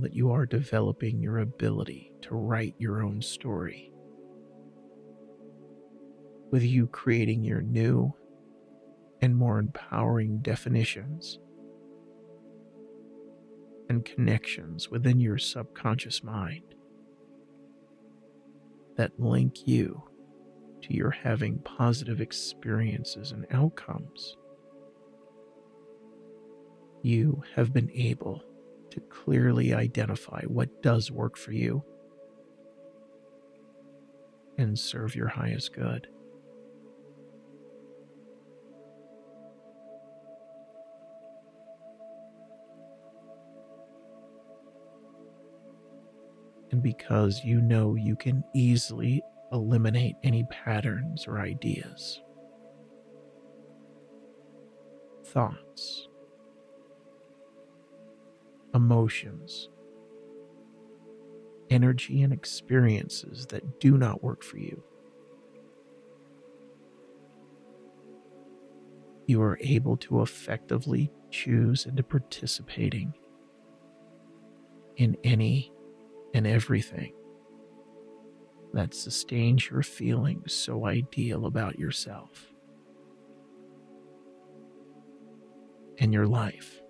That you are developing your ability to write your own story, with you creating your new and more empowering definitions and connections within your subconscious mind that link you to your having positive experiences and outcomes, you have been able to clearly identify what does work for you and serve your highest good. And because you know you can easily eliminate any patterns or ideas, thoughts, emotions, energy, and experiences that do not work for you. You are able to effectively choose into participating in any and everything that sustains your feelings so ideal about yourself and your life.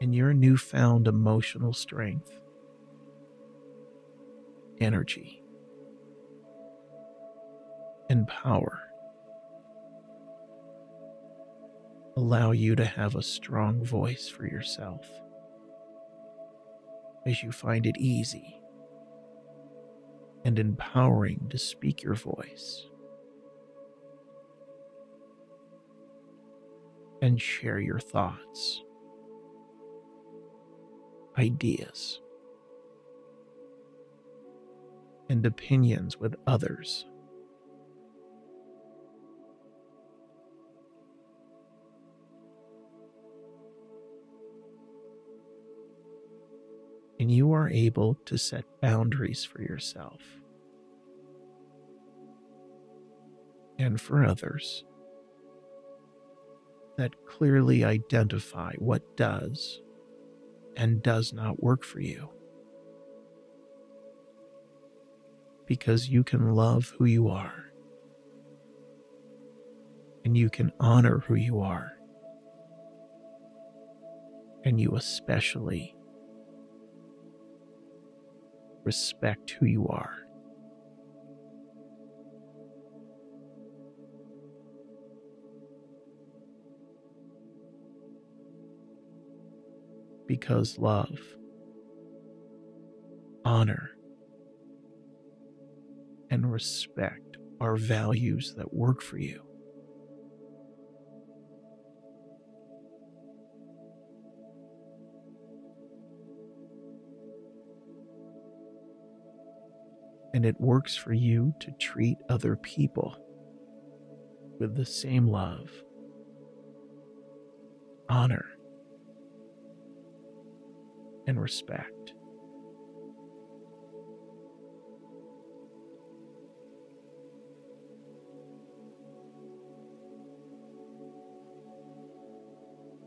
And your newfound emotional strength, energy, and power allow you to have a strong voice for yourself as you find it easy and empowering to speak your voice and share your thoughts, ideas, and opinions with others. And you are able to set boundaries for yourself and for others that clearly identify what does and does not work for you. Because you can love who you are and you can honor who you are. And you especially respect who you are. Because love, honor, and respect are values that work for you. and it works for you to treat other people with the same love, honor, and respect.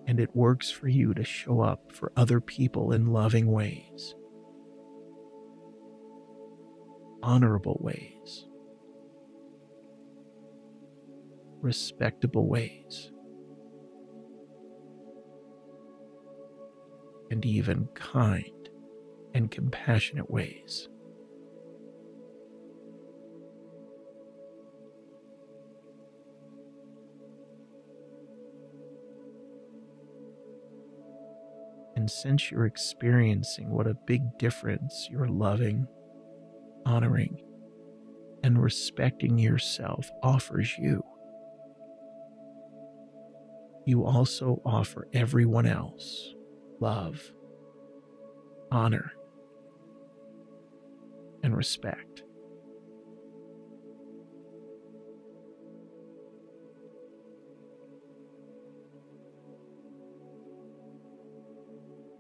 And it works for you to show up for other people in loving ways honorable ways, respectable ways, and even kind and compassionate ways. And since you're experiencing what a big difference your loving, honoring, and respecting yourself offers you, you also offer everyone else love, honor, and respect.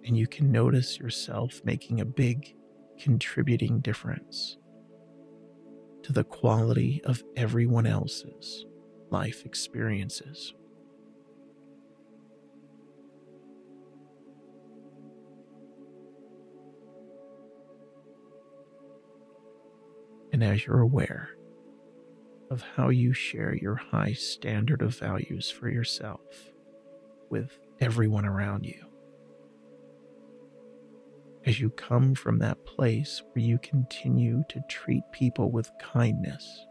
And you can notice yourself making a big contributing difference to the quality of everyone else's life experiences. And as you're aware of how you share your high standard of values for yourself with everyone around you, as you come from that place where you continue to treat people with kindness.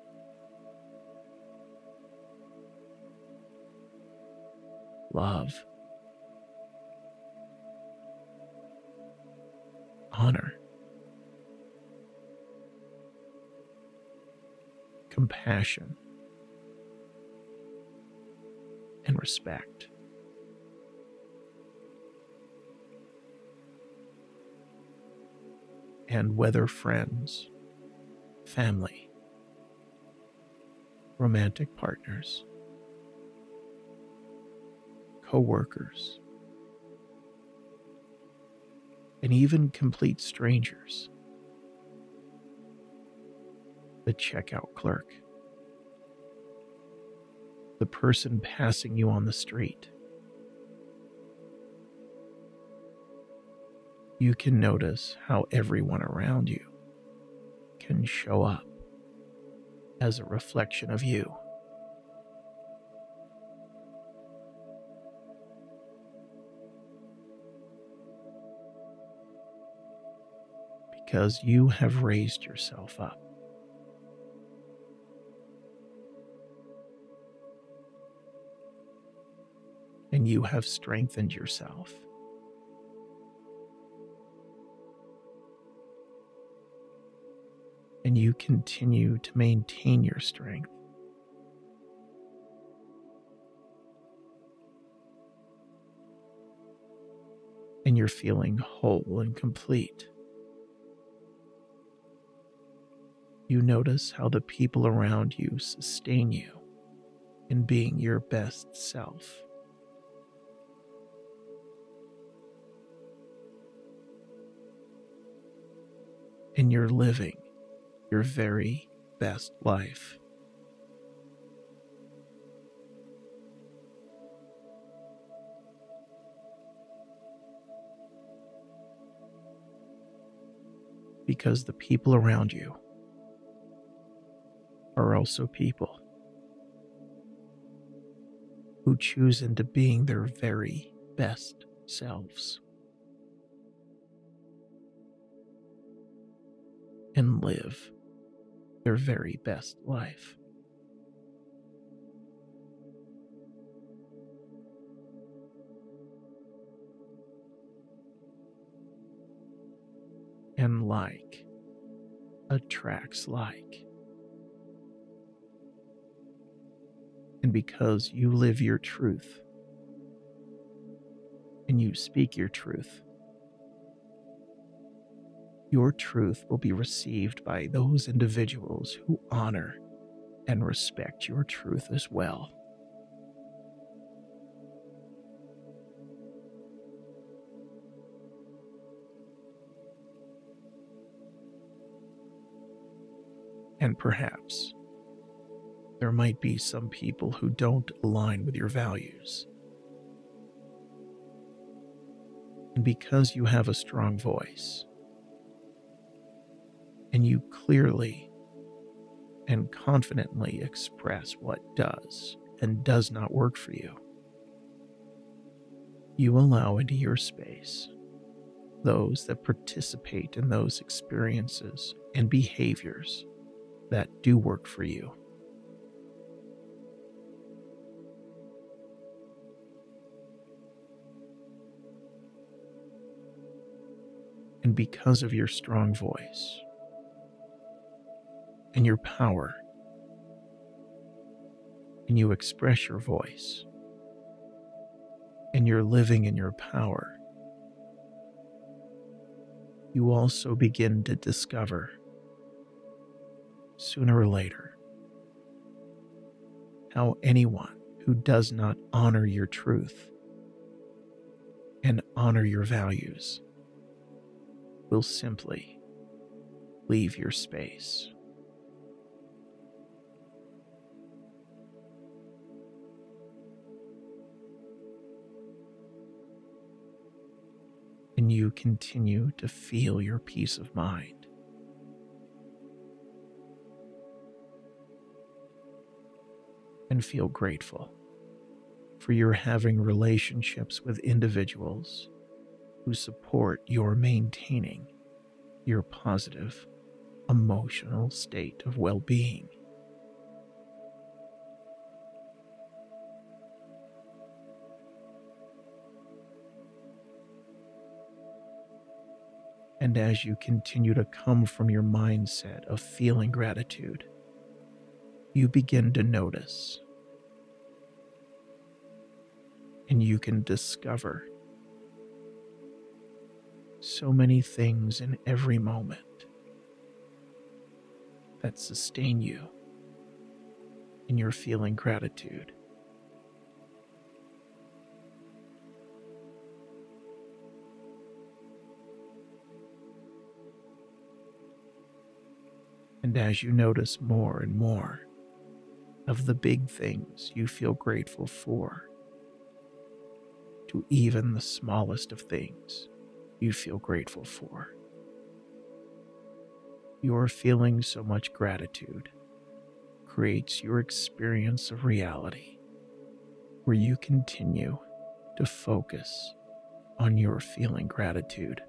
Love, honor, compassion, and respect. and whether friends, family, romantic partners, co workers, and even complete strangers. The checkout clerk, the person passing you on the street. You can notice how everyone around you can show up as a reflection of you. Because you have raised yourself up. You have strengthened yourself. and you continue to maintain your strength. And you're feeling whole and complete. You notice how the people around you sustain you in being your best self. And you're living your very best life. Because the people around you are also people who choose into being their very best selves. And live their very best life. And like attracts like. And because you live your truth and you speak your truth, your truth will be received by those individuals who honor and respect your truth as well. And perhaps there might be some people who don't align with your values. And because you have a strong voice, and you clearly and confidently express what does and does not work for you. You allow into your space those that participate in those experiences and behaviors that do work for you. And because of your strong voice, and your power, and you express your voice, and you're living in your power, you also begin to discover sooner or later how anyone who does not honor your truth and honor your values will simply leave your space. And you continue to feel your peace of mind. And feel grateful for your having relationships with individuals who support your maintaining your positive emotional state of well being. And as you continue to come from your mindset of feeling gratitude, you begin to notice and you can discover so many things in every moment that sustain you in you're feeling gratitude. And as you notice more and more of the big things you feel grateful for, to even the smallest of things you feel grateful for, your feeling so much gratitude creates your experience of reality where you continue to focus on your feeling gratitude.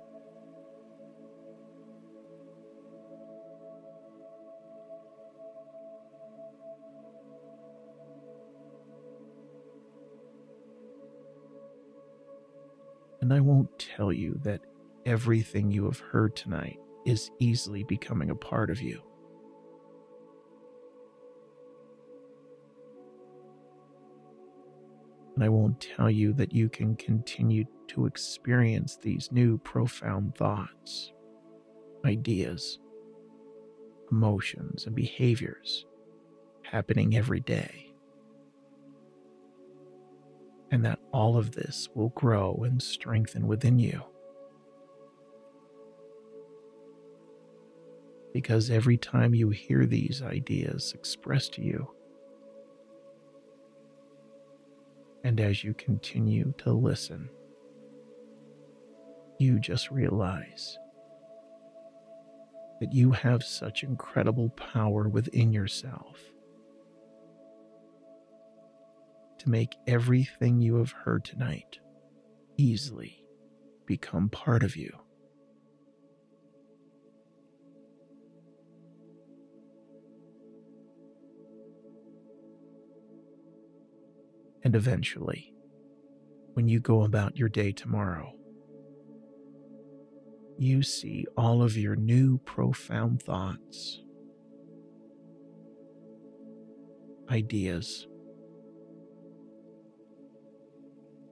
And I won't tell you that everything you have heard tonight is easily becoming a part of you. And I won't tell you that you can continue to experience these new profound thoughts, ideas, emotions, and behaviors happening every day. And that all of this will grow and strengthen within you. because every time you hear these ideas expressed to you, and as you continue to listen, you just realize that you have such incredible power within yourself make everything you have heard tonight easily become part of you. And eventually, when you go about your day tomorrow, you see all of your new profound thoughts, ideas,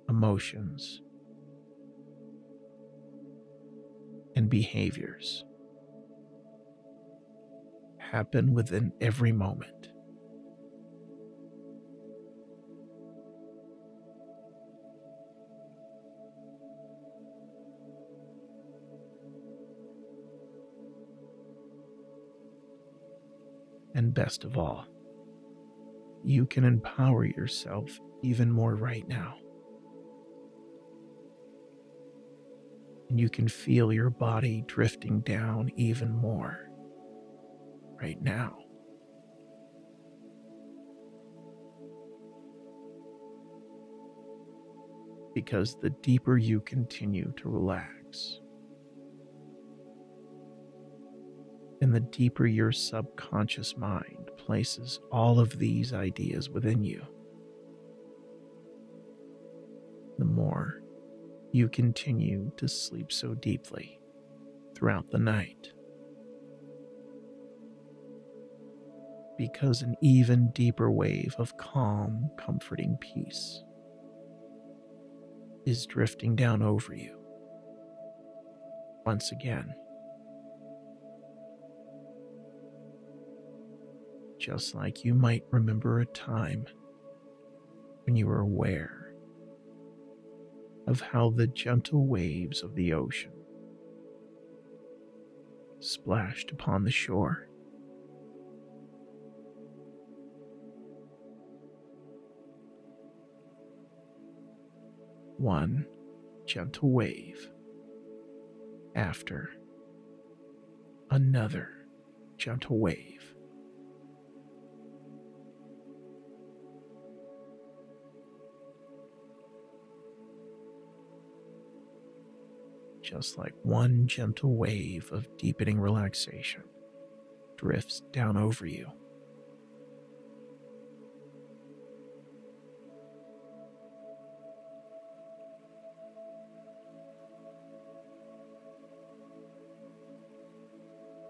emotions, and behaviors happen within every moment. And best of all, you can empower yourself even more right now. And you can feel your body drifting down even more right now. Because the deeper you continue to relax, and the deeper your subconscious mind places all of these ideas within you, the more you continue to sleep so deeply throughout the night. Because an even deeper wave of calm, comforting peace is drifting down over you once again. just like you might remember a time when you were aware of how the gentle waves of the ocean splashed upon the shore. One gentle wave after another gentle wave. Just like one gentle wave of deepening relaxation drifts down over you.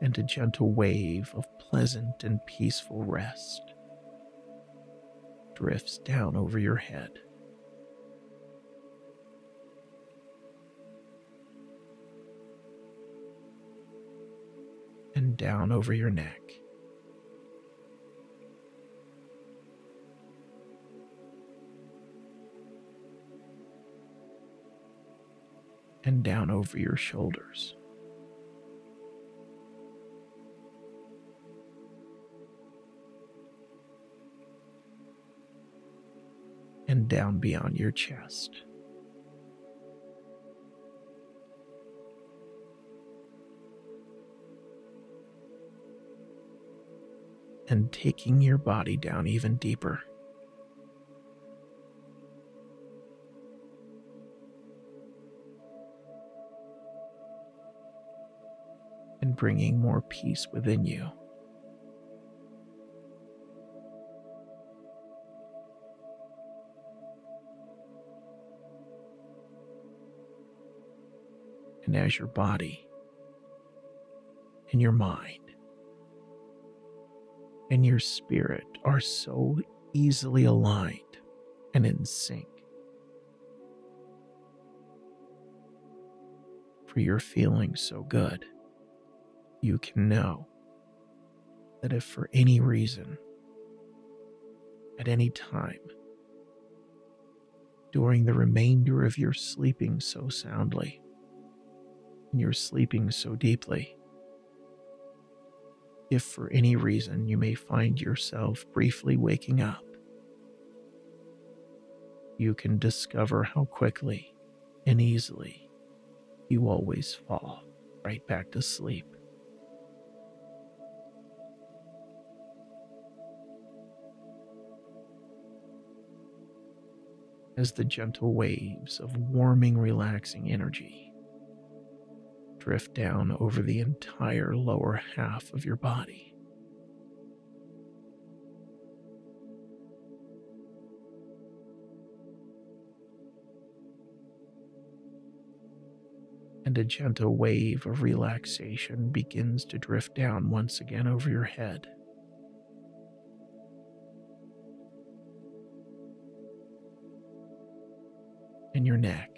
And a gentle wave of pleasant and peaceful rest drifts down over your head. down over your neck. And down over your shoulders. And down beyond your chest. And taking your body down even deeper. and bringing more peace within you. And as your body and your mind and your spirit are so easily aligned and in sync, for your feeling so good you can know that if for any reason, at any time, during the remainder of your sleeping so soundly, and you're sleeping so deeply, if for any reason you may find yourself briefly waking up, you can discover how quickly and easily you always fall right back to sleep. as the gentle waves of warming, relaxing energy drift down over the entire lower half of your body. And a gentle wave of relaxation begins to drift down once again over your head. and your neck.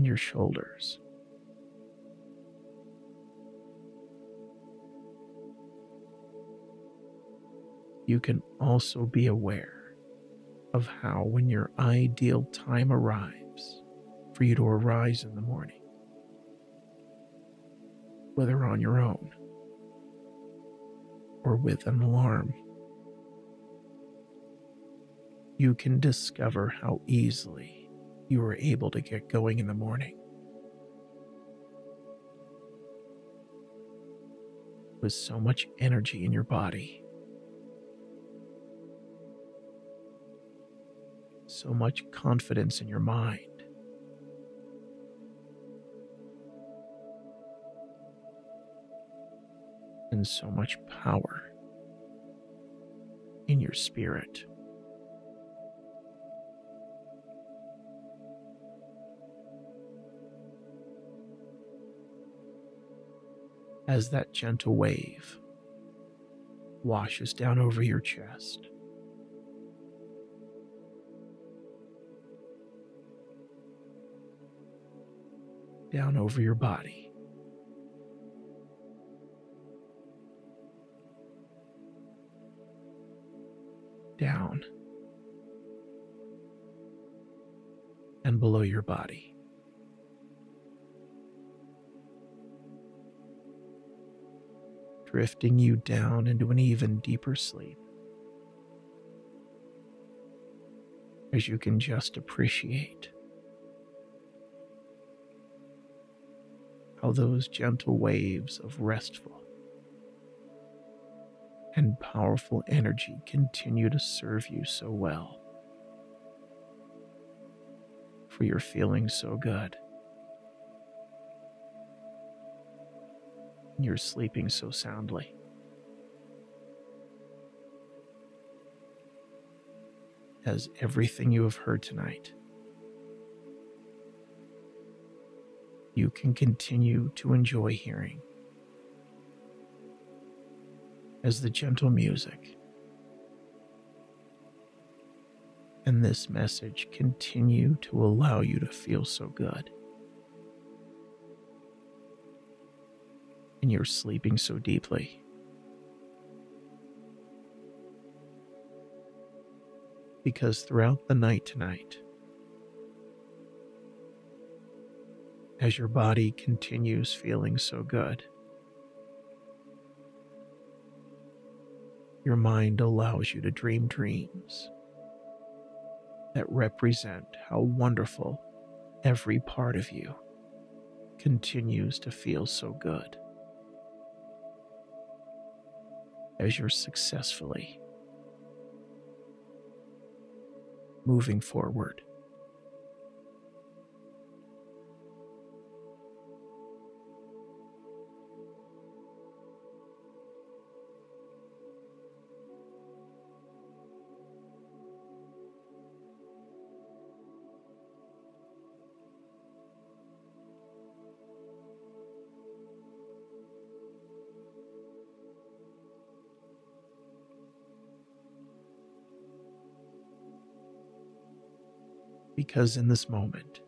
And your shoulders. You can also be aware of how, when your ideal time arrives for you to arise in the morning, whether on your own or with an alarm. You can discover how easily you were able to get going in the morning. With so much energy in your body, so much confidence in your mind. and so much power in your spirit. As that gentle wave washes down over your chest. Down over your body. down and below your body. Drifting you down into an even deeper sleep. As you can just appreciate how those gentle waves of restful and powerful energy continue to serve you so well. For you're feeling so good. You're sleeping so soundly. As everything you have heard tonight, you can continue to enjoy hearing as the gentle music. And this message continue to allow you to feel so good. And you're sleeping so deeply. Because throughout the night tonight, as your body continues feeling so good, your mind allows you to dream dreams that represent how wonderful every part of you continues to feel so good as you're successfully moving forward. Because in this moment,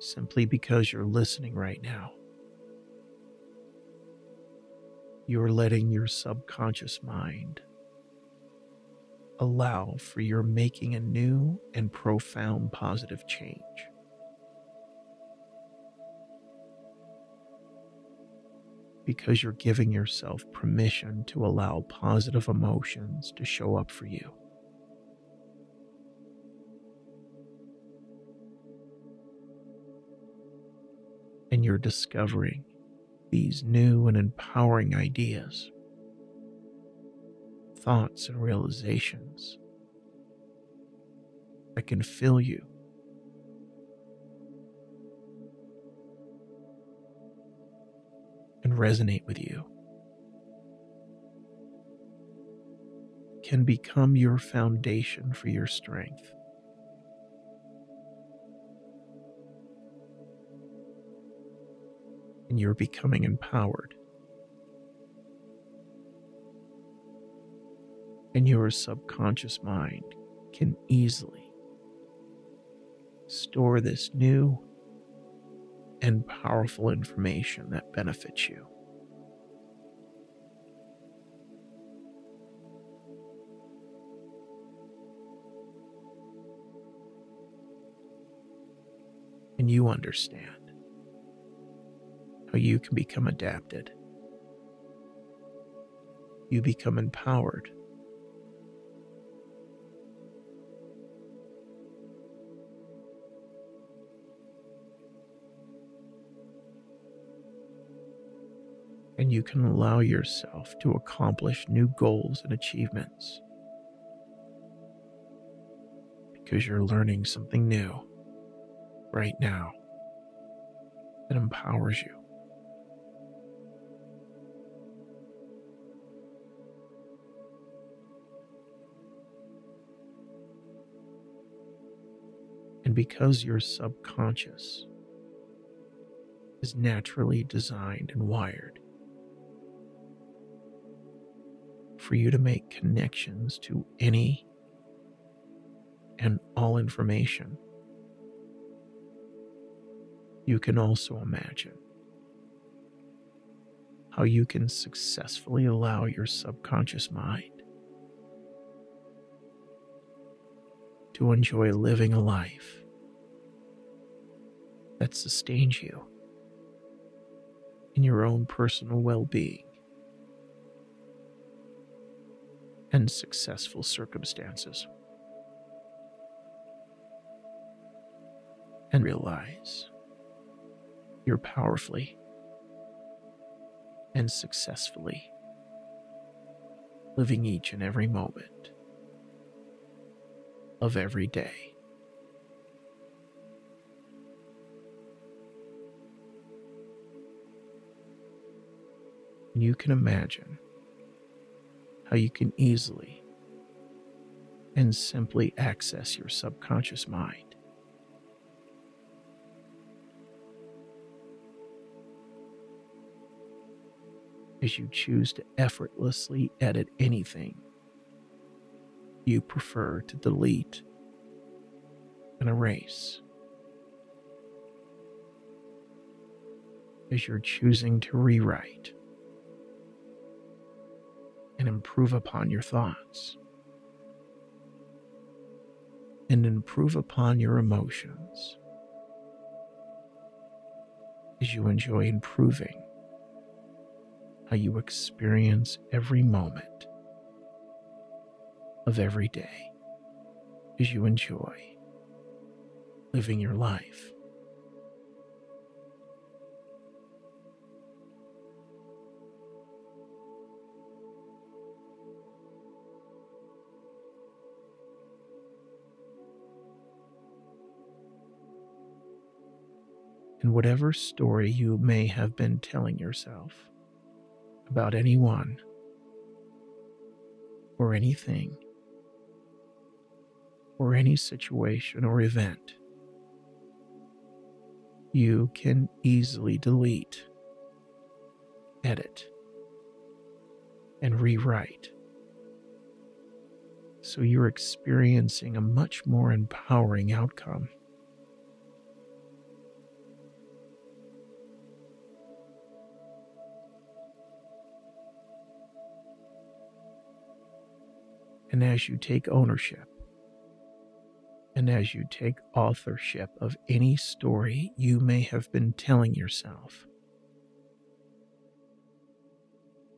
simply because you're listening right now, you're letting your subconscious mind allow for your making a new and profound positive change. Because you're giving yourself permission to allow positive emotions to show up for you. Discovering these new and empowering ideas, thoughts, and realizations that can fill you. And resonate with you, can become your foundation for your strength. And you're becoming empowered. And your subconscious mind can easily store this new and powerful information that benefits you. And you understand how you can become adapted. You become empowered. And you can allow yourself to accomplish new goals and achievements because you're learning something new right now that empowers you. And because your subconscious is naturally designed and wired for you to make connections to any and all information, you can also imagine how you can successfully allow your subconscious mind to enjoy living a life that sustains you in your own personal well being and successful circumstances. And realize you're powerfully and successfully living each and every moment of every day. And you can imagine how you can easily and simply access your subconscious mind. As you choose to effortlessly edit anything you prefer to delete and erase. As you're choosing to rewrite and improve upon your thoughts. and improve upon your emotions as you enjoy improving how you experience every moment of every day as you enjoy living your life. And whatever story you may have been telling yourself about anyone or anything or any situation or event, you can easily delete, edit, and rewrite. So you're experiencing a much more empowering outcome. And as you take ownership, and as you take authorship of any story you may have been telling yourself,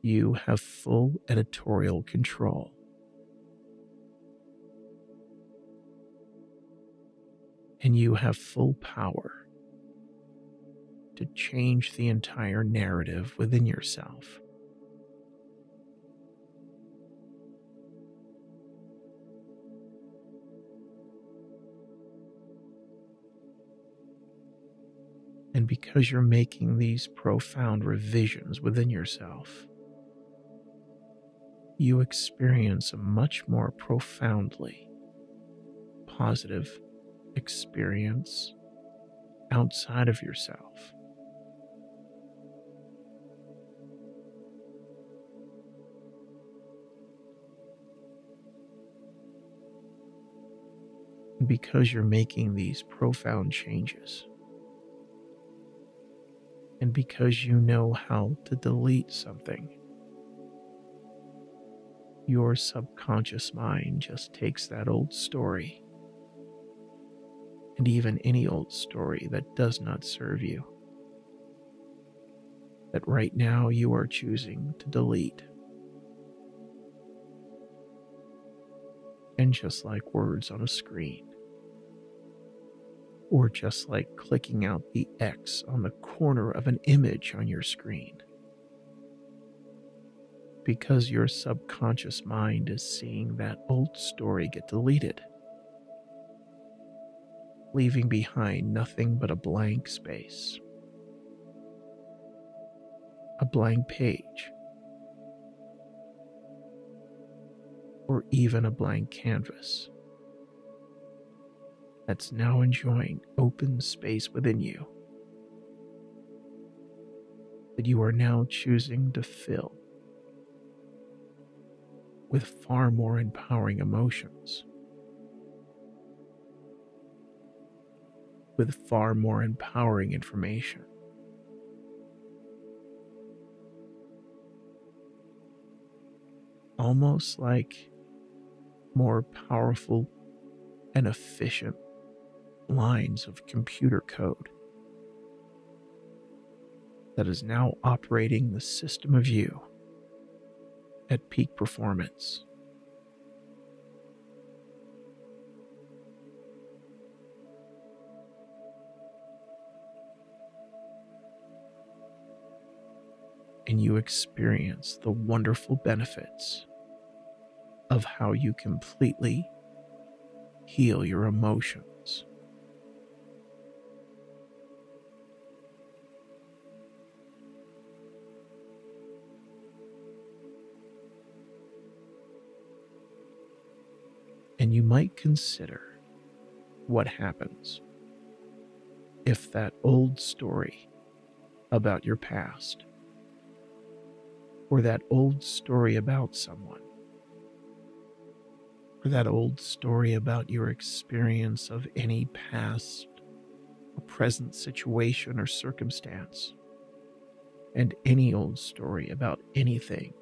you have full editorial control. And you have full power to change the entire narrative within yourself. And because you're making these profound revisions within yourself, you experience a much more profoundly positive experience outside of yourself. because you're making these profound changes and because you know how to delete something. Your subconscious mind just takes that old story, and even any old story that does not serve you, that right now you are choosing to delete. And just like words on a screen, or just like clicking out the X on the corner of an image on your screen. Because your subconscious mind is seeing that old story get deleted, leaving behind nothing but a blank space, a blank page, or even a blank canvas that's now enjoying open space within you that you are now choosing to fill with far more empowering emotions, with far more empowering information. Almost like more powerful and efficient lines of computer code that is now operating the system of you at peak performance. And you experience the wonderful benefits of how you completely heal your emotions. You might consider what happens if that old story about your past or that old story about someone or that old story about your experience of any past or present situation or circumstance and any old story about anything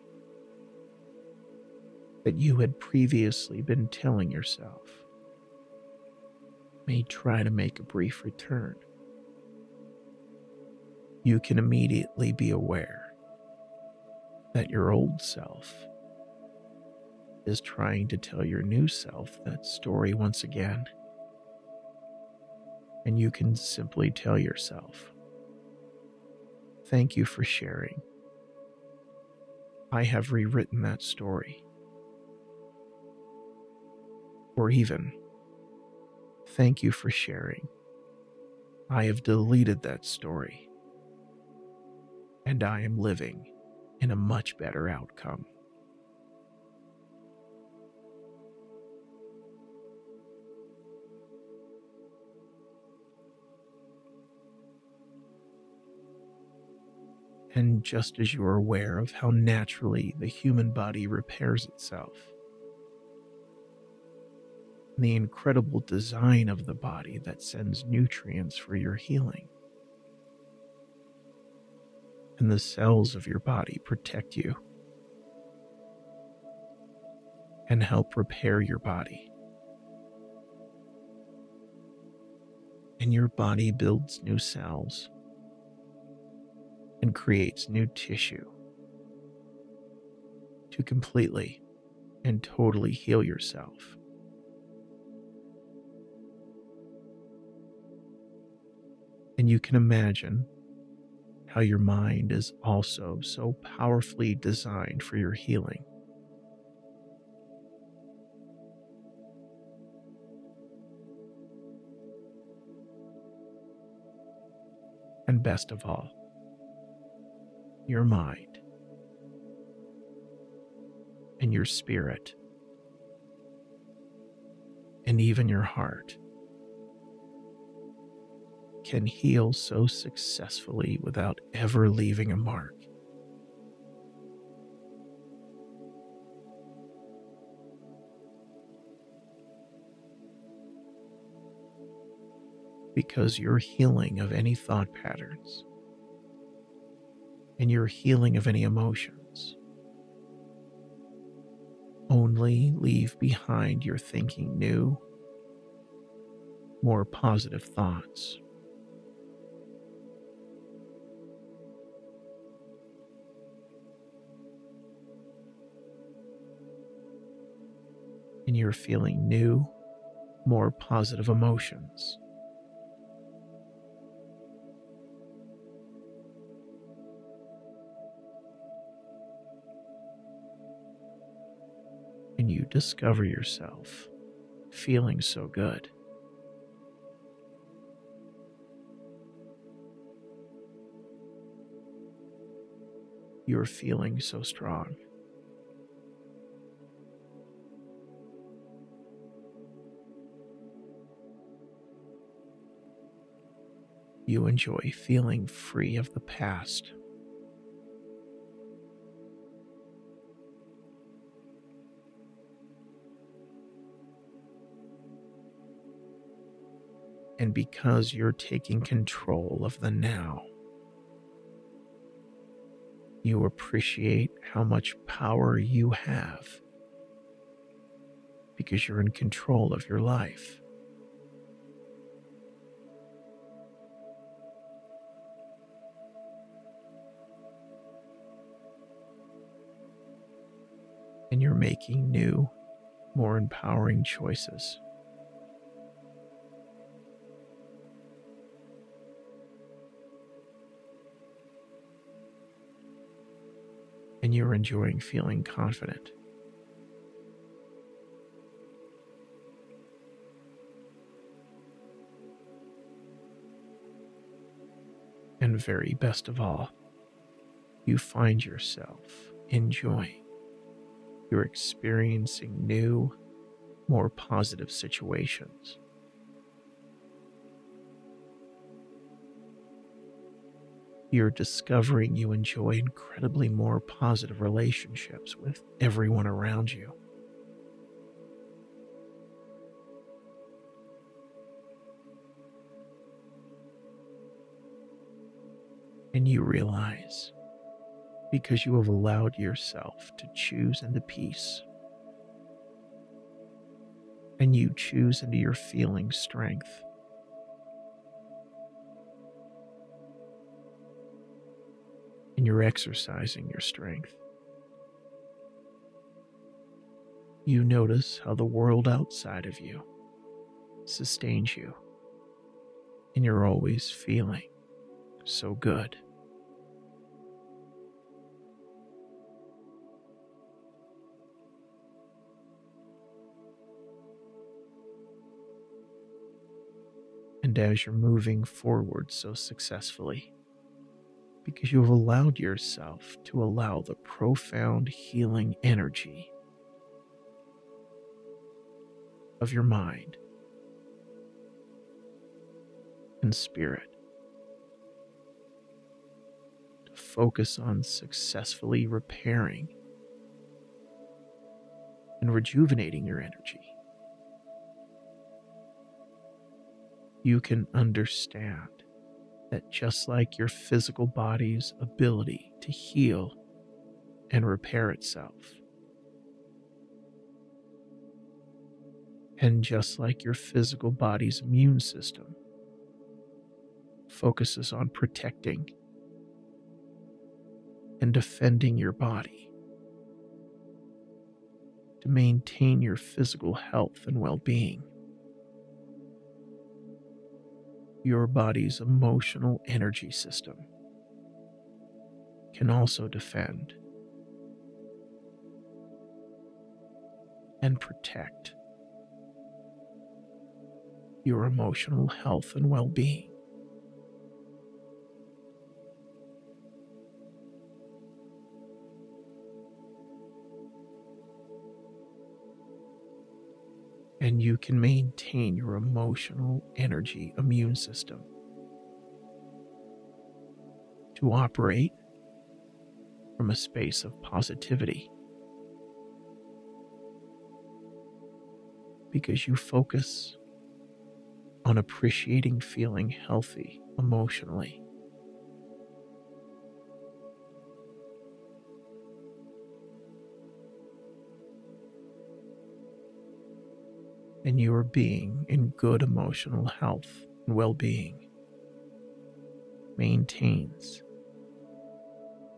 that you had previously been telling yourself may try to make a brief return, you can immediately be aware that your old self is trying to tell your new self that story once again. And you can simply tell yourself, Thank you for sharing. I have rewritten that story. Or even, Thank you for sharing. I have deleted that story. And I am living in a much better outcome. And just as you are aware of how naturally the human body repairs itself, the incredible design of the body that sends nutrients for your healing, and the cells of your body protect you and help repair your body. And your body builds new cells and creates new tissue to completely and totally heal yourself. And you can imagine how your mind is also so powerfully designed for your healing. And best of all, your mind, and your spirit, and even your heart can heal so successfully without ever leaving a mark. Because your healing of any thought patterns and your healing of any emotions. Only leave behind your thinking new, more positive thoughts. And you're feeling new, more positive emotions. and you discover yourself feeling so good. You're feeling so strong. You enjoy feeling free of the past and because you're taking control of the now. You appreciate how much power you have because you're in control of your life. And you're making new, more empowering choices. and you're enjoying feeling confident. And very best of all, you find yourself enjoying. You're experiencing new, more positive situations. you're discovering you enjoy incredibly more positive relationships with everyone around you. And you realize because you have allowed yourself to choose into peace, and you choose into your feeling strength. And you're exercising your strength. You notice how the world outside of you sustains you, and you're always feeling so good. And as you're moving forward so successfully, because you have allowed yourself to allow the profound healing energy of your mind and spirit to focus on successfully repairing and rejuvenating your energy. You can understand that just like your physical body's ability to heal and repair itself, And just like your physical body's immune system focuses on protecting and defending your body to maintain your physical health and well being, your body's emotional energy system can also defend and protect your emotional health and well being. And you can maintain your emotional energy immune system to operate from a space of positivity. Because you focus on appreciating feeling healthy emotionally. And your being in good emotional health and well being maintains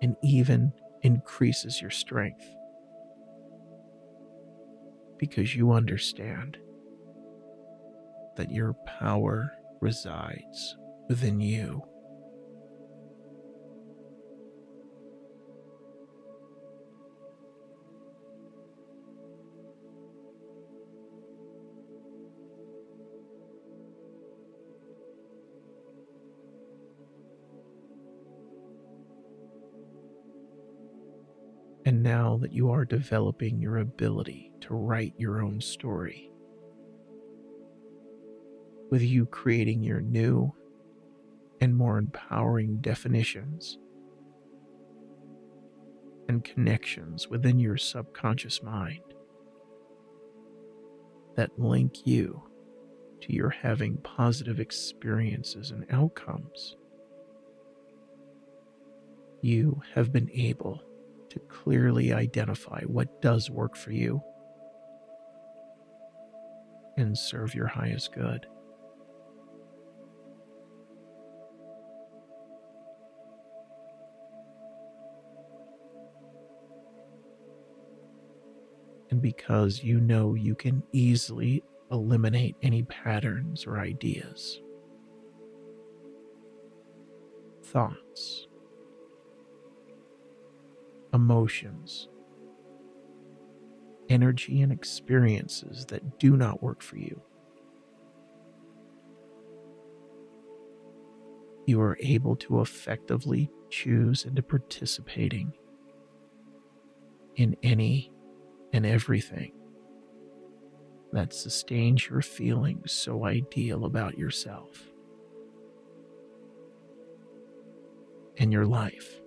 and even increases your strength because you understand that your power resides within you. Now that you are developing your ability to write your own story, with you creating your new and more empowering definitions and connections within your subconscious mind that link you to your having positive experiences and outcomes. You have been able to clearly identify what does work for you and serve your highest good. and because you know you can easily eliminate any patterns or ideas, thoughts, emotions, energy, and experiences that do not work for you. You are able to effectively choose into participating in any and everything that sustains your feelings so ideal about yourself and your life.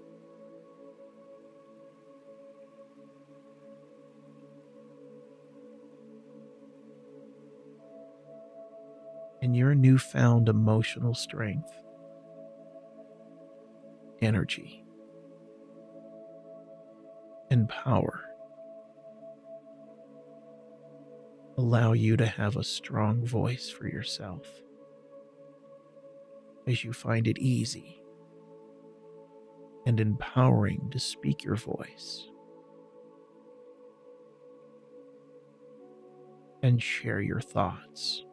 And your newfound emotional strength, energy, and power allow you to have a strong voice for yourself as you find it easy and empowering to speak your voice and share your thoughts,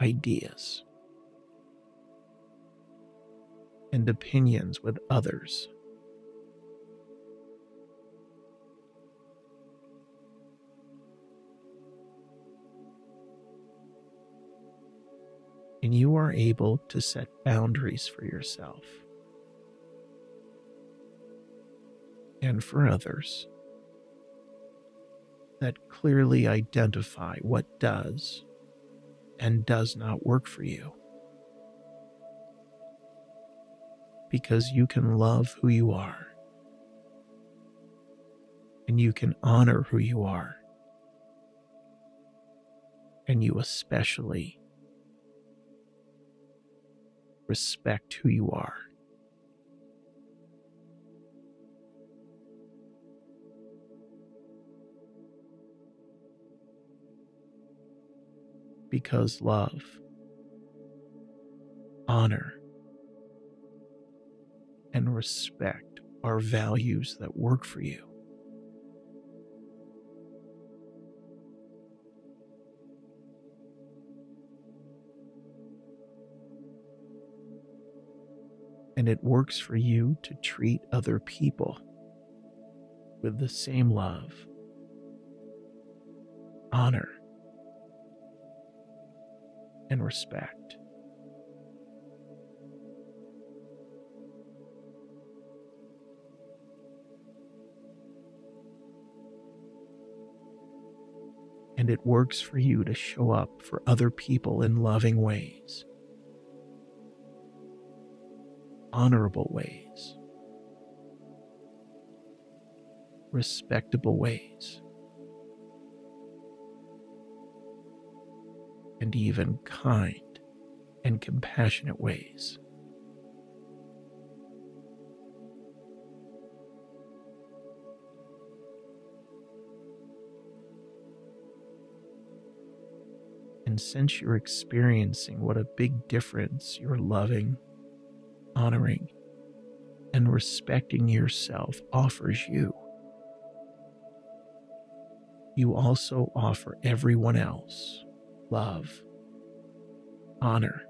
ideas, and opinions with others. And you are able to set boundaries for yourself and for others that clearly identify what does and does not work for you. Because you can love who you are and you can honor who you are. And you especially respect who you are. Because love, honor, and respect are values that work for you. And it works for you to treat other people with the same love, honor, and respect. And it works for you to show up for other people in loving ways, honorable ways, respectable ways. And even kind and compassionate ways. And since you're experiencing what a big difference your loving, honoring, and respecting yourself offers you, you also offer everyone else love, honor,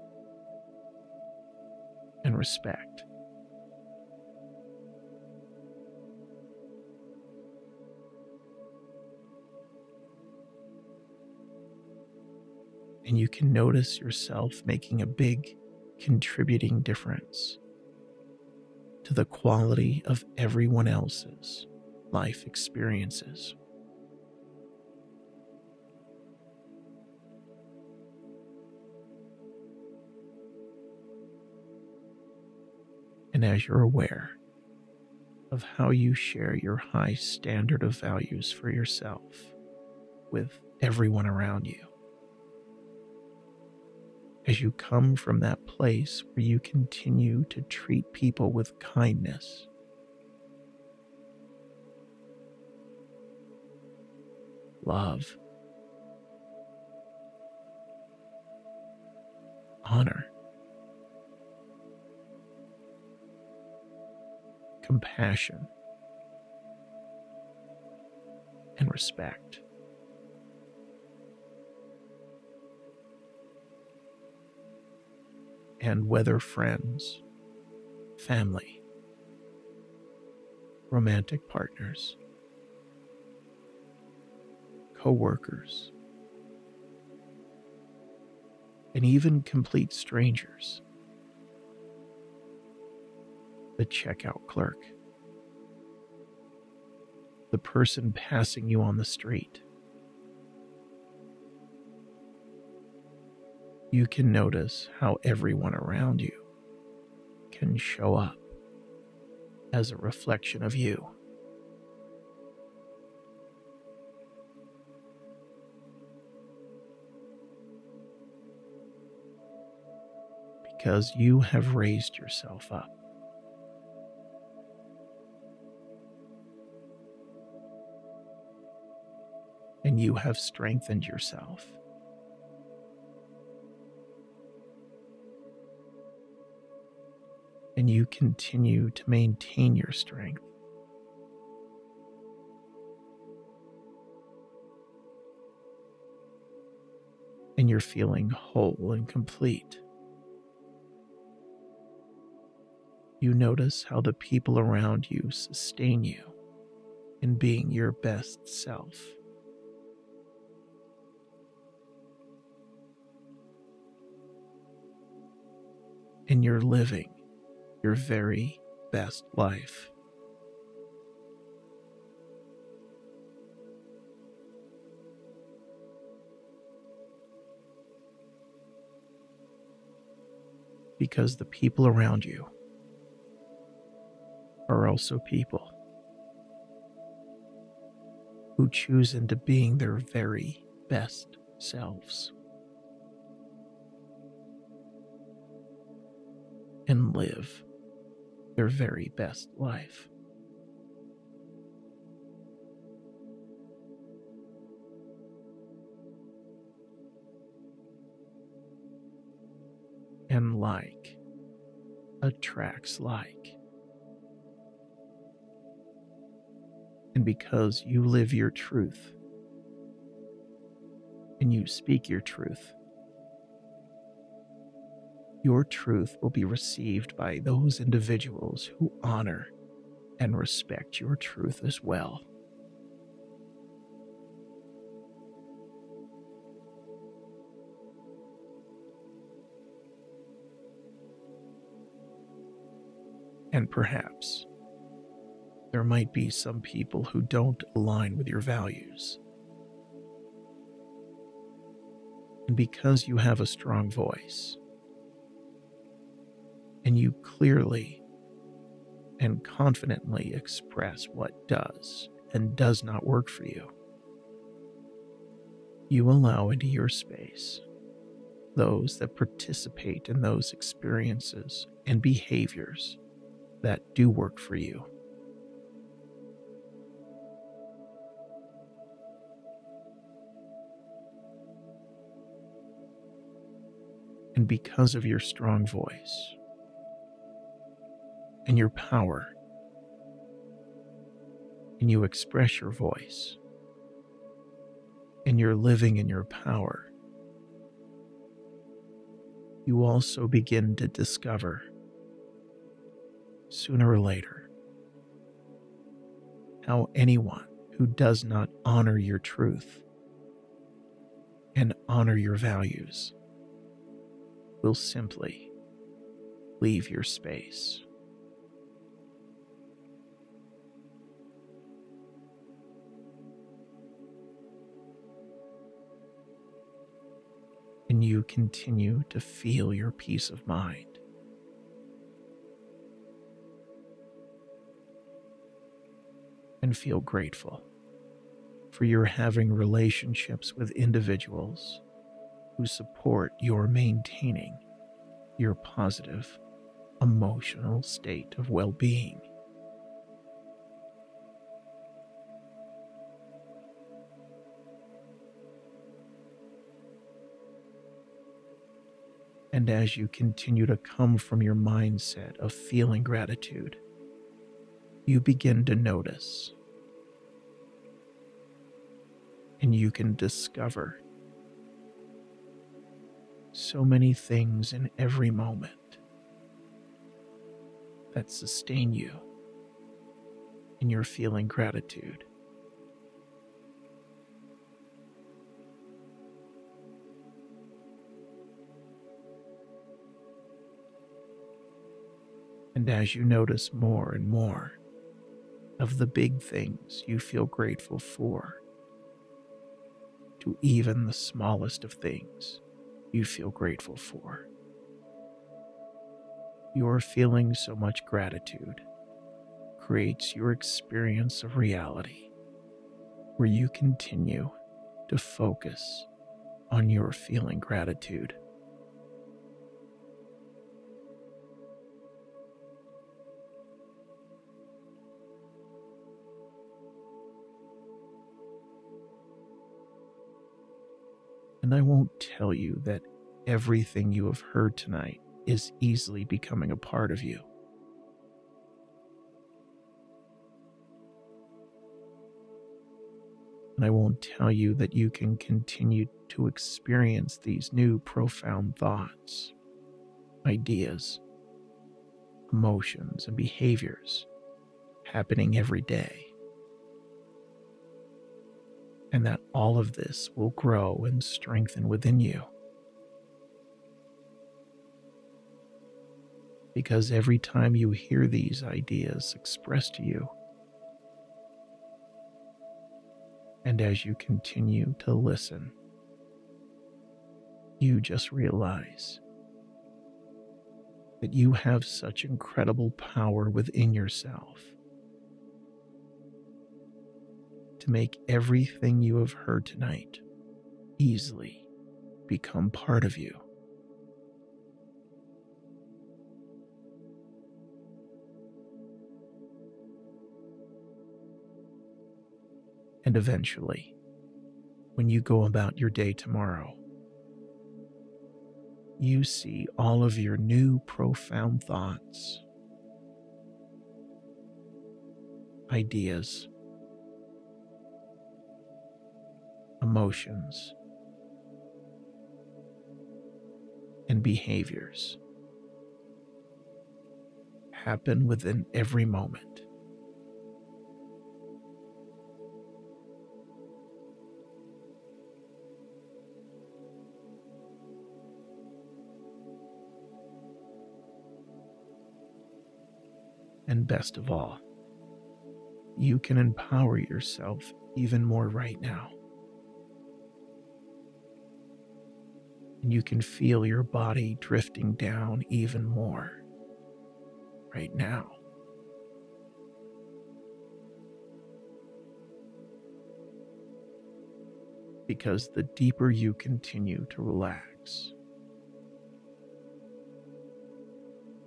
and respect. And you can notice yourself making a big contributing difference to the quality of everyone else's life experiences. And as you're aware of how you share your high standard of values for yourself with everyone around you. As you come from that place where you continue to treat people with kindness, love, honor, compassion, and respect. And whether friends, family, romantic partners, co workers, and even complete strangers the checkout clerk, the person passing you on the street. You can notice how everyone around you can show up as a reflection of you. Because you have raised yourself up. And you have strengthened yourself. And you continue to maintain your strength. And you're feeling whole and complete. You notice how the people around you sustain you in being your best self. And you're living your very best life. Because the people around you are also people who choose into being their very best selves and live their very best life. And like attracts like. and because you live your truth and you speak your truth, your truth will be received by those individuals who honor and respect your truth as well. And perhaps there might be some people who don't align with your values. And because you have a strong voice, and you clearly and confidently express what does and does not work for you, you allow into your space those that participate in those experiences and behaviors that do work for you. and because of your strong voice and your power, and you express your voice, and you're living in your power, you also begin to discover sooner or later how anyone who does not honor your truth and honor your values will simply leave your space. And you continue to feel your peace of mind. And feel grateful for your having relationships with individuals who support your maintaining your positive emotional state of well being. And as you continue to come from your mindset of feeling gratitude, you begin to notice and you can discover so many things in every moment that sustain you in your feeling gratitude. And as you notice more and more of the big things you feel grateful for, to even the smallest of things you feel grateful for. Your feeling so much gratitude creates your experience of reality where you continue to focus on your feeling gratitude. And I won't tell you that everything you have heard tonight is easily becoming a part of you. And I won't tell you that you can continue to experience these new profound thoughts, ideas, emotions, and behaviors happening every day. And that all of this will grow and strengthen within you. Because every time you hear these ideas expressed to you, and as you continue to listen, you just realize that you have such incredible power within yourself to make everything you have heard tonight easily become part of you. And eventually, when you go about your day tomorrow, you see all of your new profound thoughts, ideas, emotions, and behaviors happen within every moment. And best of all, you can empower yourself even more right now. And you can feel your body drifting down even more right now. Because the deeper you continue to relax,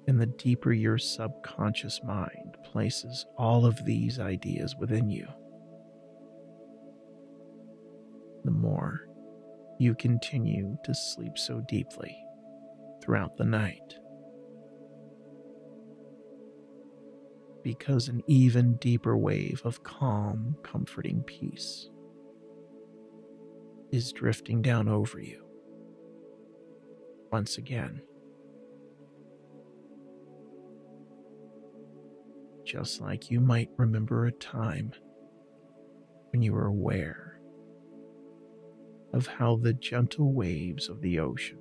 and the deeper your subconscious mind places all of these ideas within you, the more you continue to sleep so deeply throughout the night. Because an even deeper wave of calm, comforting peace is drifting down over you once again. just like you might remember a time when you were aware of how the gentle waves of the ocean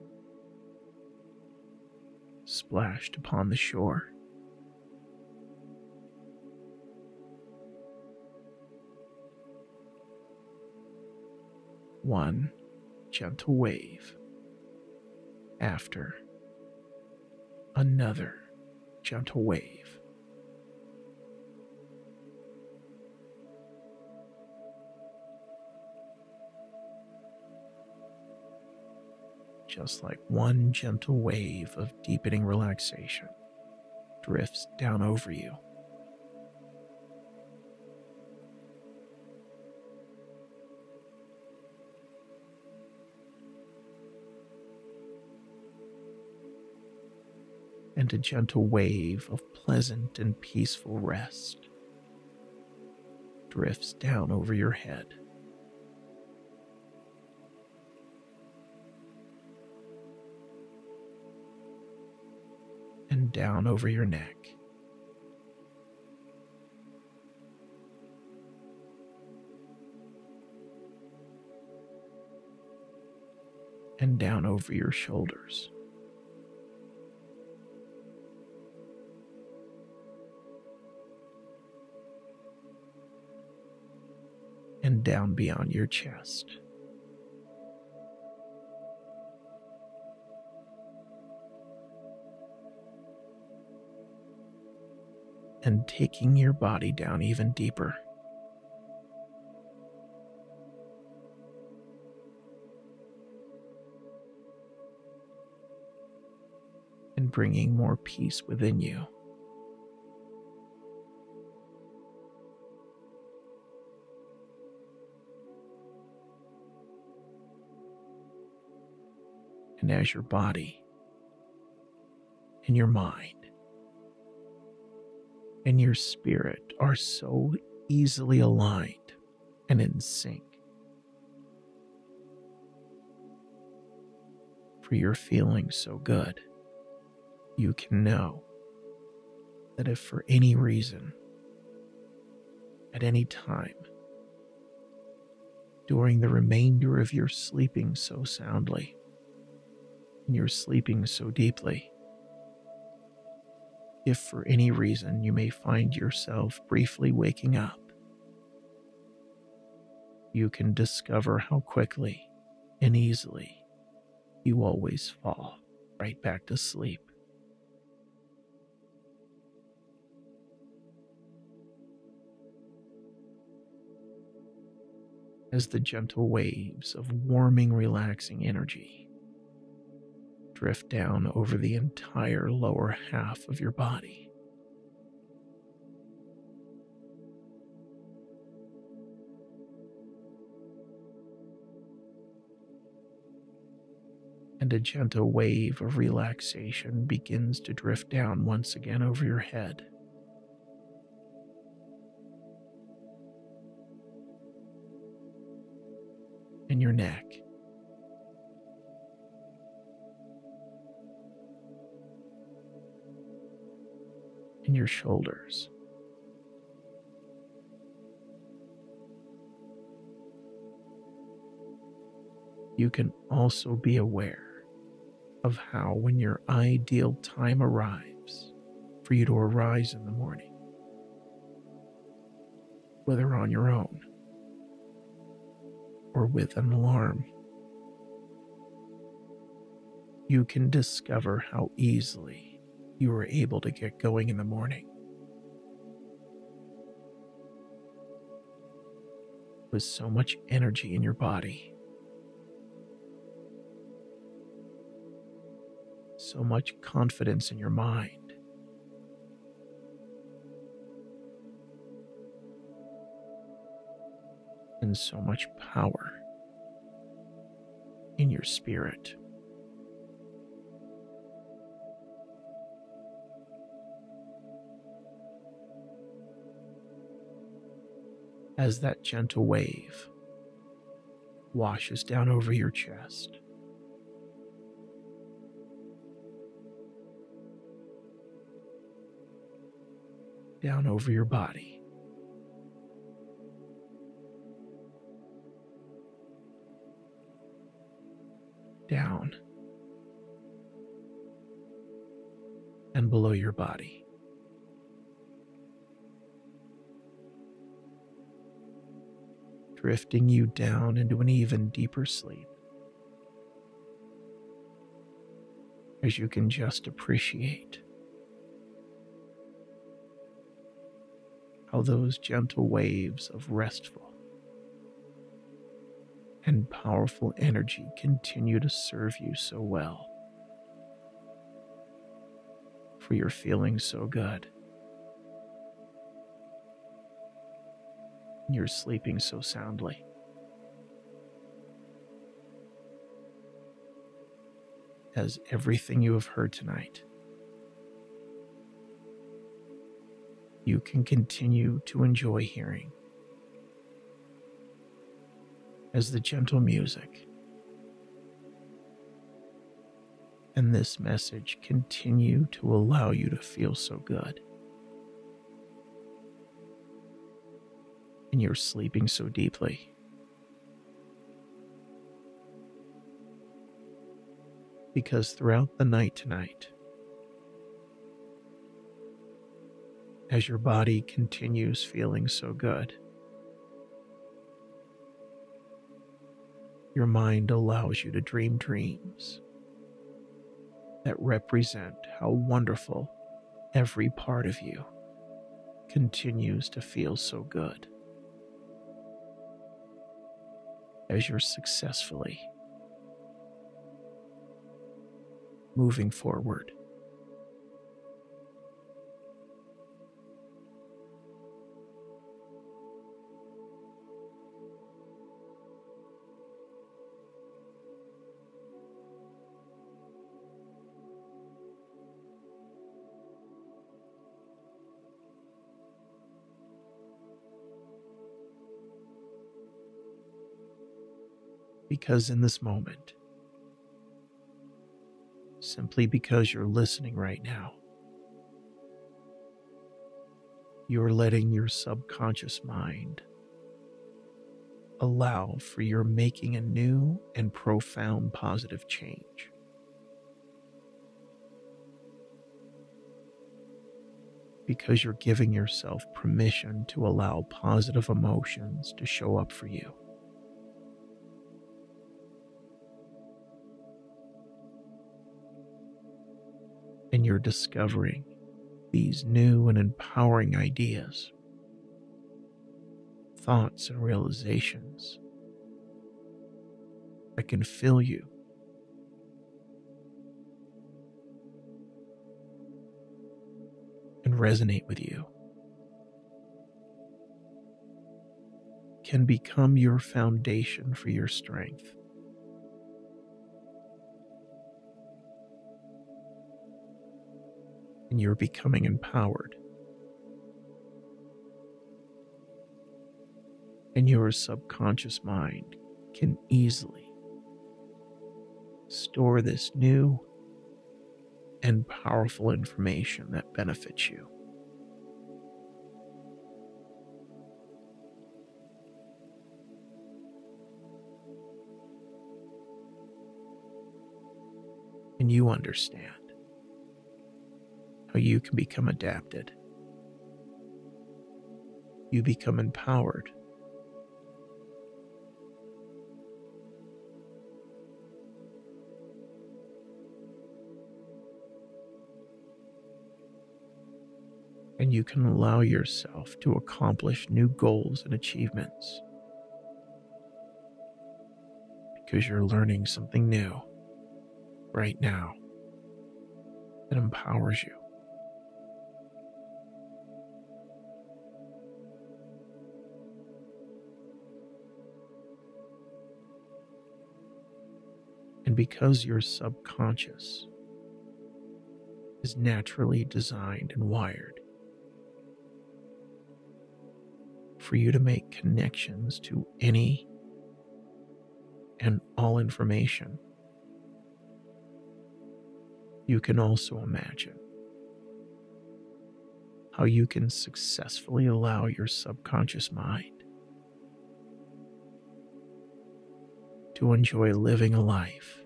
splashed upon the shore. One gentle wave after another gentle wave. Just like one gentle wave of deepening relaxation drifts down over you. And a gentle wave of pleasant and peaceful rest drifts down over your head. Down over your neck. And down over your shoulders. And down beyond your chest. And taking your body down even deeper. And bringing more peace within you. And as your body and your mind and your spirit are so easily aligned and in sync, for you're feeling so good, you can know that if for any reason, at any time, during the remainder of your sleeping so soundly, and you're sleeping so deeply, if for any reason you may find yourself briefly waking up, you can discover how quickly and easily you always fall right back to sleep. As the gentle waves of warming, relaxing energy drift down over the entire lower half of your body. and a gentle wave of relaxation begins to drift down once again over your head. And your neck. And your shoulders. You can also be aware of how, when your ideal time arrives for you to arise in the morning, whether on your own or with an alarm, you can discover how easily you are able to get going in the morning. With so much energy in your body so much confidence in your mind. And so much power in your spirit. As that gentle wave washes down over your chest. down over your body. Down and below your body. Drifting you down into an even deeper sleep. As you can just appreciate how those gentle waves of restful and powerful energy continue to serve you so well. For you're feeling so good. You're sleeping so soundly. As everything you have heard tonight you can continue to enjoy hearing as the gentle music and this message continue to allow you to feel so good. And you're sleeping so deeply. Because throughout the night tonight, as your body continues feeling so good. Your mind allows you to dream dreams that represent how wonderful every part of you continues to feel so good you're successfully moving forward. Because in this moment, simply because you're listening right now, you're letting your subconscious mind allow for your making a new and profound positive change. Because you're giving yourself permission to allow positive emotions to show up for you. And you're discovering these new and empowering ideas, thoughts, and realizations that can fill you. And resonate with you, can become your foundation for your strength. And you're becoming empowered. And your subconscious mind can easily store this new and powerful information that benefits you. And you understand how you can become adapted. You become empowered. And you can allow yourself to accomplish new goals and achievements because you're learning something new right now that empowers you. And because your subconscious is naturally designed and wired for you to make connections to any and all information, you can also imagine how you can successfully allow your subconscious mind to enjoy living a life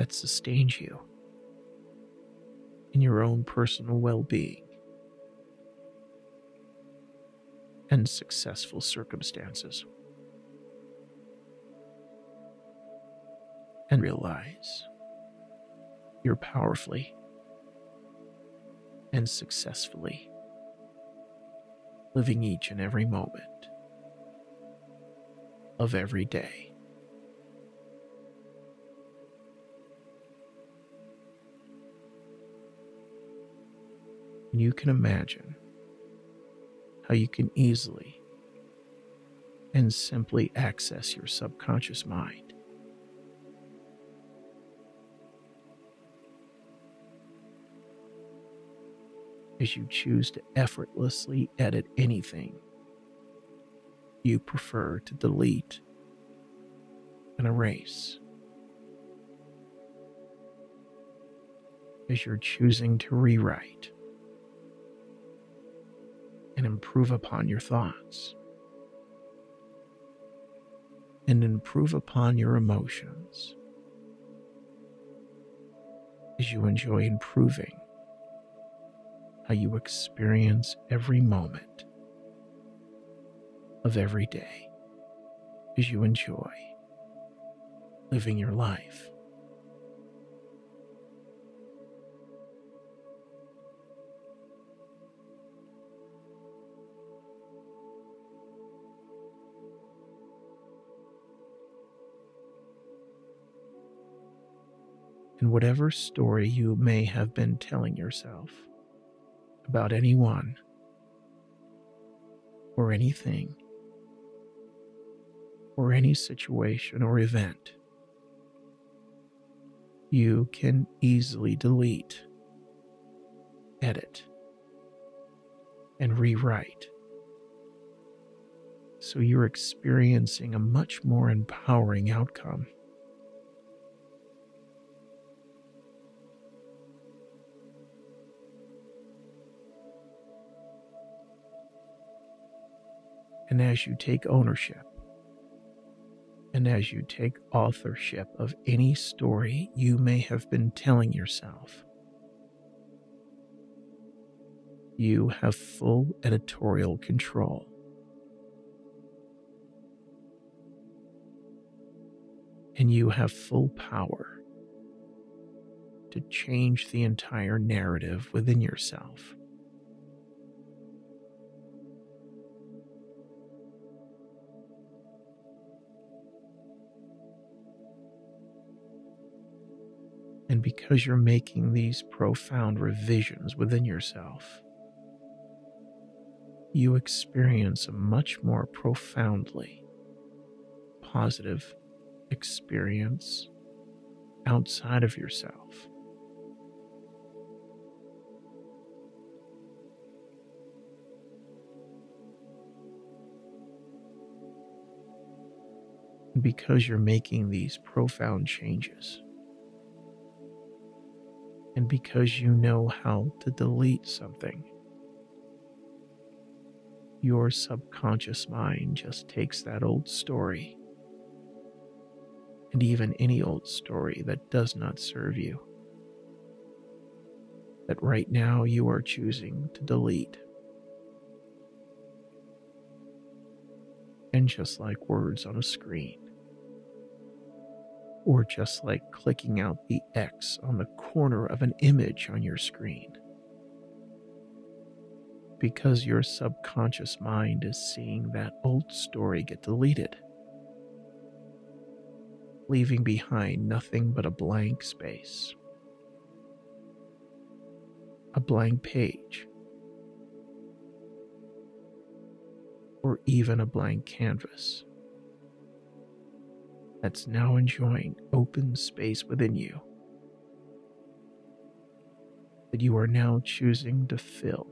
that sustains you in your own personal well being and successful circumstances. And realize you're powerfully and successfully living each and every moment of every day. And you can imagine how you can easily and simply access your subconscious mind. As you choose to effortlessly edit anything you prefer to delete and erase. As you're choosing to rewrite and improve upon your thoughts. And improve upon your emotions. As you enjoy improving how you experience every moment of every day. As you enjoy living your life. And whatever story you may have been telling yourself about anyone or anything or any situation or event, you can easily delete, edit, and rewrite So you're experiencing a much more empowering outcome. And as you take ownership, and as you take authorship of any story you may have been telling yourself, you have full editorial control. And you have full power to change the entire narrative within yourself. And because you're making these profound revisions within yourself, you experience a much more profoundly positive experience outside of yourself. Because you're making these profound changes, and because you know how to delete something, your subconscious mind just takes that old story, and even any old story that does not serve you, that right now you are choosing to delete. And just like words on a screen, or just like clicking out the X on the corner of an image on your screen. Because your subconscious mind is seeing that old story get deleted, leaving behind nothing but a blank space, a blank page, or even a blank canvas that's now enjoying open space within you that you are now choosing to fill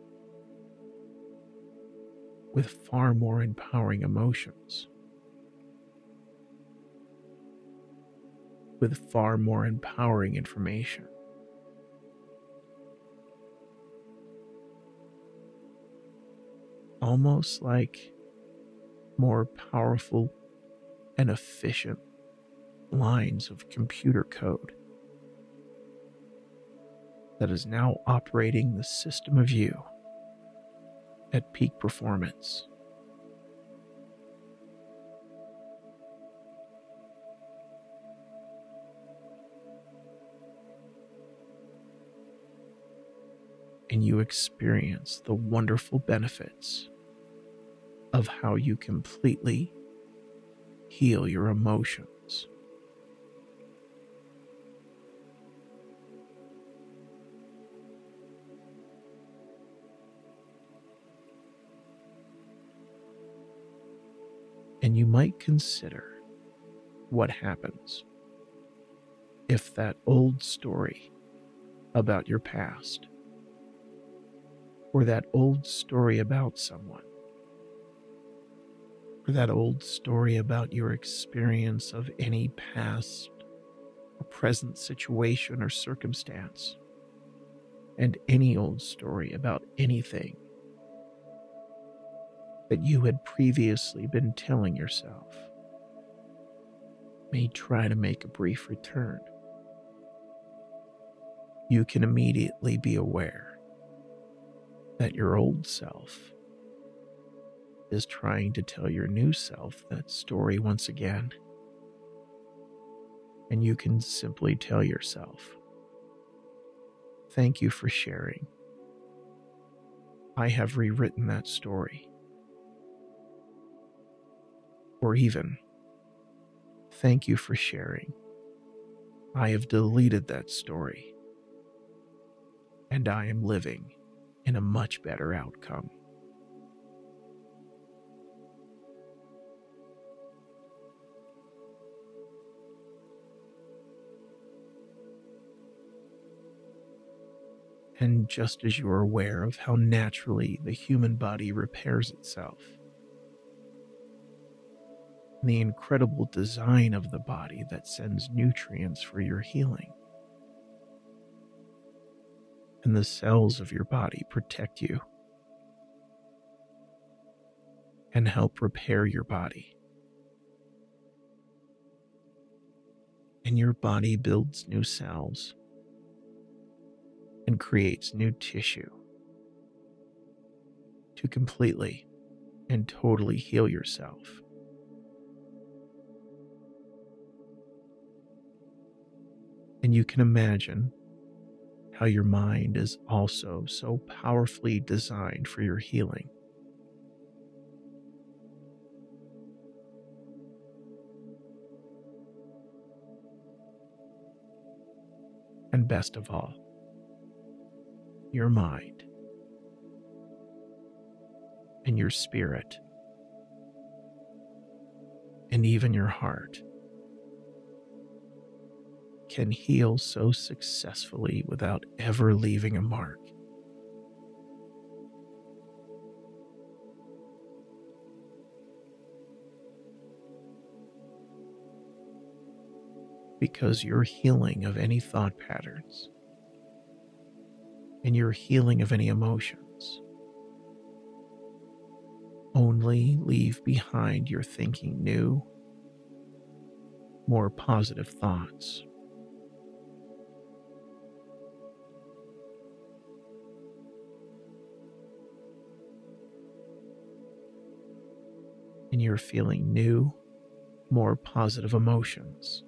with far more empowering emotions, with far more empowering information. Almost like more powerful and efficient lines of computer code that is now operating the system of you at peak performance. And you experience the wonderful benefits of how you completely heal your emotions. And you might consider what happens if that old story about your past or that old story about someone or that old story about your experience of any past or present situation or circumstance and any old story about anything that you had previously been telling yourself may try to make a brief return. You can immediately be aware that your old self is trying to tell your new self that story once again. And you can simply tell yourself, Thank you for sharing. I have rewritten that story or even, thank you for sharing. I have deleted that story, and I am living in a much better outcome. And just as you are aware of how naturally the human body repairs itself, the incredible design of the body that sends nutrients for your healing. And the cells of your body protect you and help repair your body. And your body builds new cells and creates new tissue to completely and totally heal yourself. And you can imagine how your mind is also so powerfully designed for your healing. And best of all, your mind and your spirit and even your heart can heal so successfully without ever leaving a mark. Because your healing of any thought patterns and your healing of any emotions only leave behind your thinking new, more positive thoughts. And you're feeling new, more positive emotions.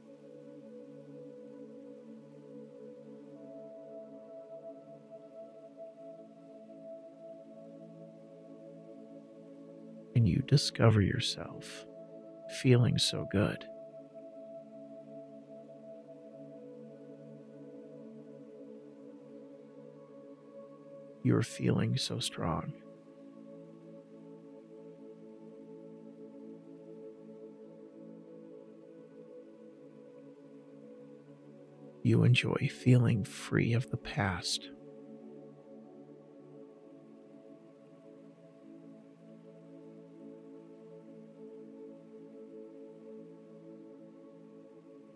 and you discover yourself feeling so good. You're feeling so strong. You enjoy feeling free of the past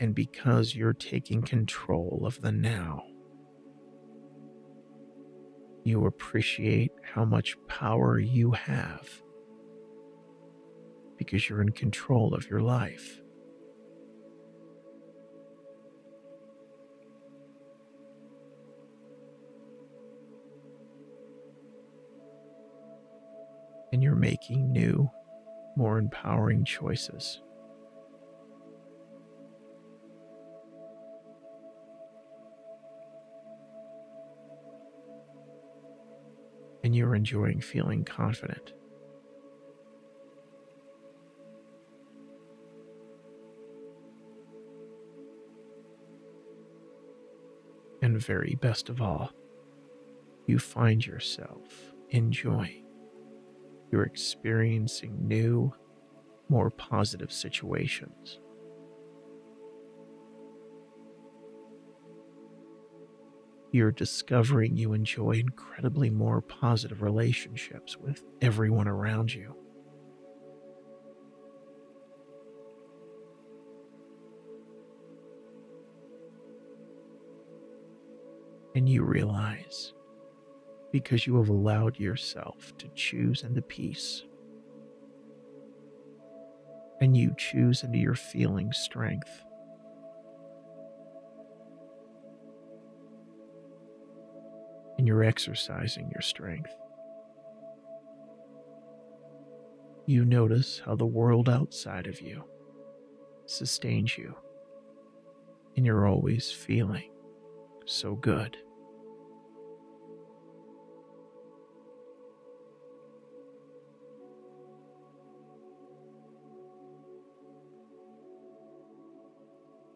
and because you're taking control of the now. You appreciate how much power you have because you're in control of your life. Making new, more empowering choices. and you're enjoying feeling confident. And very best of all, you find yourself enjoying. You're experiencing new, more positive situations. you're discovering you enjoy incredibly more positive relationships with everyone around you. And you realize because you have allowed yourself to choose into peace. And you choose into your feeling strength and you're exercising your strength. You notice how the world outside of you sustains you, and you're always feeling so good.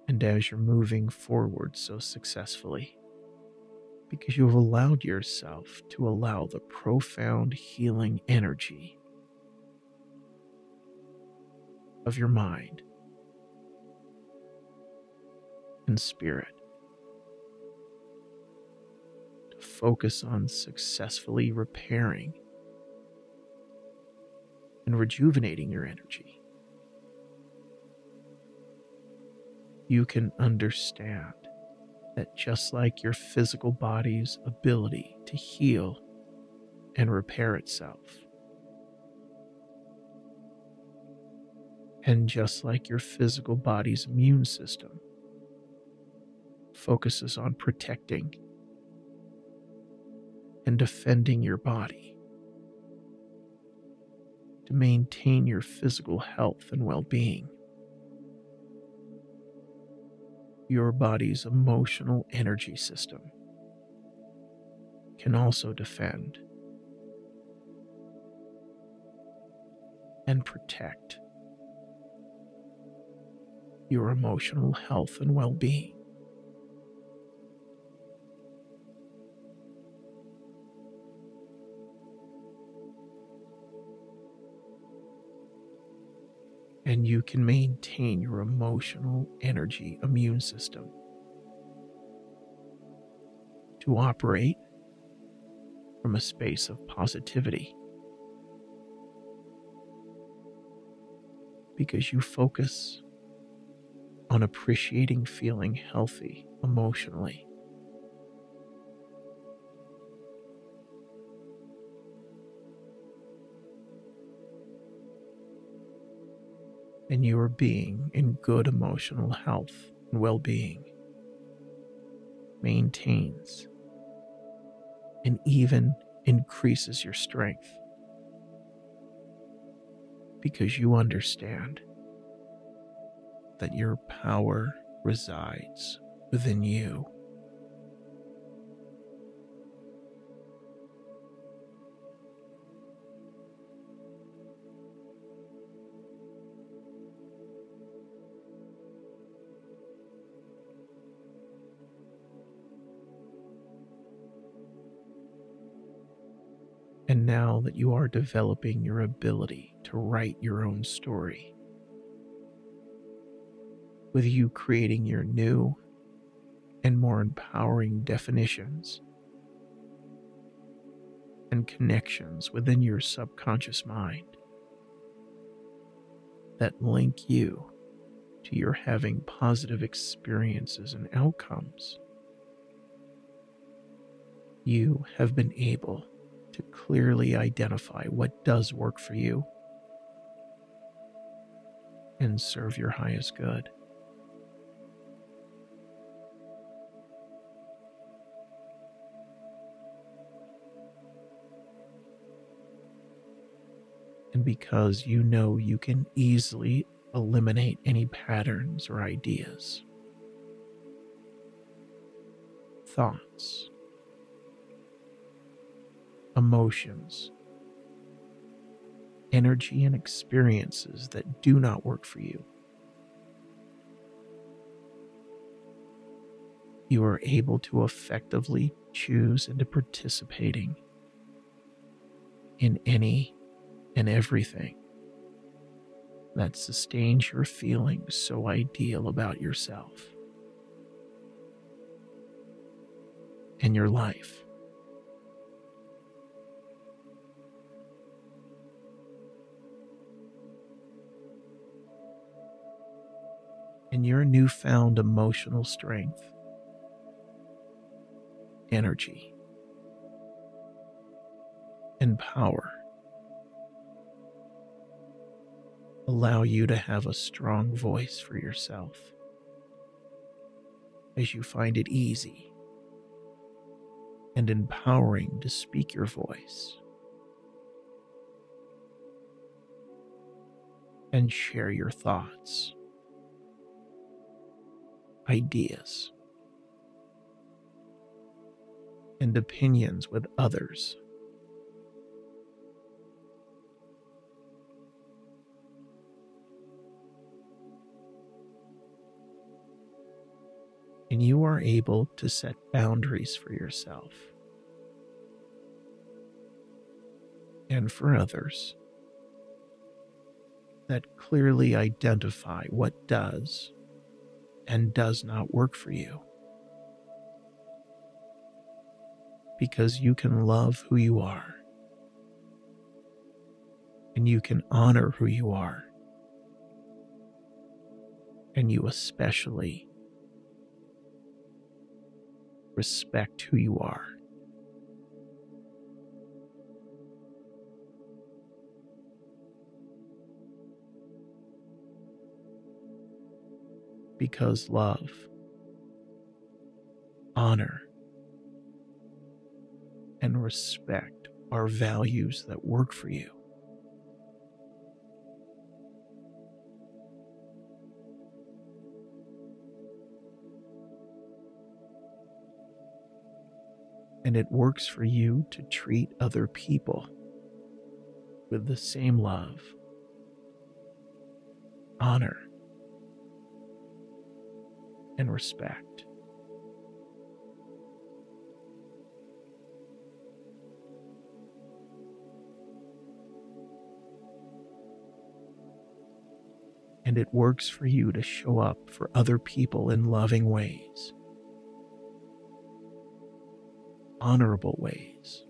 And as you're moving forward so successfully, because you have allowed yourself to allow the profound healing energy of your mind and spirit to focus on successfully repairing and rejuvenating your energy you can understand that just like your physical body's ability to heal and repair itself, and just like your physical body's immune system focuses on protecting and defending your body to maintain your physical health and well being. Your body's emotional energy system can also defend and protect your emotional health and well being. And you can maintain your emotional energy immune system to operate from a space of positivity because you focus on appreciating feeling healthy emotionally. And your being in good emotional health and well being maintains and even increases your strength because you understand that your power resides within you. Now that you are developing your ability to write your own story, with you creating your new and more empowering definitions and connections within your subconscious mind that link you to your having positive experiences and outcomes. You have been able to clearly identify what does work for you and serve your highest good. And because you know you can easily eliminate any patterns or ideas, thoughts, emotions, energy, and experiences that do not work for you. You are able to effectively choose into participating in any and everything that sustains your feelings so ideal about yourself and your life. And your newfound emotional strength, energy, and power allow you to have a strong voice for yourself as you find it easy and empowering to speak your voice and share your thoughts ideas and opinions with others. And you are able to set boundaries for yourself and for others that clearly identify what does and does not work for you. Because you can love who you are and you can honor who you are. and you especially respect who you are. Because love, honor, and respect are values that work for you. and it works for you to treat other people with the same love, honor, and respect. And it works for you to show up for other people in loving ways honorable ways,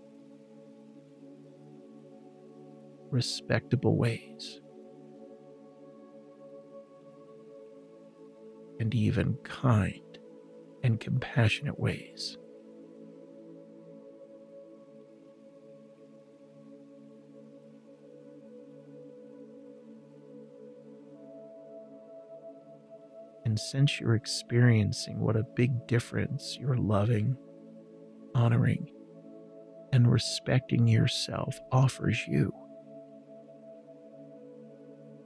respectable ways, and even kind and compassionate ways. And since you're experiencing what a big difference your loving, honoring, and respecting yourself offers you,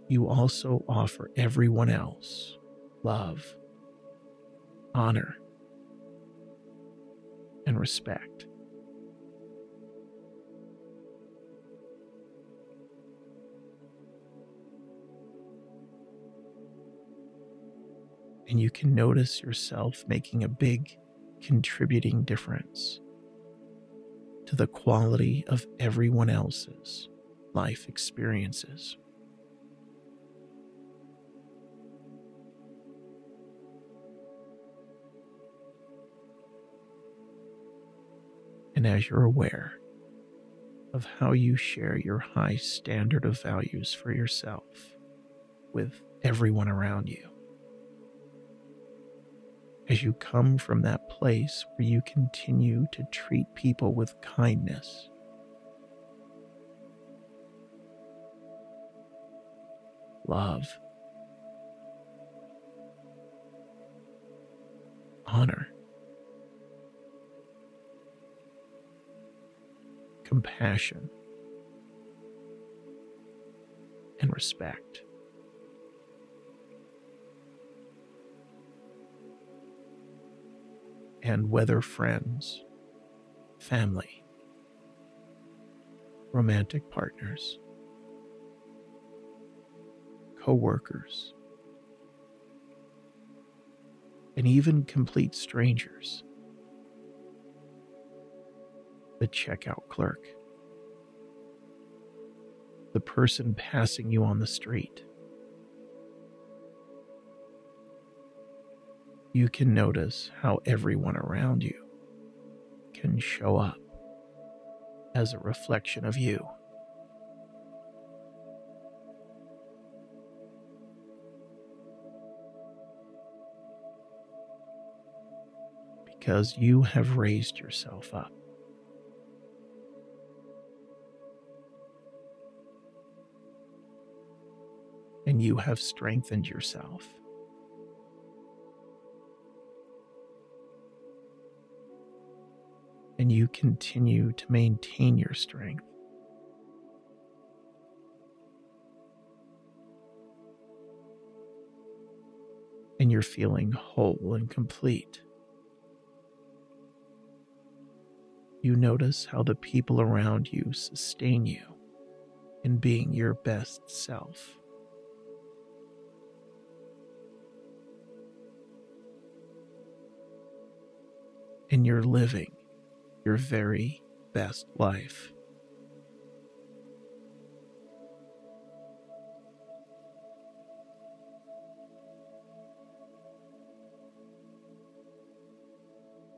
you also offer everyone else love, honor, and respect. And you can notice yourself making a big contributing difference to the quality of everyone else's life experiences. And as you're aware of how you share your high standard of values for yourself with everyone around you, as you come from that place where you continue to treat people with kindness. Love, honor, compassion, and respect. and whether friends, family, romantic partners, co workers, and even complete strangers. The checkout clerk, the person passing you on the street you can notice how everyone around you can show up as a reflection of you. Because you have raised yourself up. You have strengthened yourself. and you continue to maintain your strength. And you're feeling whole and complete. You notice how the people around you sustain you in being your best self. And you're living your very best life.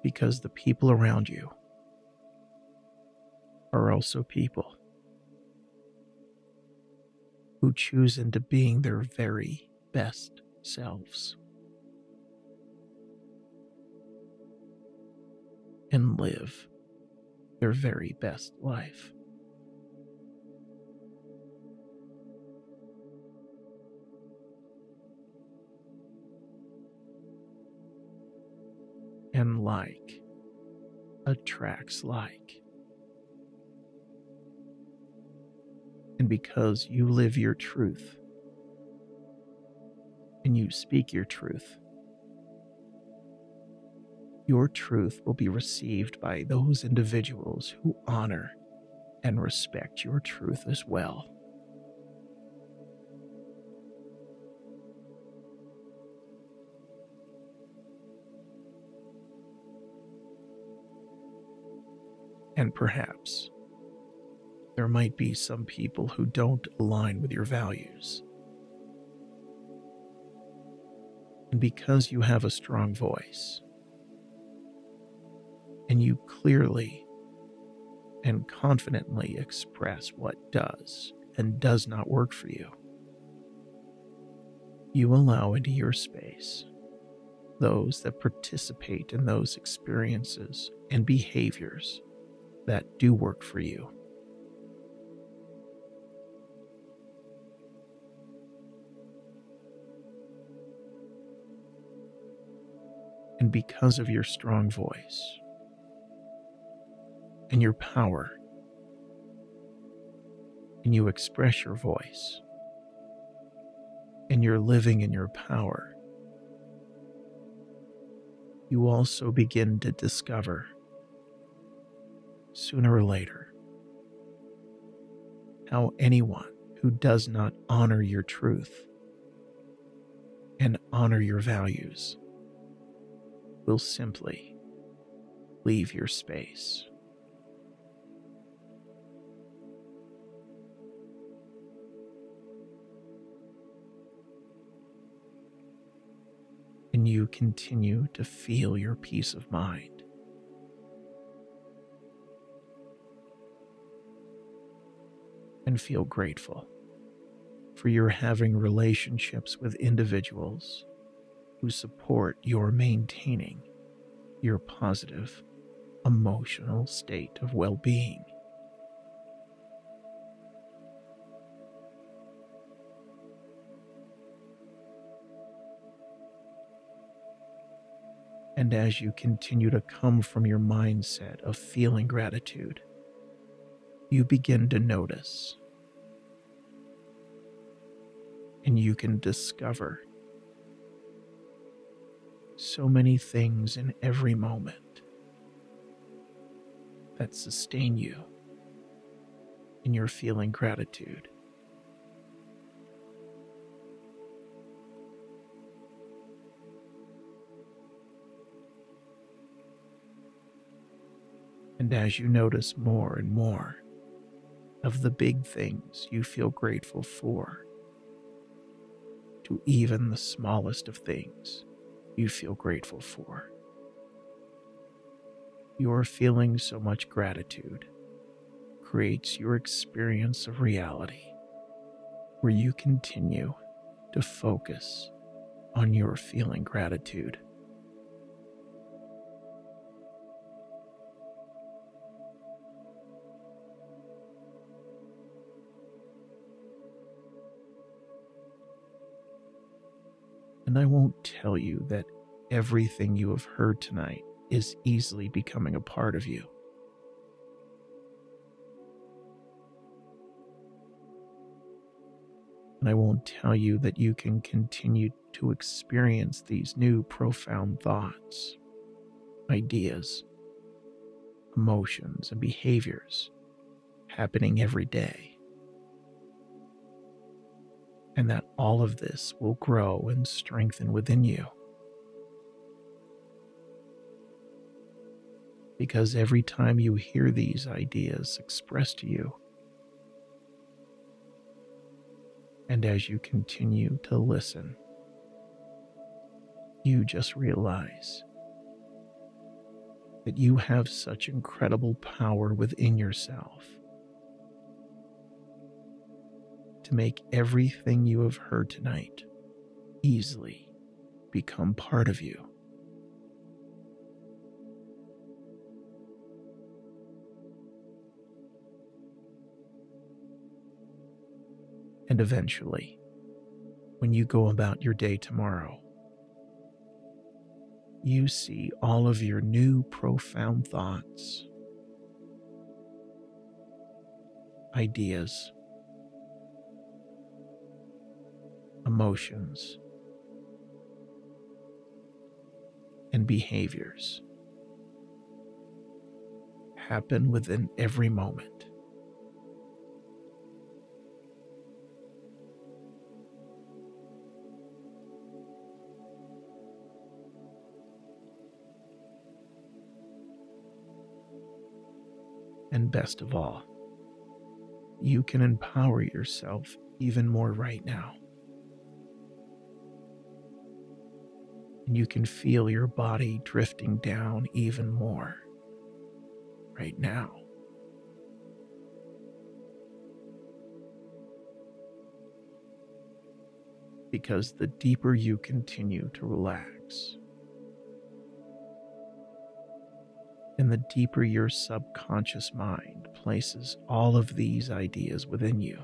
Because the people around you are also people who choose into being their very best selves and live their very best life. And like attracts like. And because you live your truth and you speak your truth, your truth will be received by those individuals who honor and respect your truth as well. And perhaps there might be some people who don't align with your values. And because you have a strong voice, and you clearly and confidently express what does and does not work for you, you allow into your space those that participate in those experiences and behaviors that do work for you. And because of your strong voice and your power, and you express your voice, and you're living in your power, you also begin to discover sooner or later how anyone who does not honor your truth and honor your values will simply leave your space. You continue to feel your peace of mind. and feel grateful for your having relationships with individuals who support your maintaining your positive emotional state of well being. And as you continue to come from your mindset of feeling gratitude, you begin to notice and you can discover so many things in every moment that sustain you in your feeling gratitude. And as you notice more and more of the big things you feel grateful for, to even the smallest of things you feel grateful for. Your feeling so much gratitude creates your experience of reality where you continue to focus on your feeling gratitude. And I won't tell you that everything you have heard tonight is easily becoming a part of you. And I won't tell you that you can continue to experience these new profound thoughts, ideas, emotions, and behaviors happening every day all of this will grow and strengthen within you. Because every time you hear these ideas expressed to you, and as you continue to listen, you just realize that you have such incredible power within yourself to make everything you have heard tonight easily become part of you. And eventually, when you go about your day tomorrow, you see all of your new profound thoughts, ideas, emotions, and behaviors happen within every moment. And best of all, you can empower yourself even more right now. And you can feel your body drifting down even more right now. Because the deeper you continue to relax, and the deeper your subconscious mind places all of these ideas within you,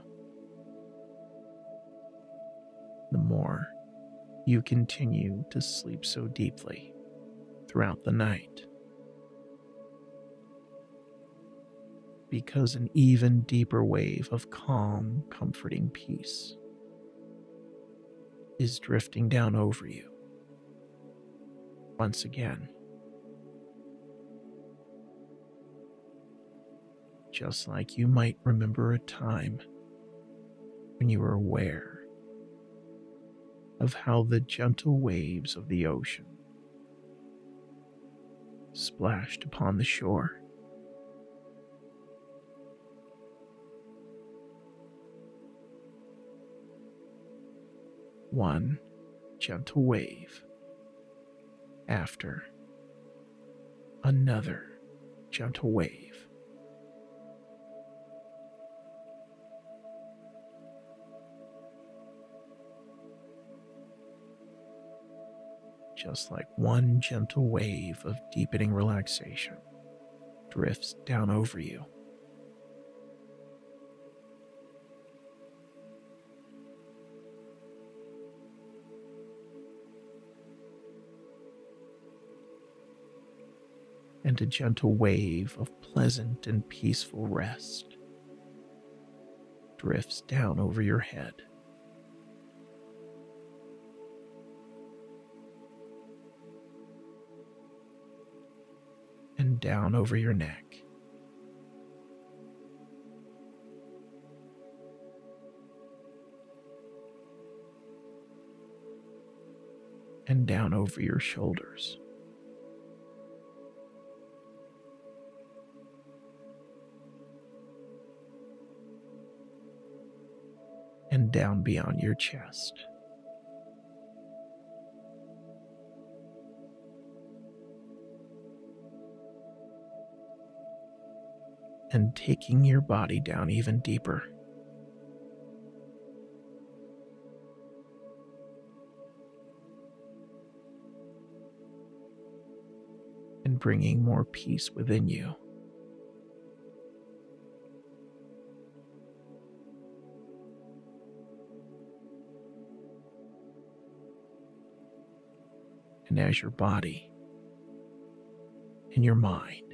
the more you continue to sleep so deeply throughout the night. Because an even deeper wave of calm, comforting peace is drifting down over you once again. just like you might remember a time when you were aware of how the gentle waves of the ocean splashed upon the shore. One gentle wave after another gentle wave. Just like one gentle wave of deepening relaxation drifts down over you. And a gentle wave of pleasant and peaceful rest drifts down over your head. Down over your neck. And down over your shoulders. And down beyond your chest. And taking your body down even deeper. And bringing more peace within you. And as your body and your mind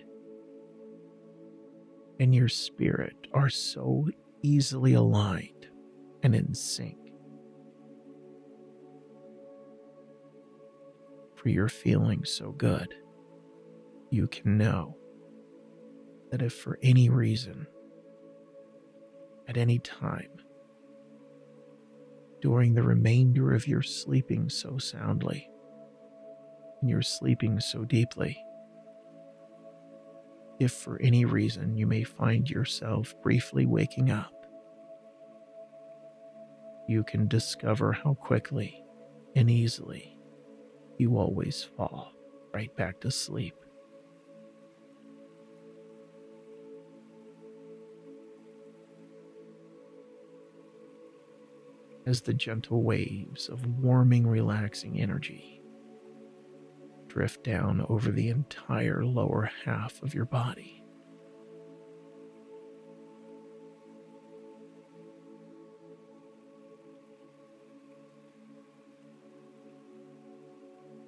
and your spirit are so easily aligned and in sync. For you're feeling so good, you can know that if for any reason, at any time, during the remainder of your sleeping so soundly, and you're sleeping so deeply, if for any reason you may find yourself briefly waking up. You can discover how quickly and easily you always fall right back to sleep. as the gentle waves of warming, relaxing energy drift down over the entire lower half of your body.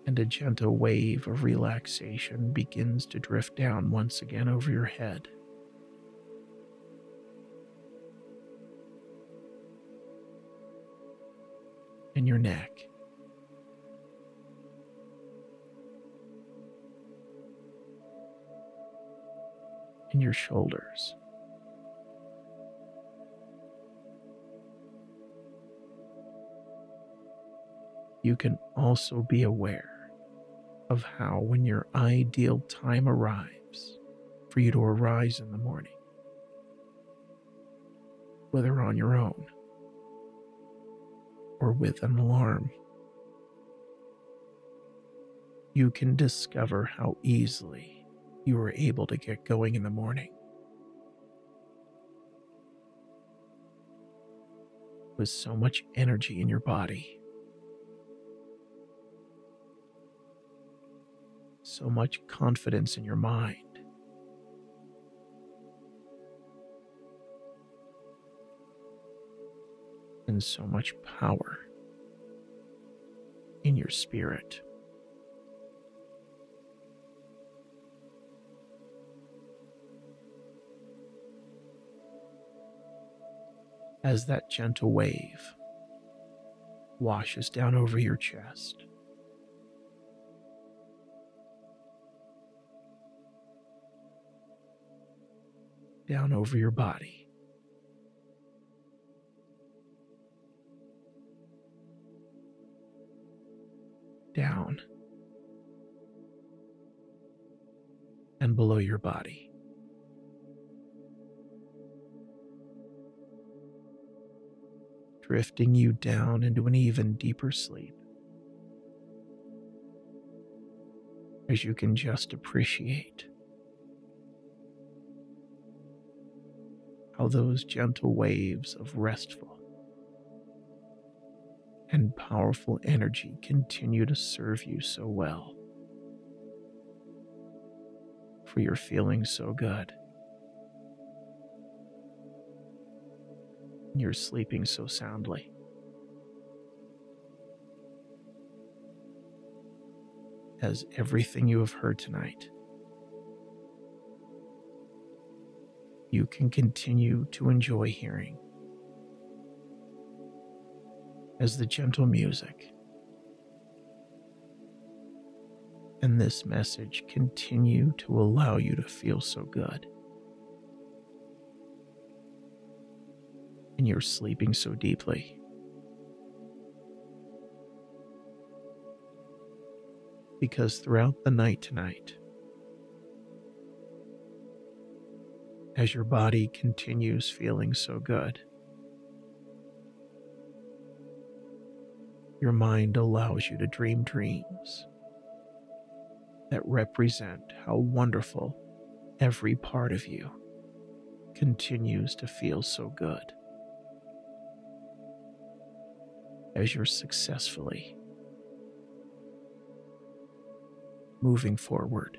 And a gentle wave of relaxation begins to drift down once again over your head. And your neck. In your shoulders. You can also be aware of how, when your ideal time arrives for you to arise in the morning, whether on your own or with an alarm, you can discover how easily you were able to get going in the morning. With so much energy in your body, so much confidence in your mind. And so much power in your spirit. As that gentle wave washes down over your chest. Down over your body. Down and below your body. Drifting you down into an even deeper sleep. As you can just appreciate how those gentle waves of restful and powerful energy continue to serve you so well. For you're feeling so good. You're sleeping so soundly. As everything you have heard tonight, you can continue to enjoy hearing as the gentle music and this message continue to allow you to feel so good. And you're sleeping so deeply. Because throughout the night tonight, as your body continues feeling so good, your mind allows you to dream dreams that represent how wonderful every part of you continues to feel so good. As you're successfully moving forward.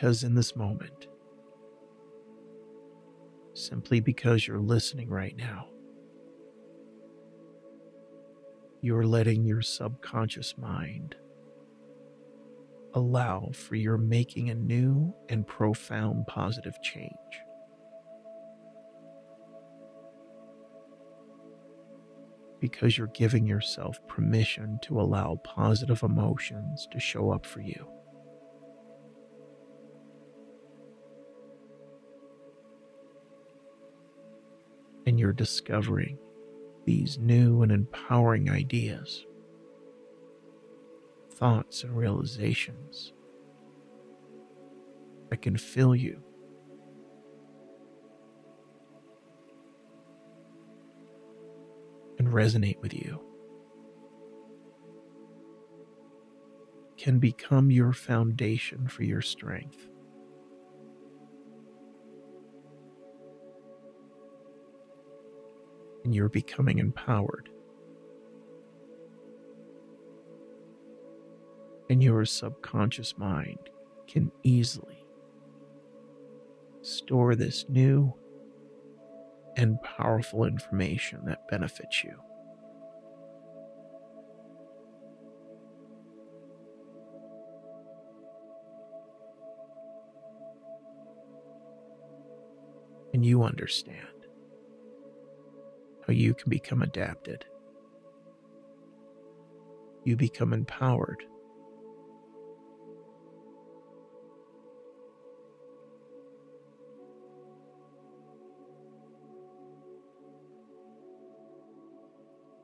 Because in this moment, simply because you're listening right now, you're letting your subconscious mind allow for your making a new and profound positive change. Because you're giving yourself permission to allow positive emotions to show up for you. You're discovering these new and empowering ideas, thoughts, and realizations that can fill you and resonate with you can become your foundation for your strength. And you're becoming empowered. And your subconscious mind can easily store this new and powerful information that benefits you. And you understand how you can become adapted. You become empowered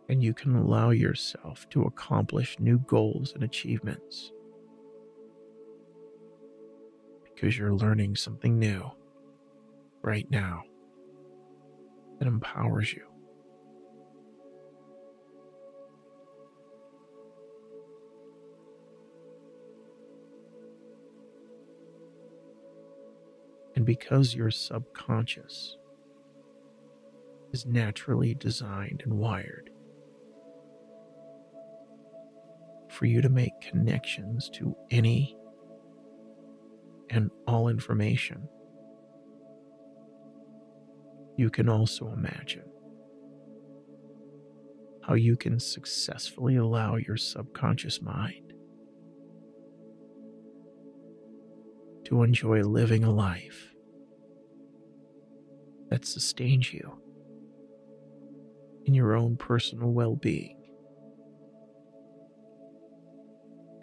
and you can allow yourself to accomplish new goals and achievements because you're learning something new right now that empowers you. Because your subconscious is naturally designed and wired for you to make connections to any and all information. You can also imagine how you can successfully allow your subconscious mind to enjoy living a life that sustains you in your own personal well being.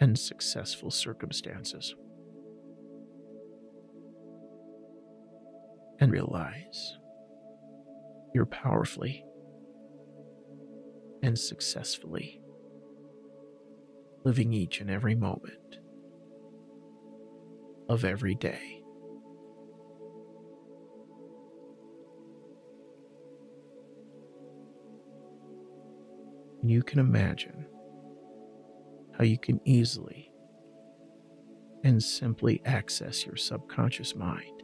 and successful circumstances. And realize you're powerfully and successfully living each and every moment of every day. You can imagine how you can easily and simply access your subconscious mind.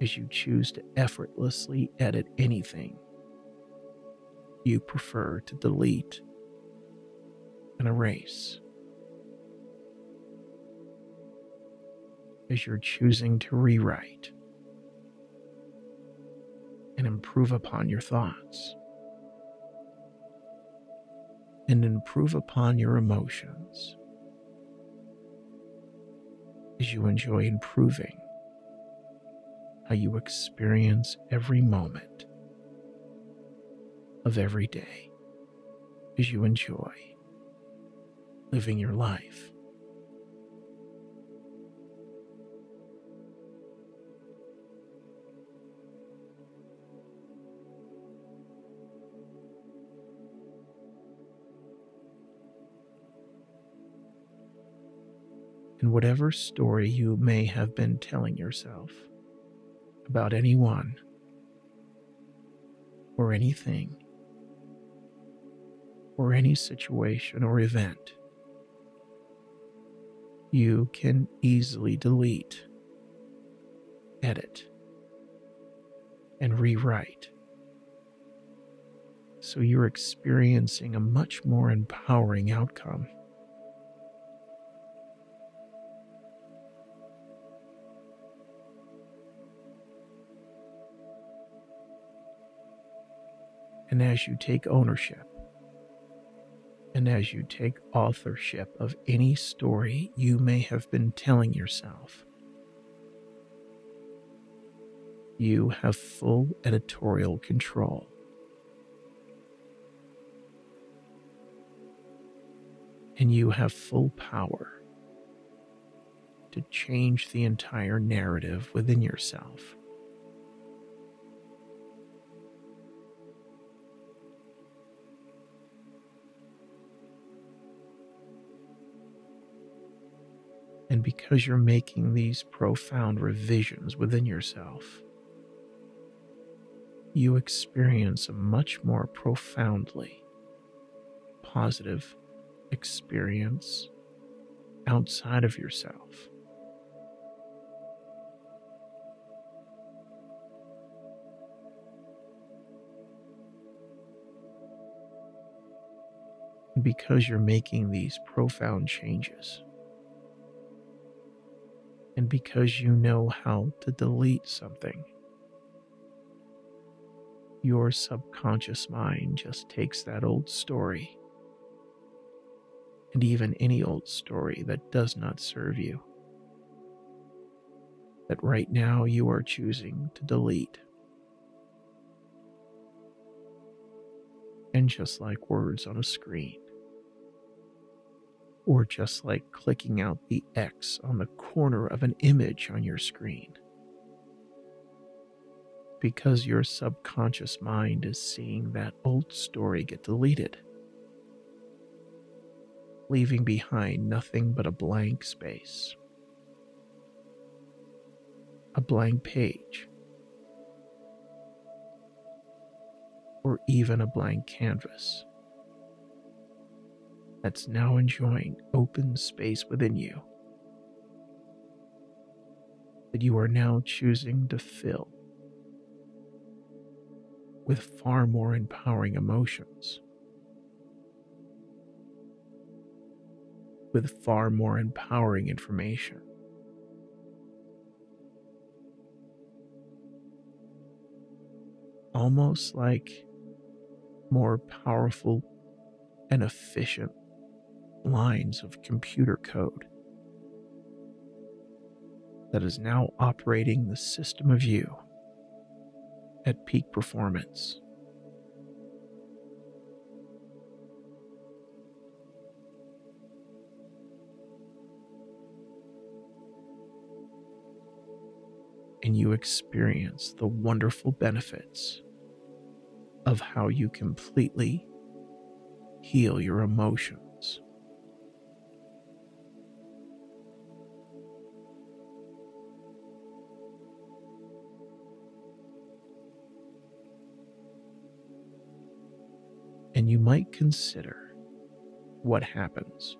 As you choose to effortlessly edit anything you prefer to delete and erase. As you're choosing to rewrite improve upon your thoughts. And improve upon your emotions. As you enjoy improving how you experience every moment of every day. As you enjoy living your life. In whatever story you may have been telling yourself about anyone or anything or any situation or event, you can easily delete, edit, and rewrite. So you're experiencing a much more empowering outcome. And as you take ownership, and as you take authorship of any story you may have been telling yourself, you have full editorial control. And you have full power to change the entire narrative within yourself. And because you're making these profound revisions within yourself, you experience a much more profoundly positive experience outside of yourself. because you're making these profound changes, and because you know how to delete something. Your subconscious mind just takes that old story, and even any old story that does not serve you, that right now you are choosing to delete. And just like words on a screen, or just like clicking out the X on the corner of an image on your screen. Because your subconscious mind is seeing that old story get deleted, leaving behind nothing but a blank space, a blank page, or even a blank canvas that's now enjoying open space within you that you are now choosing to fill with far more empowering emotions, with far more empowering information. Almost like more powerful and efficient lines of computer code that is now operating the system of you at peak performance. And you experience the wonderful benefits of how you completely heal your emotions. And you might consider what happens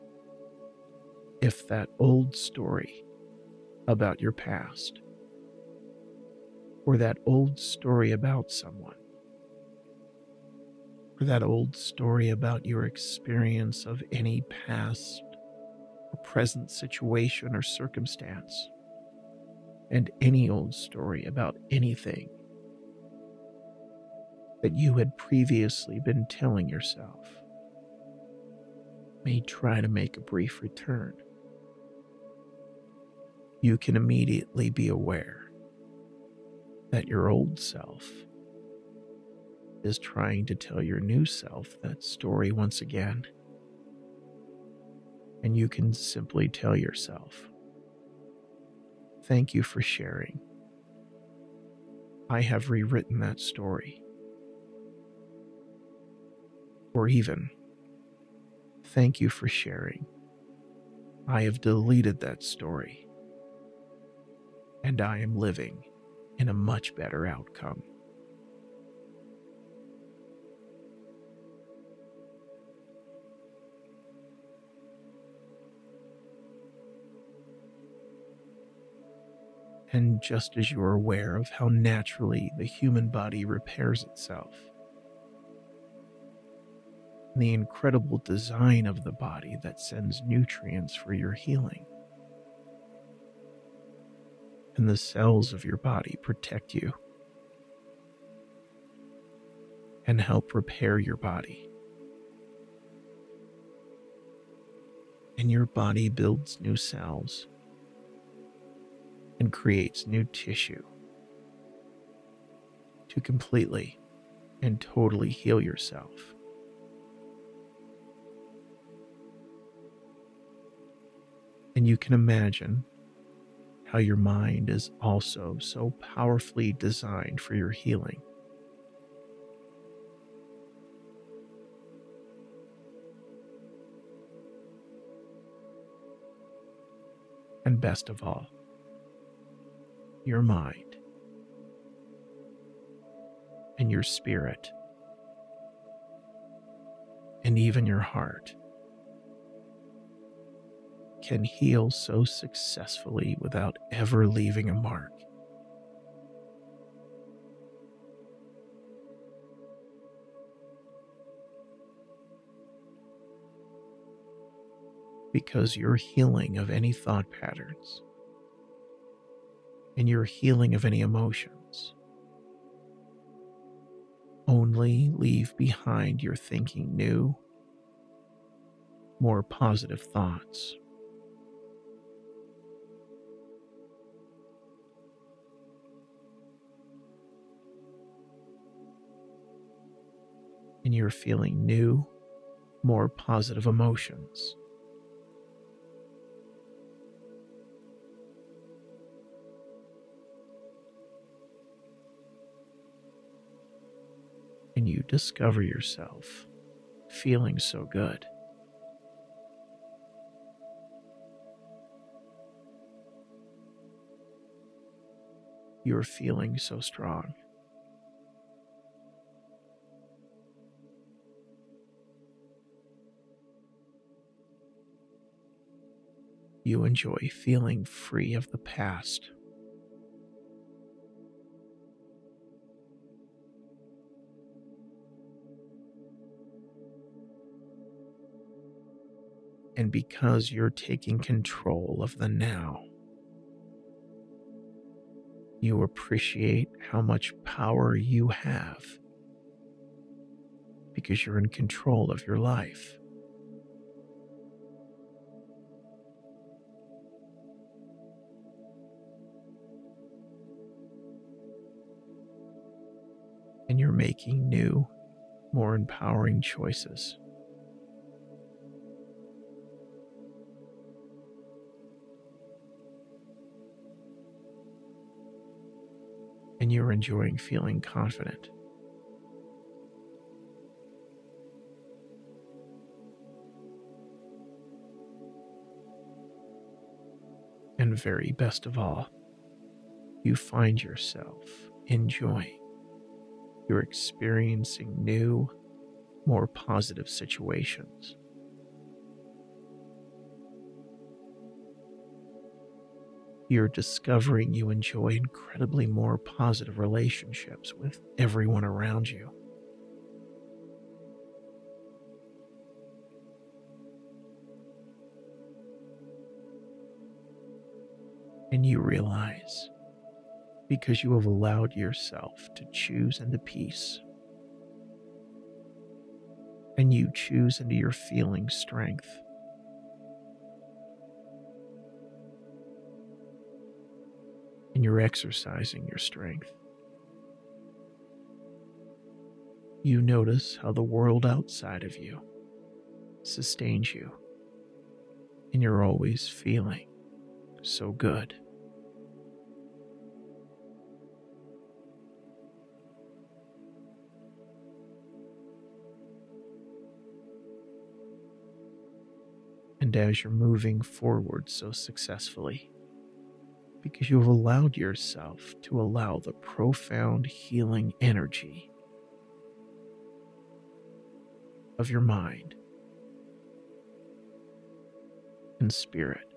if that old story about your past or that old story about someone or that old story about your experience of any past or present situation or circumstance and any old story about anything that you had previously been telling yourself may try to make a brief return. You can immediately be aware that your old self is trying to tell your new self that story once again. And you can simply tell yourself, Thank you for sharing. I have rewritten that story or even, Thank you for sharing. I have deleted that story, and I am living in a much better outcome. And just as you are aware of how naturally the human body repairs itself, the incredible design of the body that sends nutrients for your healing. And the cells of your body protect you and help repair your body. And your body builds new cells and creates new tissue to completely and totally heal yourself. And you can imagine how your mind is also so powerfully designed for your healing. And best of all, your mind and your spirit and even your heart can heal so successfully without ever leaving a mark. Because your healing of any thought patterns and your healing of any emotions only leave behind your thinking new, more positive thoughts. And you're feeling new, more positive emotions. And you discover yourself feeling so good. You're feeling so strong. You enjoy feeling free of the past. And because you're taking control of the now, you appreciate how much power you have because you're in control of your life. And you're making new, more empowering choices. And you're enjoying feeling confident. And very best of all, you find yourself enjoying you're experiencing new, more positive situations. You're discovering you enjoy incredibly more positive relationships with everyone around you. And you realize because you have allowed yourself to choose into peace. And you choose into your feeling strength. And you're exercising your strength. You notice how the world outside of you sustains you, and you're always feeling so good. As you're moving forward so successfully, because you have allowed yourself to allow the profound healing energy of your mind and spirit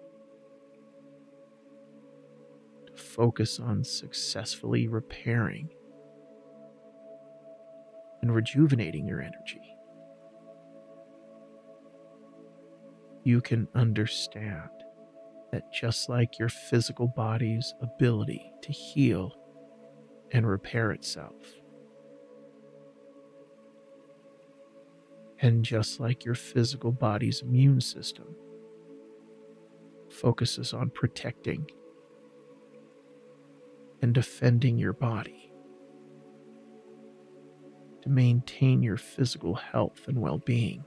to focus on successfully repairing and rejuvenating your energy. You can understand that just like your physical body's ability to heal and repair itself, and just like your physical body's immune system focuses on protecting and defending your body to maintain your physical health and well being.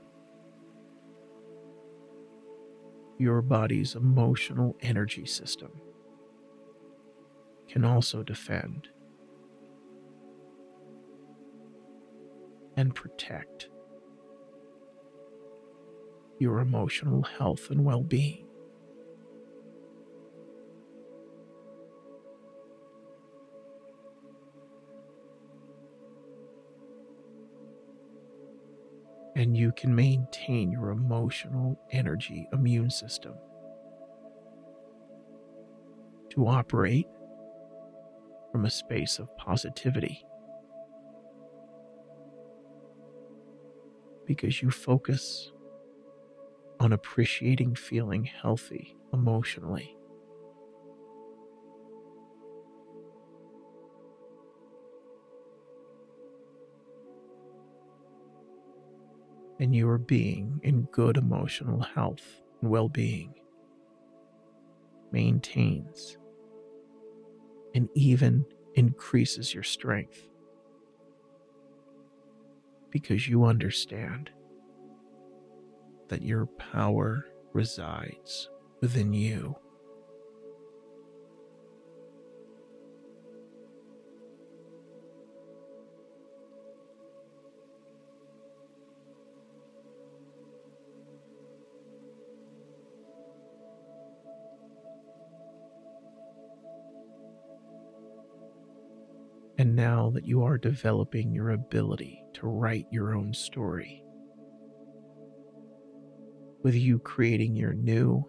Your body's emotional energy system can also defend and protect your emotional health and well being. And you can maintain your emotional energy immune system to operate from a space of positivity. Because you focus on appreciating feeling healthy emotionally. And you are being in good emotional health and well being maintains and even increases your strength because you understand that your power resides within you. And now that you are developing your ability to write your own story, with you creating your new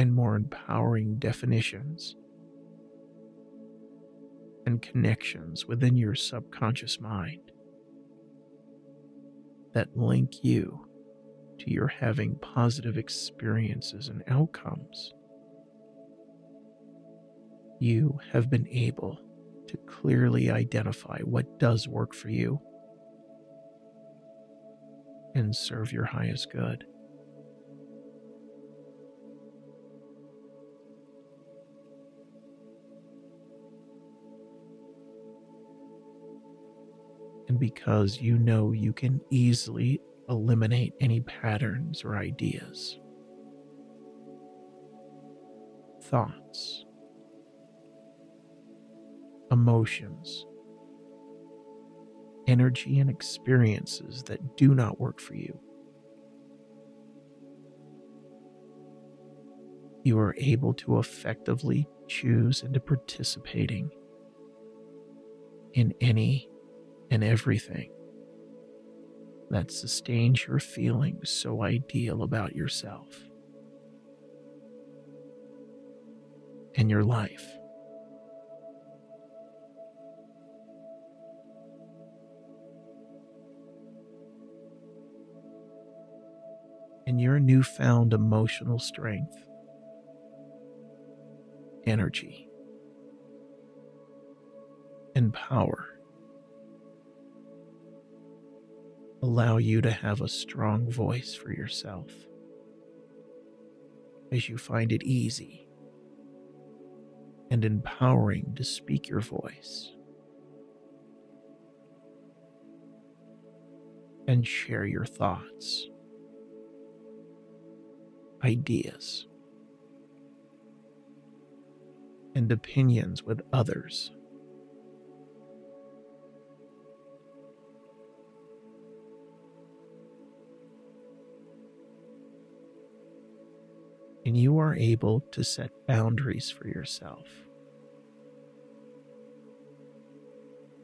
and more empowering definitions and connections within your subconscious mind that link you to your having positive experiences and outcomes. You have been able to clearly identify what does work for you and serve your highest good. And because you know you can easily eliminate any patterns or ideas, thoughts, emotions, energy, and experiences that do not work for you. You are able to effectively choose into participating in any and everything that sustains your feelings so ideal about yourself and your life. And your newfound emotional strength, energy, and power allow you to have a strong voice for yourself as you find it easy and empowering to speak your voice and share your thoughts ideas, and opinions with others. And you are able to set boundaries for yourself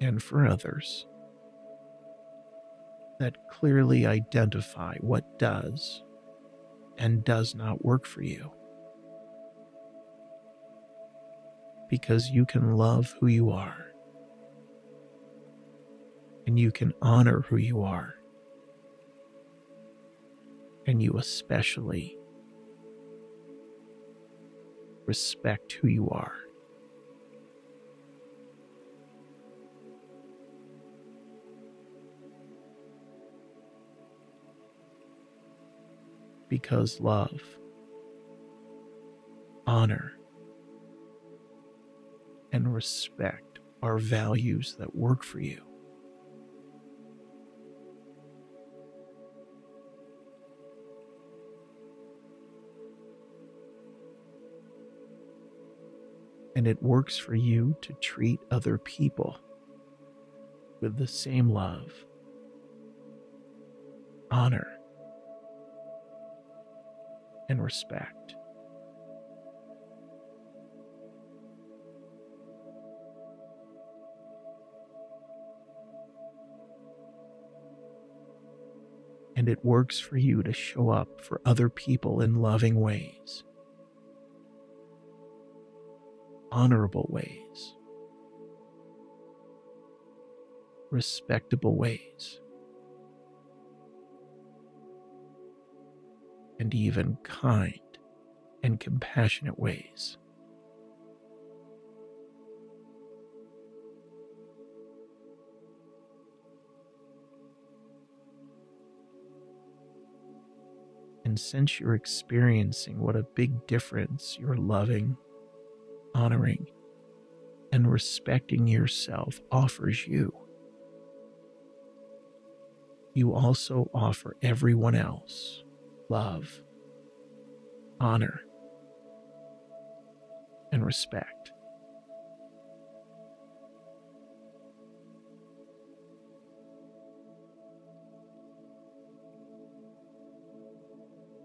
and for others that clearly identify what does and does not work for you. Because you can love who you are, and you can honor who you are, and you especially respect who you are. Because love, honor, and respect are values that work for you. and it works for you to treat other people with the same love, honor, and respect. And it works for you to show up for other people in loving ways, honorable ways, respectable ways. And even kind and compassionate ways. And since you're experiencing what a big difference your loving, honoring, and respecting yourself offers you, you also offer everyone else love, honor, and respect.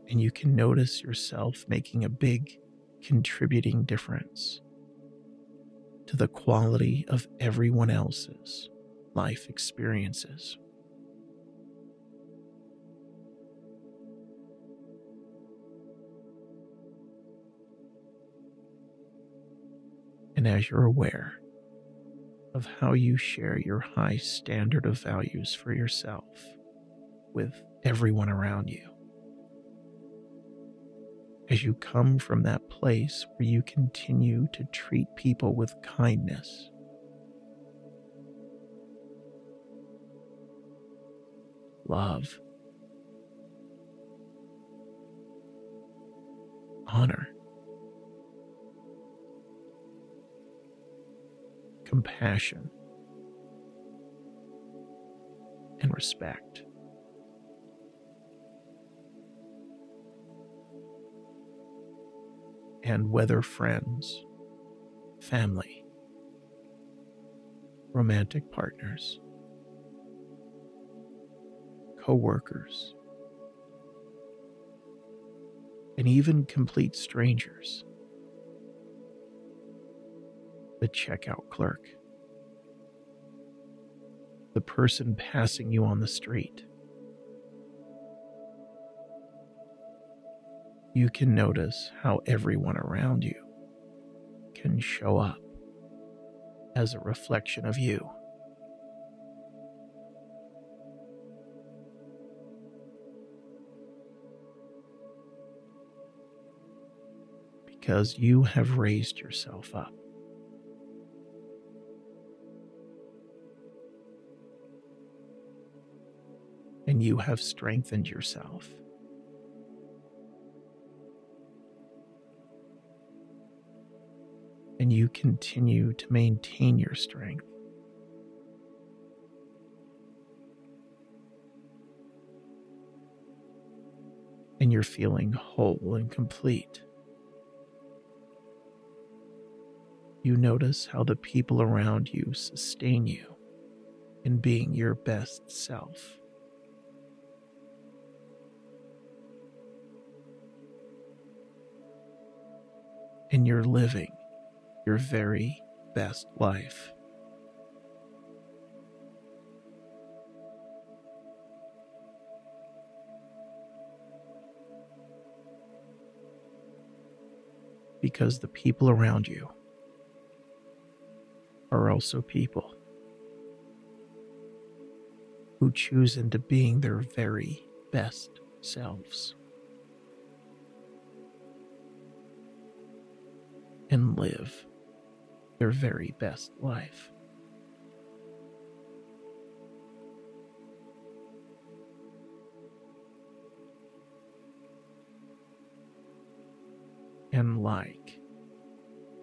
And you can notice yourself making a big contributing difference to the quality of everyone else's life experiences. And as you're aware of how you share your high standard of values for yourself with everyone around you. As you come from that place where you continue to treat people with kindness, love, honor, compassion, and respect. And whether friends, family, romantic partners, co workers, and even complete strangers the checkout clerk, the person passing you on the street. You can notice how everyone around you can show up as a reflection of you. Because you have raised yourself up. And you have strengthened yourself. And you continue to maintain your strength. And you're feeling whole and complete. You notice how the people around you sustain you in being your best self. And you're living your very best life. Because the people around you are also people who choose into being their very best selves. And live their very best life. And like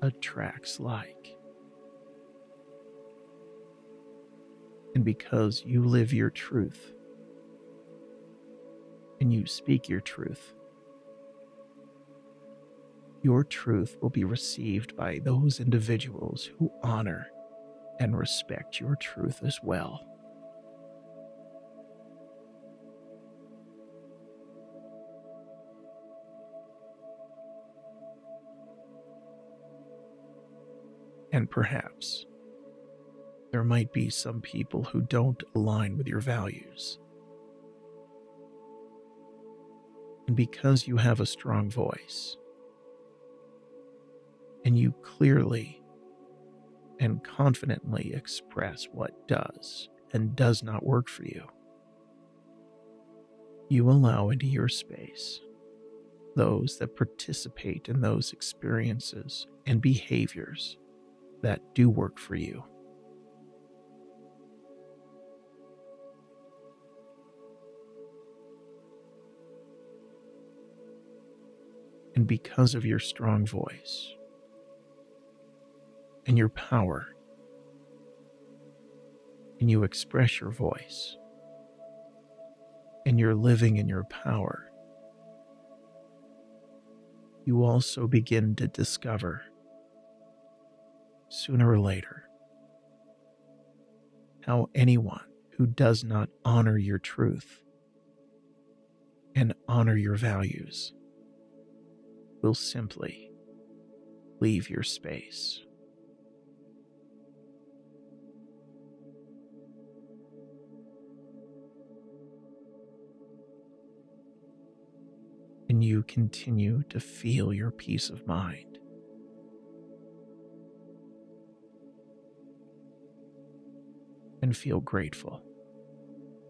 attracts like. And because you live your truth and you speak your truth, your truth will be received by those individuals who honor and respect your truth as well. And perhaps there might be some people who don't align with your values. And because you have a strong voice, and you clearly and confidently express what does and does not work for you, you allow into your space those that participate in those experiences and behaviors that do work for you. And because of your strong voice and your power, and you express your voice, and you're living in your power, you also begin to discover sooner or later how anyone who does not honor your truth and honor your values will simply leave your space. And you continue to feel your peace of mind. And feel grateful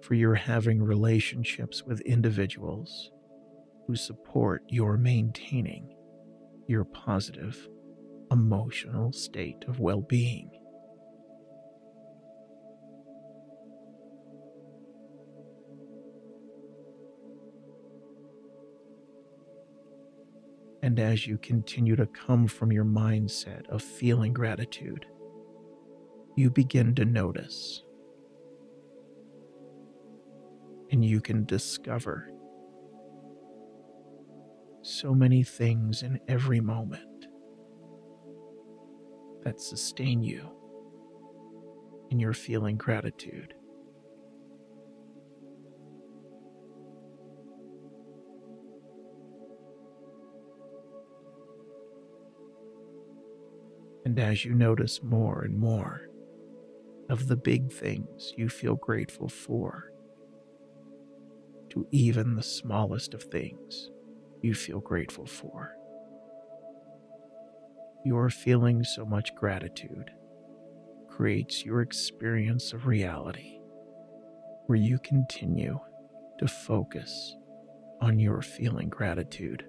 for your having relationships with individuals who support your maintaining your positive emotional state of well being. And as you continue to come from your mindset of feeling gratitude, you begin to notice and you can discover so many things in every moment that sustain you in your feeling gratitude. And as you notice more and more of the big things you feel grateful for, to even the smallest of things you feel grateful for. Your feeling so much gratitude creates your experience of reality where you continue to focus on your feeling gratitude.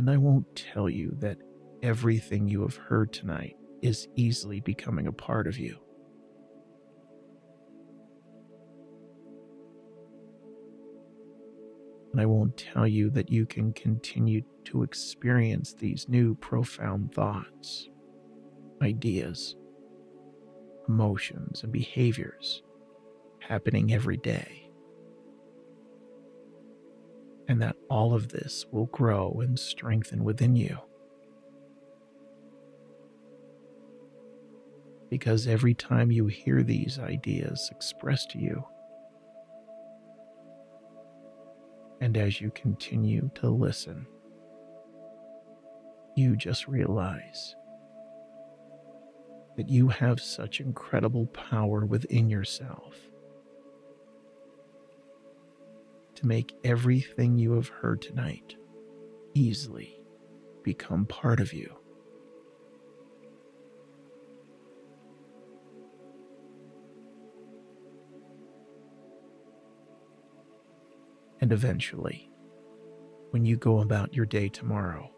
And I won't tell you that everything you have heard tonight is easily becoming a part of you. And I won't tell you that you can continue to experience these new profound thoughts, ideas, emotions, and behaviors happening every day and that all of this will grow and strengthen within you. Because every time you hear these ideas expressed to you, and as you continue to listen, you just realize that you have such incredible power within yourself to make everything you have heard tonight easily become part of you. And eventually, when you go about your day tomorrow,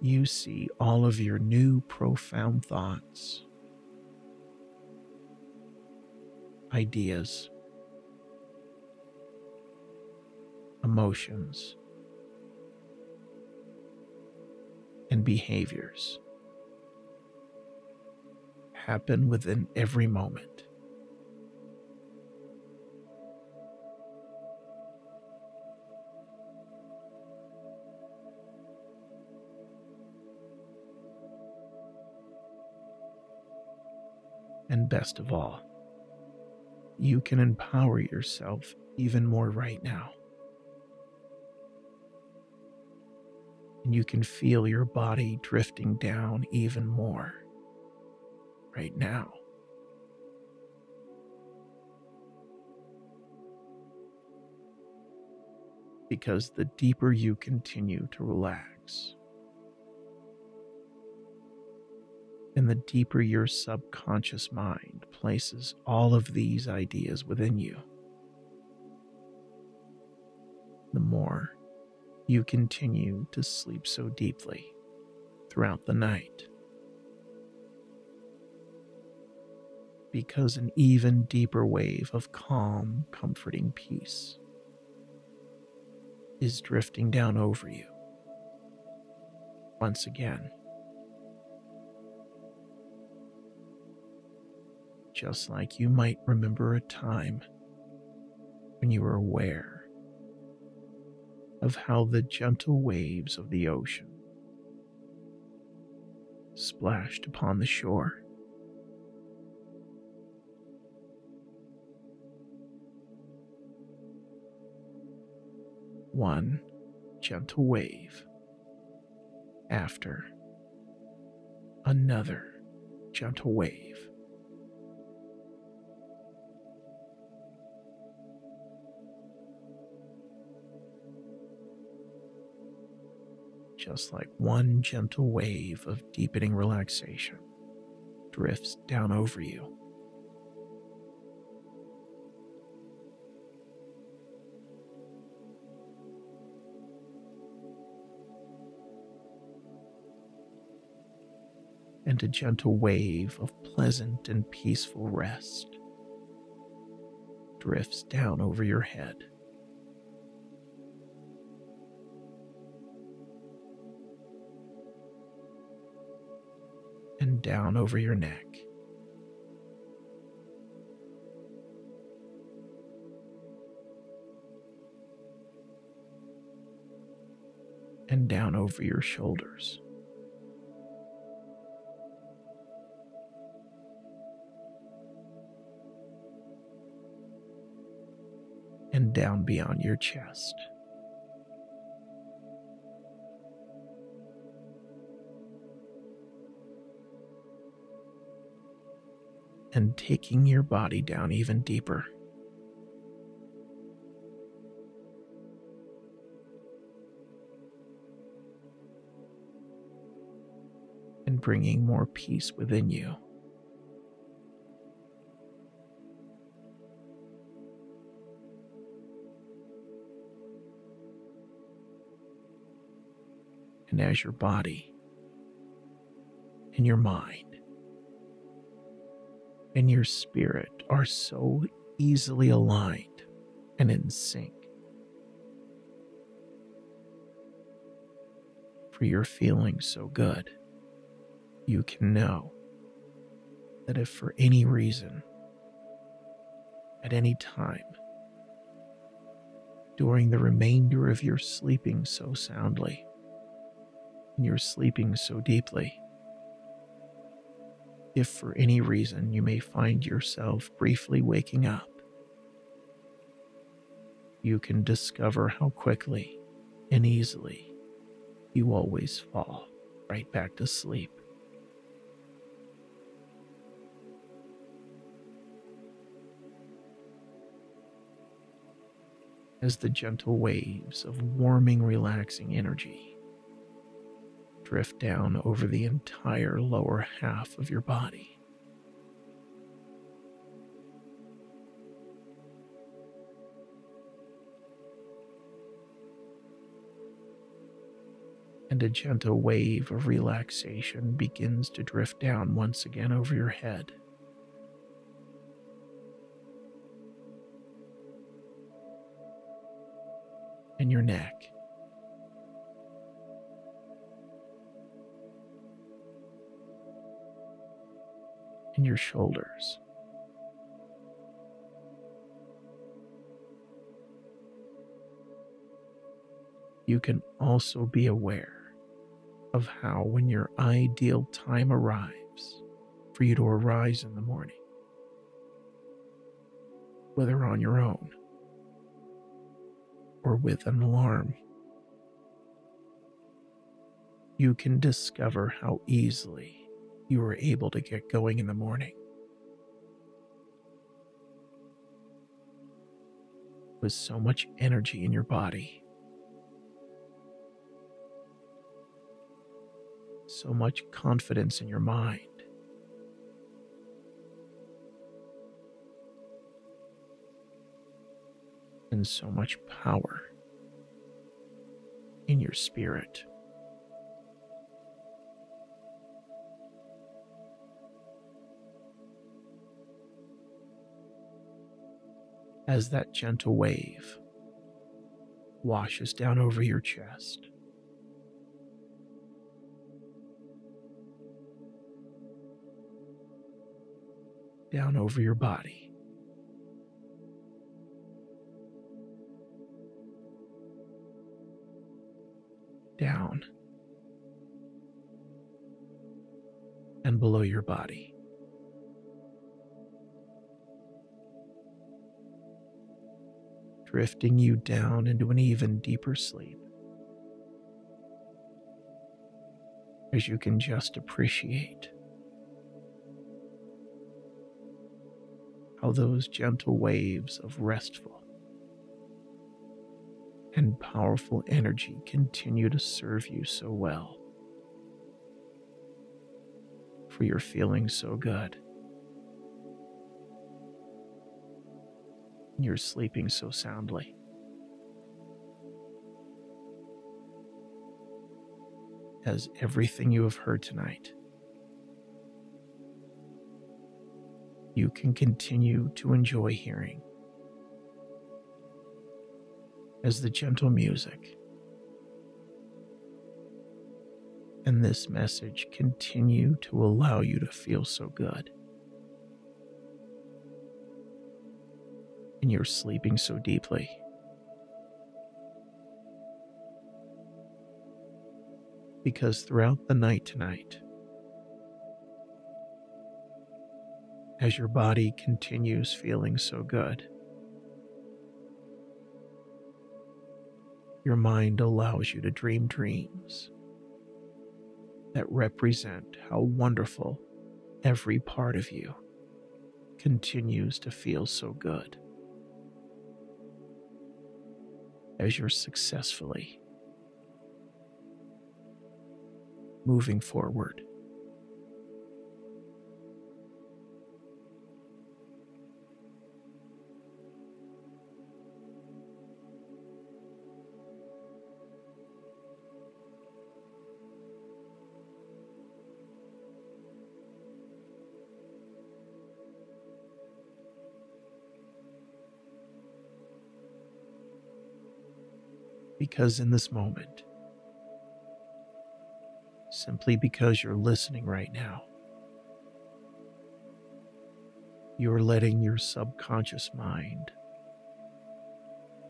you see all of your new profound thoughts, ideas, emotions, and behaviors happen within every moment. And best of all, you can empower yourself even more right now. And you can feel your body drifting down even more right now. Because the deeper you continue to relax, and the deeper your subconscious mind places all of these ideas within you, the more you continue to sleep so deeply throughout the night. Because an even deeper wave of calm, comforting peace is drifting down over you once again. just like you might remember a time when you were aware of how the gentle waves of the ocean splashed upon the shore. One gentle wave after another gentle wave. Just like one gentle wave of deepening relaxation drifts down over you. And a gentle wave of pleasant and peaceful rest drifts down over your head. Down over your neck. And down over your shoulders. And down beyond your chest. And taking your body down even deeper. And bringing more peace within you. And as your body and your mind and your spirit are so easily aligned and in sync. For you're feeling so good, you can know that if for any reason, at any time, during the remainder of your sleeping so soundly, and you're sleeping so deeply, if for any reason you may find yourself briefly waking up. You can discover how quickly and easily you always fall right back to sleep. As the gentle waves of warming, relaxing energy drift down over the entire lower half of your body. And a gentle wave of relaxation begins to drift down once again over your head. And your neck. Your shoulders. You can also be aware of how, when your ideal time arrives for you to arise in the morning, whether on your own or with an alarm, you can discover how easily you were able to get going in the morning. With so much energy in your body, so much confidence in your mind. And so much power in your spirit. As that gentle wave washes down over your chest. down over your body. Down and below your body. Drifting you down into an even deeper sleep. As you can just appreciate how those gentle waves of restful and powerful energy continue to serve you so well. For you're feeling so good. You're sleeping so soundly. As everything you have heard tonight you can continue to enjoy hearing as the gentle music and this message continue to allow you to feel so good. And you're sleeping so deeply. Because throughout the night tonight, as your body continues feeling so good. Your mind allows you to dream dreams that represent how wonderful every part of you continues to feel so good as you're successfully moving forward. Because in this moment, simply because you're listening right now, you're letting your subconscious mind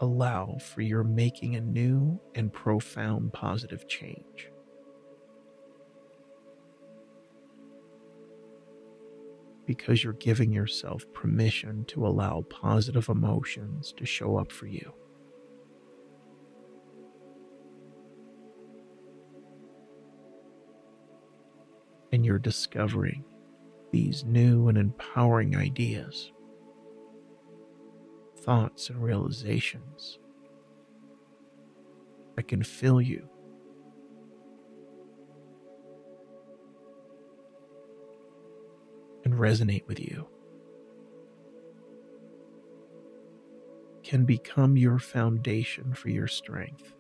allow for your making a new and profound positive change. Because you're giving yourself permission to allow positive emotions to show up for you. You're discovering these new and empowering ideas, thoughts, and realizations that can fill you. And resonate with you, can become your foundation for your strength.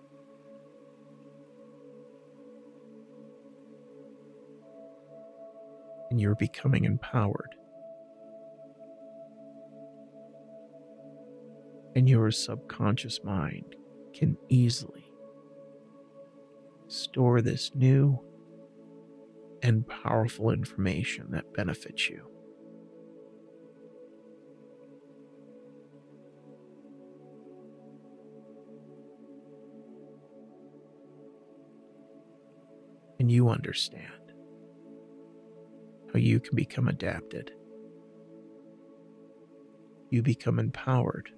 and you're becoming empowered. And your subconscious mind can easily store this new and powerful information that benefits you. and you understand how you can become adapted. You become empowered.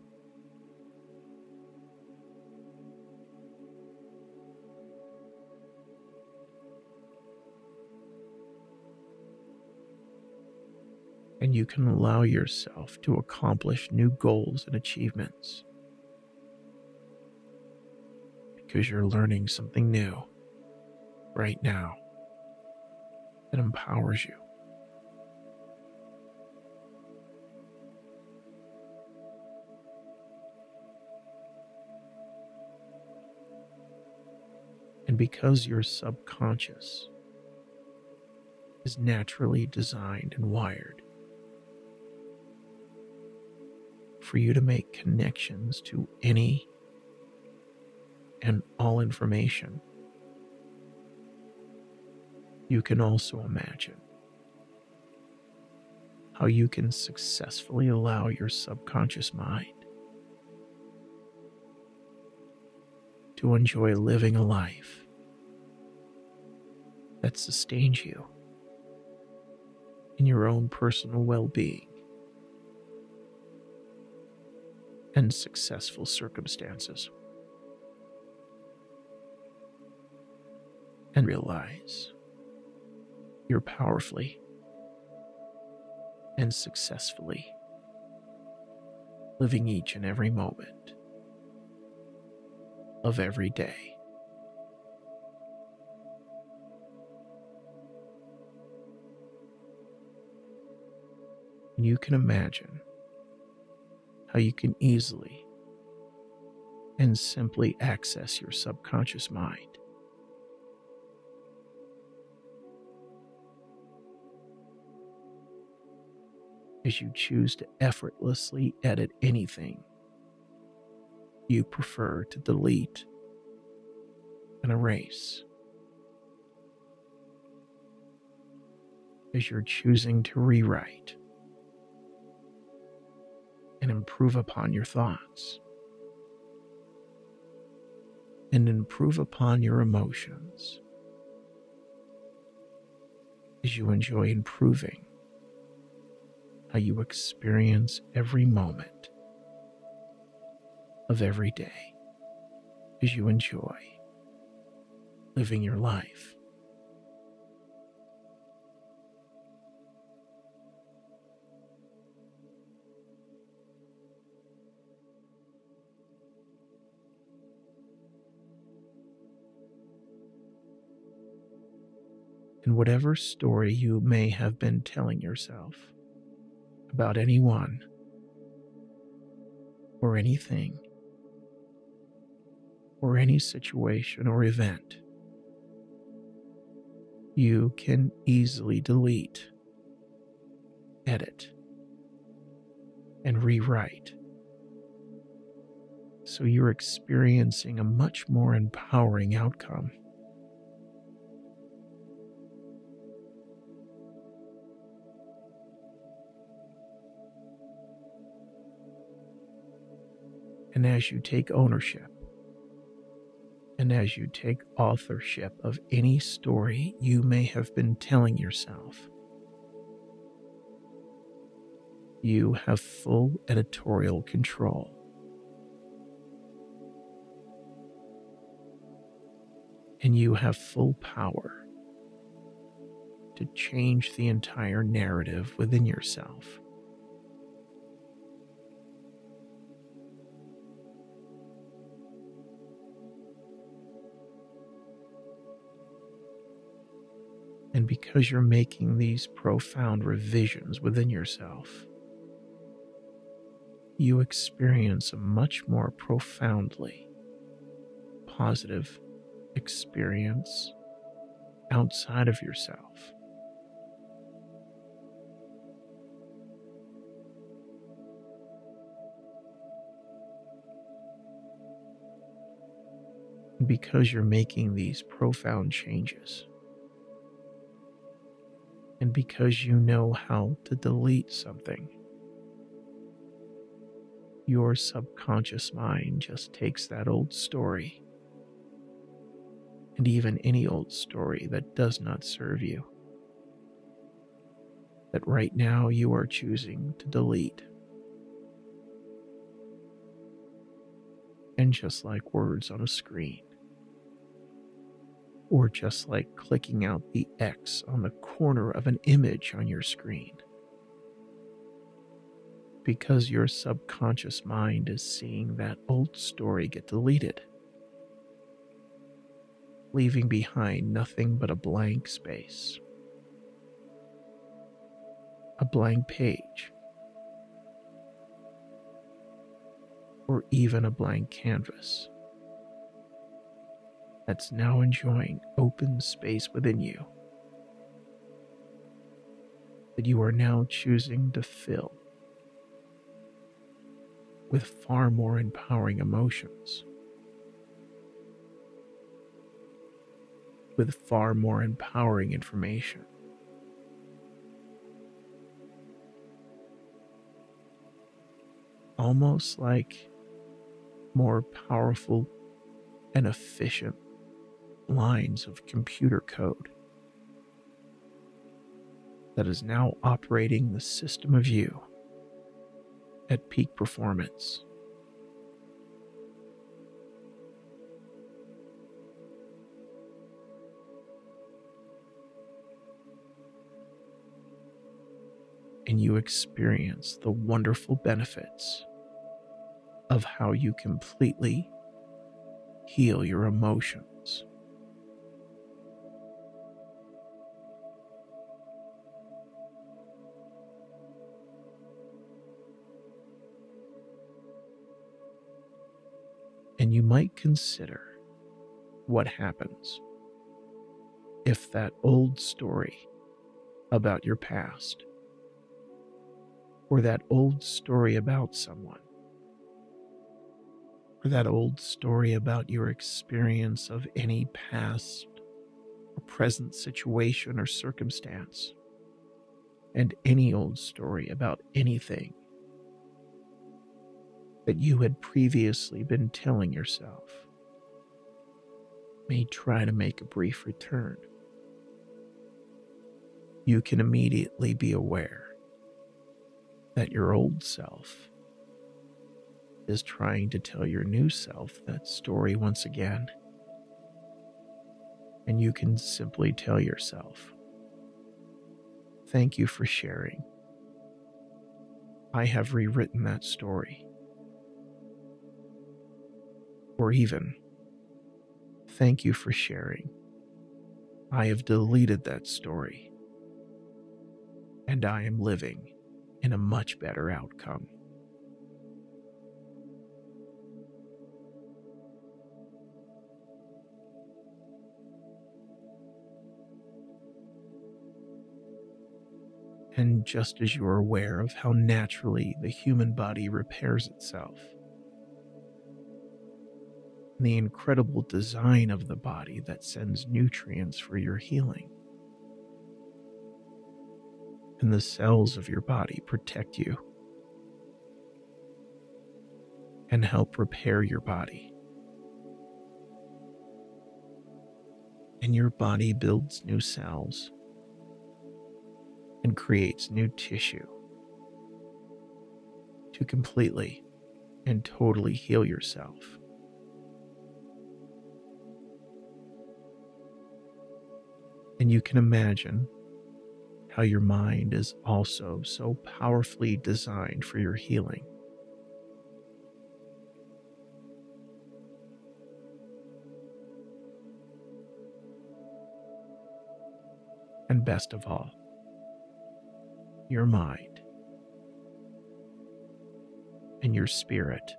And you can allow yourself to accomplish new goals and achievements because you're learning something new right now that empowers you. Because your subconscious is naturally designed and wired for you to make connections to any and all information. You can also imagine how you can successfully allow your subconscious mind to enjoy living a life that sustains you in your own personal well being and successful circumstances. and realize you're powerfully and successfully living each and every moment of every day. You can imagine how you can easily and simply access your subconscious mind as you choose to effortlessly edit anything you prefer to delete and erase. As you're choosing to rewrite and improve upon your thoughts. And improve upon your emotions. As you enjoy improving how you experience every moment of every day. As you enjoy living your life. And whatever story you may have been telling yourself, about anyone or anything or any situation or event, you can easily delete, edit, and rewrite. So you're experiencing a much more empowering outcome. And as you take ownership, and as you take authorship of any story you may have been telling yourself, you have full editorial control. And you have full power to change the entire narrative within yourself. And because you're making these profound revisions within yourself, you experience a much more profoundly positive experience outside of yourself. because you're making these profound changes, and because you know how to delete something. Your subconscious mind just takes that old story and even any old story that does not serve you. That right now you are choosing to delete. And just like words on a screen, or just like clicking out the X on the corner of an image on your screen, because your subconscious mind is seeing that old story get deleted, leaving behind nothing but a blank space, a blank page, or even a blank canvas that's now enjoying open space within you that you are now choosing to fill with far more empowering emotions, with far more empowering information. Almost like more powerful and efficient lines of computer code that is now operating the system of you at peak performance. And you experience the wonderful benefits of how you completely heal your emotions. Might consider what happens if that old story about your past or that old story about someone or that old story about your experience of any past or present situation or circumstance and any old story about anything that you had previously been telling yourself may try to make a brief return. You can immediately be aware that your old self is trying to tell your new self that story once again. And you can simply tell yourself, Thank you for sharing. I have rewritten that story or even, Thank you for sharing. I have deleted that story, and I am living in a much better outcome. And just as you are aware of how naturally the human body repairs itself, the incredible design of the body that sends nutrients for your healing. And the cells of your body protect you and help repair your body. And your body builds new cells and creates new tissue to completely and totally heal yourself. And you can imagine how your mind is also so powerfully designed for your healing. And best of all, your mind and your spirit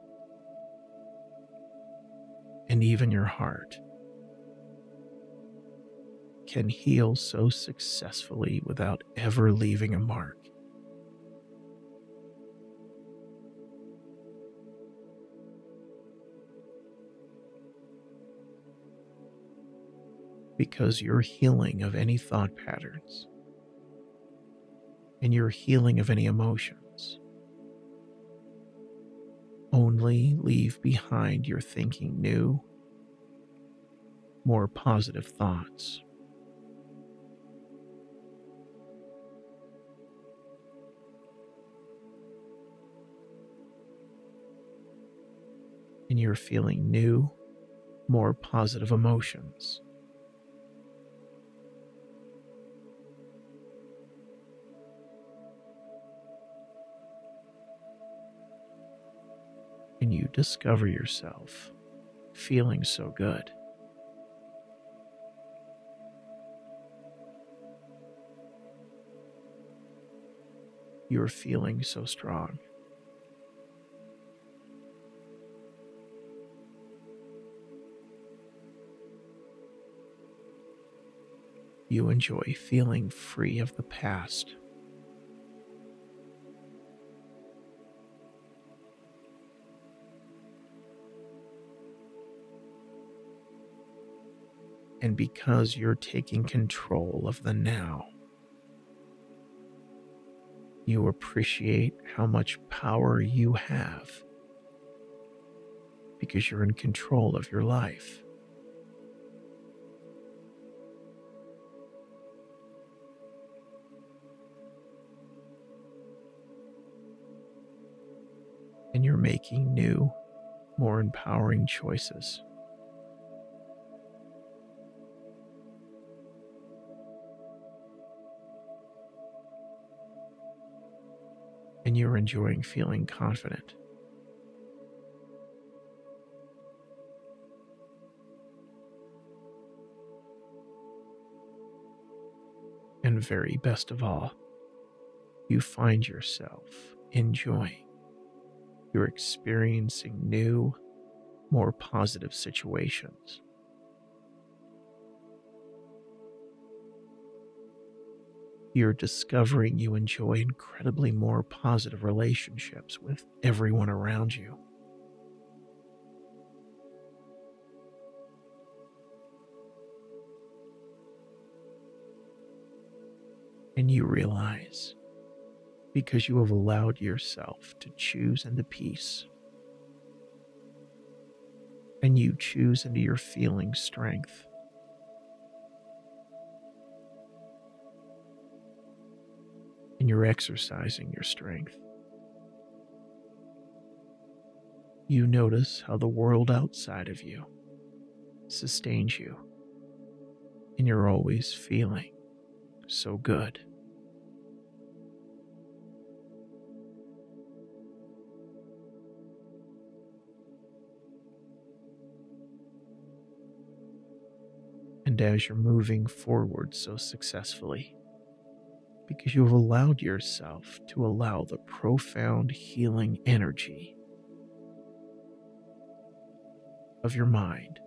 and even your heart can heal so successfully without ever leaving a mark. Because your healing of any thought patterns and your healing of any emotions only leave behind your thinking new more positive thoughts. And you're feeling new, more positive emotions. And you discover yourself feeling so good. You're feeling so strong. You enjoy feeling free of the past. And because you're taking control of the now, you appreciate how much power you have because you're in control of your life. Making new, more empowering choices. and you're enjoying feeling confident. And very best of all, you find yourself enjoying. You're experiencing new, more positive situations. you're discovering you enjoy incredibly more positive relationships with everyone around you. And you realize because you have allowed yourself to choose into peace. And you choose into your feeling strength. and you're exercising your strength. You notice how the world outside of you sustains you, and you're always feeling so good. And as you're moving forward so successfully, because you have allowed yourself to allow the profound healing energy of your mind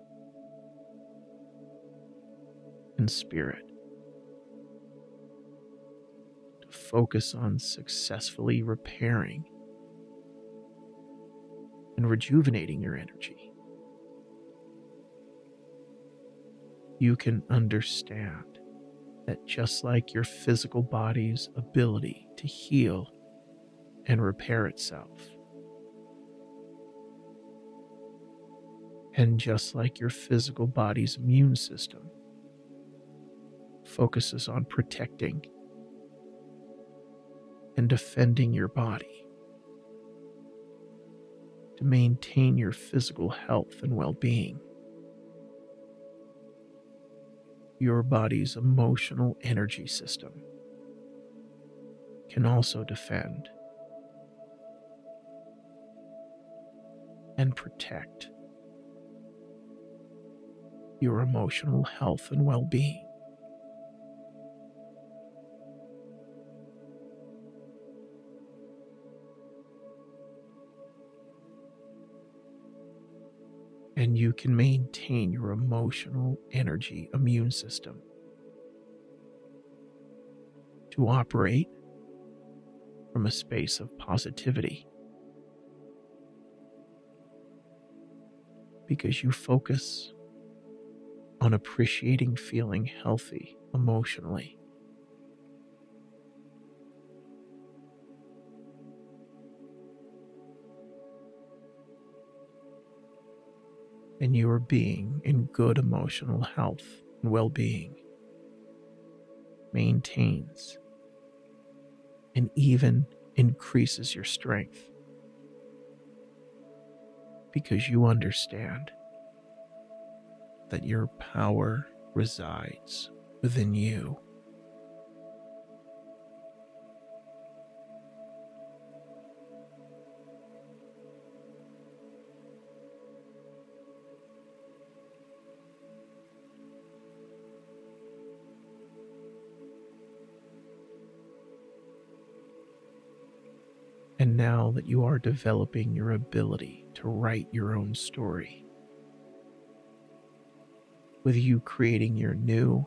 and spirit to focus on successfully repairing and rejuvenating your energy. You can understand that just like your physical body's ability to heal and repair itself, and just like your physical body's immune system focuses on protecting and defending your body to maintain your physical health and well being. Your body's emotional energy system can also defend and protect your emotional health and well being. And you can maintain your emotional energy immune system to operate from a space of positivity. Because you focus on appreciating feeling healthy emotionally. And you are being in good emotional health and well being maintains and even increases your strength because you understand that your power resides within you. That you are developing your ability to write your own story, with you creating your new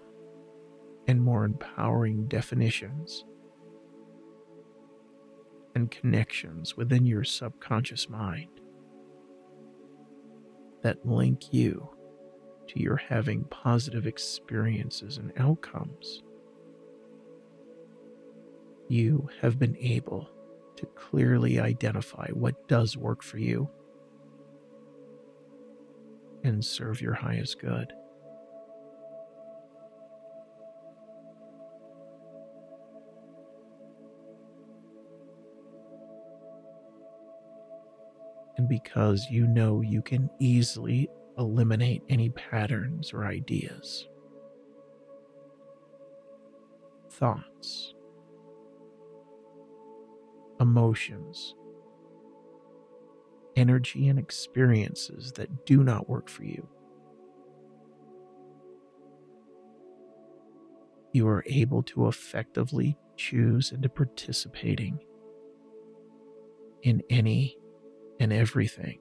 and more empowering definitions and connections within your subconscious mind that link you to your having positive experiences and outcomes. You have been able to clearly identify what does work for you and serve your highest good. And because you know you can easily eliminate any patterns or ideas, thoughts, emotions, energy, and experiences that do not work for you. You are able to effectively choose into participating in any and everything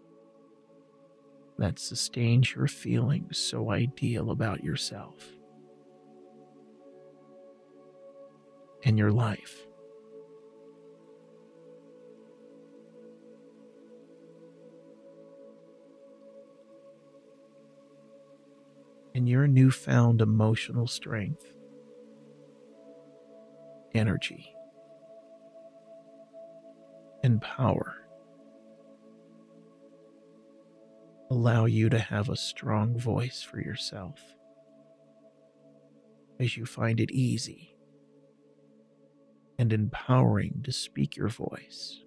that sustains your feelings so ideal about yourself and your life. And your newfound emotional strength, energy, and power allow you to have a strong voice for yourself as you find it easy and empowering to speak your voice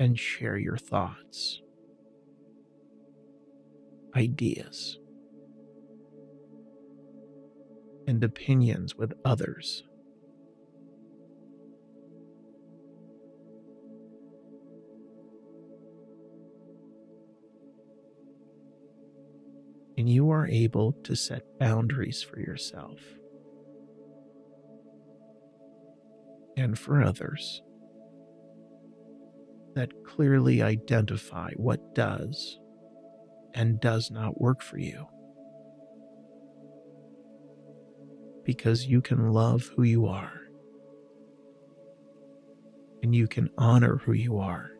and share your thoughts ideas, and opinions with others. And you are able to set boundaries for yourself and for others that clearly identify what does and does not work for you. Because you can love who you are, and you can honor who you are,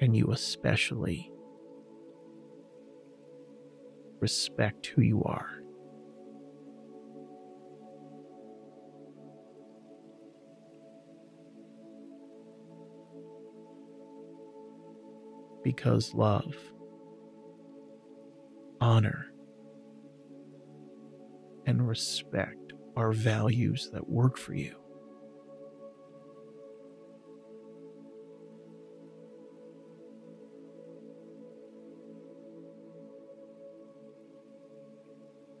and you especially respect who you are. Because love, honor, and respect are values that work for you.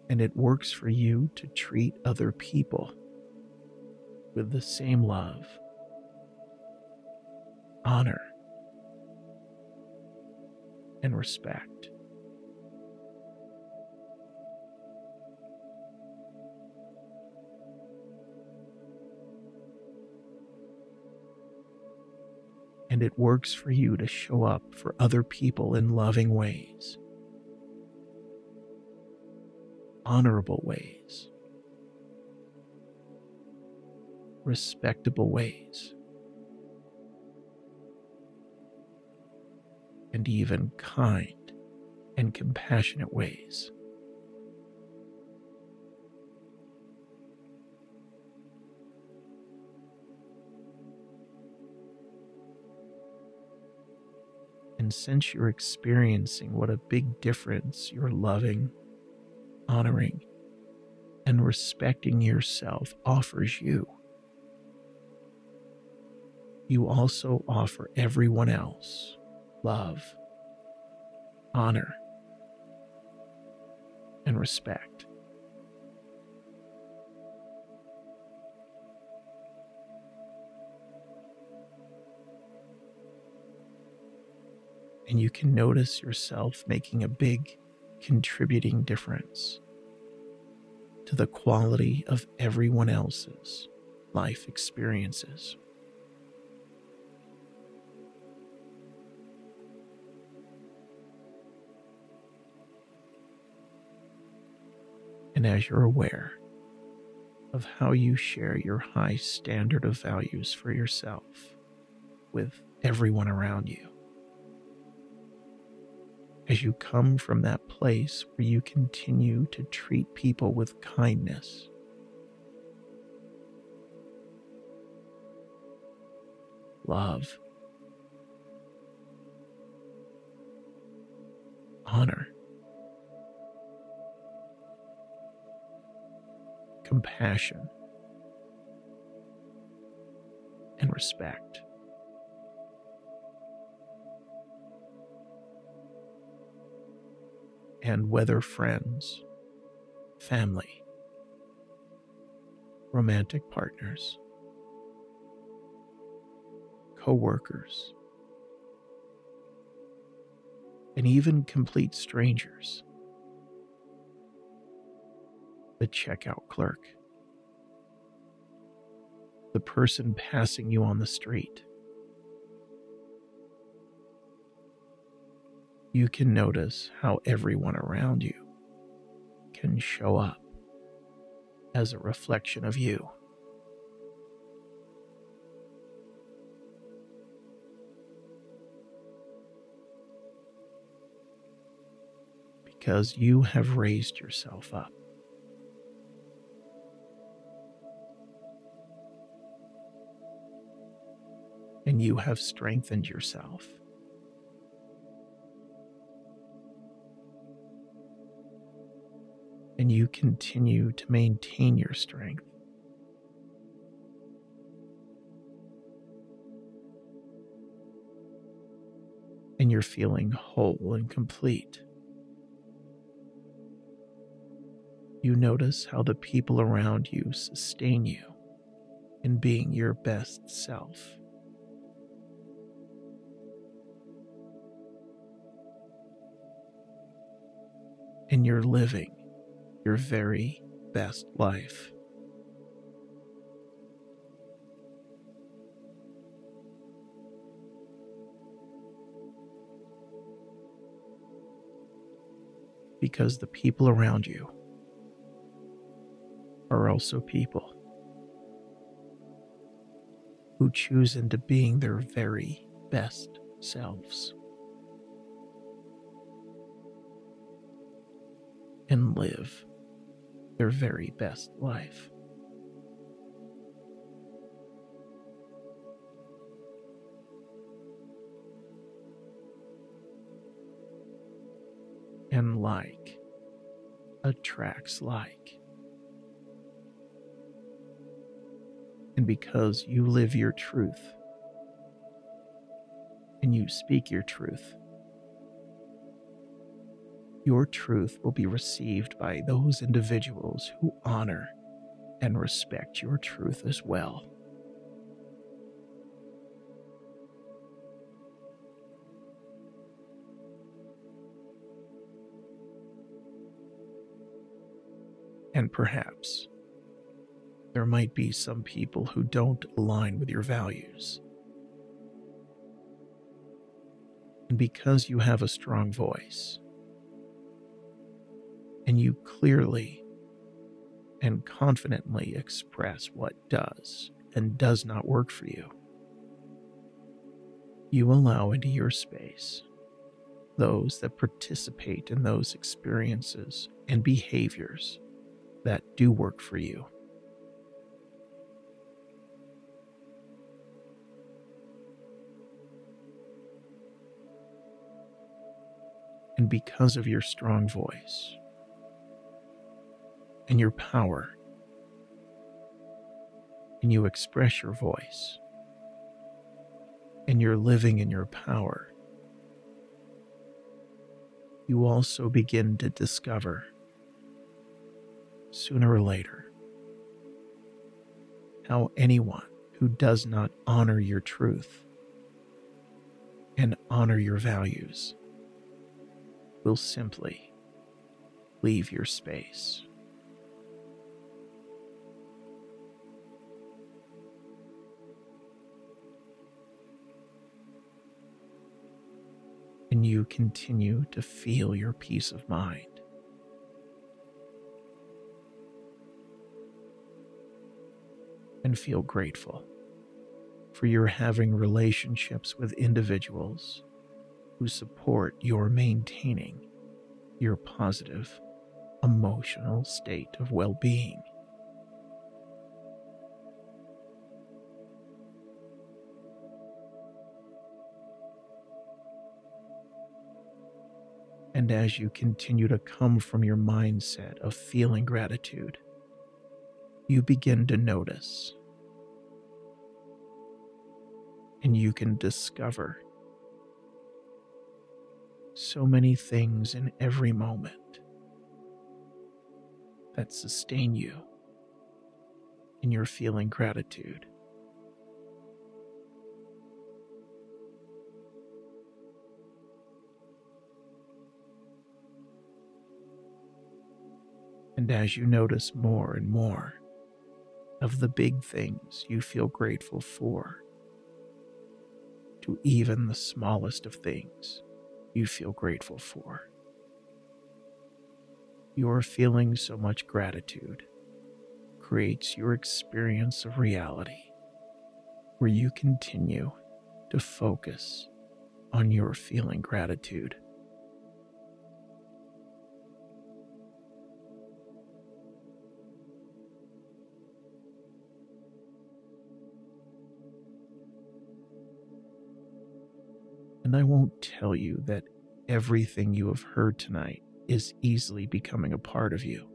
And it works for you to treat other people with the same love, honor, and respect. And it works for you to show up for other people in loving ways, honorable ways, respectable ways. And even kind and compassionate ways. And since you're experiencing what a big difference your loving, honoring, and respecting yourself offers you, you also offer everyone else love, honor, and respect. And you can notice yourself making a big contributing difference to the quality of everyone else's life experiences. And as you're aware of how you share your high standard of values for yourself with everyone around you, as you come from that place where you continue to treat people with kindness, love, honor, compassion, and respect. And whether friends, family, romantic partners, co workers, and even complete strangers the checkout clerk, the person passing you on the street. You can notice how everyone around you can show up as a reflection of you. Because you have raised yourself up. And you have strengthened yourself. And you continue to maintain your strength. And you're feeling whole and complete. You notice how the people around you sustain you in being your best self. And you're living your very best life. Because the people around you are also people who choose into being their very best selves. And live their very best life. And like attracts like. And because you live your truth and you speak your truth, your truth will be received by those individuals who honor and respect your truth as well. And perhaps there might be some people who don't align with your values. And because you have a strong voice, and you clearly and confidently express what does and does not work for you. You allow into your space those that participate in those experiences and behaviors that do work for you. And because of your strong voice and your power, and you express your voice, and you're living in your power, you also begin to discover sooner or later how anyone who does not honor your truth and honor your values will simply leave your space. And you continue to feel your peace of mind. And feel grateful for your having relationships with individuals who support your maintaining your positive emotional state of well being. And as you continue to come from your mindset of feeling gratitude, you begin to notice and you can discover so many things in every moment that sustain you in your feeling gratitude. And as you notice more and more of the big things you feel grateful for, to even the smallest of things you feel grateful for. Your feeling so much gratitude creates your experience of reality where you continue to focus on your feeling gratitude. I won't tell you that everything you have heard tonight is easily becoming a part of you.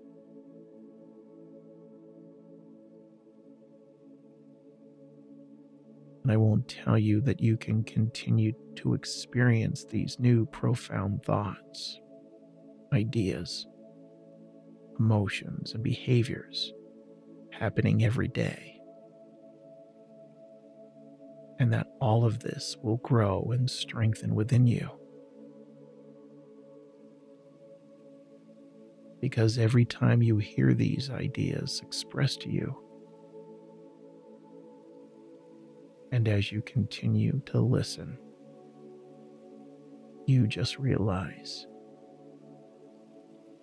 And I won't tell you that you can continue to experience these new profound thoughts, ideas, emotions, and behaviors happening every day and that all of this will grow and strengthen within you. Because every time you hear these ideas expressed to you, and as you continue to listen, you just realize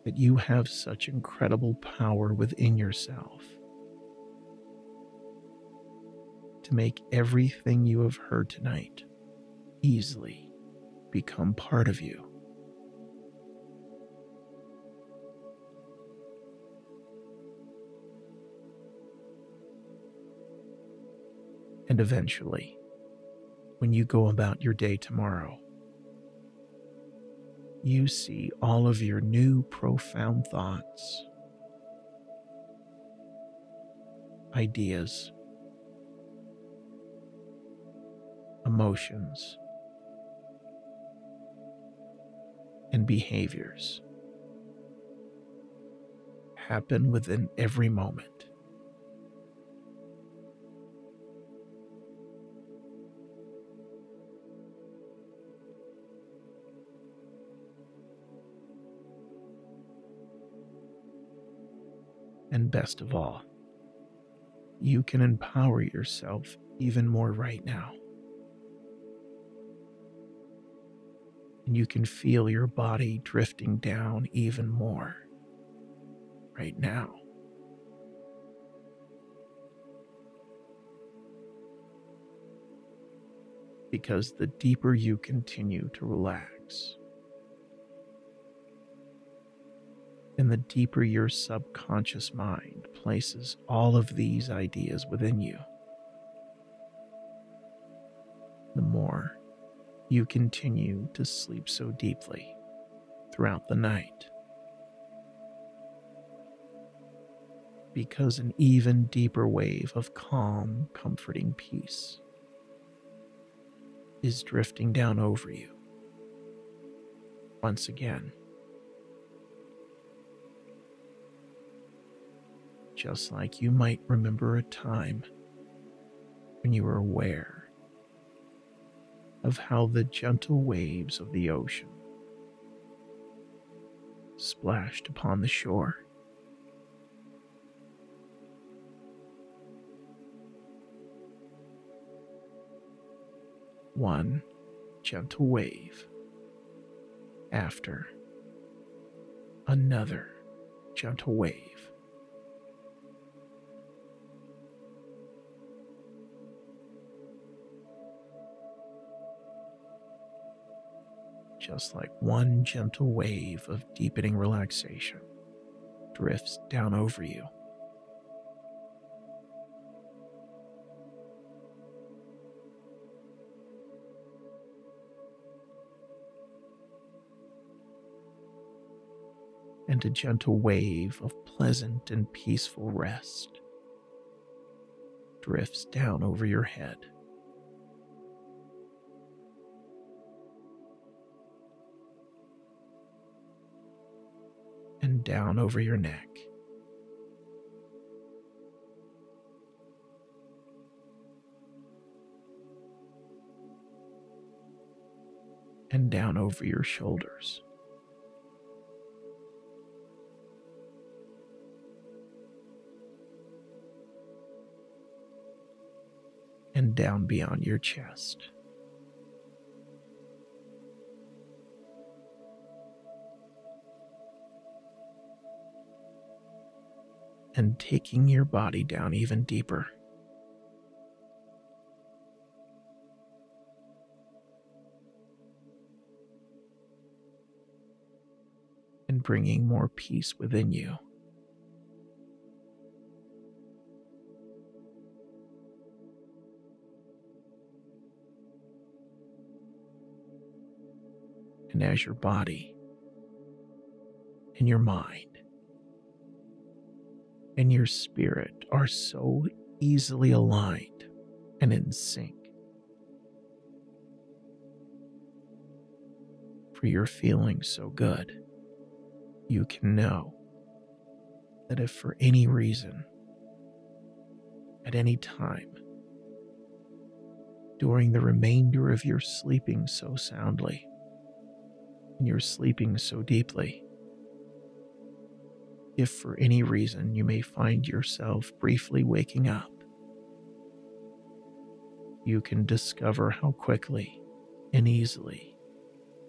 that you have such incredible power within yourself to make everything you have heard tonight easily become part of you. And eventually, when you go about your day tomorrow, you see all of your new profound thoughts, ideas, emotions, and behaviors happen within every moment. And best of all, you can empower yourself even more right now. And you can feel your body drifting down even more right now. Because the deeper you continue to relax, and the deeper your subconscious mind places all of these ideas within you, the more you continue to sleep so deeply throughout the night. Because an even deeper wave of calm, comforting peace is drifting down over you. Once again, just like you might remember a time when you were aware of how the gentle waves of the ocean splashed upon the shore. One gentle wave after another gentle wave. Just like one gentle wave of deepening relaxation drifts down over you. And a gentle wave of pleasant and peaceful rest drifts down over your head. And down over your neck. And down over your shoulders. And down beyond your chest. And taking your body down even deeper. And bringing more peace within you. And as your body and your mind and your spirit are so easily aligned and in sync. For you're feeling so good, you can know that if for any reason, at any time, during the remainder of your sleeping so soundly, and you're sleeping so deeply, if for any reason you may find yourself briefly waking up. You can discover how quickly and easily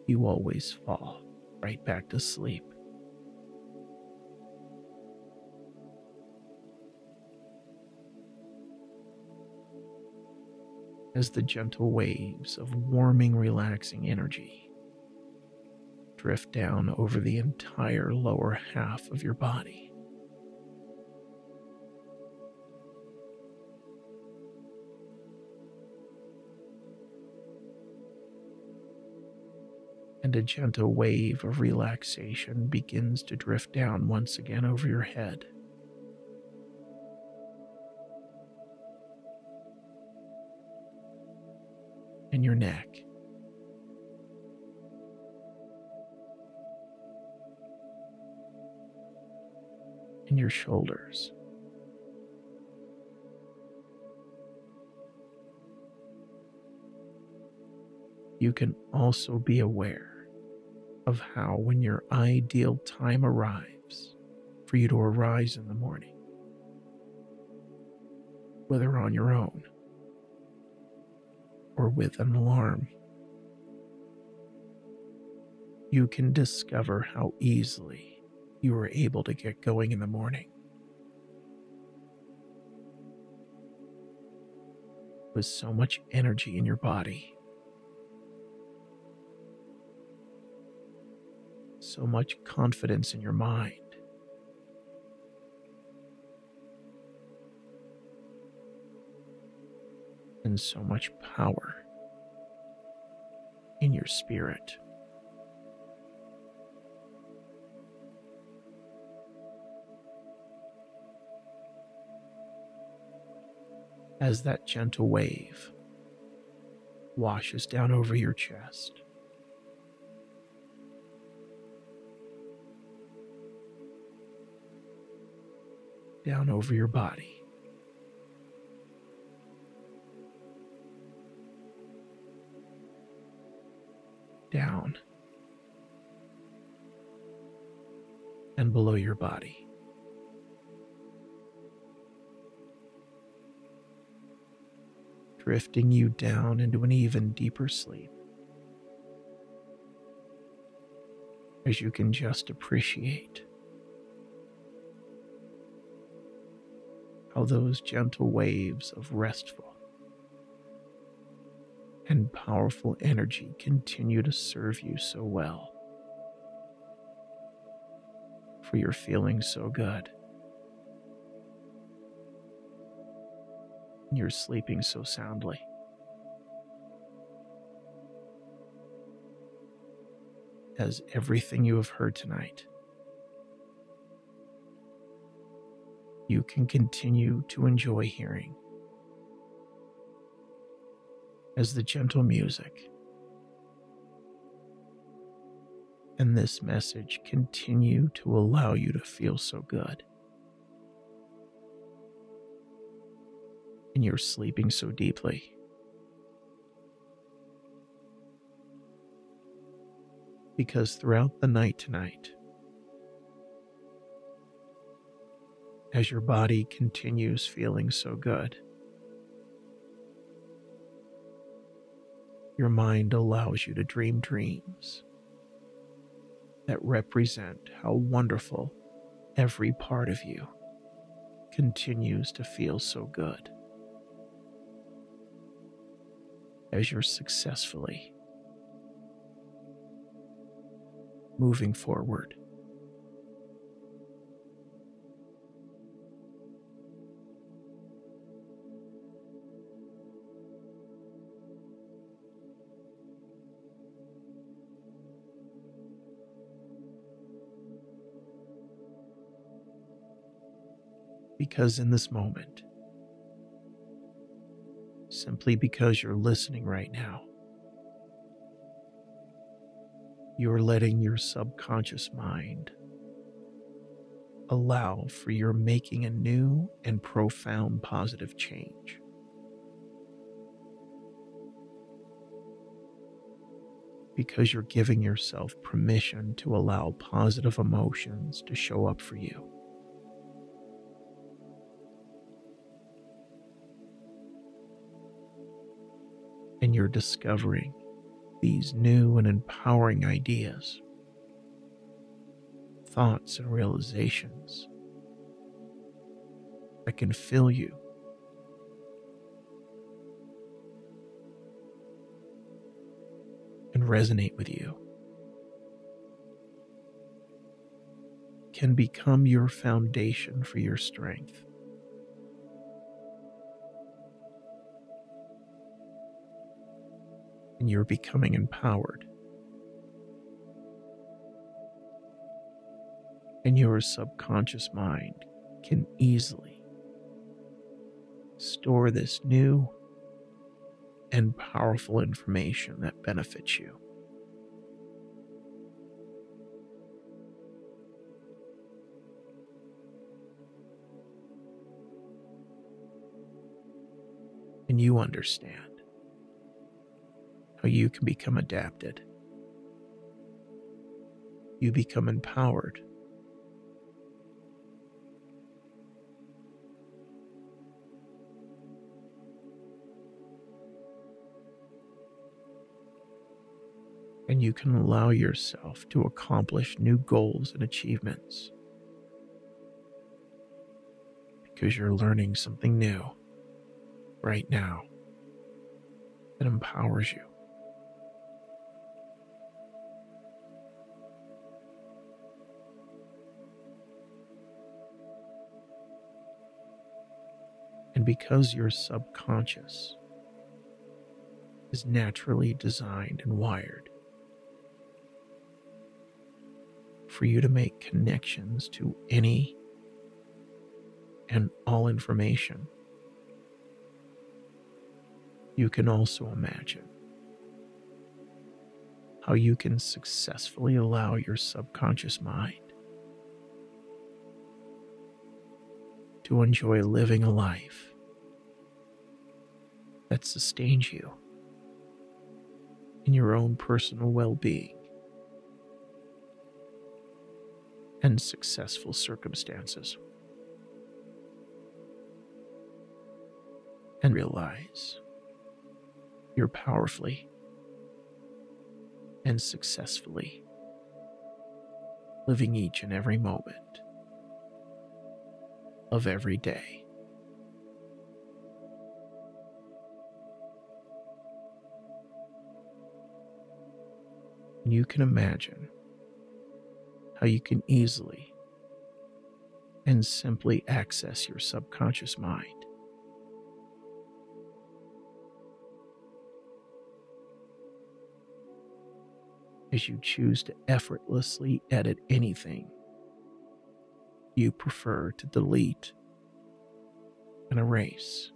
you always fall right back to sleep. As the gentle waves of warming, relaxing energy drift down over the entire lower half of your body. And a gentle wave of relaxation begins to drift down once again over your head. And your neck. And your shoulders. You can also be aware of how, when your ideal time arrives for you to arise in the morning, whether on your own or with an alarm, you can discover how easily you were able to get going in the morning. With so much energy in your body, so much confidence in your mind. And so much power in your spirit. As that gentle wave washes down over your chest. Down over your body. Down and below your body. Drifting you down into an even deeper sleep. As you can just appreciate how those gentle waves of restful and powerful energy continue to serve you so well. For you're feeling so good. You're sleeping so soundly. As everything you have heard tonight, you can continue to enjoy hearing as the gentle music and this message continue to allow you to feel so good. And you're sleeping so deeply. Because throughout the night tonight, as your body continues feeling so good, your mind allows you to dream dreams that represent how wonderful every part of you continues to feel so good. As you're successfully moving forward. Because in this moment, simply because you're listening right now. You're letting your subconscious mind allow for your making a new and profound positive change. Because you're giving yourself permission to allow positive emotions to show up for you. You're discovering these new and empowering ideas, thoughts, and realizations that can fill you. And resonate with you, can become your foundation for your strength. And you're becoming empowered. And your subconscious mind can easily store this new and powerful information that benefits you. And you understand how you can become adapted. You become empowered. And you can allow yourself to accomplish new goals and achievements because you're learning something new right now that empowers you. Because your subconscious is naturally designed and wired for you to make connections to any and all information You can also imagine. How you can successfully allow your subconscious mind to enjoy living a life that sustains you in your own personal well being and successful circumstances. And realize you're powerfully and successfully living each and every moment of every day. And you can imagine how you can easily and simply access your subconscious mind. As you choose to effortlessly edit anything you prefer to delete and erase.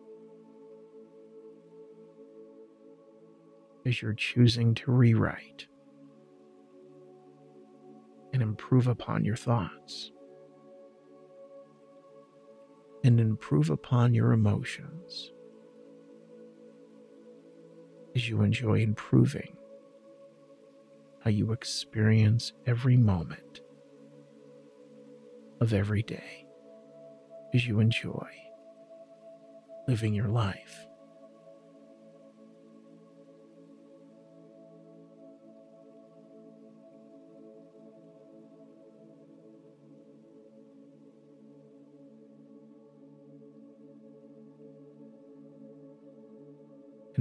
As you're choosing to rewrite and improve upon your thoughts. And improve upon your emotions. As you enjoy improving how you experience every moment of every day. As you enjoy living your life.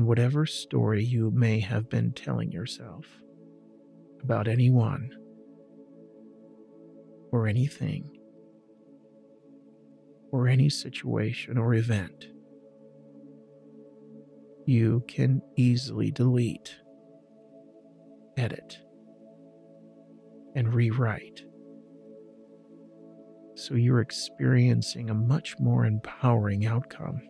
And whatever story you may have been telling yourself about anyone or anything or any situation or event, you can easily delete, edit, and rewrite. So you're experiencing a much more empowering outcome.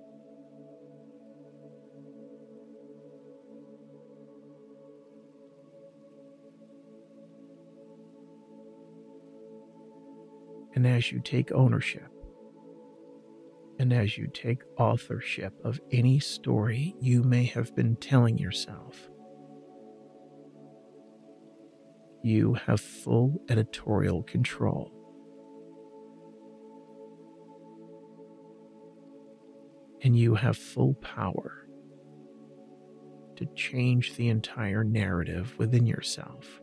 And as you take ownership, and as you take authorship of any story you may have been telling yourself, you have full editorial control. And you have full power to change the entire narrative within yourself.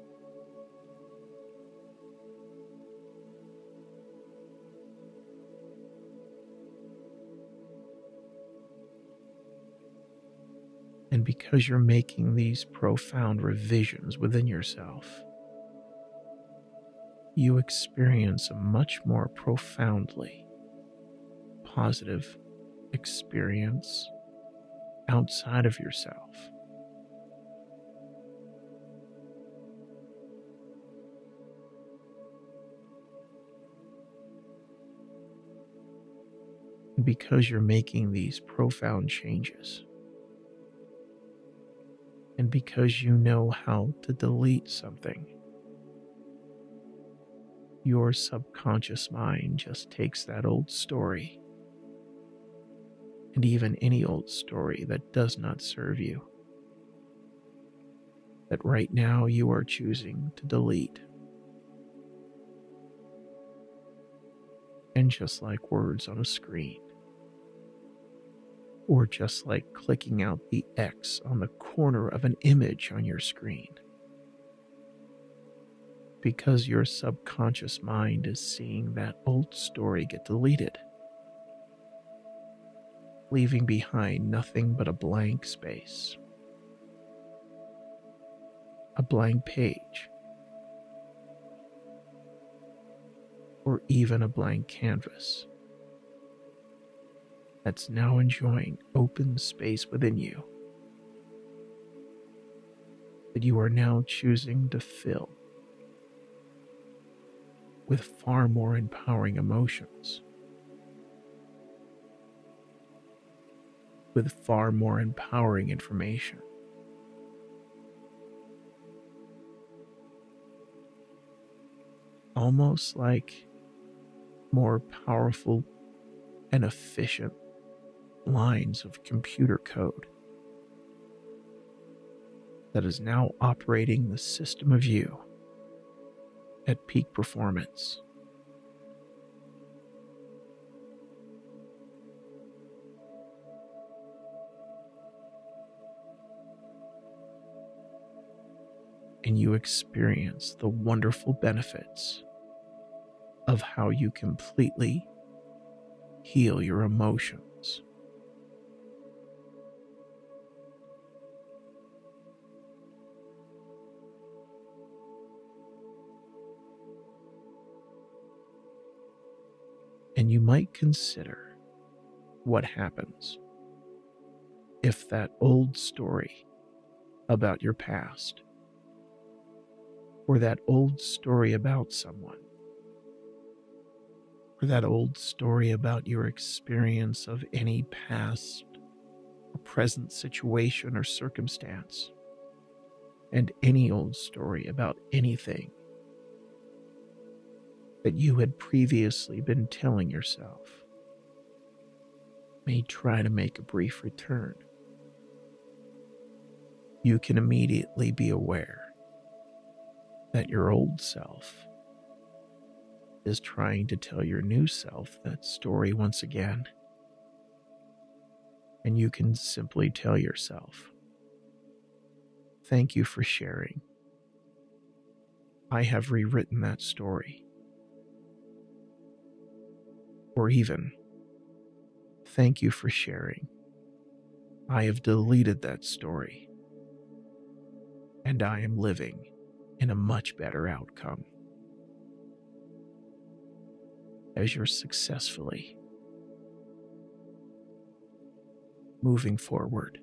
And because you're making these profound revisions within yourself, you experience a much more profoundly positive experience outside of yourself. because you're making these profound changes and because you know how to delete something. Your subconscious mind just takes that old story, and even any old story that does not serve you, that right now you are choosing to delete. And just like words on a screen, or just like clicking out the X on the corner of an image on your screen. Because your subconscious mind is seeing that old story get deleted, leaving behind nothing but a blank space, a blank page, or even a blank canvas that's now enjoying open space within you that you are now choosing to fill with far more empowering emotions. with far more empowering information. Almost like more powerful and efficient lines of computer code that is now operating the system of you at peak performance. And you experience the wonderful benefits of how you completely heal your emotions. And you might consider what happens if that old story about your past or that old story about someone or that old story about your experience of any past or present situation or circumstance, and any old story about anything that you had previously been telling yourself may try to make a brief return. You can immediately be aware that your old self is trying to tell your new self that story once again. And you can simply tell yourself, Thank you for sharing. I have rewritten that story. Or even, Thank you for sharing. I have deleted that story. And I am living in a much better outcome as you're successfully moving forward.